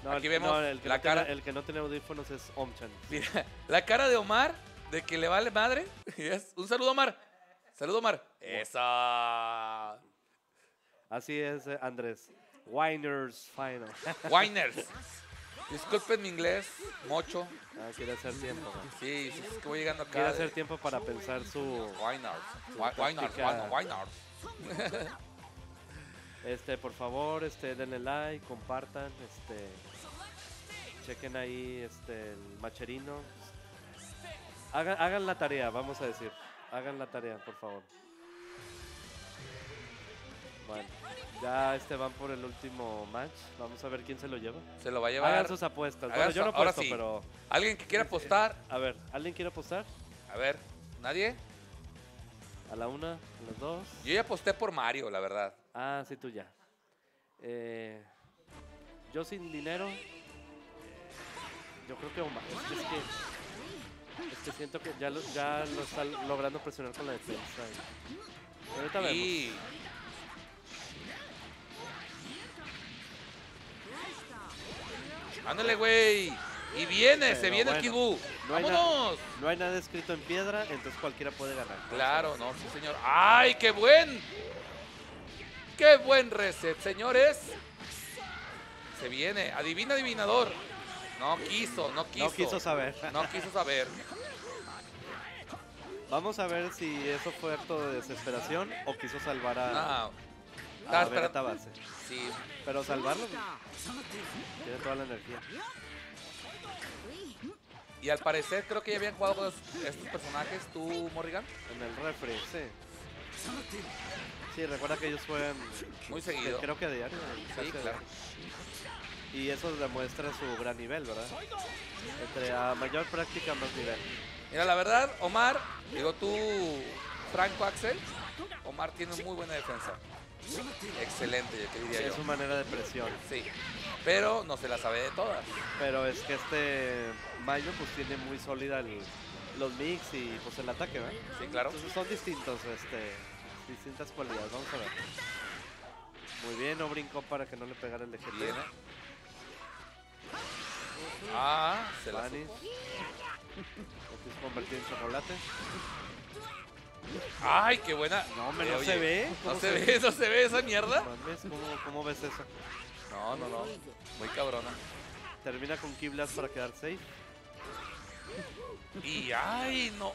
No, Aquí el, vemos no, el que la no tiene- cara. el que no tiene audífonos es Omchan. Mira, la cara de Omar, de que le vale madre. Es- Un saludo, Omar. Saludo, Omar. Esa. Así es, eh, Andrés. Winers Final. Winers. Disculpen mi inglés, mocho. Ah, quiere hacer tiempo. Sí, sí, es que voy llegando acá. Quiere de- hacer tiempo para pensar su. Winers. Wi- Winers. Winers. Este, por favor, este, denle like, compartan, este, chequen ahí, este, el macherino. Hagan, hagan la tarea, vamos a decir. Hagan la tarea, por favor. Bueno, ya este van por el último match. Vamos a ver quién se lo lleva. Se lo va a Hagan llevar. sus apuestas. hagan Bueno, yo no ahora apuesto, sí. pero Alguien que quiera apostar. a ver, ¿alguien quiere apostar? A ver, ¿nadie? A la una, a las dos. Yo ya aposté por Mario, la verdad. Ah, sí, tú ya. Eh, yo sin dinero. eh, Yo creo que Omar. Es que, es que, es que siento que ya lo, ya lo está logrando presionar con la defensa. y- ahorita vemos. Ándale, güey. Y viene, se viene el bueno, Kibu. no hay ¡Vámonos! No hay nada escrito en piedra, entonces cualquiera puede ganar. Claro, no, sí, señor. ¡Ay, qué buen! ¡Qué buen reset, señores! Se viene. Adivina, adivinador. No quiso, no quiso. No quiso saber. No quiso saber. Vamos a ver si eso fue acto de desesperación o quiso salvar a, No. a Base. Sí. Pero salvarlo, tiene toda la energía. Y al parecer creo que ya habían jugado con estos personajes, tú, Morrigan. En el refri, sí. Sí, recuerda que ellos juegan Muy que- seguido. creo que a diario. casi Sí, a claro. diario. Y eso demuestra su gran nivel, ¿verdad? Entre a mayor práctica, más nivel. Mira, la verdad, Omar, digo tú, Franco Axel, Omar tiene muy buena defensa. Excelente, yo te diría Es yo. su manera de presión. Sí. Pero no se la sabe de todas. Pero es que este Mayo pues tiene muy sólida el- los mix y pues el ataque, ¿verdad? Sí, claro. Entonces son distintos, este, distintas cualidades. Vamos a ver. Muy bien, no brincó para que no le pegara el DGT. Viene. Ah, se la Vanis. supo. Convertir en chocolate. Ay, qué buena. No, hombre, Eh, no oye, se ve. No ¿Cómo se ve, no se ve esa mierda. ¿Cómo, ¿Cómo ves eso? No, no, no. Muy cabrona. Termina con Kiblas para quedar safe. Y ay, no.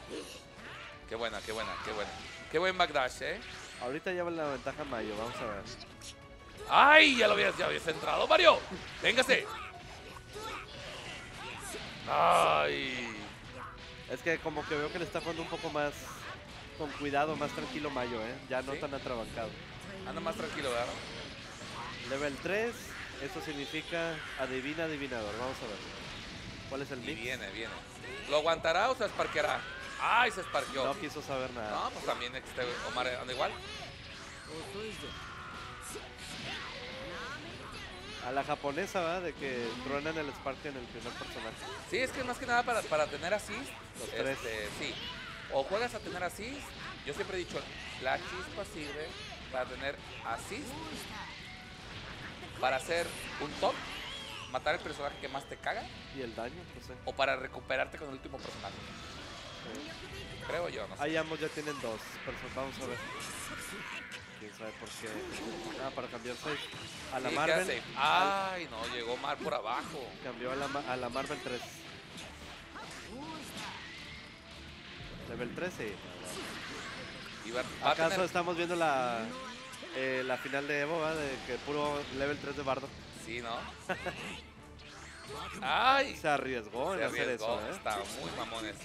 Qué buena, qué buena, qué buena. Qué buen backdash, eh. Ahorita lleva la ventaja Mayo, vamos a ver. ¡Ay! Ya lo habías, ya habías entrado, Mario. Véngase. ¡Ay! Es que como que veo que le está jugando un poco más con cuidado, más tranquilo Mayo, ¿eh? Ya no ¿Sí? tan atrabancado. Anda más tranquilo, ¿verdad? Level 3, eso significa adivina adivinador. Vamos a ver. ¿Cuál es el Y mix? viene, viene. ¿Lo aguantará o se esparqueará? ¡Ay, se esparqueó! No quiso saber nada. No, pues también este Omar anda igual. A la japonesa, ¿verdad? De que truenan el Spark en el primer personaje. Sí, es que más que nada para, para tener assist. Los tres. este, sí. O juegas a tener assist. Yo siempre he dicho, la chispa sirve para tener assist. Para hacer un top. Matar el personaje que más te caga. Y el daño, no sé. O para recuperarte con el último personaje. Creo yo, no sé. Ahí ambos ya tienen dos. perso- Vamos a ver. Quién sabe por qué. Ah, para cambiar safe. A la Sí, Marvel. Ay, no, llegó Omar por abajo. cambió a la, a la Marvel 3. Level 13. Y va, va a ¿Acaso estamos viendo la, eh, la final de Evo, ¿verdad? De que puro level 3 de Bardo. Sí, ¿no? Ay, Se arriesgó en se hacer arriesgó. eso, ¿eh? Está muy mamón eso.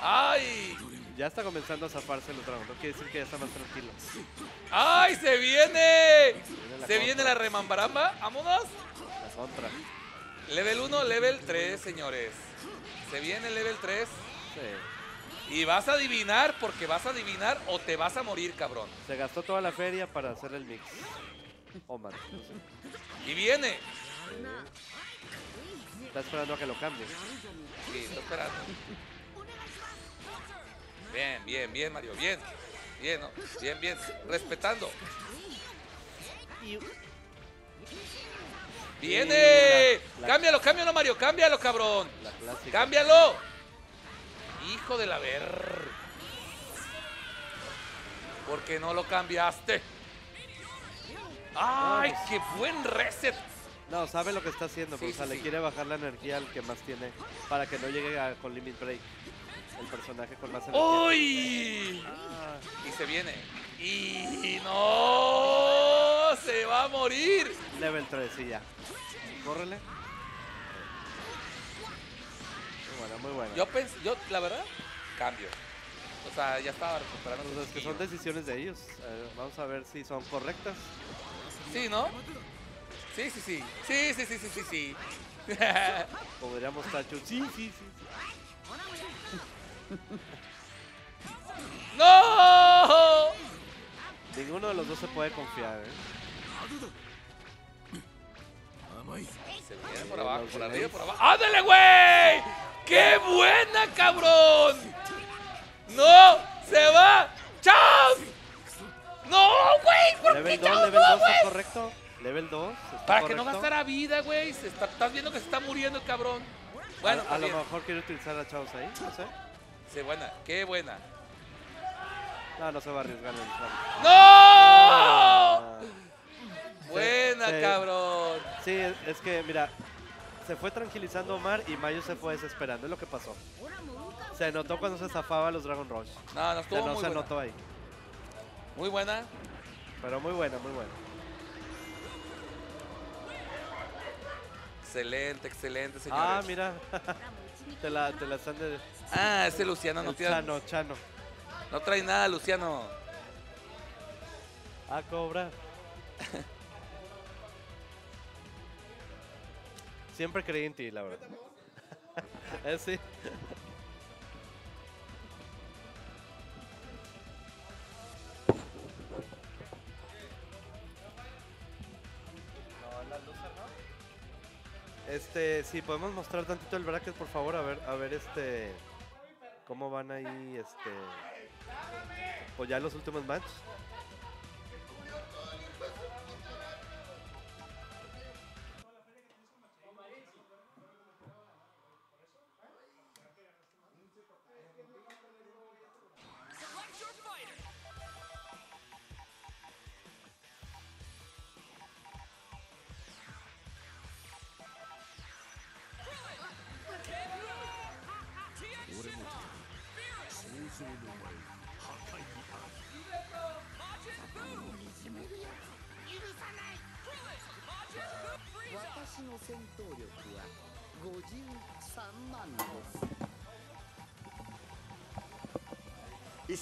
¡Ay! Ya está comenzando a zafarse el dragón. No quiere decir que ya está más tranquilo. ¡Ay, se viene! Viene la Se viene contra, la remambaramba. ¡Vámonos! La contra. Level 1, level 3, señores. Se viene level 3. Sí. Y vas a adivinar porque vas a adivinar o te vas a morir, cabrón. Se gastó toda la feria para hacer el mix. Omar. no sé. Y viene. Está esperando a que lo cambie. Sí, está esperando. Bien, bien, bien, Mario. Bien. Bien, ¿no? Bien, bien. Respetando. ¡Viene! la- la- Cámbialo, cámbialo, Mario. Cámbialo, cabrón. La. ¡Cámbialo! Hijo de la ver. ¿Por qué no lo cambiaste? ¡Ay, qué buen reset! No, sabe lo que está haciendo. Sí, o sea, sí, le sí. quiere bajar la energía al que más tiene para que no llegue a- con limit break. El personaje con más energía. ¡Uy! Ah, Y se viene. ¡Y no! ¡Se va a morir! level 3, sí, ya. Córrele. Muy buena, muy buena. Yo pensé, yo, la verdad, cambio. O sea, ya estaba recuperando. Pues es que son decisiones de ellos. Eh, vamos a ver si son correctas. Sí, ¿no? Sí, sí, sí. Sí, sí, sí, sí, sí, sí. Como diríamos Tacho. Sí, sí, sí. ¡No! Ninguno de los dos se puede confiar, ¿eh? Se viene por abajo, por arriba, por abajo. ¡Ándale, güey! ¡Qué buena, cabrón! ¡No! ¡Se va! ¡Chao! ¡No, güey! ¿Por qué Level 2, chao, level no, 2 güey? está correcto. Level 2. está Para que no correcto. gastara vida, güey. Estás viendo que se está muriendo el cabrón. Bueno, a, a lo mejor quiere utilizar a Chavos ahí, no sé. Sí, buena. ¡Qué buena! No, no se va a arriesgar el slam. ¡No! Ah, Buena, se- cabrón. Sí, es, que, mira, se fue tranquilizando Omar y Mayo se fue desesperando. Es lo que pasó. Se notó cuando se zafaba los Dragon Rush. No, no estuvo sea, no muy se buena. notó ahí. Muy buena. Pero muy buena, muy buena. Excelente, excelente, señores. Ah, mira. te, la, te la están de... Ah, ese Luciano no tiene. Chano, Chano. No trae nada, Luciano. A cobrar. Siempre creí en ti, la verdad. Eh, sí. Este, si podemos mostrar tantito el bracket, por favor, a ver, a ver este cómo van ahí, este, pues ya los últimos matches.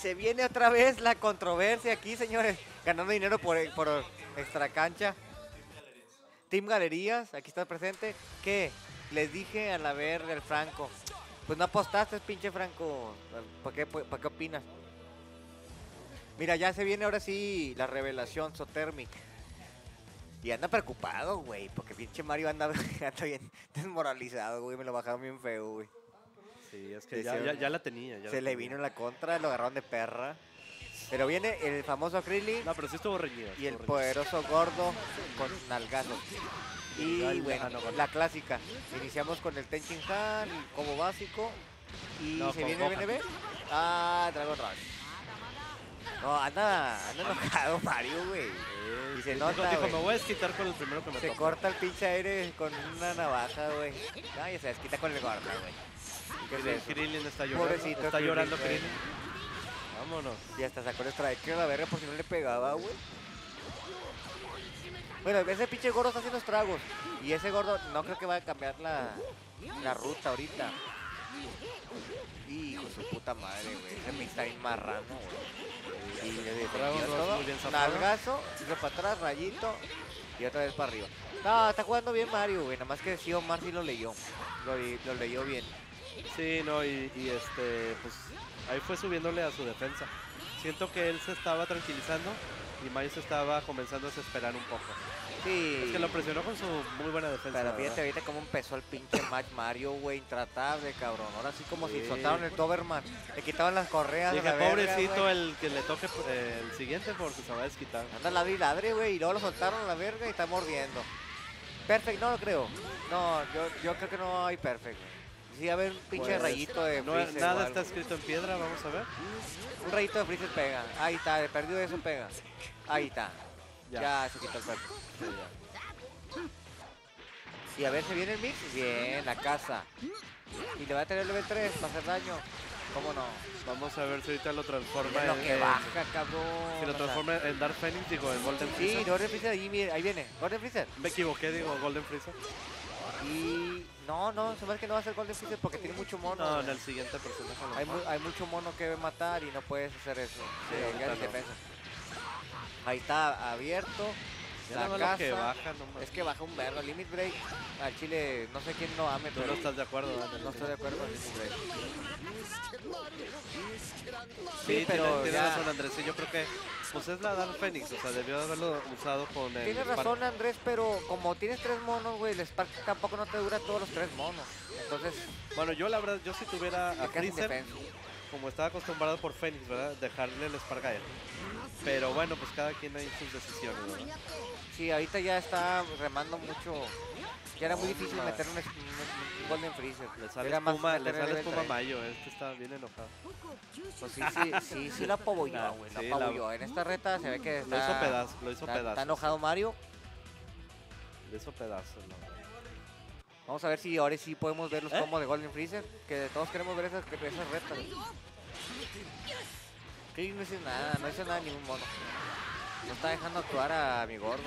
Se viene otra vez la controversia aquí, señores. Ganando dinero por, por extra cancha. Team Galerías, aquí está presente. ¿Qué? Les dije a la verga el Franco. Pues no apostaste, pinche Franco. ¿Para qué, pa' qué opinas? Mira, ya se viene ahora sí la revelación Sotermic. Y anda preocupado, güey, porque pinche Mario anda, anda bien desmoralizado, güey. Me lo bajaron bien feo, güey. Sí, es que ya, sí, ya, ya la tenía. ya Se la le tenía. vino en la contra, lo agarraron de perra. Pero viene el famoso Krillin No, pero sí estuvo reñido. y el reñido. poderoso gordo con nalgazos. Y Ah, bueno, ah, no, la clásica. Iniciamos con el Tenchin Han, como básico. Y No, se viene el. BNB. Ah, Dragon Rush. No, anda, anda enojado Mario, güey. Y se nota, dijo, güey. me voy a desquitar con el primero que me Se toque". corta el pinche aire con una navaja, güey. No, y se desquita con el gordo, güey. ¿Qué es Krillin- está llorando. Pobrecito está llorando. Krillin. Vámonos. Y hasta sacó el strike a la verga por si no le pegaba, güey. Bueno, ese pinche gordo está haciendo estragos. Y ese gordo no creo que vaya a cambiar la, la ruta ahorita. Hijo de su puta madre, güey. Ese me está bien marrano, güey. Y le todo. Nalgazo, hizo para atrás, rayito. Y otra vez para arriba. No, está jugando bien Mario, güey. Nada más que sí, Omar sí lo leyó. Lo, lo leyó bien. Sí, no, y, y este, pues ahí fue subiéndole a su defensa. Siento que él se estaba tranquilizando y se estaba comenzando a desesperar un poco. Sí. Es que lo presionó con su muy buena defensa. Pero fíjate ahorita cómo empezó el pinche match Mario, güey, intratable, cabrón. Ahora sí como si soltaron el Doberman. Le quitaban las correas Dije, la pobrecito el que le toque eh, el siguiente porque se va a desquitar. Anda ladre y ladre, güey, y luego lo soltaron a la verga y está mordiendo. Perfect, no lo creo. No, yo, yo creo que no hay perfect. güey. Sí, a ver un pinche Pues, rayito de No, Freezer nada está escrito en piedra, vamos a ver. Un rayito de Freezer pega. Ahí está, de perdido eso pega. Ahí está. Ya. Ya, se quitó el. Sí, ya. Y a ver, ¿se viene el mix? Bien, la casa. Y le va a tener el level 3 para hacer daño. ¿Cómo no? Vamos a ver si ahorita lo transforma Mira lo en, que en- baja, cabrón. si lo o sea. transforma en Dark Phoenix, digo, en Golden Sí, Freezer. Golden Freezer, ahí, ahí viene. Golden Freezer. Me equivoqué, digo, Golden Freezer. Y no, no, se hace que no va a ser Golden Freezer porque tiene mucho mono. No, en el siguiente personaje. hay, mejor. mu- hay mucho mono que matar y no puedes hacer eso. Sí, Sí, no. Ahí está abierto. La que baja, no. Es que baja un vergo. Limit Break al chile, no sé quién lo ame, Tú pero no estás de acuerdo, Daniel. no estoy de acuerdo con Limit Break. Sí, Sí, pero tiene, razón Andrés. Sí, yo creo que pues es la Dark Phoenix, o sea, debió haberlo usado con el. Tienes Spark. razón, Andrés, pero como tienes tres monos, güey, el Spark tampoco no te dura todos los tres monos. Entonces, Bueno, yo la verdad, yo si tuviera a Freezer, como estaba acostumbrado por Phoenix, ¿verdad? Dejarle el Spark a él. Pero bueno, pues cada quien hay sus decisiones, ¿verdad? Sí, ahorita ya está remando mucho. Ya era muy difícil meter un, Golden Freezer. Le sale Era más espuma, le sale espuma. Mayo, este está bien enojado. Pues sí, sí, sí, sí lo apabulló, Nah, güey. sí, Lo la- apabulló. En esta reta se ve que Lo está, hizo pedazos, lo hizo está, pedazos. está enojado Mario. Le hizo pedazos, la verdad. Vamos a ver si ahora sí podemos ver los ¿Eh? combos de Golden Freezer. Que todos queremos ver esas, esas retas. No hizo nada, no hizo nada ni un mono. No está dejando actuar a mi gordo.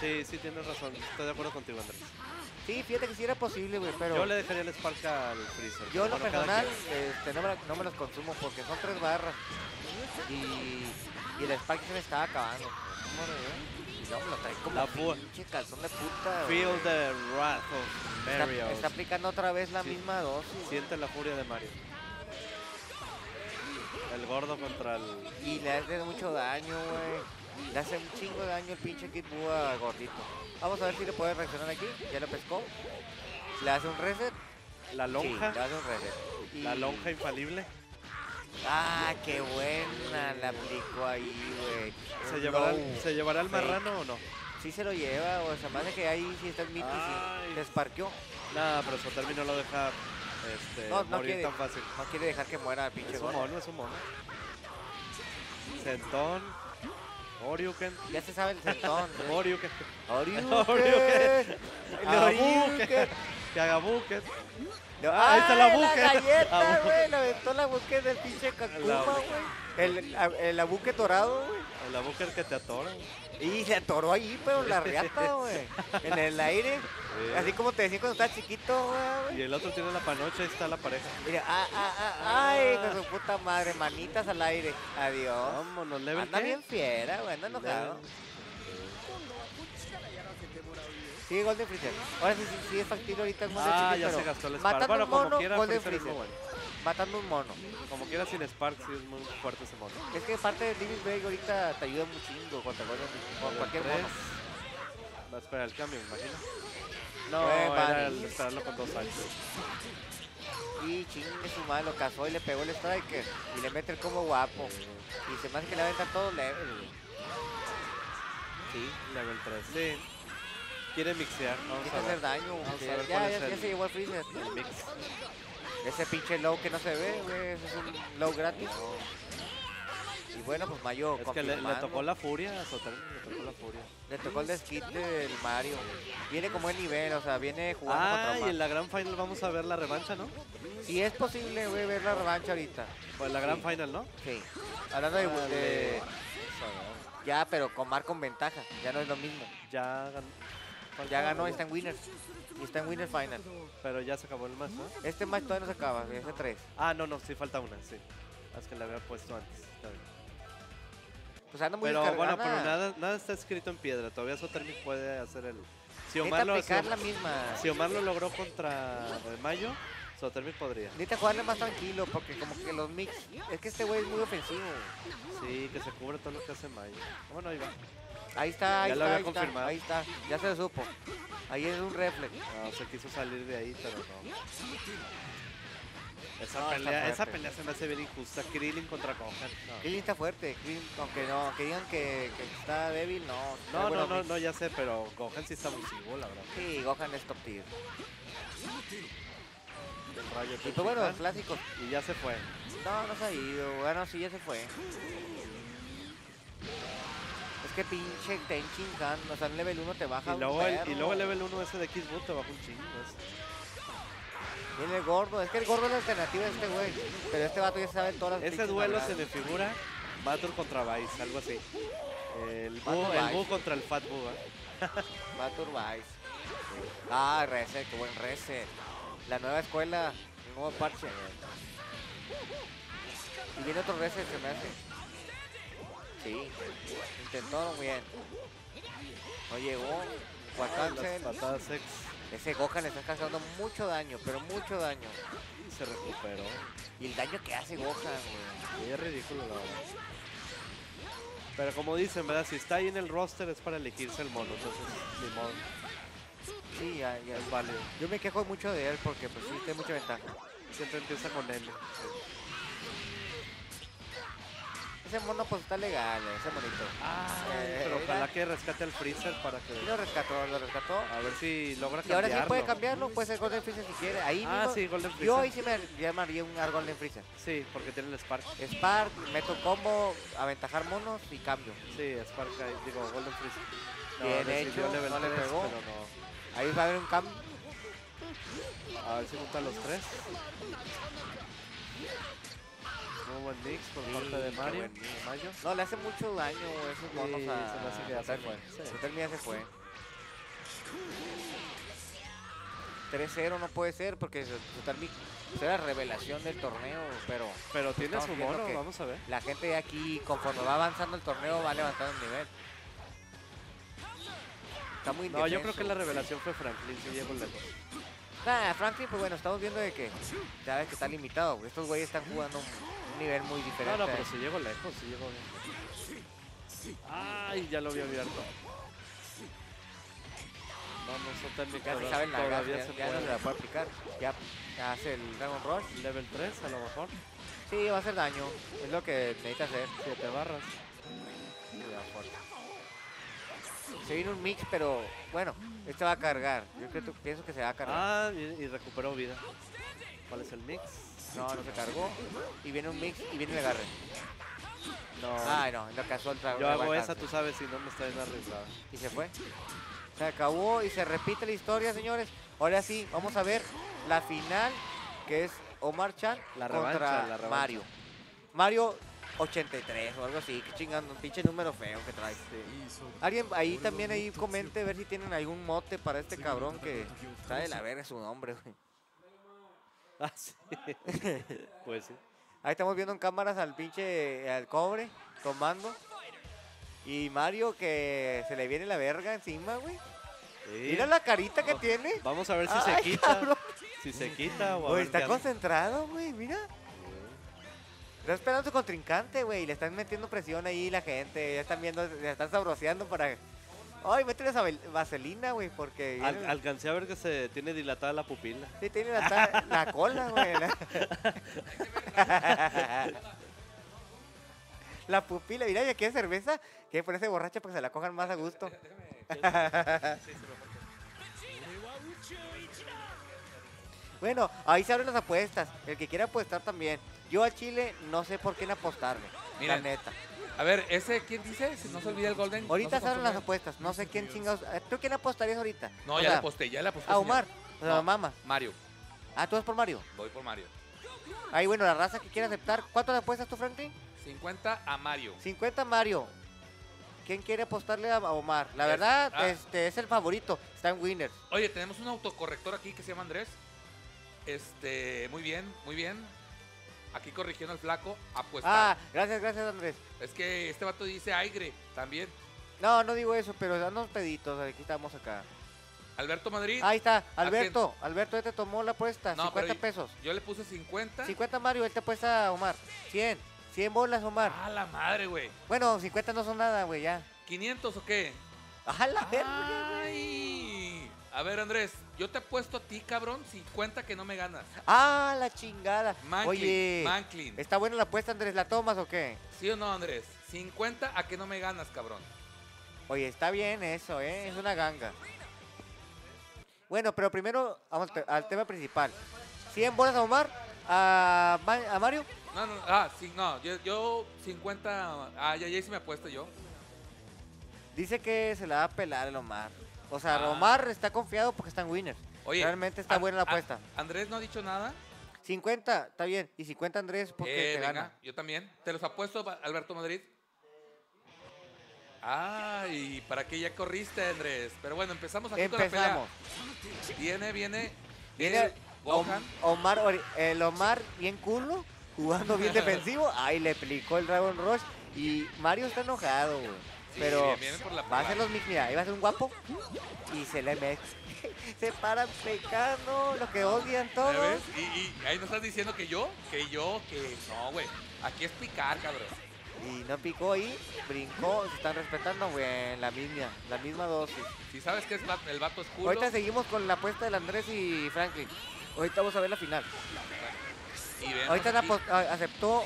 Sí, sí, tienes razón. Estoy de acuerdo contigo, Andrés. Sí, fíjate que sí era posible, güey, pero... Yo le dejaría el Spark al Freezer. Yo lo personal este, no, me, no me los consumo porque son tres barras. Y, y el Spark se me estaba acabando. Y no me lo trae como La pinche calzón de puta. Feel the wrath of Mario. Está, está aplicando otra vez la Sí. misma dosis. Siente la furia de Mario. El gordo contra el... Y le hace mucho daño, güey. Le hace un chingo de daño el pinche Kid Buu a gordito. Vamos a ver si le puede reaccionar aquí. Ya lo pescó. Le hace un reset. La Sí, lonja. le hace un reset. Y- La lonja infalible. Ah, qué buena la aplicó ahí, güey. ¿Se llevará. ¿Se llevará el marrano o no? Sí se lo lleva, o sea, más de que ahí sí está el mito se desparqueó. Nada, pero su término lo deja este, No, no morir quiere. tan fácil. No quiere dejar que muera el pinche Es un gordo. mono, es un mono. Sentón. Oriuken. Ya se sabe el sentón. ¿no? Oriuken. Oriuken. Oriuken. El. Que haga bucket. No, Ah, ahí está la ¡ay, buque. galleta, La buque. güey. Le aventó la buque del pinche Kakuma, güey. El, el abuque dorado, güey. O la bucket que te atora. Y se atoró ahí, pero la riata, güey. En el aire. Así como te decía cuando estabas chiquito, güey. Y el otro tiene la panocha, ahí está la pareja. Mira, ah, ah, ah, ay, con su puta madre, manitas al aire. Adiós. Vámonos, level Anda bien fiera, güey, anda enojado. Sí, Golden Freezer. Ahora sí, sí, sí es factible ahorita el Golden Ah, Freezer, ya pero se gastó el Spark. Bueno, como quiera, Golden Freezer Matando un mono. Como quiera sin Spark, sí es muy fuerte ese mono. Es que parte de David Break ahorita te ayuda un chingo contra cualquier mono. Va a esperar el cambio, me imagino. No, era el esperarlo con dos años. Y chingue su madre, lo cazó y le pegó el striker. Y le mete el combo guapo. Y se me hace que le va a aventar todo level. Sí, level 3. Sí. Quiere mixear, vamos Quiere a hacer daño, Vamos a ver Ya, se llevó al Freezer. El mix. Ese pinche low que no se ve, güey. Ese es un low gratis. Y bueno, pues Mayo Es que le, tocó la furia a le tocó la furia. Le tocó el desquite del Mario. Viene como buen nivel, o sea, viene jugando Ah, contra y Omar. en la gran final vamos a ver la revancha, ¿no? Si es posible, güey, ver la revancha ahorita. Pues la gran Sí. final, ¿no? Sí. Hablando de. Ya, pero con Mar con ventaja. Ya no es lo mismo. Ya ganó. Ya ganó, está en Winners. Y está en Winners Final. Pero ya se acabó el match, ¿no? Este match todavía no se acaba, ese 3. Ah, no, no, sí falta una, sí. Es que la había puesto antes. está bien. Pues anda muy Pero bueno, pero nada, nada está escrito en piedra. Todavía Sotermic puede hacer el. Si Omar, lo, si, aplicar Om- la misma. si Omar lo logró contra Mayo, Sotermic podría. Necesita jugarle más tranquilo, porque como que los mix... Es que este güey es muy ofensivo. Sí, que se cubre todo lo que hace Mayo. Bueno, ahí va. Ahí está, ahí Ya lo está, ahí está, confirmado. ahí está. Ya se supo. Ahí es un reflex. No, se quiso salir de ahí, pero no. Esa, No, pelea, esa fuerte. pelea se me hace bien injusta. Krillin contra Gohan. No. Krillin está fuerte, Krillin, aunque no, que digan que, que está débil, no. No, no, no, no, ya sé, pero Gohan sí está abusivo, la verdad. Sí, Gohan es top tier. Y pues bueno, los clásicos. Y ya se fue. No, no se ha ido. Bueno, sí, ya se fue. Que pinche Tenchin Han, o sea, en level 1 te baja Y un luego, el, y luego el level 1 ese de X-Boot te baja un chingo. Viene el gordo. Es que el gordo es la alternativa de este güey. Pero este vato ya sabe todas las Ese duelo se me figura Batur contra Vice, algo así. El Boo, el Vice. Boo contra el Fat Boo, ¿eh? Batur Vice. Ah, Reset, qué buen Reset. La nueva escuela, el nuevo parche. Y viene otro Reset, se me hace. Sí, intentó muy bien. No llegó. Fue a Las cancel. patadas ex Ese Gohan le está causando mucho daño, pero mucho daño. y se recuperó. Y el daño que hace Gohan, güey. Es ridículo, la verdad. Pero como dicen, ¿verdad? Si está ahí en el roster es para elegirse el mono, entonces ni modo, Sí, ya, ya. es válido. Yo me quejo mucho de él porque pues sí, tiene mucha ventaja. Siempre empieza con L. Ese mono pues está legal, ese monito. Eh, Pero era- ojalá que rescate al Freezer para que... Sí lo rescató, lo rescató. A ver si logra Y ahora sí puede cambiarlo. cambiarlo, puede ser Golden Freezer si quiere. Ahí Ah, mismo- sí, Golden Yo ahí Freezer. sí me llamaría un Golden Freezer. Sí, porque tiene el Spark. Spark, meto combo, aventajar monos y cambio. Sí, Spark, ahí, digo, Golden Freezer. Bien hecho, no le 3, pegó. pero no. Ahí va a haber un cambio. A ver si juntan los tres. Muy buen mix por parte de qué Mario. buen mix. de Mayo. No, le hace mucho daño esos monos Sí, a... se me hace que ya se fue. Sí. Se fue. 3-0 no puede ser porque Total Mix será la revelación del torneo, pero Pero tiene Estamos su mono, vamos a ver. la gente de aquí, conforme va avanzando el torneo, va levantando el nivel. Está muy No, yo creo que la revelación fue Franklin, si llegó lejos. Nah, Franklin, pues bueno, estamos viendo de que ya ves que está limitado. Estos güeyes están jugando nivel muy diferente. no, pero si llegó lejos, si llegó bien. Ay, ya lo había abierto. Vamos, Total Mix ya se toda- saben la todavía ya, se ya no se puede. la puede aplicar. Ya, ya hace el Dragon Rush. Level 3 a lo mejor. Sí, va a hacer daño. Es lo que necesita hacer. 7 barras. Se viene un mix, pero bueno, este va a cargar. Yo creo, pienso que se va a cargar. Ah, y, y recuperó vida. ¿Cuál es el mix? No, no se cargó. Y viene un mix y viene el agarre. No. Ay, no, no alcanzó el trago. yo hago esa, tú sabes, si no me está bien arriesgada. Y se fue. Se acabó y se repite la historia, señores. Ahora sí, vamos a ver la final, que es Omar Chan La contra la. Mario. Mario 83 o algo así, que chingando, un pinche número feo que trae. Alguien ahí también ahí comente, ver si tienen algún mote para este cabrón que está de la verga su nombre, güey. Ah, sí. pues sí. Ahí estamos viendo en cámaras al pinche, al cobre, tomando. Y Mario que se le viene la verga encima, güey. Sí. Mira la carita que Oh, tiene. Vamos a ver si Ay, se quita. cabrón. Si se quita o a ver está concentrado, güey, mira. Está esperando su contrincante, güey. Le están metiendo presión ahí la gente. Ya están viendo, le están sabroseando para. Ay, métele esa vaselina, güey, porque. Al- alcancé a ver que se tiene dilatada la pupila. Sí, tiene la, ta- la cola, güey. La... la pupila, mira, ya quiere cerveza. Quiere ponerse borracha para que se la cojan más a gusto. bueno, ahí se abren las apuestas. El que quiera apostar también. Yo a Chile no sé por quién apostarle. Miren, la neta. A ver, ese, ¿quién dice? Si no se olvida el Golden. no Ahorita se se abren las apuestas. No sé quién chingados. eh, ¿Tú quién apostarías ahorita? No, O ya le aposté, ya le aposté. A. Omar. No. Mama. Mario, Ah, tú vas por Mario. voy por Mario. Ahí, bueno, la raza que quiere aceptar. ¿Cuánto le apuestas tú, Franklin? 50 a Mario. 50 Mario. ¿Quién quiere apostarle a a Omar? La Es- verdad, ah. este es el favorito. Está en Winners. Oye, tenemos un autocorrector aquí que se llama Andrés. Este, muy bien, muy bien. Aquí corrigiendo al flaco, apuestar. Ah, gracias, gracias, Andrés. Es que este vato dice aire también. No, no digo eso, pero danos peditos. Aquí estamos acá. Alberto Madrid, Ahí está, Alberto. Alberto, él te tomó la apuesta. No, 50 pero- pesos. yo le puse 50. 50 Mario, él te apuesta a Omar. 100. 100 bolas, Omar. Ah, la madre, güey. Bueno, 50 no son nada, güey, ya. ¿500 o qué? ¡A la verga! Ay. A ver, Andrés, yo te apuesto a ti, cabrón, 50 que no me ganas. ¡Ah, la chingada! Manklin, Oye, Manklin. ¿está buena la apuesta, Andrés? ¿La tomas o qué? ¿Sí o no, Andrés? 50 a que no me ganas, cabrón. Oye, está bien eso, ¿eh? Es una ganga. Bueno, pero primero vamos al tema principal. 100 bolas a Omar, a, Ma- a Mario. No, no, ah, sí, no, yo, yo 50, ah, ya, ya hice mi apuesta yo. Dice que se la va a pelar el Omar. O sea, Ah. Omar está confiado porque está en Winners. Oye, Realmente está buena la apuesta. Andrés no ha dicho nada. 50, está bien. Y 50 Andrés porque Eh, te venga, gana. yo también. Te los apuesto, Alberto Madrid. Ay, ¿para qué ya corriste, Andrés? Pero bueno, empezamos aquí con la Empezamos. pelea. Viene, viene, Viene Gohan. Om- Omar, el Omar bien culo, jugando bien defensivo. Ay, le aplicó el Dragon Rush. Y Mario está enojado, güey. Pero va a pelea. los mix, mira, ahí va a ser un guapo. Y se le mete. se paran pecando, lo que odian ¿Ya todos. Y, y ahí no estás diciendo que yo, que yo, que no, güey. Aquí es picar, cabrón. Y no picó ahí, brincó, se están respetando, güey, la misma, la misma dosis. Si sabes que es el vato es culo. Ahorita seguimos con la apuesta del Andrés y Franklin. Ahorita vamos a ver la final. y Ahorita aceptó,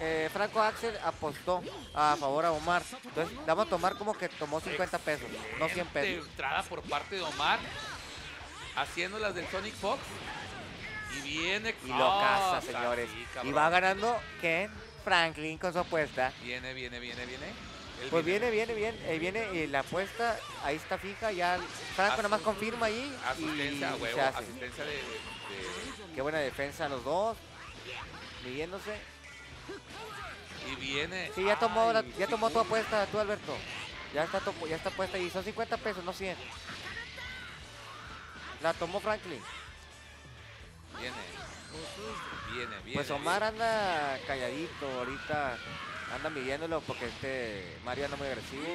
eh, Franco Axel apostó a favor a Omar. Entonces vamos a tomar como que tomó 50 pesos, no 100 excelente pesos. entrada por parte de Omar. Haciendo las del Sonic Fox. Y viene Y lo caza, señores. sí, y va ganando Ken Franklin con su apuesta. Viene, viene, viene, viene. Él Pues viene, viene, bien. eh, viene eh, la apuesta, ahí está fija, ya Franco nada más confirma ahí y Asistencia a huevo, asistencia de, de- Qué buena defensa los dos, midiéndose. Y viene. Sí, ya tomó, la- ya tomó tu apuesta tú, Alberto. Ya está, to- ya está puesta y son 50 pesos, no 100. La tomó Franklin. Viene. Viene, viene. Pues Omar anda calladito ahorita, anda midiéndolo porque este Mario anda muy agresivo.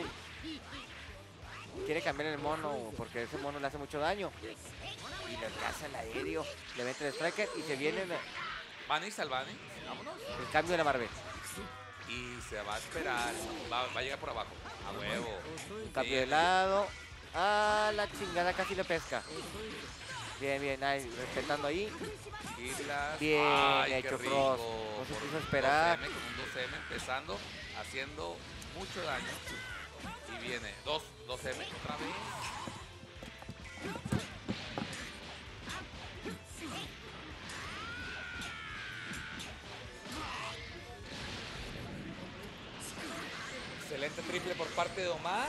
Quiere cambiar el mono porque ese mono le hace mucho daño. Y le caza el aéreo, le mete el striker y se viene el, Vani, Salvani. Vámonos. el cambio de la Marvel. Y se va a esperar. Va, va a llegar por abajo. A huevo. Cambio de lado. Ah, la chingada casi le pesca. Bien, bien, ahí, respetando ahí. Bien Ay, hecho, rico. Cross. No se quiso un esperar. 2M, con un 2M empezando, haciendo mucho daño. Y viene 2, 2M otra vez. Excelente triple por parte de Omar.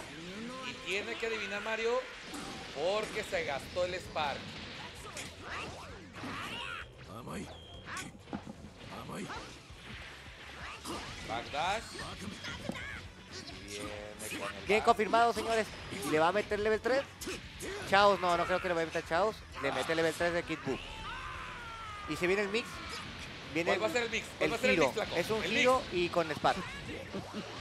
Y tiene que adivinar Mario porque se gastó el Spark. Backdash. Viene con el Bien confirmado, señores. Y le va a meter level 3. Chaos, no, no creo que le vaya a meter Chaos. Le mete level 3 de Kid Buu. Y se viene el mix. Viene ¿Cuál va a ser el mix? ¿Cuál el va a ser el giro. mix, flaco? Es un El giro y con Spark.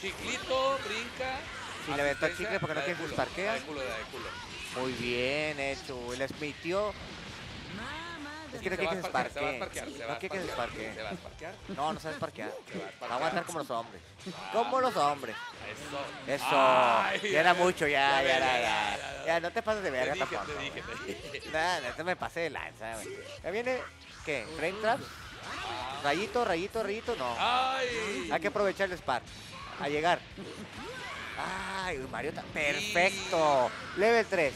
Chiclito, brinca. Sí, le aventó asistencia, chicle porque no quiere culo. Muy bien hecho. Le smitió. Es que no quiere que se va No quiere que se. Se va a esparquear. No, no sabe esparquear. Se va a aguantar como los hombres. Como los hombres. Eso. Eso. Ya era mucho, ya, ya, ya, ya, no te pases de verga tampoco. te dije. Nada, no te me pasé de lanza, güey. Ya viene, ¿qué? ¿Frame trap? Rayito, rayito, rayito, no. Ay. Hay que aprovechar el spark. A llegar. Ay, Mario, ta- perfecto. Level 3.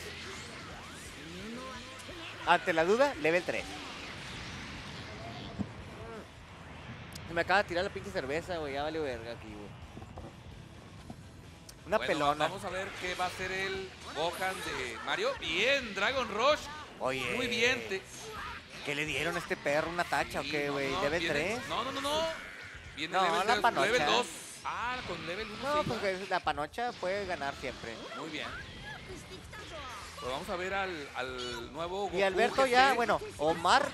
Ante la duda, level 3. Se me acaba de tirar la pinche cerveza, güey. Ya valió verga aquí, güey. Una Bueno, pelona. Vamos a ver qué va a ser el Gohan de Mario. Bien, Dragon Rush. Oye. Muy bien. te- ¿Qué le dieron a este perro? ¿Una tacha o Sí, qué, no, güey? no, ¿Level viene- 3? No, no, no, no. Viene No, level, la panocha. level 2. Ah, con level 1. No, pues que la panocha puede ganar siempre. Muy bien. Pues vamos a ver al, al nuevo Y Goku Alberto GT. ya, bueno, Omar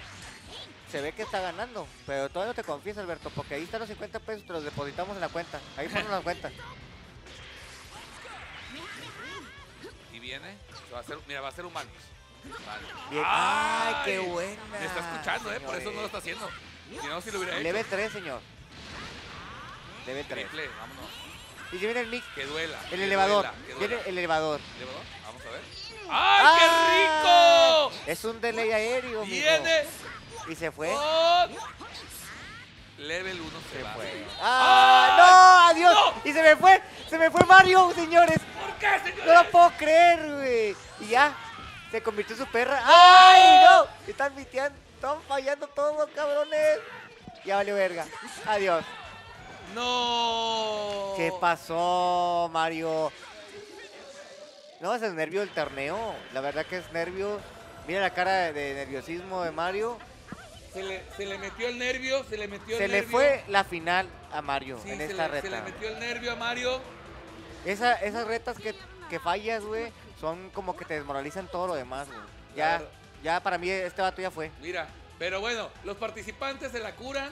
se ve que está ganando, pero todavía no te confías, Alberto, porque ahí están los 50 pesos, te los depositamos en la cuenta. Ahí ponen la cuenta. Y viene. va a hacer, mira, va a ser humanos. Vale. Bien. ¡Ay, qué buena! Me está escuchando, ¿eh? Por eso no lo está haciendo. Si no, si lo hubiera hecho. Level 3, señor. Level 3. Triple, vámonos. Y si viene el mix, Que duela. el que elevador. duela, que Viene duela. el elevador. ¿Elevador? Vamos a ver. ¡Ay, qué rico! Es un delay aéreo, mijo. Viene. Y se fue. Oh. Level 1 se, Se va. fue. ¡Ah! ¡No! ¡Adiós! Y se me fue. Se me fue Mario, señores. ¿Por qué, señores? No lo puedo creer, güey. Y ya, se convirtió en su perra. ¡Ay, no! Están miteando, están fallando todos, cabrones. Ya valió verga. Adiós. No. ¿Qué pasó, Mario? No, es el nervio del torneo. La verdad que es nervio. Mira la cara de, de nerviosismo de Mario. Se le, se le metió el nervio, se le metió Se el le nervio. fue la final a Mario Sí, en se esta le, se le reta. metió el nervio a Mario. Esa- esas retas que, que fallas, güey, son como que te desmoralizan todo lo demás, güey. Ya, Claro. ya para mí este vato ya fue. Mira, pero bueno, los participantes se la curan.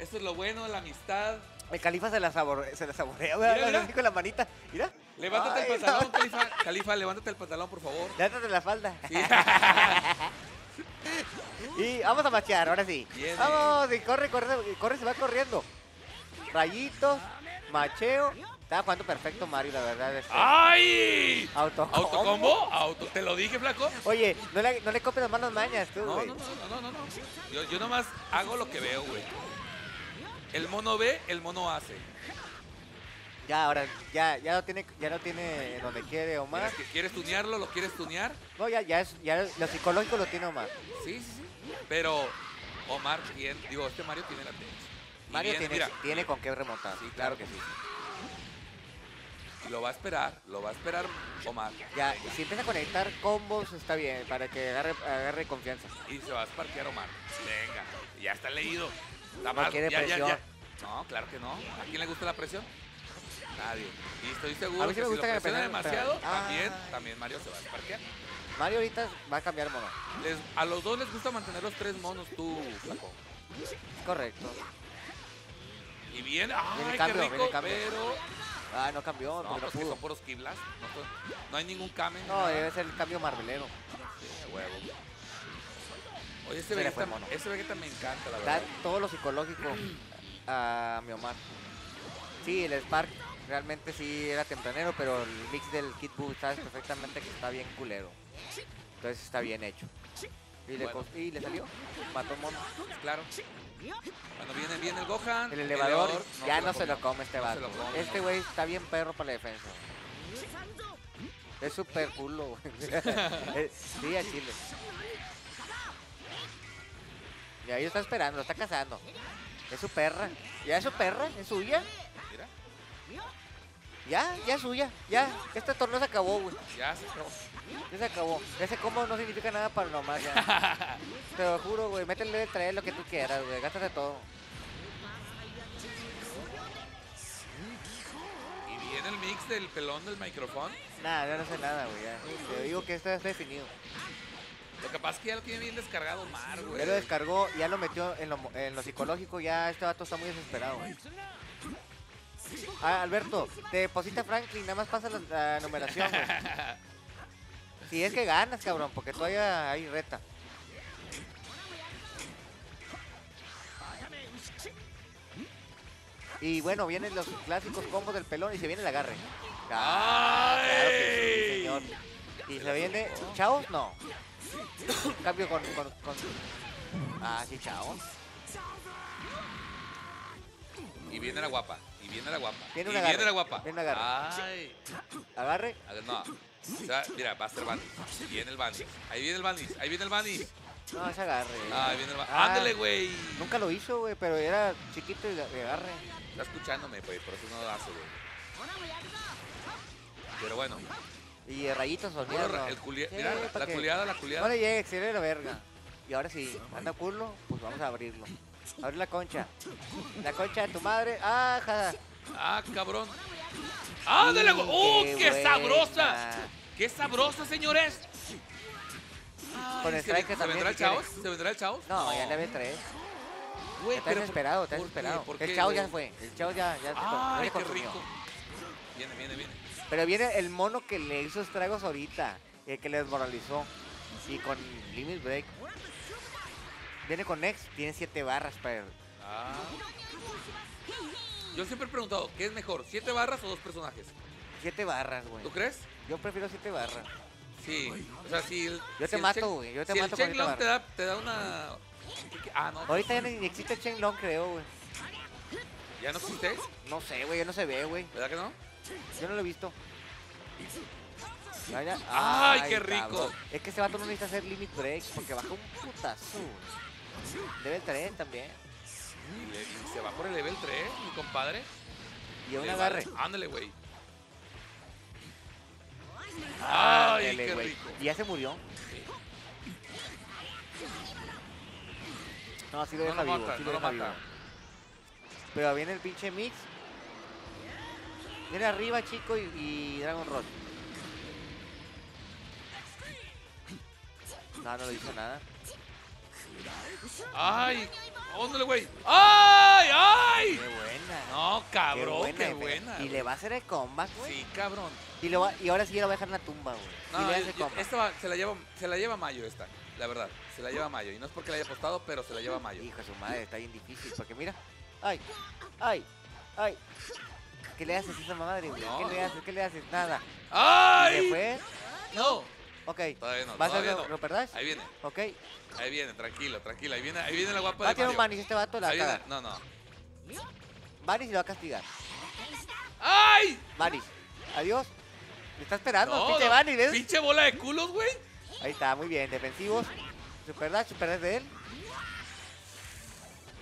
Eso es lo bueno, la amistad. El califa se la, sabore- se la saborea. Mira, mira. con la manita. Mira. Levántate Ay, el pantalón, Califa. Califa, levántate el pantalón, por favor. Levántate la falda. Sí. y vamos a machear, ahora sí. Vamos, y corre, corre, corre, se va corriendo. Rayitos, macheo. Estaba jugando perfecto Mario, la verdad. Este. ¡Ay! Autocombo. ¿Autocombo? Auto, te lo dije, flaco. Oye, no le, no le copies las manos mañas, tú, No, güey. no, no, no, no, no. Yo, yo nomás hago lo que veo, güey. El mono ve, el mono hace. Ya, ahora, ya, ya lo tiene, ya lo tiene donde quiere Omar. Que ¿Quieres tunearlo? ¿Lo quieres tunear? No, ya, ya es, ya lo psicológico lo tiene Omar. Sí, sí, sí. Pero Omar tiene, digo, este Mario tiene la. Y Mario bien, tiene, mira, tiene con qué remontar. Sí, claro claro. que sí. Y lo va a esperar, lo va a esperar Omar. Ya, si empieza a conectar combos, está bien, para que agarre, agarre confianza. Y se va a esparquear Omar. Venga, ya está leído. Está No mal, quiere ya, ya, presión. ya. No, claro que no. ¿A quién le gusta la presión? Nadie. Y estoy seguro A mí sí que me si gusta lo que me presiona peguen, demasiado, pero- también, también Mario se va a esparquear. Mario ahorita va a cambiar mono. Les- a los dos les gusta mantener los tres monos, tú, flaco. Correcto. Y viene, ay, qué cambio, rico, cambio. pero... Ah, no cambió, No, porque no pues pudo. son puros kiblas. No, no hay ningún kamen. No, debe ser el cambio marvelero. Sí, huevo. Oye, este Vegeta, este Vegeta me encanta, la Da verdad. todo lo psicológico a mi Omar. Sí, el Spark realmente sí era tempranero, pero el mix del Kid Buu sabes perfectamente que está bien culero. Entonces está bien hecho. Y le, Bueno. y le salió, mató mono. Claro. Bueno, viene, viene el Gohan. El elevador ya no se lo come este vato. come, Este güey está bien perro para la defensa. Es súper culo, güey. Sí, a Chile. Y ahí está esperando, lo está cazando. Es su perra. ¿Ya es su perra? ¿Es suya? Mira, Ya, ya es suya. Ya, este torneo se acabó, güey. ya se acabó. Ya se acabó. Ese combo no significa nada para nomás ya. Te lo juro, güey. Métele traer lo que tú quieras, güey. Gástate todo. Y viene el mix del pelón del micrófono. Nada, yo no sé nada, güey. Te digo que esto ya está definido. Lo que pasa es que ya lo tiene bien descargado Omar, güey. Ya lo descargó, ya lo metió en lo, mo- en lo psicológico, ya este vato está muy desesperado. Ah, Alberto, te deposita Franklin, nada más pasa la, la numeración, güey. Si es que ganas, cabrón, porque todavía hay reta. Y bueno, vienen los clásicos combos del pelón y se viene el agarre. Ah, claro que sí, ¡Ay! señor. Y se viene. ¿Chavos? No. Cambio con, con, con- Ah, sí, chavos. Y viene la guapa. Y viene la guapa. Y agarre, viene la guapa. viene un agarre. Ay. Agarre. No. O sea, mira, va a ser Bandis. Viene el Bandis. Ahí viene el Bandis. Ahí viene el Bandis. No, es agarre. Ah, ahí viene el Bandis. Ah. Ándale, güey. Nunca lo hizo, güey, pero era chiquito y agarre. Está escuchándome, güey. Por eso no lo hace, güey. Pero bueno. Y rayitos el Sí, mira, pa' la culiada, la No culiada. le llegue, la verga. Y ahora sí, anda culo, pues vamos a abrirlo. Abre la concha. La concha de tu madre. ¡Ah, jada! Ah, cabrón. ¡Ándale, güey! ¡Uh, qué buena. sabrosa! ¡Qué sabrosa, señores! Ay, Con ¿se- strike ¿Se también, vendrá el si? ¿Se vendrá el Chavos? No, ya le ve tres. Güey, Está pero- desesperado, está ¿por qué? desesperado. ¿Por El qué, chavo güey? ya fue. El chavo ya, ya, ¡Ay, se qué rico! Viene, viene, viene. Pero viene el mono que le hizo estragos ahorita. El que le desmoralizó. Y con Limit Break. Viene con X, tiene siete barras para el- Ah. Yo siempre he preguntado, ¿qué es mejor? ¿Siete barras o dos personajes? Siete barras, güey. ¿Tú crees? Yo prefiero siete barras. Sí. O sea, si el, Yo te mato, Chen- güey, yo te si mato el con siete te da, te da una... Ah, no. Ahorita ya ni existe Shenlong, creo, güey. ¿Ya no existe? No sé, güey, ya no se ve, güey. ¿Verdad que no? Yo no lo he visto. Ya. ¡Ay, qué cabrón. rico! Es que ese vato no necesita hacer limit break porque baja un putazo. Debe traer también. Y, se va por el level 3, mi compadre. Y un agarre. Ándale, güey. ¡Ay, Ándale, qué güey. rico! Y ya se murió. No, así lo No deja lo vivo. mata, sí no lo lo deja mata. vivo. Pero viene el pinche mix. Viene arriba, chico, y, y Dragon Rush. No, no le hizo nada. ¡Ay! ¡Ándale, güey! ¡Ay, ay! Qué buena. No, cabrón, qué Qué buena. Y le va a hacer el comeback, güey. Sí, cabrón. Y, lo va- y ahora sí lo va a dejar en la tumba, güey. No, y le hace yo- esta va- se la lleva, se la lleva Mayo esta, la verdad. Se la lleva Mayo. Y no es porque la haya apostado, pero se la lleva Mayo. Hijo de su madre, está bien difícil. Porque mira. ¡Ay! ¡Ay! ¡Ay! ¿Qué le haces a esa madre, güey? No. ¿Qué le haces? ¿Qué le haces? Nada. ¿Y se ¡Ay! fue? No, Ok. todavía no, ¿Vas a todavía hacer no. lo perdás? Ahí viene, Ok. ahí viene, tranquilo, tranquilo. Ahí viene, ahí viene la guapa Va a tirar un Mario. Vanis este vato, la Ahí viene, no, no. Vanis y lo va a castigar. ¡Ay! Vanis. Adiós. Me está esperando, No, pinche no. Pinche bola de culos, güey. Ahí está, muy bien. Defensivos. Super dash, super dash de él.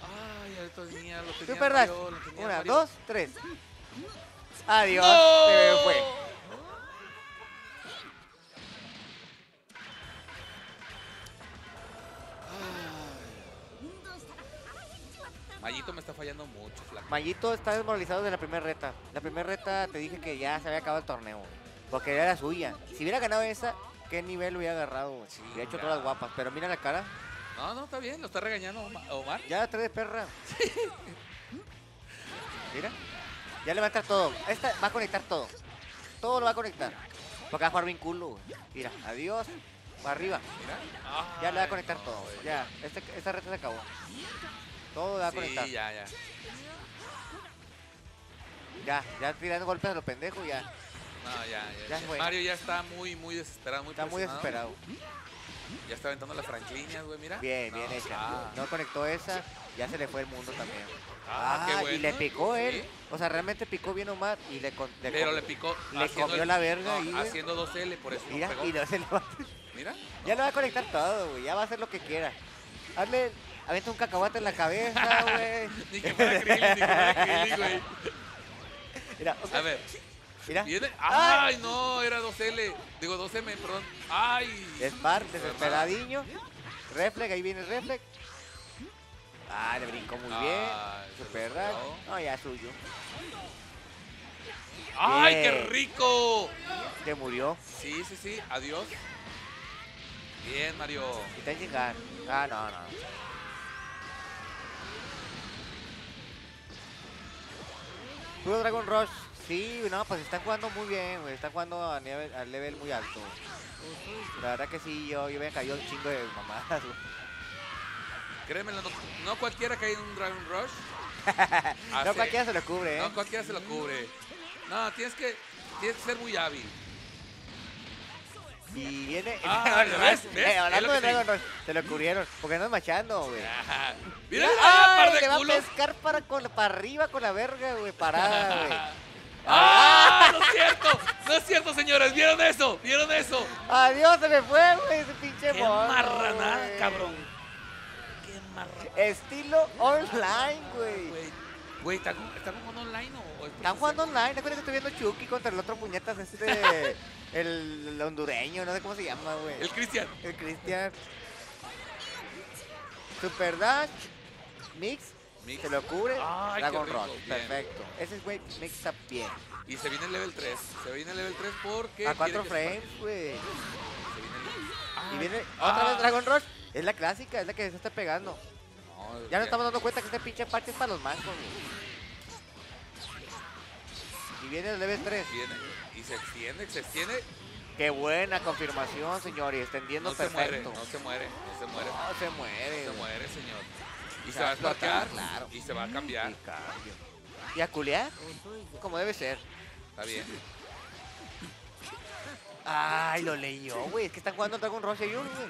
Ay, ahorita tenía, lo tenía Super dash. Mario, lo tenía Una, Mario. dos, tres. Adiós. ¡No! Se me fue. Mayito me está fallando mucho, flaco. Mayito está desmoralizado de la primera reta. La primera reta te dije que ya se había acabado el torneo. Porque era la suya. Si hubiera ganado esa, ¿qué nivel hubiera agarrado? güey? hubiera hecho todas las guapas. Pero mira la cara. No, no, está bien, lo está regañando Oma- Omar. Ya la trae de perra. Mira. Ya le va a entrar todo. Esta va a conectar todo. Todo lo va a conectar. Porque va a jugar bien culo. Mira, adiós. Para arriba. Ya le va a Ay, conectar no, todo. güey. Ya, este- esta reta se acabó. Todo le va a conectar. Ya, ya. Ya, ya tirando golpes a los pendejos, ya. No, ya, ya. Ya. Mario ya está muy, muy desesperado, muy Está muy desesperado. Ya está aventando las franklinias, güey, mira. Bien, No, bien hecha. Ah, No conectó esa, ya se le fue el mundo también. Ah, qué bueno. y le picó él. Sí, O sea, realmente picó bien Omar y le, con- le Pero le picó. le comió el- la verga no, güey. Haciendo 2L, por eso no Mira, pegó. y no se va- Mira. Ya le va a conectar todo, güey. Ya va a hacer lo que quiera. Hazle, avienta un cacahuate en la cabeza, güey. Ni que fuera Krillin, ni que fuera Krillin, güey. Mira, ok, A ver, mira. viene. Ay. ¡Ay, no! Era 2L. Digo 2M, perdón. ¡Ay! Spar, desesperadiño. Reflex, ahí viene el reflex. Ah, le brincó muy bien. Ay, se Super. No, ya suyo. ¡Ay, qué Bien. rico! Se murió. Sí, sí, sí. Adiós. Bien, Mario. Está chingar. Ah, no, no. Puro Dragon Rush. Sí, no, pues están jugando muy bien, güey. Están jugando a nivel, level muy alto. La verdad que sí, yo, yo me cayó un chingo de mamadas, güey. Créemelo, no, no cualquiera cae en un Dragon Rush. No cualquiera se lo cubre, ¿eh? No cualquiera se lo cubre. No, tienes que, tienes que ser muy hábil. Y viene. Ah, ¿ves? ¿Ves? Eh, Es hablando de Dragon Rush, se lo cubrieron. Porque no es machando, güey. Mira, mira, ¡ay! par le va a pescar para, con, para arriba con la verga, güey. Parada, güey. ¡Ah! No es cierto, no es cierto, señores. ¿Vieron eso? ¿Vieron eso? Adiós, se me fue, güey, ese pinche ¡Qué mono, marranada, güey. cabrón! Estilo online, güey. Güey, ¿están están jugando online o- o es Están jugando online. Recuerda que estoy viendo Chucky contra el otro puñetas, este. el, el hondureño, no sé cómo se llama, güey. El Cristian. El Cristian. Super Dash. Mix. Mix. Se lo cubre. Ay, Dragon bien. Perfecto. Ese es, güey, mixa bien. Y se viene el level 3. Se viene el level 3 porque. A 4 quiere que frames, güey. se Y viene ah. otra vez Dragon Rush. Es la clásica, es la que se está pegando. No, Ya nos estamos dando cuenta que este pinche parche es para los mancos, güey. Y viene el level 3. Viene y se extiende, se extiende. Qué buena confirmación, señor. Y extendiendo No se muere, perfecto. no se muere, no se muere. No se muere. Se güey. muere, señor. Y Se se va a explotar, claro. y se va a cambiar. Y cambio. ¿Y a culear? Como debe ser. Está bien. Ay, lo leyó, güey. Es que están jugando Dragon Rush ellos, güey.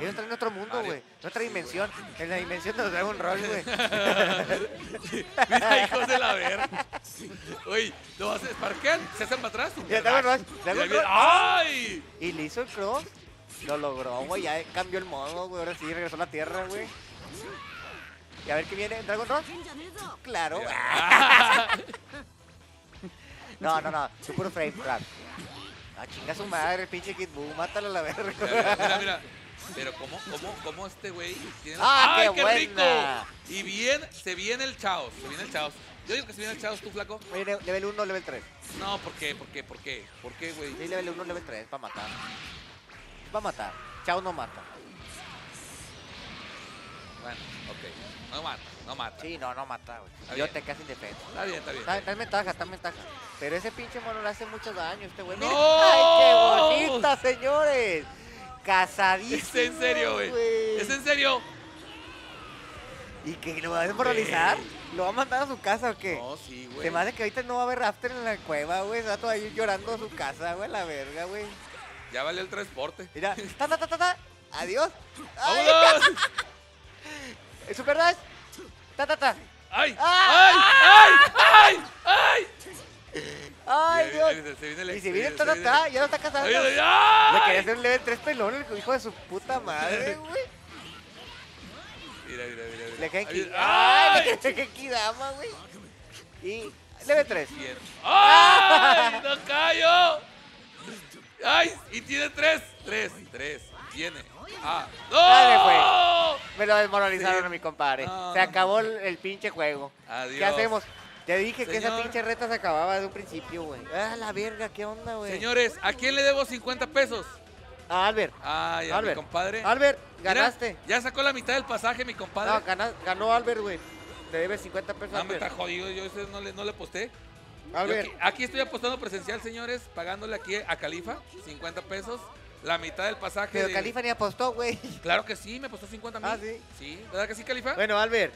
Ellos están en otro mundo, güey. En otra dimensión. En la dimensión de los Dragon Rush, güey. Mira, hijos de la verga. Oye, ¿lo haces? ¿Parquean? ¿Se hacen para atrás? Mira, Dragon. Rush. ¡Ay! Y le hizo el cross. Lo logró, güey. Ya cambió el modo, güey. Ahora sí regresó a la tierra, güey. Y a ver qué viene. ¿Dragon Rush? Claro. No, no, no. Su puro frame trap. Ah, chinga su madre, pinche Kid Buu. Mátalo a la verga. Mira, mira, mira. Pero cómo, cómo, cómo este güey tiene la- ¡Ah, ¡Ay, qué rico! buena! Y bien, se viene el chaos, se viene el chaos. Yo digo que se viene el chaos, ¿tú, flaco? Oye, level 1, level 3. No, ¿por qué? ¿Por qué? ¿Por qué? ¿Por qué, güey? Sí, level 1, level 3. Para matar. Para matar. Chao no mata. Bueno, ok. No mata, no mata. Sí, no, no mata, güey. Yo bien. te casi indefenso. Está bien, está bien. Está, está en ventaja, está en ventaja. Pero ese pinche mono le hace mucho daño, este güey. ¡No! ¡Ay, qué bonita, señores! Casadísimo. ¿Es en serio, güey? ¿Es en serio? ¿Y que lo va a desmoralizar? ¿Lo va a mandar a su casa o qué? No, sí, güey. Se me hace que ahorita no va a haber after en la cueva, güey. Se va todavía llorando a su casa, güey, la verga, güey. Ya vale el transporte. Mira, ta, ta, ta, ta, ta. Adiós. Ay, ¡Vámonos! ¿Es super dash? Ta, ta, ta. ¡Ay! ¡Ah! ¡Ay! ¡Ay! ¡Ay! Ay, Dios. viene- se viene el Y si viene se ta, ta, viene ta, el- ya lo está casando. Le quería hacer un level 3 pelón, el hijo de su puta madre, güey. Mira, mira, mira. mira. Le cae ki- ¡Ay! Le cae Kidama, güey. Y Leve 3. Bien. ¡Ay! ¡No callo! ¡Ay! Y tiene tres. Tres, tres. Tiene. ¡Ah! Dale, ¡No! Me lo desmoralizaron Sí. a mi compadre. No, se no. acabó el, el pinche juego. Adiós. ¿Qué hacemos? Te dije que esa pinche reta se acababa de un principio, güey. Ah, la verga, ¿qué onda, güey? Señores, ¿a quién le debo 50 pesos? Ah, Albert. Ay, a mi Albert. compadre. Albert, Mira, ganaste. ya sacó la mitad del pasaje, mi compadre. No, gana- ganó Albert, güey. Te debes 50 pesos. No, me Albert. está jodido, yo ese no le, no le aposté. Yo Albert, aquí, aquí estoy apostando presencial, señores, pagándole aquí a Califa 50 pesos, la mitad del pasaje. pero de- Califa ni apostó, güey. Claro que sí, me apostó 50 mil. Ah, ¿sí? Sí, ¿verdad que sí, Califa? Bueno, Albert,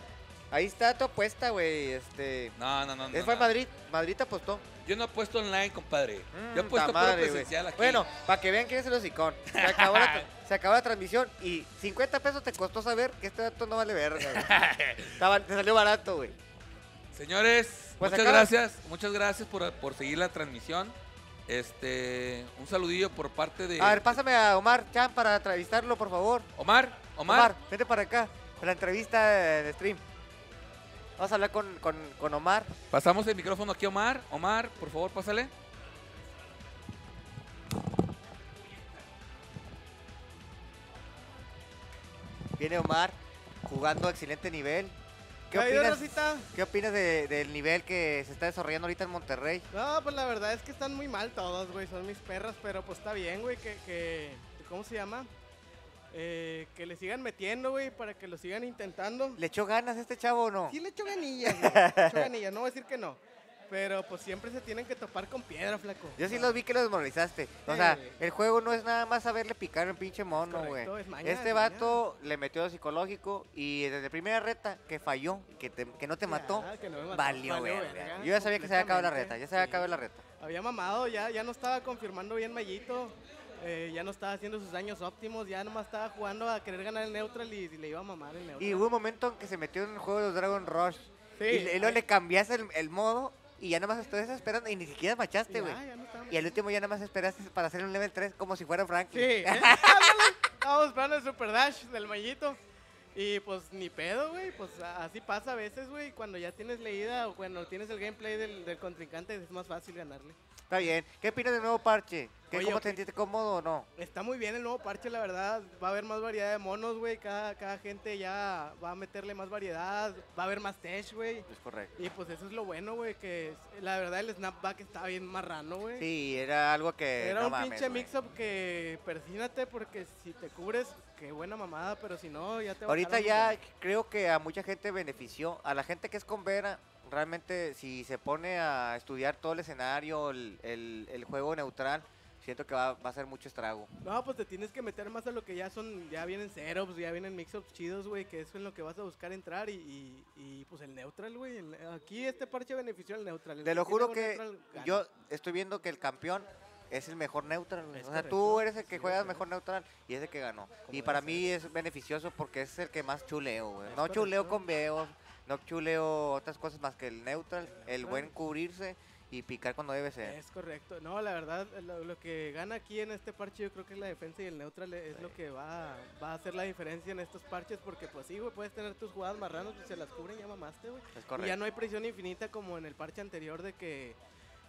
ahí está tu apuesta, güey. Este. No, no, no. no, Ese fue no. Madrid. Madrid te apostó. Yo no apuesto online, compadre. Mm, Yo apuesto puro madre, güey. presencial aquí. Bueno, para que vean quién es el hocicón. Se acabó, la, tra- se acabó la transmisión y 50 pesos te costó saber que este dato no vale verga. te salió barato, güey. Señores, Pues muchas gracias. Muchas gracias por, por seguir la transmisión. Este, un saludillo por parte de A ver, pásame a Omar Chan para entrevistarlo, por favor. Omar. Omar. Omar, vete para acá, para la entrevista en stream. Vamos a hablar con, con, con Omar. Pasamos el micrófono aquí a Omar. Omar, por favor, pásale. Viene Omar jugando a excelente nivel. ¿Qué ¿Qué ha habido, opinas, Rosita? ¿qué opinas de- del nivel que se está desarrollando ahorita en Monterrey? No, pues la verdad es que están muy mal todos, güey. Son mis perras, pero pues está bien, güey, que, que... ¿Cómo se llama? Eh, que le sigan metiendo, güey, para que lo sigan intentando. ¿Le echó ganas este chavo o no? Sí le echo ganillas, güey. Le echo ganillas, no voy a decir que no. Pero pues siempre se tienen que topar con piedra, flaco. Yo sí los vi que lo desmoralizaste. O sea, güey. el juego no es nada más saberle picar el pinche mono, güey. es Este es vato le metió lo psicológico y desde primera reta que falló, que, te- que no te Ya, mató, que no me mató, valió, verga, Yo ya sabía que se había acabado la reta, ya se había acabado la reta. Había mamado, ya, ya no estaba confirmando bien Mayito. Eh, ya no estaba haciendo sus daños óptimos, ya nomás estaba jugando a querer ganar el neutral y, y le iba a mamar el neutral. Y hubo un momento en que se metió en el juego de los Dragon Rush. Sí, y, luego le cambiaste el, el modo y ya nomás estás esperando y ni siquiera machaste, güey. no Y al último ya nomás esperaste para hacer un level 3 como si fuera Sí, Franklin. Ándale, Estábamos esperando el Super Dash del Mayito. Y pues ni pedo, güey. Pues así pasa a veces, güey. Cuando ya tienes leída o cuando tienes el gameplay del, del contrincante es más fácil ganarle. Está bien. ¿Qué opinas del nuevo parche? ¿Qué, Oye, ¿Cómo te sentiste cómodo o no? Está muy bien el nuevo parche, la verdad. Va a haber más variedad de monos, güey. Cada, cada gente ya va a meterle más variedad. Va a haber más tech, güey. Es correcto. Y pues eso es lo bueno, güey. Que la verdad el snapback está bien marrano, güey. Sí, era algo que. Era no un mames, pinche mix-up que persínate porque si te cubres, qué buena mamada, pero si no, ya te Ahorita bajaron ya creo que a mucha gente benefició. A la gente que es con Vera, realmente si se pone a estudiar todo el escenario, el, el- el juego neutral, siento que va, va a ser mucho estrago. No, pues te tienes que meter más a lo que ya son, ya vienen setups, ya vienen mix-ups chidos, güey, que eso es en lo que vas a buscar entrar y, y, y, pues el neutral, güey. Aquí este parche benefició al neutral. el Te lo juro que neutral, yo estoy viendo que el campeón es el mejor neutral. Es O sea, tú correcto. eres el que Sí, juegas mejor neutral y es el que ganó. Y para mí es beneficioso porque es el que más chuleo, güey. No chuleo con veos, no chuleo otras cosas más que el neutral, el buen cubrirse y picar cuando debe ser. Es correcto. No, la verdad, lo, lo que gana aquí en este parche yo creo que es la defensa y el neutral es lo que va, va a hacer la diferencia en estos parches porque pues sí, güey, puedes tener tus jugadas marranos y se las cubren ya mamaste, güey. Es Y correcto. ya no hay presión infinita como en el parche anterior de que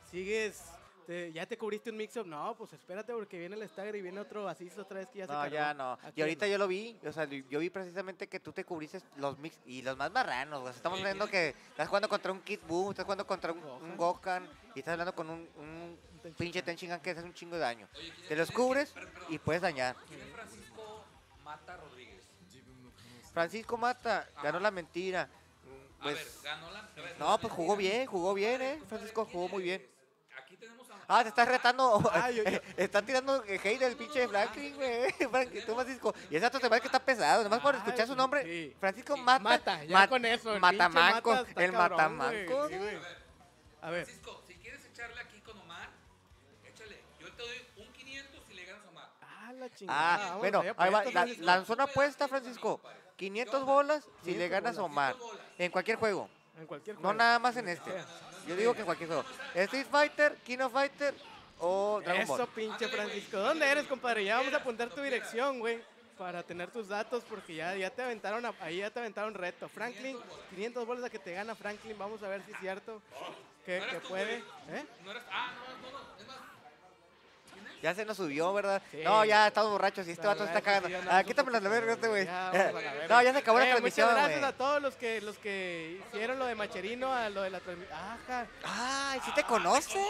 sigues, te- ya te cubriste un mix-up. No, pues espérate porque viene el stagger y viene otro así otra vez que ya se No, cargó. ya no. Aquí Y ahorita no. yo lo vi, o sea, yo vi precisamente que tú te cubriste los mix y los más marranos. Estamos viendo que estás jugando contra un Kid Buu, estás jugando contra un, un Gokan y estás hablando con un, un pinche Tenshinhan que hace un chingo de daño. Te los cubres y puedes dañar. ¿Quién es Francisco Mata Rodríguez? Francisco Mata, ganó la mentira. Mm, A Pues, ver, ganó la. a ver, no, pues jugó bien, jugó bien, eh. Francisco jugó muy bien. Ah, te estás retando. Ah, yo- yo- Están tirando hate el pinche Franklin, güey. Franklin, tú, Francisco. Y ese otro que está pesado. Nomás por Ah, escuchar su nombre. sí. Francisco Mata. Mata, ya Mat- con eso. El Matamanco. Mata está el cabrón, Matamanco. güey, sí, güey. A ver, Francisco, si quieres echarle aquí con Omar, échale. Yo te doy un 500 si le ganas a Omar. ah, la chingada. Ah, vamos, bueno, ahí va, la- lanzó una apuesta, Francisco. 500 bolas si le 500 ganas a bolas. Omar. En cualquier juego. En cualquier No juego. nada más en este. Yo digo que en cualquier juego. Street Fighter, King of Fighter o Dragon Eso, Ball. pinche Francisco. ¿Dónde eres, compadre? Ya vamos a apuntar tu dirección, güey. Para tener tus datos, porque ya, ya te aventaron, a- ahí ya te aventaron reto. Franklin, 500 bolas a que te gana Franklin. Vamos a ver si es cierto. que, ¿No que puede. ¿Eh? Ah, no, no, no. Ya se nos subió, ¿verdad? Sí. No, ya estamos borrachos y este La vato se está sí, cagando. andamos Ah, quítame la verga este güey. No, ya se acabó la Eh, transmisión, Muchas gracias a todos los que, los que hicieron lo de Macherino, a lo de la transmisión. Ajá. Ay, ¿sí te conoce?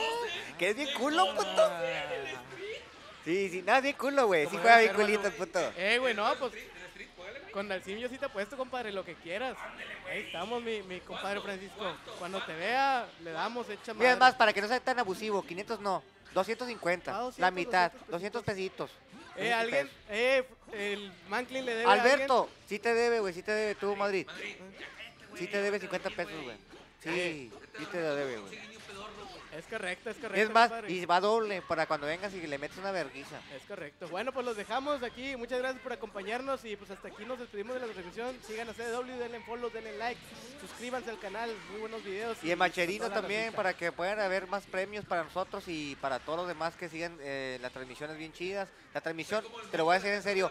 Que es bien culo, puto. Sí, sí, no, es bien culo, güey. Sí ¿Cómo juega bien culito puto. Eh, güey, no, pues. Con Dalcim yo sí te apuesto, compadre, lo que quieras. Ahí estamos, mi, mi compadre Francisco. Cuando te vea, le damos, echa Mira, es madre. más, para que no sea tan abusivo, 500 no, 250, Ah, 200, la mitad, 200 200 pesitos. Eh, 200 alguien, eh, el Manklin le debe a. Alberto, sí te debe, güey, sí te debe tú, Madrid. Sí te debe 50 pesos, güey. Sí, sí te lo debe, güey. Es correcto, es correcto. Es más, compadre. y va doble para cuando vengas y le metes una verguiza. Es correcto. Bueno, pues los dejamos aquí. Muchas gracias por acompañarnos y pues hasta aquí nos despedimos de la transmisión. Sigan a CW, denle follow, denle like, suscríbanse al canal, muy buenos videos. Y el Macherino también, para que puedan haber más premios para nosotros y para todos los demás que siguen eh, las transmisiones bien chidas. La transmisión, te lo voy a decir en serio,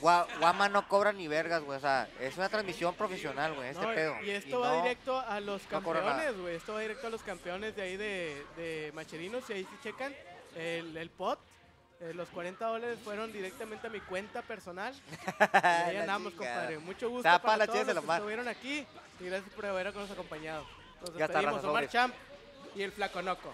Gua- Guama no cobra ni vergas, güey. O sea, es una transmisión profesional, güey, este No, pedo. Y esto Y va no- directo a los campeones, güey. Esto va directo a los campeones de ahí de, de Macherinos. Y ahí si checan el, el pot. eh, los 40 dólares fueron directamente a mi cuenta personal. Ahí andamos, compadre. Mucho gusto Zapa, para la todos los que mar. estuvieron aquí. Y gracias por habernos acompañado. Nos Ya está, despedimos. Omar. Champ y el Flaconoco.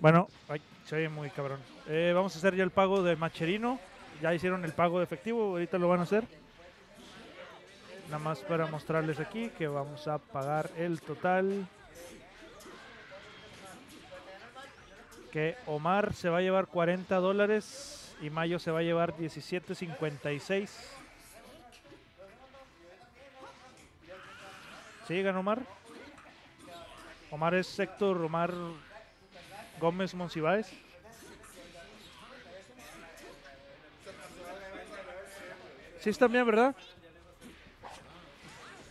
Bueno, ay, se oye muy cabrón. Eh, vamos a hacer ya el pago de Macherino. Ya hicieron el pago de efectivo, ahorita lo van a hacer. Nada más para mostrarles aquí que vamos a pagar el total. Que Omar se va a llevar 40 dólares y Mayo se va a llevar 17.56. Sigan Omar. Omar es Héctor Omar Gómez Monsiváis. Sí están bien, ¿verdad?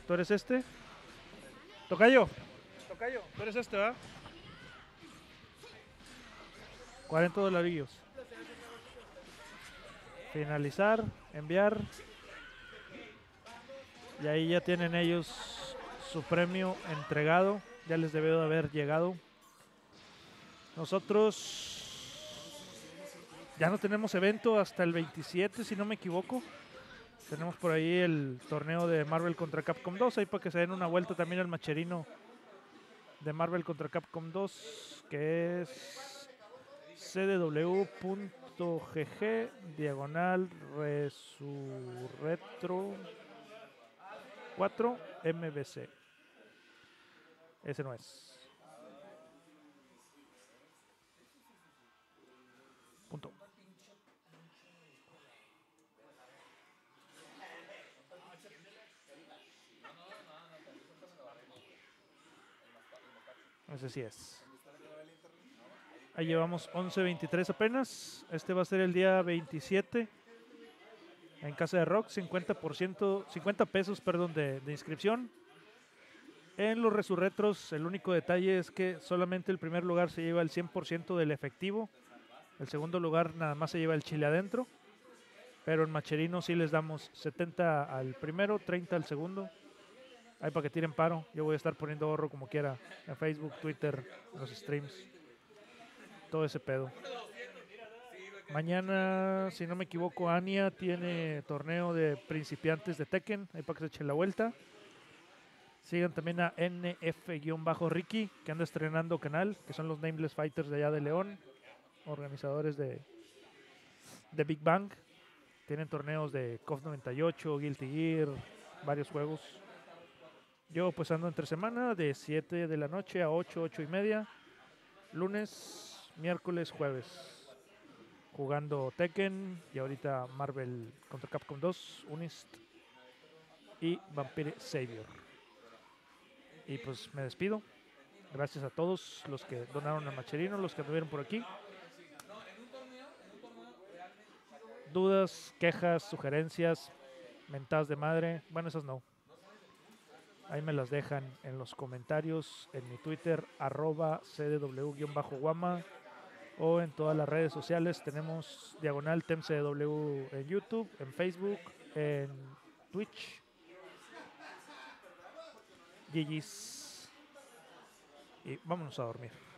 ¿Tú eres este? Tocayo. Tocayo, tú eres este, ¿verdad? 40 dolarillos. Finalizar, enviar. Y ahí ya tienen ellos su premio entregado. Ya les debió de haber llegado. Nosotros ya no tenemos evento hasta el 27, si no me equivoco. Tenemos por ahí el torneo de Marvel contra Capcom 2, ahí para que se den una vuelta también al macherino de Marvel contra Capcom 2, que es cdw.gg diagonal resurretro 4 mbc. Ese no es. Ese sí es. Ahí llevamos 11.23 apenas. Este va a ser el día 27. En Casa de Rock, 50%, 50 pesos perdón, de, de inscripción. En los resurretros, el único detalle es que solamente el primer lugar se lleva el 100% del efectivo. El segundo lugar nada más se lleva el chile adentro. Pero en Macherino sí les damos 70 al primero, 30 al segundo. Ahí para que tiren paro. Yo voy a estar poniendo ahorro como quiera en Facebook, Twitter, los streams. Todo ese pedo. Mañana, si no me equivoco, Ania tiene torneo de principiantes de Tekken. Ahí para que se echen la vuelta. Sigan también a NF-Ricky, que anda estrenando canal, que son los Nameless Fighters de allá de León, organizadores de, de Big Bang. Tienen torneos de KOF 98, Guilty Gear, varios juegos. Yo pues ando entre semana de 7 de la noche a 8, 8 y media. Lunes, miércoles, jueves. Jugando Tekken y ahorita Marvel contra Capcom 2, Unist y Vampire Savior. Y pues me despido. Gracias a todos los que donaron a Macherino, los que anduvieron por aquí. Dudas, quejas, sugerencias, mentadas de madre. Bueno, esas no. Ahí me las dejan en los comentarios, en mi Twitter, arroba cdw-guama, o en todas las redes sociales. Tenemos diagonal temcdw en YouTube, en Facebook, en Twitch. GG's. Y vámonos a dormir.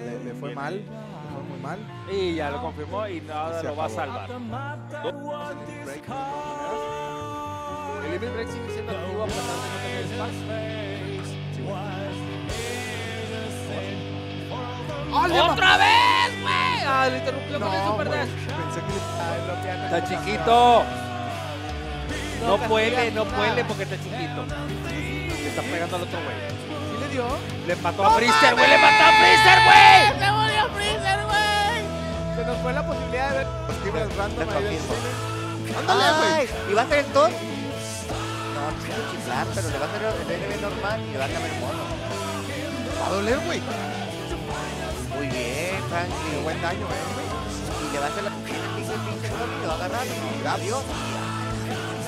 Le, le fue mal. Le fue muy mal. y ya lo confirmó y nada lo va a salvar. El Limit Break sigue siendo activo a pesar de no tener sparks. ¡Otra vez, güey! Ah, lo interrumpió con el Super Dash. Pensé que le- Está chiquito. No puede, no puede porque está chiquito. Le está pegando al otro güey. ¿Sí le dio? Le empató a Freezer, güey. Le empató a Freezer, güey. ¡Se murió Freezer, güey! Se nos fue la posibilidad de ver. Los timbres random ahí del confirmo. cine. Ándale, güey. ¿Y va a ser el ton? No, no quiero chiflar, pero le va a hacer el NB normal y le va a cambiar el mono. Va a doler, güey. Muy bien, Qué Franklin. buen daño, eh. Y le va a hacer la pinche pinche y lo va a agarrar. La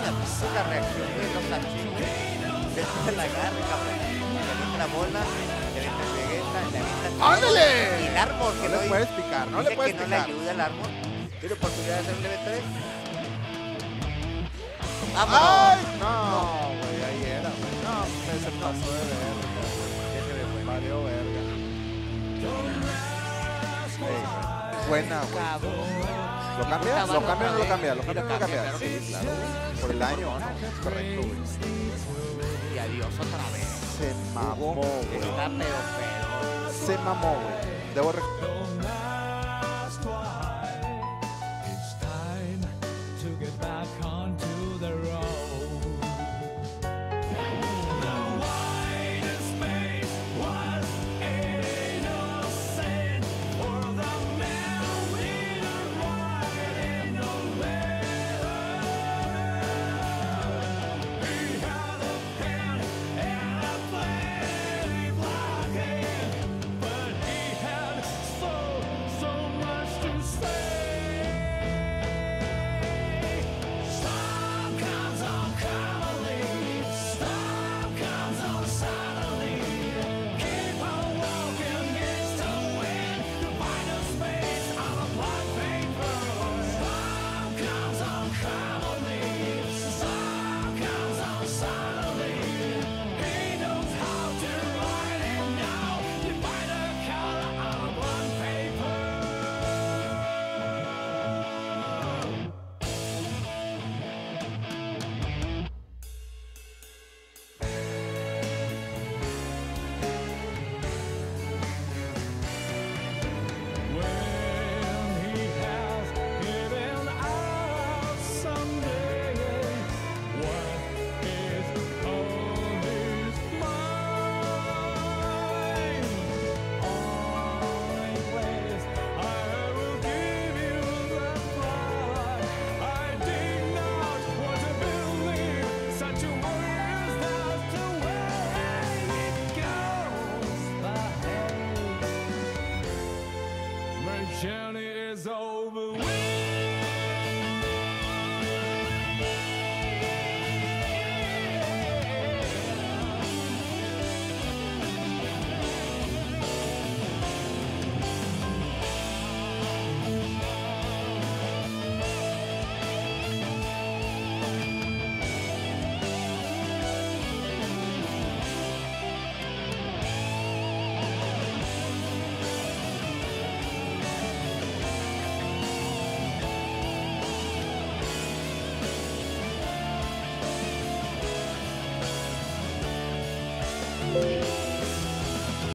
puta reacción de los. Después se la agarra, cabrón. Le la bola, le avienta el Vegeta, le avienta... ¡Ándale! Y el árbol, que No le puedes picar, no le puedes que no le picar. ayuda el árbol. Tiene oportunidad de hacer un level 3. ¡Ay! ¡Vámonos! No, güey, ahí era, güey. No, pues, se pasó de verga. Valió verga. Ey, buena, güey. ¿Lo cambia? ¿Lo cambia o no lo cambia? ¿Lo cambia o no lo cambia? Sí, claro. Por el daño, ¿no? Es correcto, güey. Y adiós otra vez. Se mamó, güey. Está pero pero. Se mamó, güey. Debo